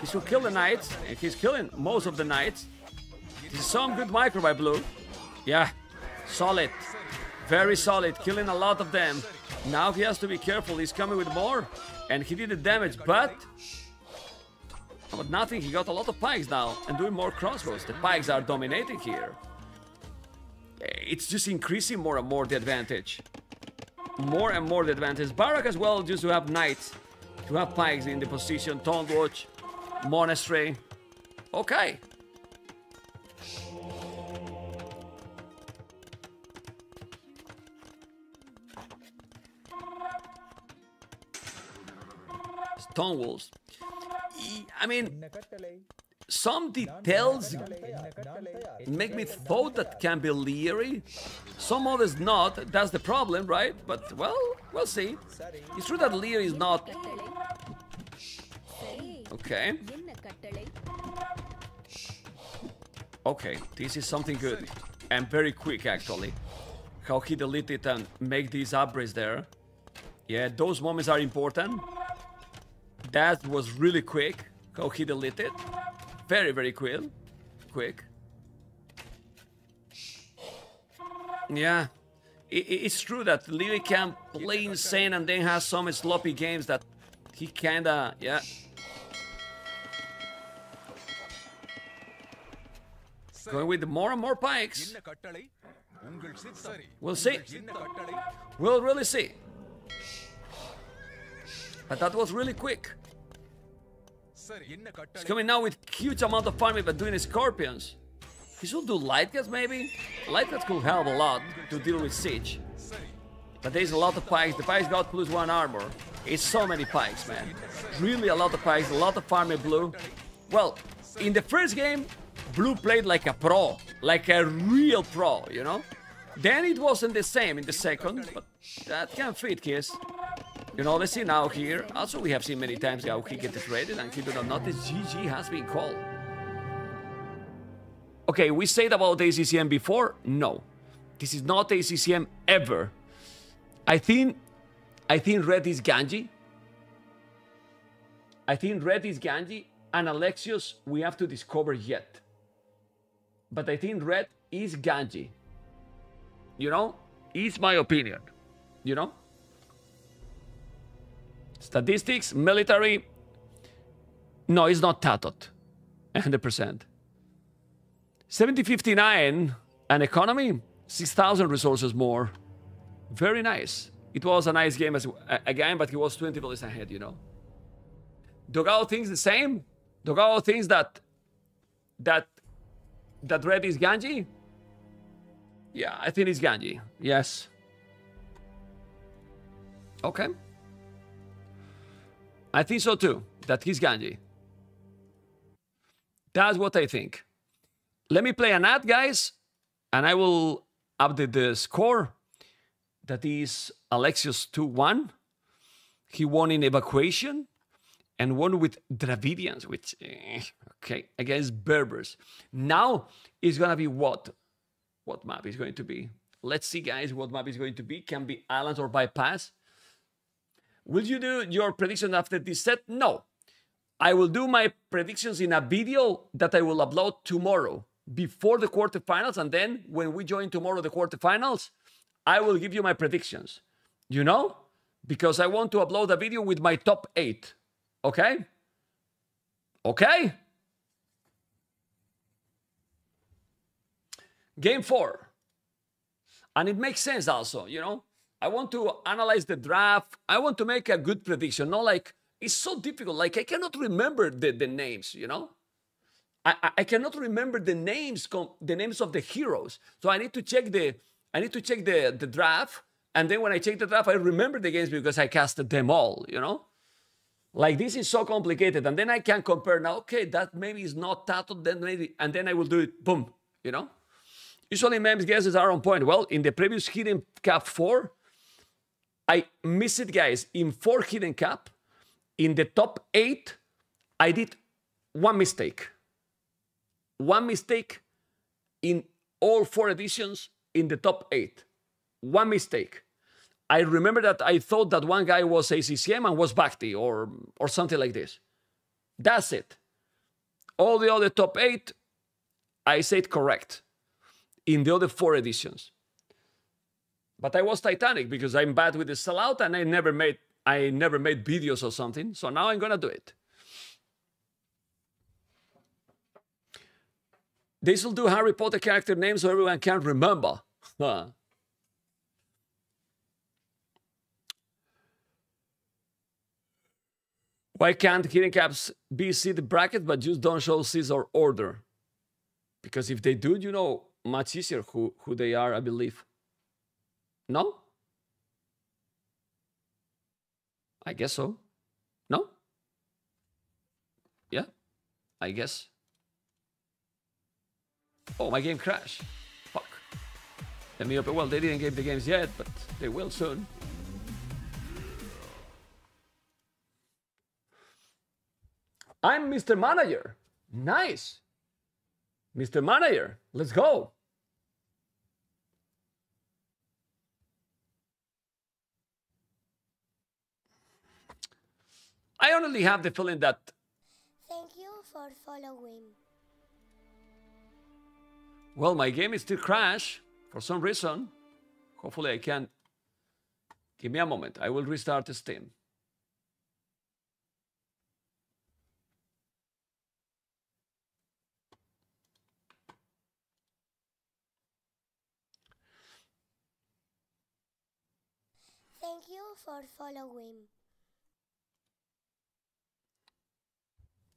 He should kill the knights, and he's killing most of the knights. This is some good micro by Blue. Yeah, solid. Very solid, killing a lot of them. Now he has to be careful, he's coming with more. And he did the damage, but... but nothing, he got a lot of pikes now, and doing more crossbows. The pikes are dominating here. It's just increasing more and more the advantage more and more the advantage. Barak as well, just to have knights, to have pikes in the position, Town Watch, Monastery. Okay. Stone. I mean, some details make me thought that can be Liereyy. Some others not. That's the problem, right? But, well, we'll see. It's true that Liereyy is not... Okay. Okay, this is something good. And very quick, actually. How he deleted and make these upgrades there. Yeah, those moments are important. That was really quick. Kohi deleted. Very, very quick. Quick. Yeah. It's true that Liereyy can play insane and then has some sloppy games that he kinda, yeah. Going with more and more pikes. We'll see. We'll really see. But that was really quick. He's coming now with huge amount of farming, but doing scorpions. He should do light maybe? Light could help a lot to deal with siege. But there's a lot of pikes. The pikes got plus one armor. It's so many pikes, man. Really a lot of pikes, a lot of farming blue. Well, in the first game, blue played like a pro, like a real pro, you know? Then it wasn't the same in the second, but that can fit, Kiss. You know, let's see now here. Also, we have seen many times how he gets traded and he do not notice GG has been called. Okay, we said about ACCM before? No. This is not ACCM ever. I think, I think red is Ganji. I think red is Ganji, and Alexios we have to discover yet. But I think red is Ganji. You know, is my opinion. You know. Statistics, military. No, it's not TaToH. 100%. 7059, an economy, 6,000 resources more. Very nice. It was a nice game as again, but he was 20 bullets ahead, you know. Dogao thinks the same. Dogao thinks that that that red is Ganji. Yeah, I think it's Ganji. Yes. Okay. I think so too. That he's Ganji. That's what I think. Let me play an ad, guys, and I will update the score. That is Alexios 2 1. He won in evacuation and won with Dravidians, which, eh, okay, against Berbers. Now it's going to be what? What map is going to be? Let's see, guys, what map is going to be. Can be islands or bypass. Will you do your prediction after this set? No. I will do my predictions in a video that I will upload tomorrow before the quarterfinals. And then when we join tomorrow the quarterfinals, I will give you my predictions. You know? Because I want to upload a video with my top eight. Okay? Okay? Game four. And it makes sense also, you know? I want to analyze the draft. I want to make a good prediction. Not like it's so difficult. Like I cannot remember the, the names, you know? I, I cannot remember the names the names of the heroes. So I need to check the I need to check the, the draft. And then when I check the draft, I remember the games because I casted them all, you know? Like this is so complicated. And then I can compare now, okay, that maybe is not TaToH, then maybe, and then I will do it, boom, you know? Usually Memb's guesses are on point. Well, in the previous Hidden Cup 4, I missed it, guys. In four Hidden Cup, in the top eight, I did one mistake. One mistake in all four editions in the top eight. One mistake. I remember that I thought that one guy was ACCM and was Bhakti or, or something like this. That's it. All the other top eight, I said correct in the other four editions. But I was Titanic because I'm bad with the sellout and I never made I never made videos or something. So now I'm gonna do it. This will do Harry Potter character names so everyone can remember. Why can't hidden cups be seed bracket but just don't show seeds or order? Because if they do, you know much easier who, who they are, I believe. No? I guess so. No? Yeah? I guess. Oh, my game crashed. Fuck. Let me open. Well, they didn't give the games yet, but they will soon. I'm Mr. Manager. Nice. Mr. Manager, let's go. I only have the feeling that. Thank you for following. Well, my game is still crash for some reason. Hopefully, I can. Give me a moment. I will restart the Steam. Thank you for following.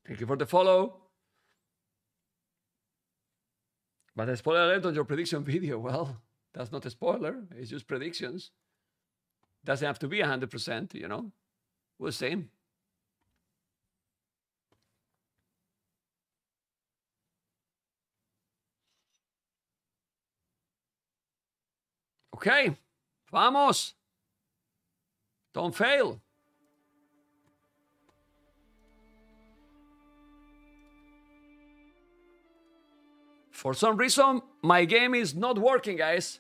Thank you for the follow. But a spoiler alert on your prediction video. Well, that's not a spoiler. It's just predictions. Doesn't have to be 100%, you know. We'll see. Okay, vamos. Don't fail. For some reason, my game is not working, guys.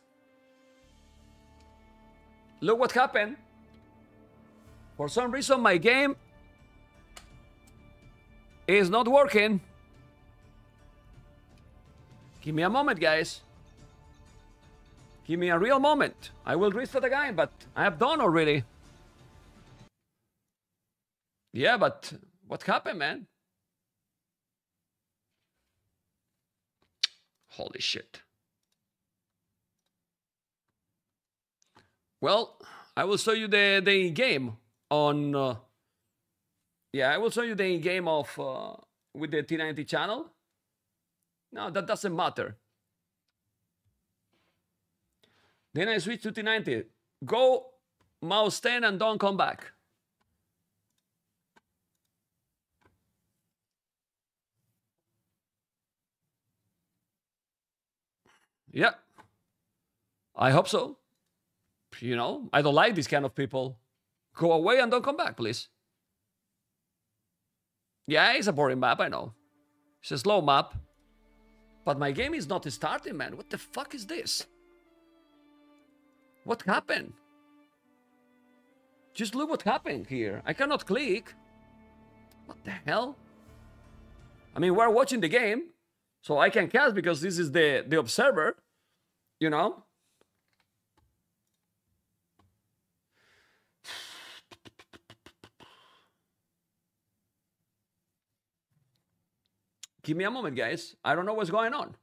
look what happened. For some reason, my game is not working. Give me a moment, guys. Give me a real moment. I will restart again, but I have done already. Yeah, but what happened, man? Holy shit. Well, I will show you the, the game on... Uh, yeah, I will show you the game of... Uh, with the T90 channel. No, that doesn't matter. Then I switch to T90. Go mouse 10 and don't come back. Yeah. I hope so. You know, I don't like these kind of people. Go away and don't come back, please. Yeah, it's a boring map, I know. It's a slow map. But my game is not starting, man. What the fuck is this? What happened? Just look what happened here. I cannot click. What the hell? I mean, we're watching the game, so I can cast because this is the, the observer, you know? Give me a moment, guys. I don't know what's going on.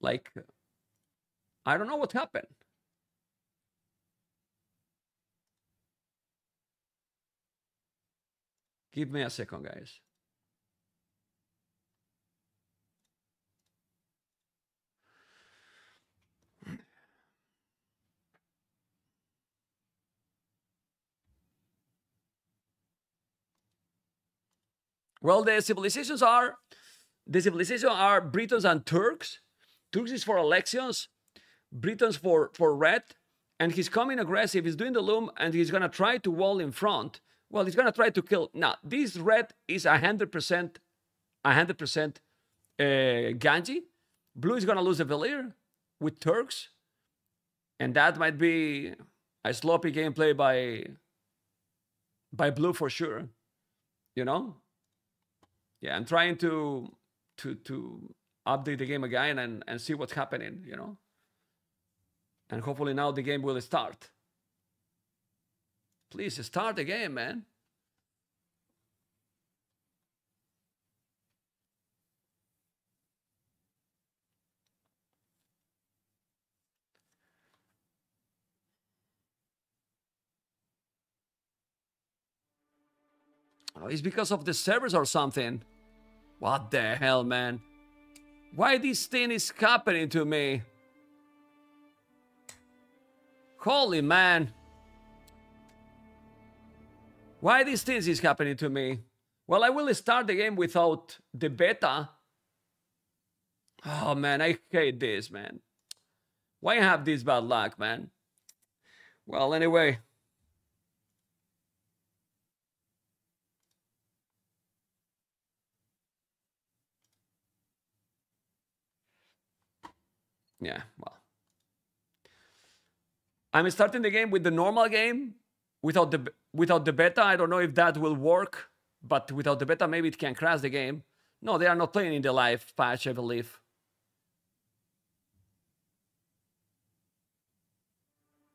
Like, I don't know what happened. Give me a second, guys. Well, the civilizations are the civilizations are Britons and Turks. Turks is for Alexios, Britons for for red, and he's coming aggressive. He's doing the loom, and he's gonna try to wall in front. Well, he's gonna try to kill. Now, this red is hundred percent, hundred percent uh, Ganji. Blue is gonna lose a Valir with Turks, and that might be a sloppy gameplay by by Blue for sure. You know, yeah, I'm trying to to to update the game again and and see what's happening, you know. And hopefully now the game will start. Please start the game, man. Oh, it's because of the servers or something. What the hell, man? Why this thing is happening to me? Holy man. Why these things is happening to me? Well, I will start the game without the beta. Oh man, I hate this, man. Why have this bad luck, man? Well, anyway. Yeah, well. I'm starting the game with the normal game without the without the beta. I don't know if that will work, but without the beta, maybe it can crash the game. No, they are not playing in the live patch, I believe.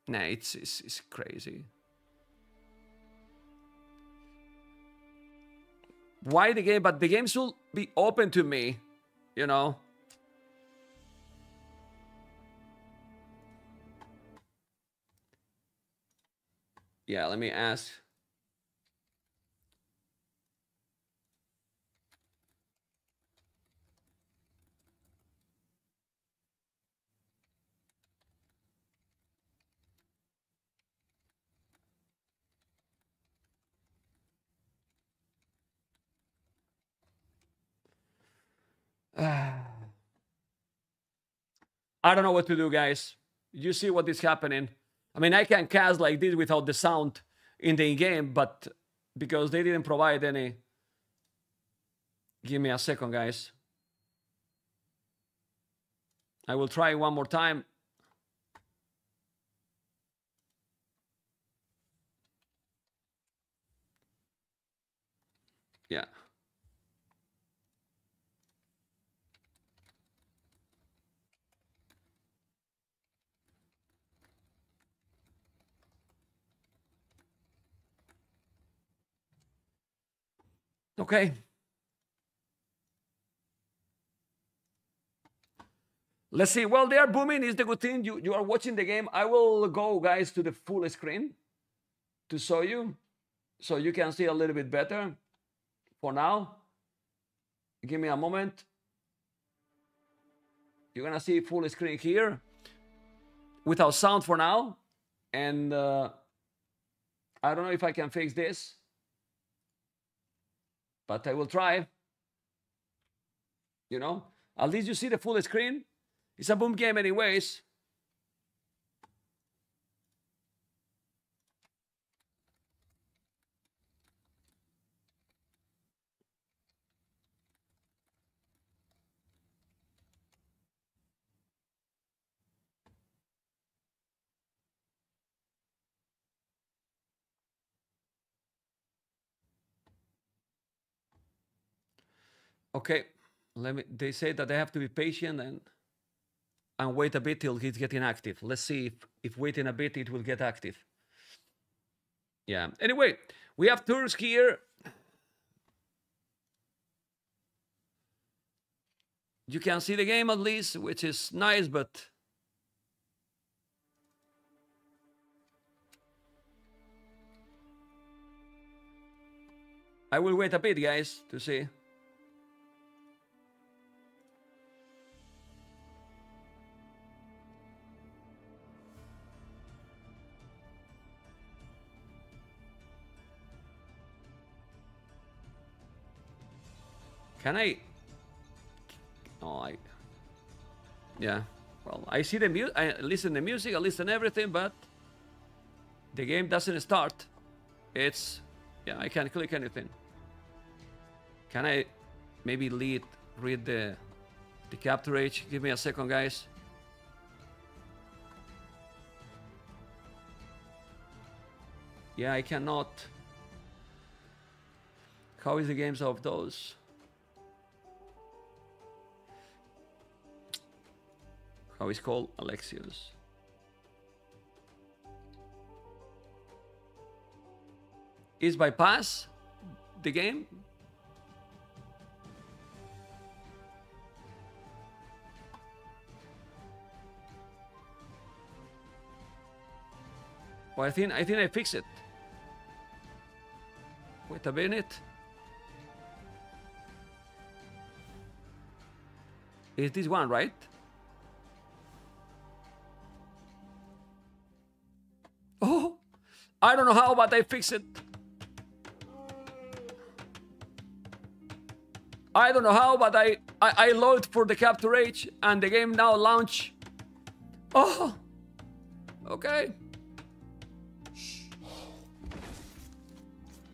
Nah, it's, it's, it's crazy. Why the game? But the game should be open to me, you know? Yeah, let me ask. I don't know what to do, guys. You see what is happening. I mean, I can cast like this without the sound in the game, but because they didn't provide any. Give me a second, guys. I will try one more time. Yeah. Okay. Let's see. Well, they are booming. Is the good thing. You you are watching the game. I will go, guys, to the full screen to show you, so you can see a little bit better. For now, give me a moment. You're gonna see full screen here, without sound for now, and uh, I don't know if I can fix this, but I will try. You know, at least you see the full screen. It's a boom game, anyways. Okay, let me. They say that they have to be patient and and wait a bit till he's getting active. Let's see if if waiting a bit it will get active. Yeah. Anyway, we have tours here. You can see the game at least, which is nice, but I will wait a bit, guys, to see. Can I? Oh, I. Yeah. Well, I see the music. I listen the music. I listen everything, but the game doesn't start. It's yeah. I can't click anything. Can I maybe lead read the the CaptureAge? Give me a second, guys. Yeah, I cannot. How is the games of those? How is called Alexios? Is bypass the game? Well, I think I think I fixed it. Wait a minute. Is this one right? I don't know how, but I fixed it. I don't know how, but I, I, I load for the CaptureAge and the game now launch. Oh, okay.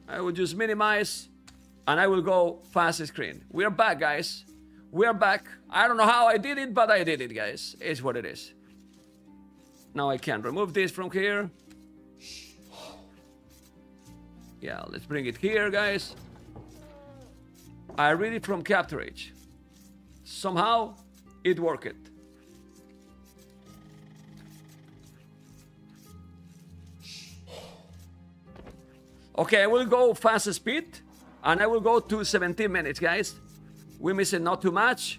I will just minimize and I will go fast screen. We are back, guys. We are back. I don't know how I did it, but I did it, guys. It's what it is. Now I can remove this from here. Yeah, let's bring it here, guys. I read it from CaptureAge. Somehow, it worked. Okay, I will go fast speed, and I will go to 17 minutes, guys. We miss it not too much.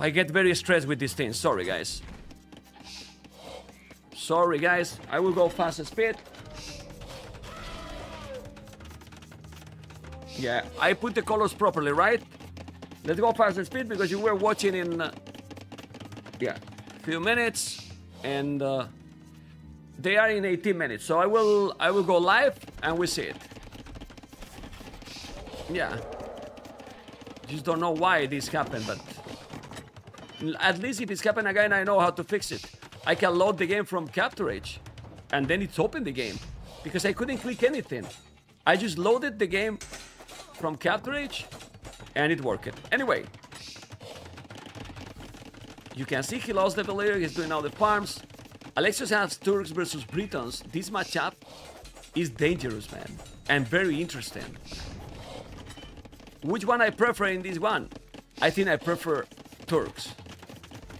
I get very stressed with these things. Sorry, guys. Sorry, guys. I will go fast speed. Yeah, I put the colors properly, right? Let's go faster speed because you were watching in, uh, yeah, few minutes, and uh, they are in 18 minutes. So I will, I will go live and we see it. Yeah. Just don't know why this happened, but at least if it's happened again, I know how to fix it. I can load the game from CaptureAge, and then it's open the game because I couldn't click anything. I just loaded the game from CaptureAge, and it worked. Anyway, you can see he lost the Valier, he's doing all the farms. Alexios has Turks versus Britons. This matchup is dangerous, man, and very interesting. which one I prefer in this one? I think I prefer Turks.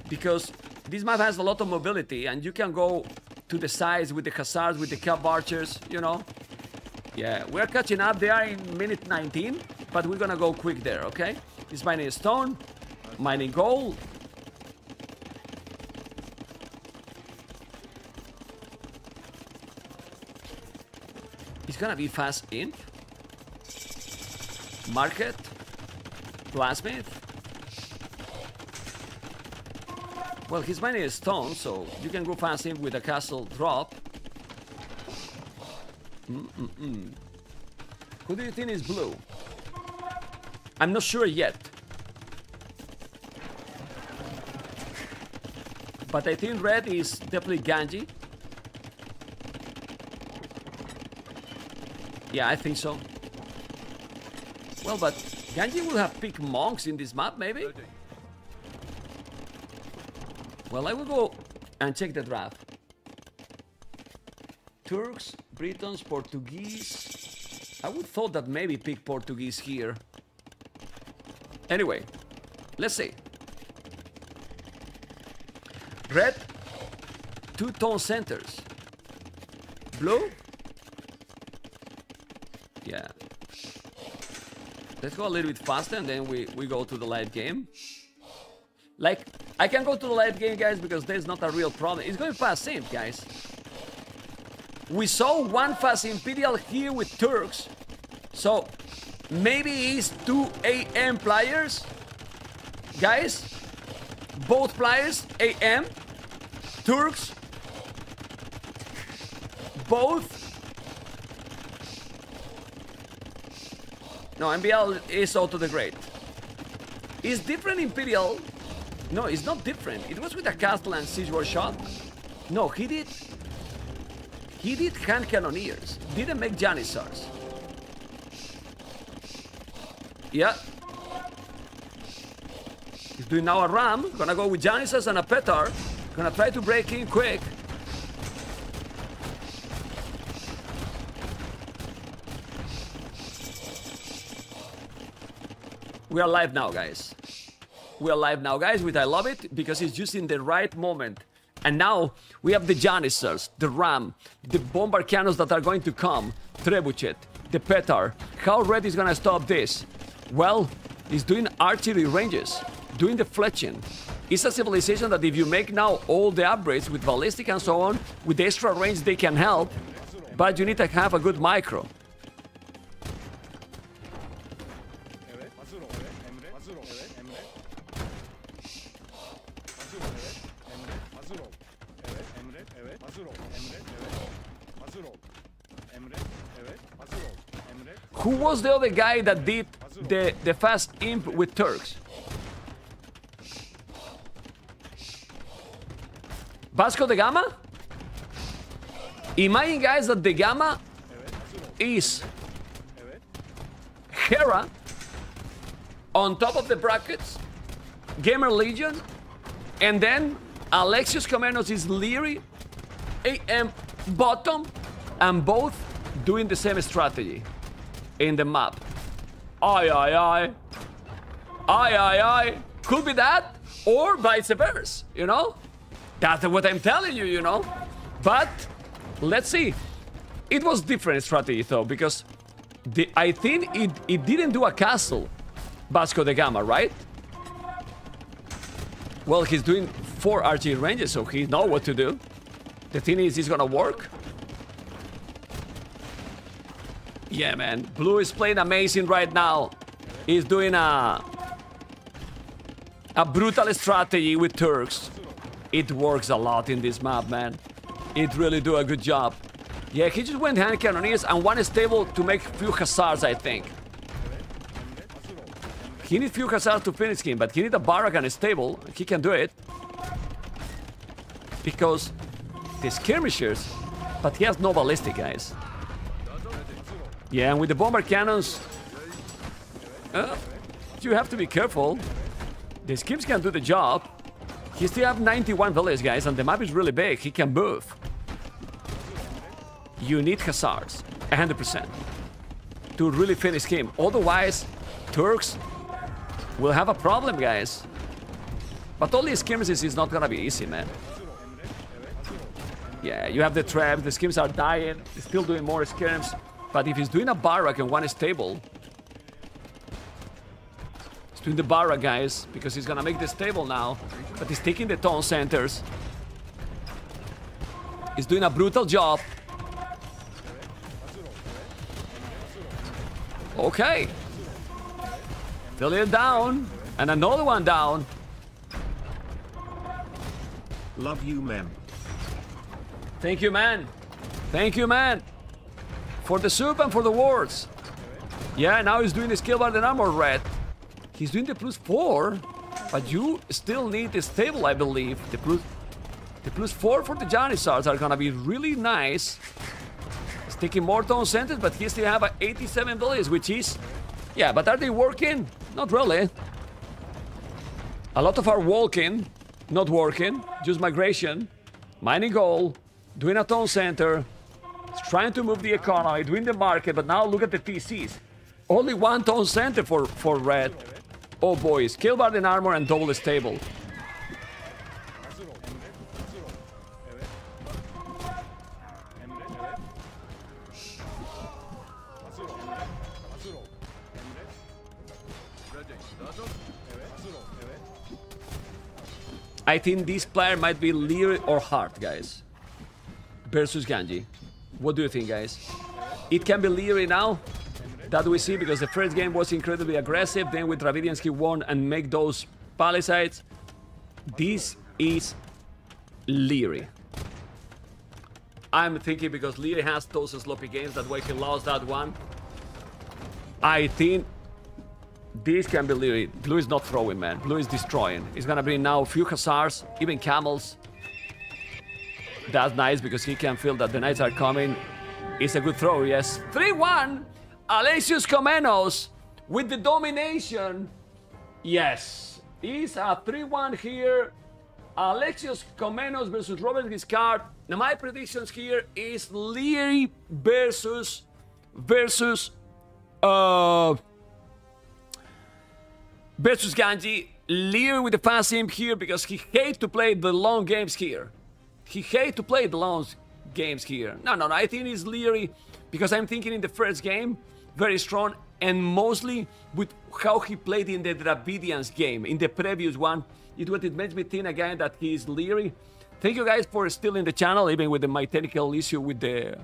Because this map has a lot of mobility and you can go to the sides with the Hussars, with the Cav Archers, you know? Yeah, we're catching up. They are in minute 19, but we're gonna go quick there, okay? He's mining stone, mining gold. He's gonna be fast imp. Market. Blacksmith. Well, he's mining stone, so you can go fast imp with a castle drop. Mm-mm-mm. Who do you think is blue? I'm not sure yet. But I think red is definitely Ganji. Yeah, I think so. Well, but Ganji will have picked monks in this map, maybe? Well, I will go and check the draft. Turks, Britons, Portuguese. I would thought that maybe pick Portuguese here. Anyway, let's see. Red, two town centers. Blue, yeah. Let's go a little bit faster and then we, we go to the late game. Like, I can go to the late game, guys, because there's not a real problem. It's going fast simp, guys. We saw one fast Imperial here with Turks. So, maybe he's 2 AM players. Guys, both players, AM. Turks. Both No, MBL is Otto the Great. Is different Imperial? No, it's not different. It was with a castle and siege war shot. No, he did. He did hand cannoneers. Didn't make Janissars. Yeah. He's doing now a ram. Gonna go with Janissars and a Petar. Gonna try to break in quick. We are live now, guys. We are live now, guys, with I love it because it's just in the right moment. And now we have the Janissars, the Ram, the Bombard cannons that are going to come, Trebuchet, the Petar. How Red is gonna stop this? Well, he's doing archery ranges, doing the fletching. It's a civilization that if you make now all the upgrades with ballistic and so on, with extra range they can help, but you need to have a good micro. Who was the other guy that did the, the fast imp with Turks? Vasco de Gama? Imagine guys that the Gama is Hera on top of the brackets, Gamer Legion, and then Alexios Komnenos is Liereyy, AM bottom, and both doing the same strategy in the map. Aye, aye, aye. Aye, aye, aye. Could be that, or vice versa, you know? That's what I'm telling you, you know? But, let's see. It was different strategy, though, because the, I think it, it didn't do a castle, Vasco de Gama, right? Well, he's doing four archery ranges, so he know what to do. The thing is, it's gonna work. Yeah, man. Blue is playing amazing right now. He's doing a... A brutal strategy with Turks. It works a lot in this map, man. It really do a good job. Yeah, he just went hand cannoneers and one stable to make few hussars, I think. He needs few hussars to finish him, but he need a barrack and a stable. He can do it. Because the skirmishers, but he has no ballistic, guys. Yeah, and with the bombard cannons, uh, you have to be careful. The skims can do the job. He still have 91 villages, guys, and the map is really big. He can move. You need hussars, 100%, to really finish him. Otherwise, Turks will have a problem, guys. But all these skirmishes is not gonna be easy, man. Yeah, you have the trap, the skims are dying, still doing more skims. But if he's doing a barrack and one is stable, he's doing the barrack, guys, because he's gonna make the stable now. But he's taking the town centers. He's doing a brutal job. Okay. Still down. And another one down. Love you, man. Thank you, man. Thank you, man. For the soup and for the wards. Yeah, now he's doing the skill bar and armor red. He's doing the plus four, but you still need the stable, I believe. The plus, the plus four for the Janissaries are gonna be really nice. He's taking more town centers, but he still have a 87 abilities, which is... Yeah, but are they working? Not really. A lot of are walking, not working, just migration, mining gold, doing a town center, trying to move the economy, doing the market, but now look at the TCs. Only one town center for, for red. Oh boy, skill bar and armor and double stable. I think this player might be Lear or Hart, guys. Versus Ganji. What do you think, guys? It can be Liereyy now. That we see because the first game was incredibly aggressive. Then with Dravidians won and make those palisades. This is Liereyy. I'm thinking because Liereyy has those sloppy games that way he lost that one. I think this can be Liereyy. Blue is not throwing, man. Blue is destroying. He's gonna bring now few hussars, even camels. That's nice because he can feel that the knights are coming. It's a good throw, yes. 3-1. Alexios Komnenos with the domination. Yes. It's a 3-1 here. Alexios Komnenos versus Robert Guiscard. Now my predictions here is Liereyy versus versus uh versus Ganji. Liereyy with the fast imp here because he hates to play the long games here. He hates to play the long games here. No, no, no. I think he's Liereyy because I'm thinking in the first game, very strong, and mostly with how he played in the Dravidians game. In the previous one, it what it makes me think again that he is Liereyy. Thank you guys for still in the channel, even with the, my technical issue with the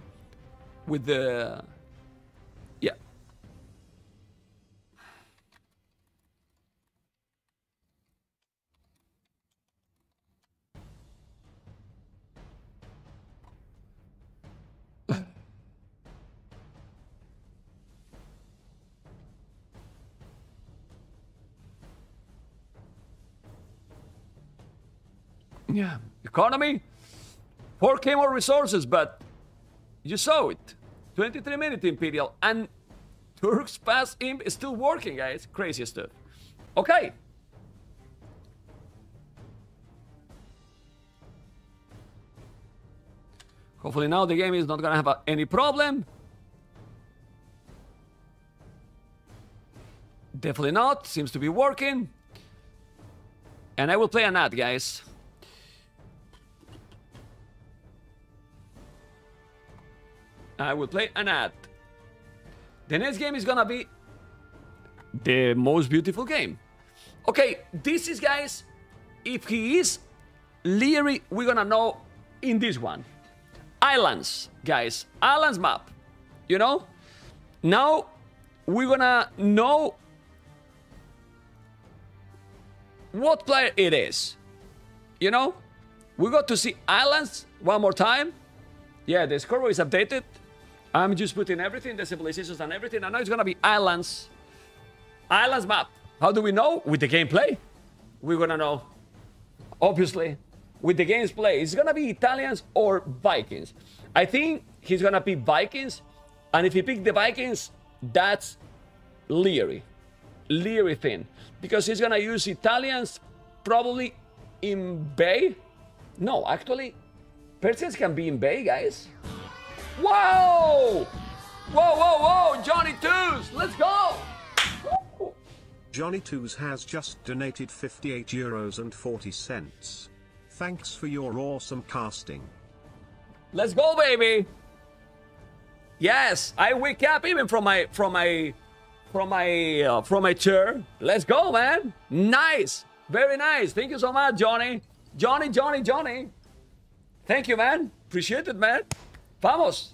with the Yeah, economy, 4k more resources, but you saw it. 23 minute Imperial, and Turk's Pass Imp is still working, guys. Crazy stuff. Okay. Hopefully now the game is not gonna have uh, any problem. Definitely not. Seems to be working. And I will play an ad, guys. I will play an ad. The next game is gonna be the most beautiful game. Okay, this is, guys, if he is Liereyy, we're gonna know in this one. Islands, guys. Islands map. You know? Now, we're gonna know what player it is. You know? We got to see Islands one more time. Yeah, the scoreboard is updated. I'm just putting everything, the civilizations and everything. I know it's gonna be islands. Islands map. How do we know? With the gameplay. We're gonna know. Obviously. With the game's play. It's gonna be Italians or Vikings. I think he's gonna pick Vikings. And if he pick the Vikings, that's Liereyy. Liereyy thing. Because he's gonna use Italians probably in Bay. No, actually, Persians can be in Bay, guys. Whoa! Whoa, whoa, whoa! Johnny Twos, let's go! Johnny Twos has just donated 58 euros and 40 cents. Thanks for your awesome casting. Let's go, baby. Yes, I wake up even from my from my from my uh, from my chair. Let's go, man. Nice, very nice. Thank you so much, Johnny. Johnny, Johnny, Johnny. Thank you, man. Appreciate it, man. Vamos.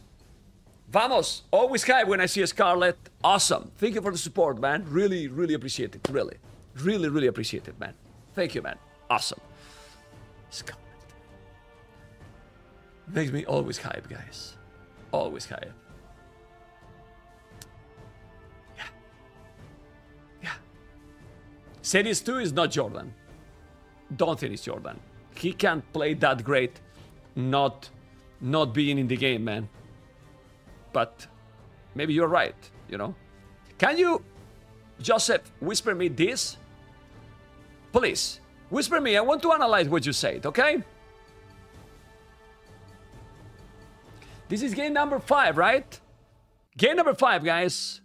Vamos. Always high when I see a Scarlet. Awesome. Thank you for the support, man. Really, really appreciate it. Really. Really, really appreciate it, man. Thank you, man. Awesome. Scarlet. Makes me always hype, guys. Always hype. Yeah. Yeah. Series 2 is not Jordan. Don't think it's Jordan. He can't play that great not not being in the game, man. But maybe you're right, you know? Can you, Joseph, whisper me this? Please, whisper me. I want to analyze what you said, okay? This is game number five, right? Game number five, guys.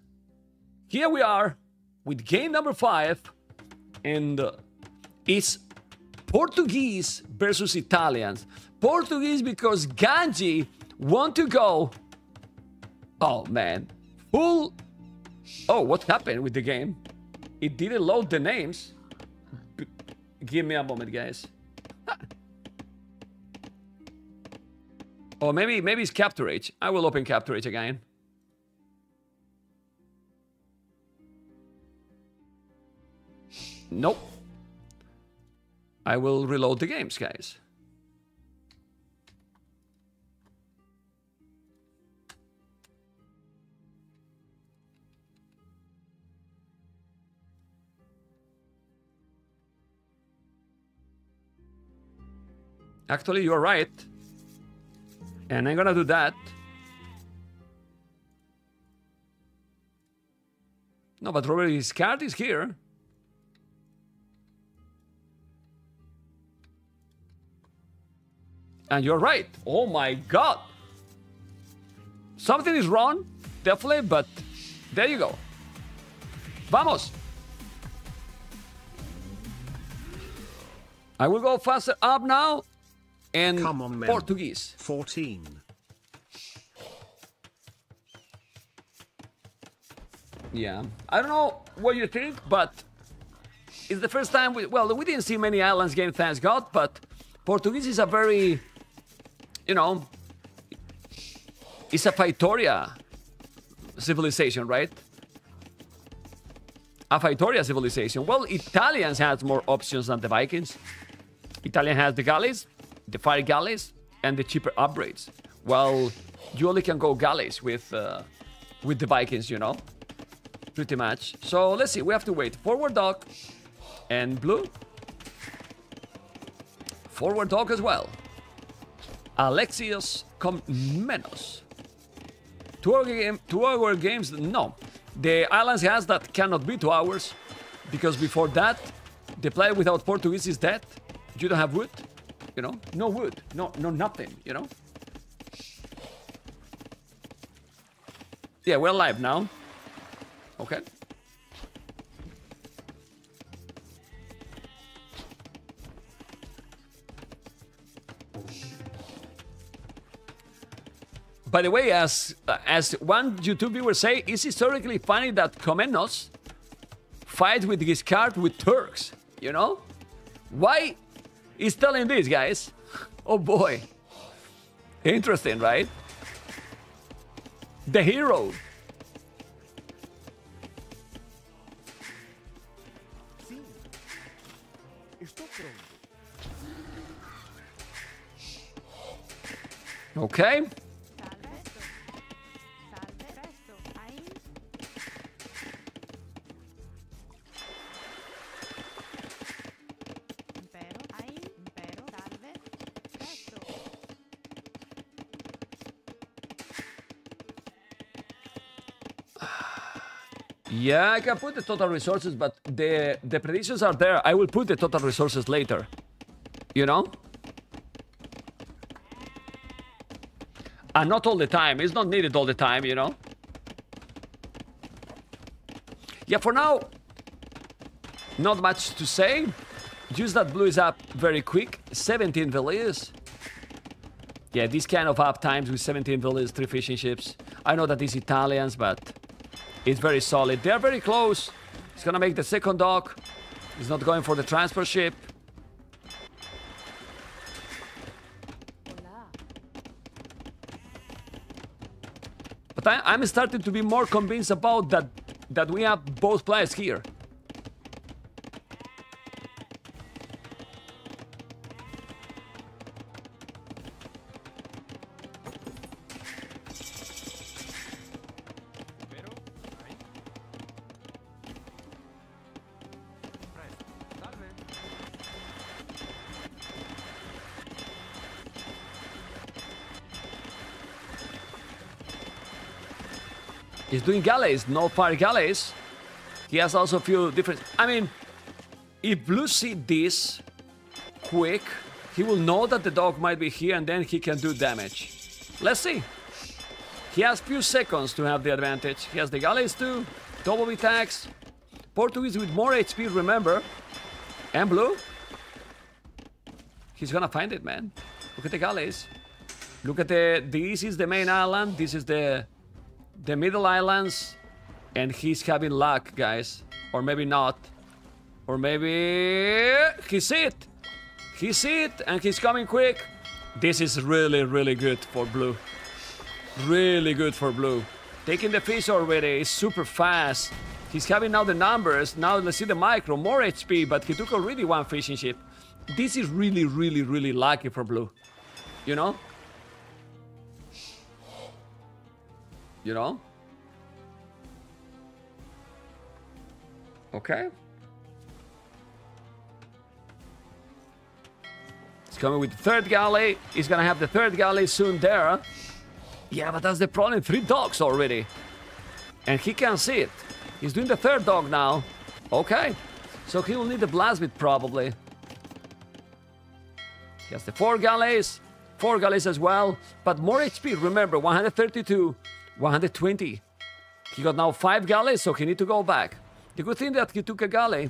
Here we are with game number five, and uh, it's Portuguese versus Italians. Portuguese because Ganji want to go. Oh man, full. Oh, what happened with the game? It didn't load the names. B- Give me a moment, guys. Oh, maybe maybe it's CaptureAge. I will open CaptureAge again. Nope. I will reload the games, guys. Actually, you're right. And I'm gonna do that. No, but Robert, card is here. And you're right. Oh my god. Something is wrong, definitely, but there you go. Vamos. I will go faster up now. And Come on, man. Portuguese. 14. Yeah. I don't know what you think, but it's the first time we well, we didn't see many islands game, thanks God, but Portuguese is a very you know it's a Feitoria civilization, right? A Feitoria civilization. Well, Italians has more options than the Vikings. Italian has the galleys, the fire galleys, and the cheaper upgrades. Well, you only can go galleys with uh, with the Vikings, you know pretty much. So let's see, we have to wait. Forward dock and blue. Forward dock as well. Alexios Komnenos. Two hour, game, two hour games, no. The islands has that cannot be two hours because before that, the player without Portuguese is dead. You don't have wood, you know? No wood, no, no nothing, you know? Yeah, we're live now. Okay. By the way, as as one YouTube viewer say, it's historically funny that Komnenos fight with Guiscard with Turks. You know, why is telling this, guys? Oh boy, interesting, right? The hero Okay. Yeah, I can put the total resources, but the the predictions are there. I will put the total resources later. You know? And not all the time. It's not needed all the time, you know? Yeah, for now, Not much to say. Just that blue is up very quick. 17 villiers. Yeah, these kind of up times with 17 villiers, three fishing ships. I know that these Italians, but it's very solid. They're very close. He's gonna make the second dock. He's not going for the transfer ship. But I, I'm starting to be more convinced about that that we have both players here. Doing galleys, no fire galleys. He has also a few different... I mean, if Blue see this quick, he will know that the dock might be here and then he can do damage. Let's see. He has few seconds to have the advantage. He has the galleys too, double attacks. Portuguese with more HP, remember. And Blue. He's gonna find it, man. Look at the galleys. Look at the... This is the main island. This is the the middle islands and he's having luck guys. Or maybe not. Or maybe He's it. He's it and he's coming quick. This is really really good for blue. Really good for blue. Taking the fish already is super fast. He's having now the numbers. Now let's see the micro. More hp but he took already one fishing ship. This is really really really lucky for blue. You know you know? Okay. He's coming with the third galley. He's gonna have the third galley soon there. Yeah, but that's the problem. Three docks already. And he can see it. He's doing the third dock now. Okay. So he will need the blast bit probably. He has the four galleys. Four galleys as well. But more HP, remember, 132. 120. He got now 5 galleys, so he need to go back. The good thing that he took a galley.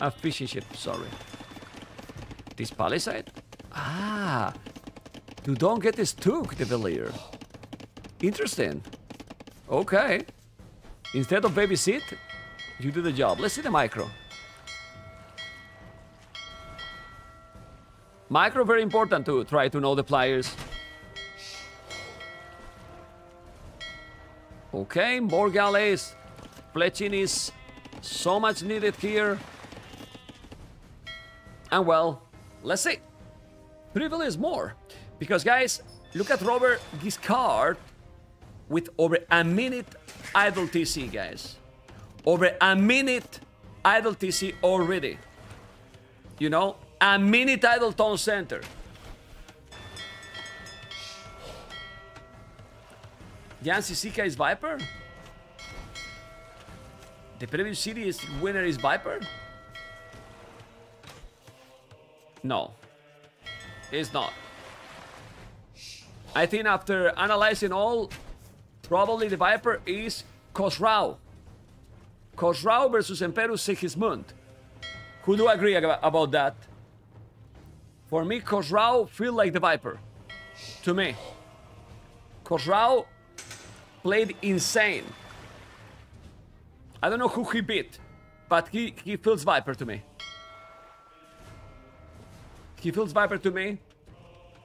A fishing ship, sorry. This palisade? Ah. You don't get this took, the Villier. Interesting. Okay. Instead of babysit, you do the job. Let's see the micro. Micro very important to try to know the players. Okay, more galleys. Fletching is so much needed here. And well, let's see. Privilege is more. Because guys, look at Robert Guiscard with over a minute idle TC, guys. Over a minute idle TC already. You know, a minute idle town center. Jan Žižka is Viper? The previous series winner is Viper? No. It's not. I think after analyzing all, probably the Viper is Khosrau. Khosrau versus Emperor Sigismund. Who do agree about that? For me, Khosrau feel like the Viper. To me. Khosrau played insane. I don't know who he beat, but he, he feels Viper to me. He feels Viper to me.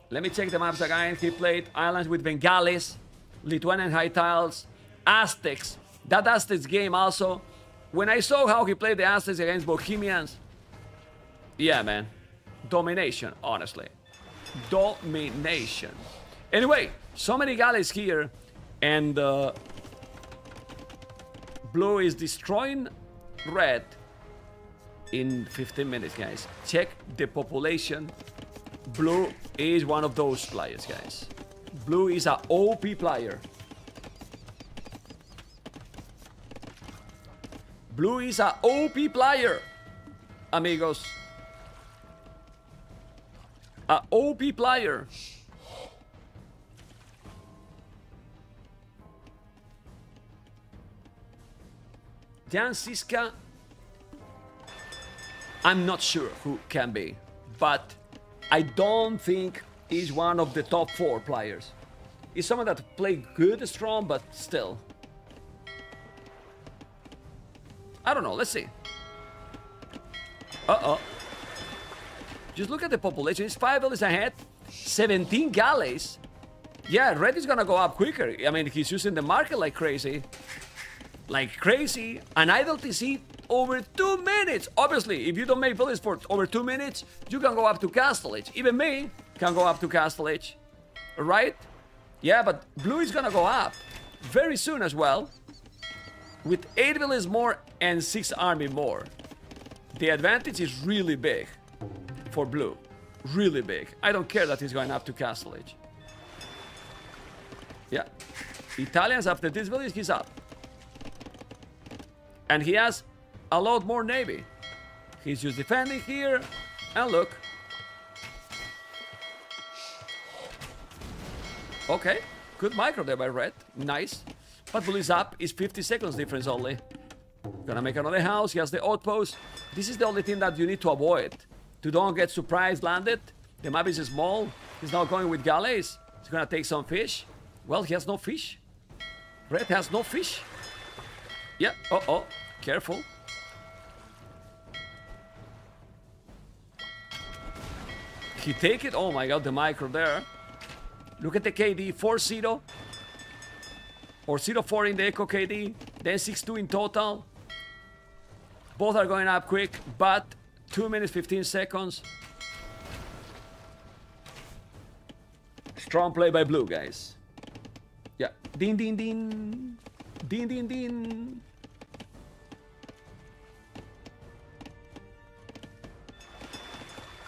Let me check the maps again. He played islands with Bengalis, Lithuanian High Tiles, Aztecs. That Aztecs game also. When I saw how he played the Aztecs against Bohemians, yeah, man. Domination, honestly. Domination. Anyway, so many galleys here. And uh, blue is destroying red in 15 minutes, guys. Check the population. Blue is one of those players, guys. Blue is a OP player. Blue is a OP player, amigos. A OP player. Jan Žižka I'm not sure who can be, but I don't think he's one of the top four players. He's someone that play good, strong, but still. I don't know. Let's see. Uh-oh. Just look at the population. It's five villas ahead. 17 galleys. Yeah, red is gonna go up quicker. I mean, he's using the market like crazy. Like crazy. An idle TC over two minutes. Obviously, if you don't make villas for over two minutes, you can go up to Castle. Even me can go up to Castle. Right? Yeah, but blue is gonna go up very soon as well. With 8 villas more and 6 army more. The advantage is really big for blue. Really big. I don't care that he's going up to Castle. Yeah. Italians after this village, he's up. And he has a lot more navy. He's just defending here. And look. Okay. Good micro there by red. Nice. But blue is up. It's 50 seconds difference only. Gonna make another house. He has the outpost. This is the only thing that you need to avoid. To don't get surprise landed. The map is small. He's now going with galleys. He's gonna take some fish. Well, he has no fish. Red has no fish. Yeah. Oh, oh. Careful. He take it. Oh my god, the micro there. Look at the KD. 4-0. Or 0-4 in the Echo KD. Then 6-2 in total. Both are going up quick, but 2 minutes 15 seconds. Strong play by blue, guys. Yeah. Ding, ding, din. Din din din.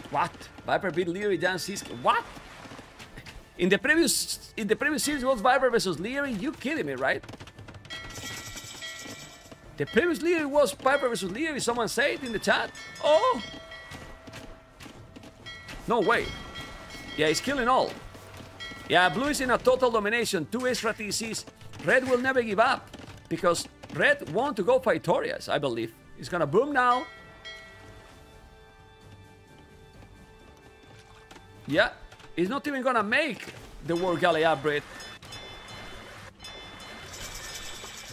What? Viper beat Liereyy Dan Sisk. What? In the previous in the previous series was Viper versus Liereyy? You kidding me, right? The previous Leary was Viper versus Liereyy. Someone say it in the chat. Oh. No way. Yeah, he's killing all. Yeah, blue is in a total domination. Two extra TCs. Red will never give up. Because red want to go victorious, I believe. He's gonna boom now. Yeah, he's not even gonna make the War Galley upgrade.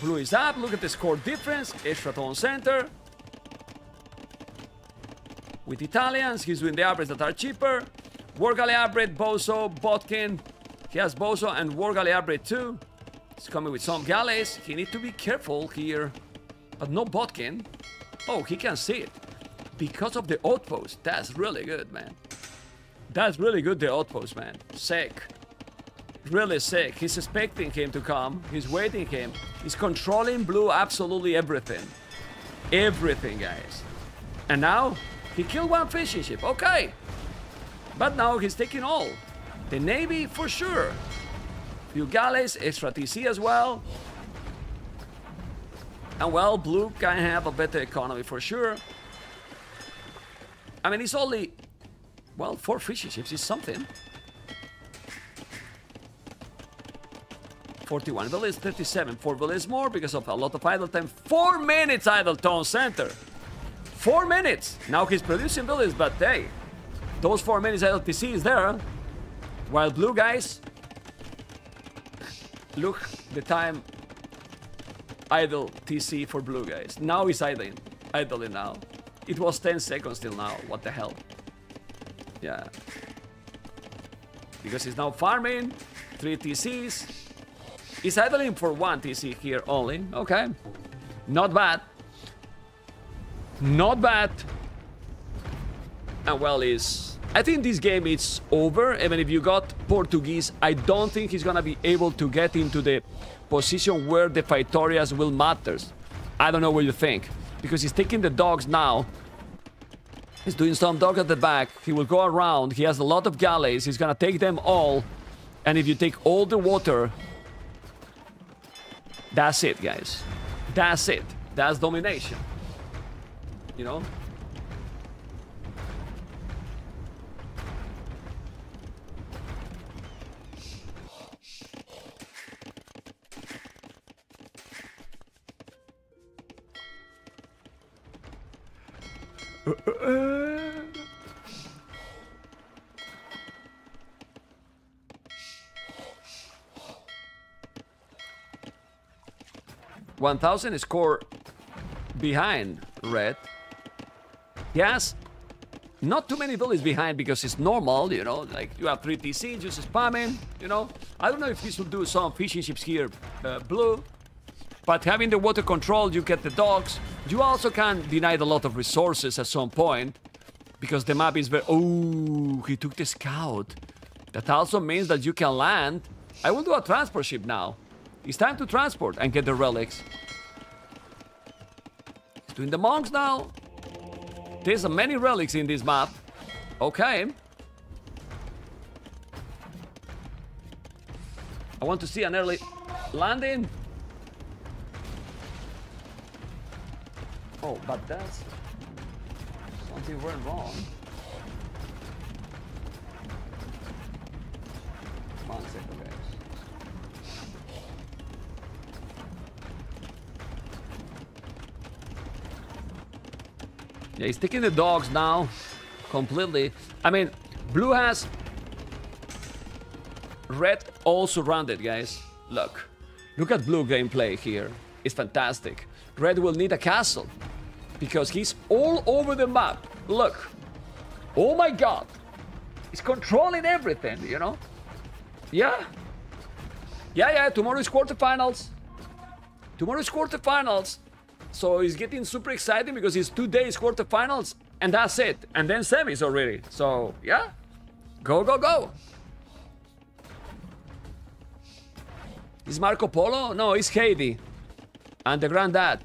Blue is up, look at the score difference. Extra town center. With Italians, he's doing the upgrades that are cheaper. War Galley upgrade, Bozo, Bodkin. He has Bozo and War Galley upgrade too. He's coming with some galleys. He need to be careful here. But no Bodkin. Oh, he can see it. Because of the outpost. That's really good, man. That's really good, the outpost, man. Sick. Really sick. He's expecting him to come. He's waiting him. He's controlling blue absolutely everything. Everything, guys. And now, he killed one fishing ship. Okay. But now he's taking all. The Navy, for sure. Few galleys, extra TC as well. And well, blue can have a better economy for sure. I mean, it's only well, four fishing ships is something. 41 villas, 37. Four villas more because of a lot of idle time. Four minutes idle town center. Four minutes. Now he's producing villas, but hey, those four minutes idle TC is there. While blue guys, look the time idle TC for blue guys. Now he's idling, idling now. It was 10 seconds till now. What the hell? Yeah. Because he's now farming. Three TCs. He's idling for one TC here only. Okay. Not bad. Not bad. And well, is I think this game is over. Even if you got Portuguese, I don't think he's gonna be able to get into the position where the Victorias will matters. I don't know what you think. Because he's taking the docks now He's doing some dock at the back. He will go around. He has a lot of galleys. He's gonna take them all. And if you take all the water, that's it, guys. That's it. That's domination. You know? One thousand score behind red. Yes, not too many bullets behind because it's normal, you know, like you have 3 TC, just spamming, you know. I don't know if this will do some fishing ships here, uh, blue, but having the water control, you get the docks. You also can deny a lot of resources at some point because the map is very. Oh, he took the scout. That also means that you can land. I will do a transport ship now. It's time to transport and get the relics. He's doing the monks now. There's many relics in this map. Okay. I want to see an early landing. Oh, but that's something went wrong. One second, guys. Yeah, he's taking the docks now. Completely. I mean, blue has... Red all surrounded, guys. Look. Look at blue gameplay here. It's fantastic. Red will need a castle. Because he's all over the map. Look. Oh my god. He's controlling everything, you know? Yeah. Yeah, yeah, tomorrow is quarterfinals. Tomorrow is quarterfinals. So he's getting super excited because it's two days quarterfinals and that's it. And then semis already. So yeah, go, go, go. Is Marco Polo? No, it's Haiti. And the granddad.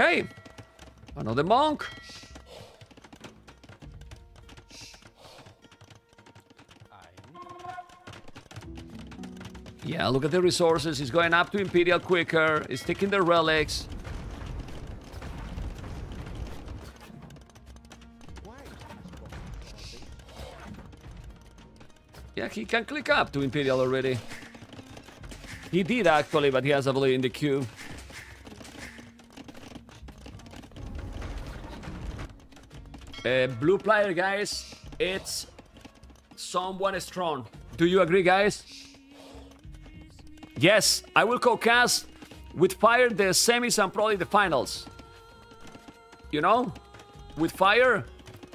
Okay. Another monk. Yeah, look at the resources. He's going up to Imperial quicker. He's taking the relics. Yeah, he can click up to Imperial already. He did actually, but he has a blue in the queue. Uh, blue player, guys. It's someone strong. Do you agree, guys? Yes, I will co-cast with Fire the semis and probably the finals. You know? With Fire.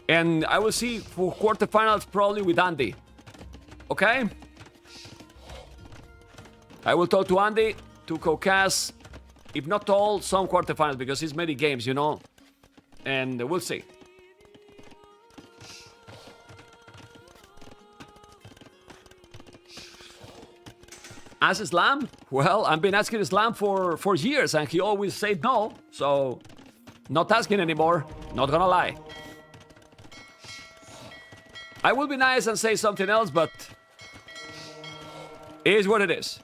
And I will see for quarterfinals probably with Andy. Okay? I will talk to Andy to co-cast, if not all, some quarterfinals because it's many games, you know? And we'll see. As Islam? Well, I've been asking Islam for, for years and he always said no. So, not asking anymore. Not gonna lie. I will be nice and say something else, but is what it is.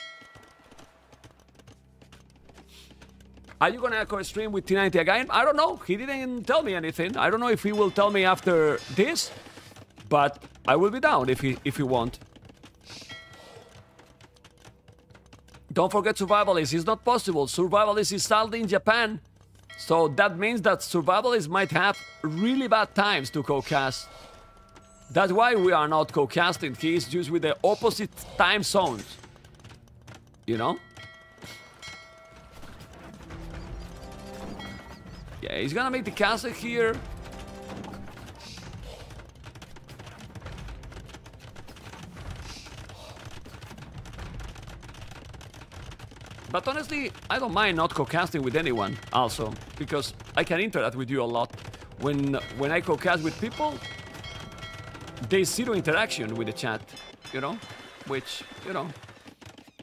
Are you gonna go stream with T90 again? I don't know. He didn't tell me anything. I don't know if he will tell me after this, but I will be down if he if he want. Don't forget survivalists. It's not possible. Survivalists is sold in Japan. So that means that survivalists might have really bad times to co-cast. That's why we are not co-casting. He is just with the opposite time zones. You know? Yeah, he's gonna make the castle here. But honestly, I don't mind not co-casting with anyone also, because I can interact with you a lot. When when I co-cast with people, there's zero interaction with the chat, you know? Which, you know...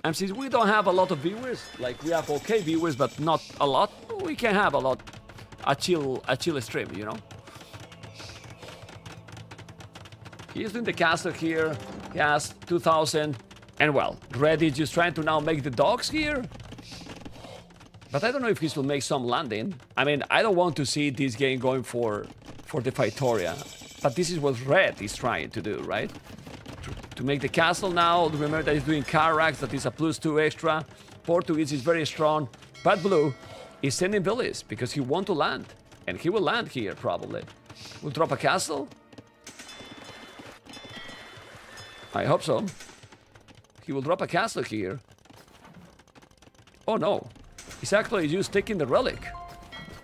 And since we don't have a lot of viewers, like we have okay viewers, but not a lot, we can have a lot, a chill, a chill stream, you know? He's doing the castle here, he has 2000, and well, Ready just trying to now make the docks here. But I don't know if he will make some landing. I mean, I don't want to see this game going for for the Victoria. But this is what Red is trying to do, right? To, make the castle now. Remember that he's doing Carrack, that is a plus two extra. Portuguese is very strong. But Blue is sending villas because he want to land. And he will land here, probably. Will drop a castle? I hope so. He will drop a castle here. Oh no. He's actually just taking the relic.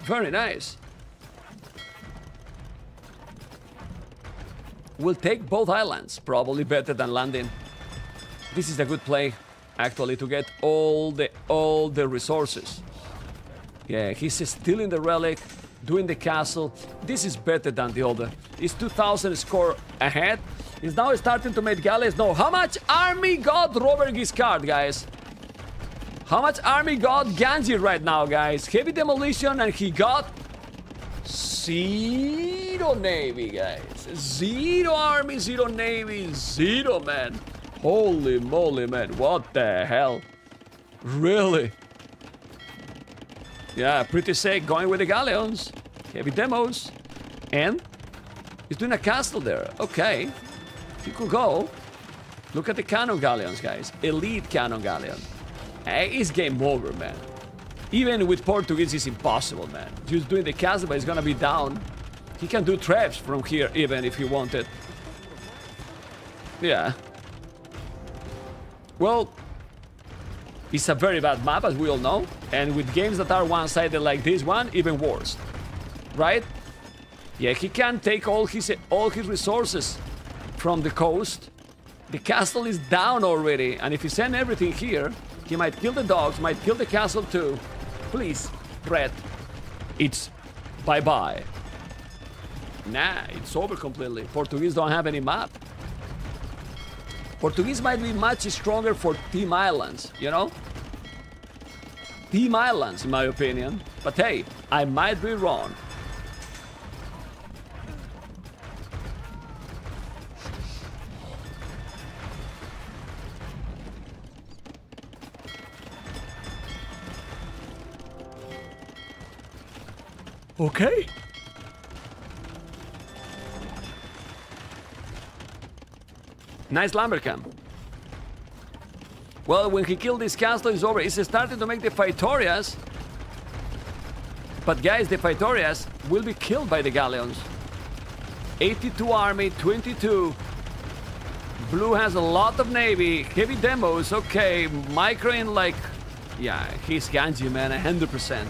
Very nice. We'll take both islands. Probably better than landing. This is a good play, actually, to get all the all the resources. Yeah, he's stealing the relic, doing the castle. This is better than the other. He's 2,000 score ahead. He's now starting to make galleys. No, how much army got Robert Guiscard, guys? How much army got Ganji right now, guys? Heavy demolition, and he got zero navy, guys. Zero army, zero navy, zero man. Holy moly, man. What the hell? Really? Yeah, pretty sick. Going with the galleons. Heavy demos. And he's doing a castle there. Okay. He could go. Look at the cannon galleons, guys. Elite cannon galleon. It's game over, man. Even with Portuguese, it's impossible, man. Just doing the castle, but it's gonna be down. He can do traps from here, even if he wanted. Yeah. Well, it's a very bad map, as we all know. And with games that are one-sided like this one, even worse. Right? Yeah, he can take all his all his resources from the coast. The castle is down already, and if he send everything here, he might kill the docks, might kill the castle too. Please, Brett. It's bye-bye. Nah, it's over completely. Portuguese don't have any map. Portuguese might be much stronger for Team Islands, you know? Team Islands, in my opinion. But hey, I might be wrong. Okay. Nice lumber camp. Well, when he killed this castle, it's over. He's starting to make the Feitorias. But guys, the Feitorias will be killed by the galleons. 82 army, 22. Blue has a lot of navy, heavy demos, okay. Micro in like, yeah, he's Ganji, man, 100%.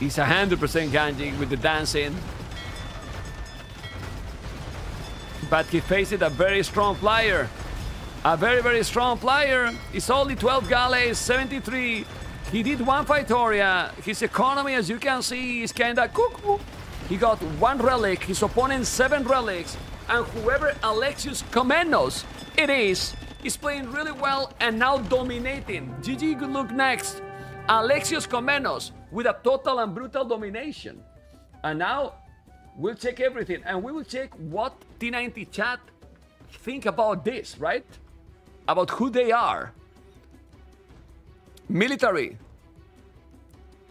He's 100% Ganji with the dancing. But he faced a very strong player. A very, very strong player. It's only 12 galleys, 73. He did one Feitoria. His economy, as you can see, is kinda cuckoo. He got one relic, his opponent seven relics. And whoever Alexios Komnenos it is, is playing really well and now dominating. GG, good luck next. Alexios Komnenos with a total and brutal domination. And now we'll check everything. And we will check what T90 chat think about this, right? About who they are. Military.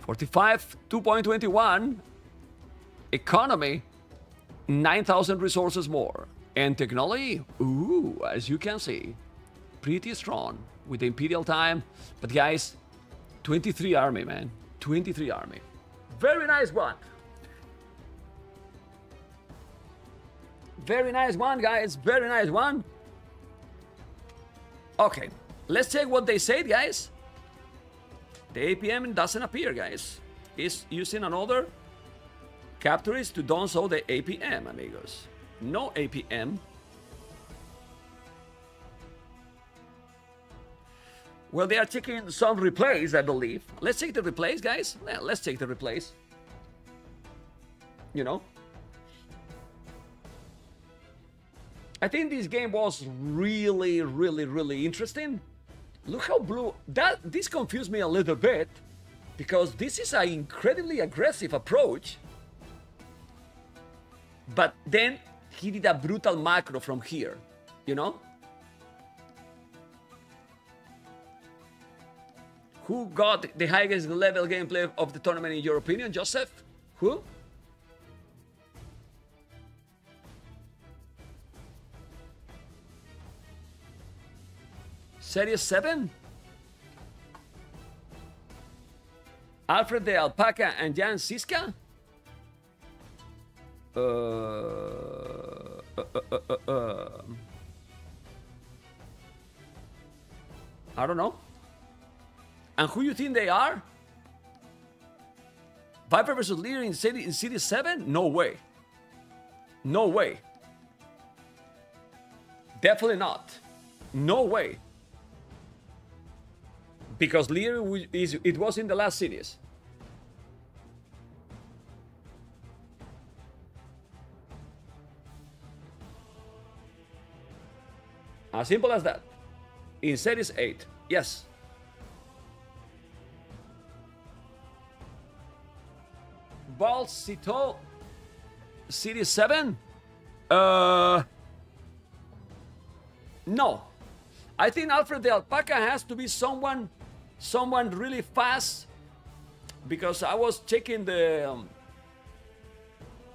45 2.21 economy. 9000 resources more. And technology. Ooh as you can see pretty strong with the imperial time. But guys 23 army man. 23 army. Very nice one. Very nice one guys. Very nice one. Okay. Let's check what they said guys. The APM doesn't appear guys. Is using another captures to don't show the APM amigos. No APM Well, they are checking some replays, I believe. Let's check the replays, guys. Let's check the replays. You know? I think this game was really, really, really interesting. Look how blue... That This confused me a little bit. Because this is an incredibly aggressive approach. But then he did a brutal macro from here. You know? Who got the highest level gameplay of the tournament in your opinion, Joseph? Who? Series 7? Alfred the Alpaca and Jan Žižka? Uh, uh, uh, uh, uh, I don't know. And who you think they are? Viper versus Leader in City in City 7? No way. No way. Definitely not. No way. Because Leader is it was in the last series. As simple as that. In Series 8. Yes. Balsito City 7? Uh No. I think Alfred the Alpaca has to be someone someone really fast because I was checking the um,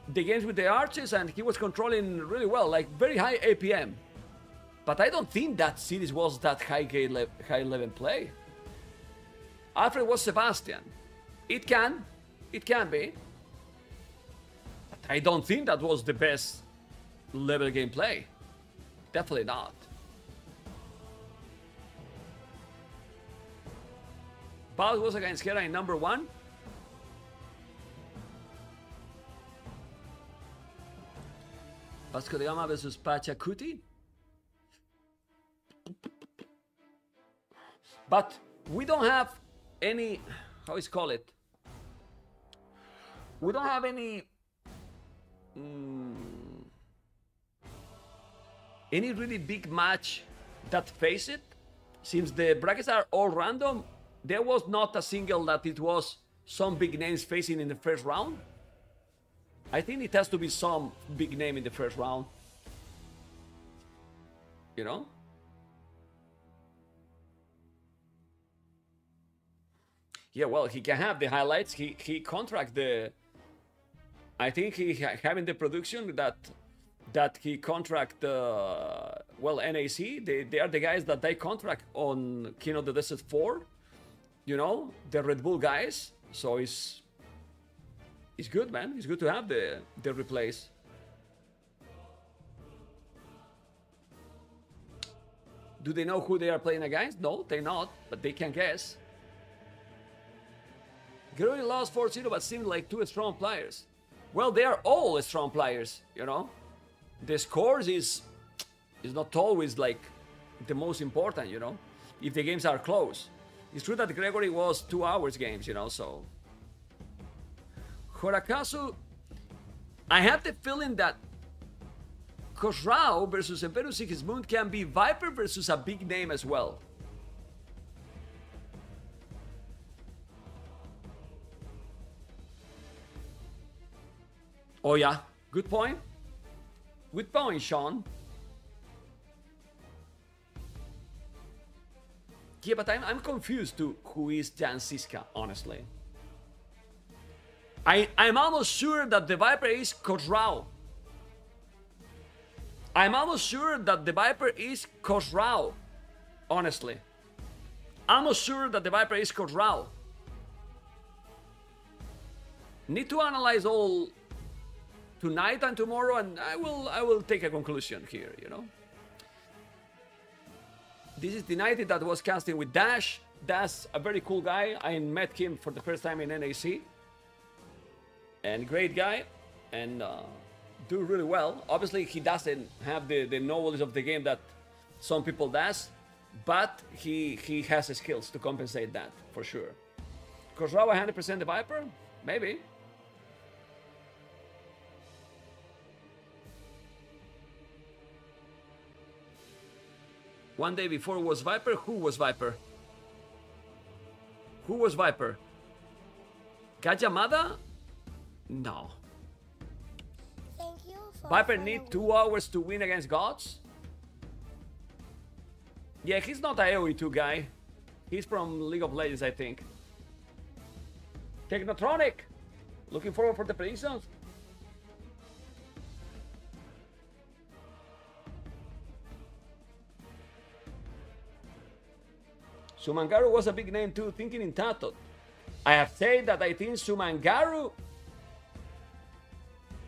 the games with the arches and he was controlling really well, like very high APM. But I don't think that series was that high le- high level play. Alfred was Sebastian. It can, it can be. I don't think that was the best level gameplay. Definitely not. Bal was against Hera in number one. Vasco da Gama versus Pachacuti. But we don't have any, how is call it? We don't have any, mm, any really big match that face it. Since the brackets are all random, there was not a single that it was some big names facing in the first round. I think it has to be some big name in the first round. You know? Yeah, well, he can have the highlights. He he contract the. I think he having the production that that he contract. Uh, well, NAC. They they are the guys that they contract on King of the Desert Four. You know the Red Bull guys. So it's it's good, man. It's good to have the the replace. Do they know who they are playing against? No, they not, but they can guess. Guerrero lost 4-0, but seemed like two strong players. Well, they are all strong players, you know. The scores is is not always like the most important, you know. If the games are close, it's true that Gregory was two hours games, you know. So Horakazu, I have the feeling that Khosrau versus Emperor Sigismund can be Viper versus a big name as well. Oh yeah, good point. Good point, Sean. Yeah, but I'm, I'm confused to who is Jan Žižka, honestly. I, I'm almost sure that the Viper is Khosrau. I'm almost sure that the Viper is Khosrau. Honestly. I'm Almost sure that the Viper is Khosrau. Need to analyze all tonight and tomorrow and I will I will take a conclusion here, you know. This is the night that was casting with Dash. Dash, a very cool guy. I met him for the first time in NAC. And great guy. And uh, do really well. Obviously, he doesn't have the, the knowledge of the game that some people does. But he, he has skills to compensate that, for sure. Khosrau 100% the Viper? Maybe. One day before was Viper. Who was Viper? Who was Viper? Gajah Mada? No. Thank you for Viper need two hours to win against gods? Yeah, he's not a AoE 2 guy. He's from League of Legends, I think. Technotronic! Looking forward for the predictions? Sumanguru was a big name too, thinking in TaToH. I have said that I think Sumanguru,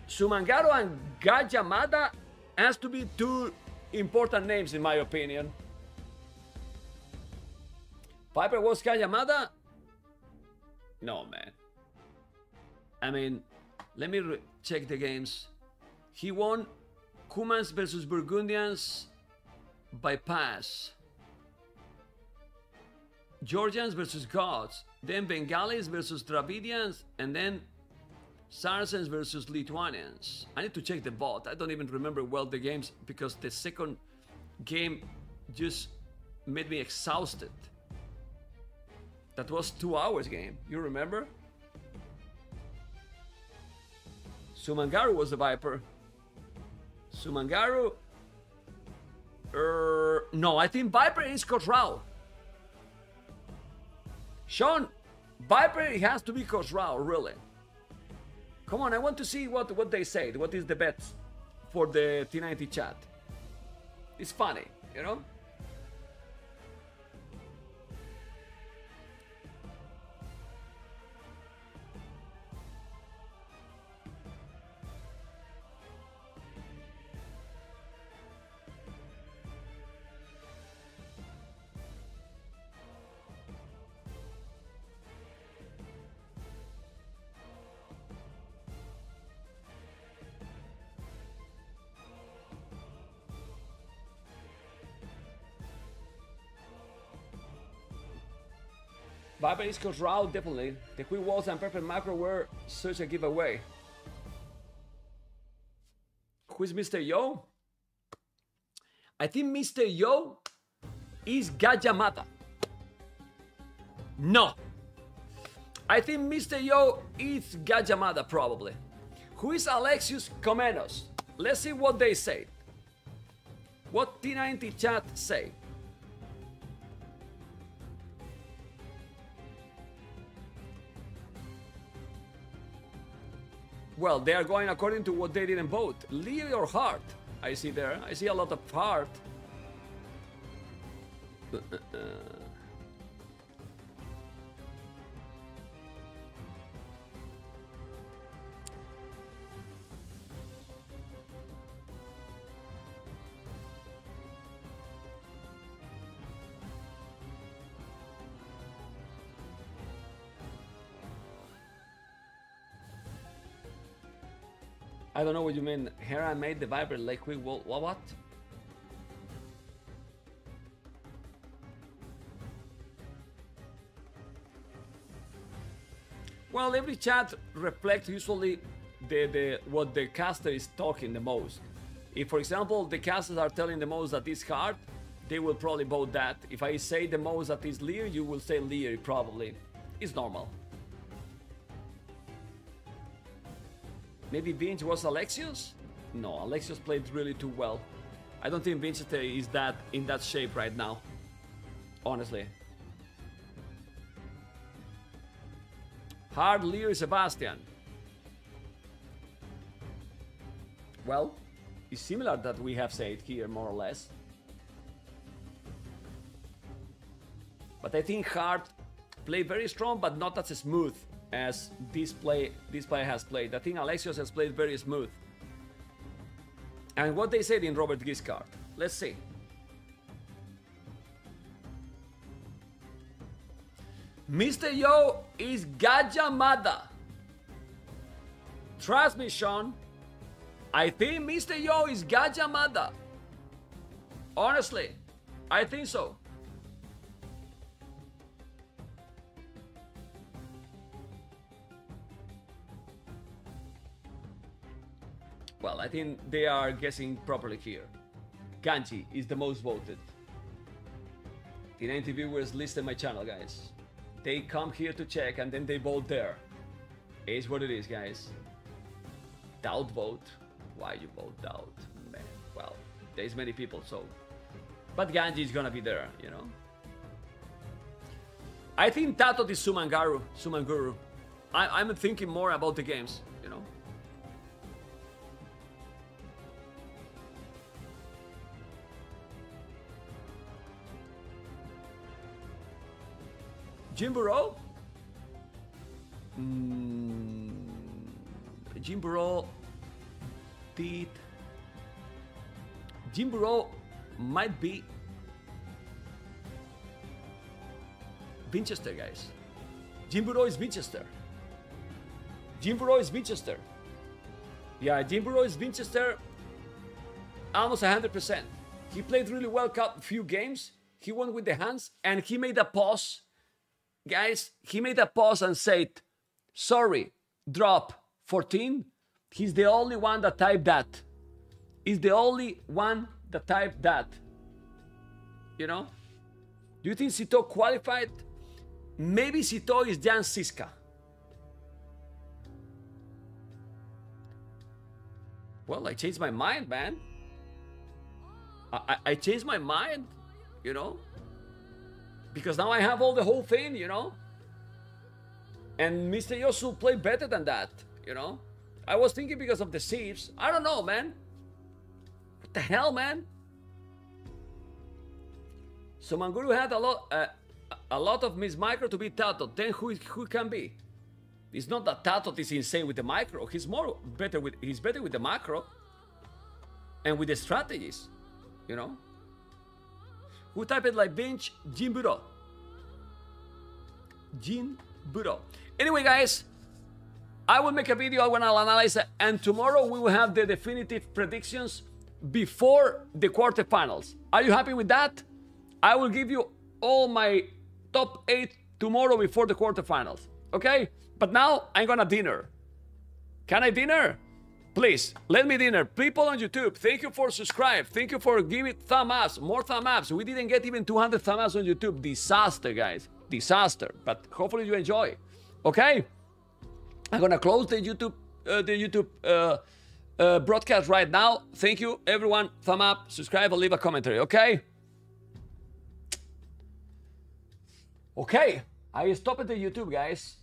Sumanguru and Gajah Mada has to be two important names in my opinion. Piper was Gajah Mada? No, man. I mean, let me check the games. He won Cumans versus Burgundians by pass. Georgians versus Goths, then Bengalis versus Dravidians, and then Saracens versus Lithuanians. I need to check the bot. I don't even remember well the games because the second game just made me exhausted. That was two hours game. You remember? Sumanguru was the Viper. Sumanguru. Er, no, I think Viper is Khosrau. Sean, Viper has to be Khosrau, really. Come on, I want to see what, what they say. What is the bet for the T90 chat? It's funny, you know? Is Khosrau, definitely. The quick walls and perfect macro were such a giveaway. Who is Mr. Yo? I think Mr. Yo is Gajah Mada. No. I think Mr. Yo is Gajah Mada, probably. Who is Alexios Komnenos? Let's see what they say. What T90 chat say. Well, they are going according to what they didn't vote. Leo or Heart? I see there. I see a lot of Heart. Uh, uh, uh. I don't know what you mean. Here I made the Viper like quick wall. What? Well, every chat reflects usually the, the what the caster is talking the most. If, for example, the casters are telling the most that is hard, they will probably vote that. If I say the most that is Lear, you will say Lear probably. It's normal. Maybe Vince was Alexios? No, Alexios played really too well. I don't think Vince is that in that shape right now. Honestly. Hard Lear Sebastian. Well, it's similar that we have said here, more or less. But I think Hard played very strong, but not as smooth as this play this player has played. I think Alexios has played very smooth. And what they said in Robert Guiscard. Let's see. Mr. Yo is Gajah Mada. Trust me, Sean. I think Mr. Yo is Gajah Mada. Honestly, I think so. Well, I think they are guessing properly here. Ganji is the most voted. The 90 viewers listed my channel, guys. They come here to check and then they vote there. It's what it is, guys. DauT vote. Why you vote DauT? Man, well, there's many people, so. But Ganji is gonna be there, you know? I think TaToH is Sumangaru. Sumanguru. I, I'm thinking more about the games, you know? Jim Burrow? Mm, Jim Burrow did. Jim Burrow might be Winchester, guys. Jim Burrow is Winchester. Jim Burrow is Winchester. Yeah, Jim Burrow is Winchester almost 100%. He played really well a few games. He won with the hands and he made a pause. Guys, he made a pause and said, sorry, drop 14. He's the only one that typed that. He's the only one that typed that. You know? Do you think Sito qualified? Maybe Sito is Jan Žižka. Well, I changed my mind, man. I, I, I changed my mind, you know? Because now I have all the whole thing, you know? And Mr. Yosu played better than that, you know? I was thinking because of the Sieves. I don't know, man. What the hell, man? Sumanguru had a lot, uh, a lot of Miss Micro to be TaToH. Then who who can be? It's not that TaToH is insane with the micro. He's more better with he's better with the macro and with the strategies, you know. Who it like bench? Jin Buro. Jin Buro. Anyway, guys, I will make a video when I'll analyze it, and tomorrow we will have the definitive predictions before the quarterfinals. Are you happy with that? I will give you all my top eight tomorrow before the quarterfinals. Okay? But now I'm gonna dinner. Can I dinner? Please, let me dinner. People on YouTube, thank you for subscribe. Thank you for giving thumb ups. More thumb ups. We didn't get even 200 thumb ups on YouTube. Disaster, guys. Disaster. But hopefully you enjoy. Okay? I'm gonna close the YouTube uh, the YouTube uh, uh, broadcast right now. Thank you, everyone. Thumb up, subscribe, and leave a commentary. Okay? Okay, I stopped the YouTube, guys.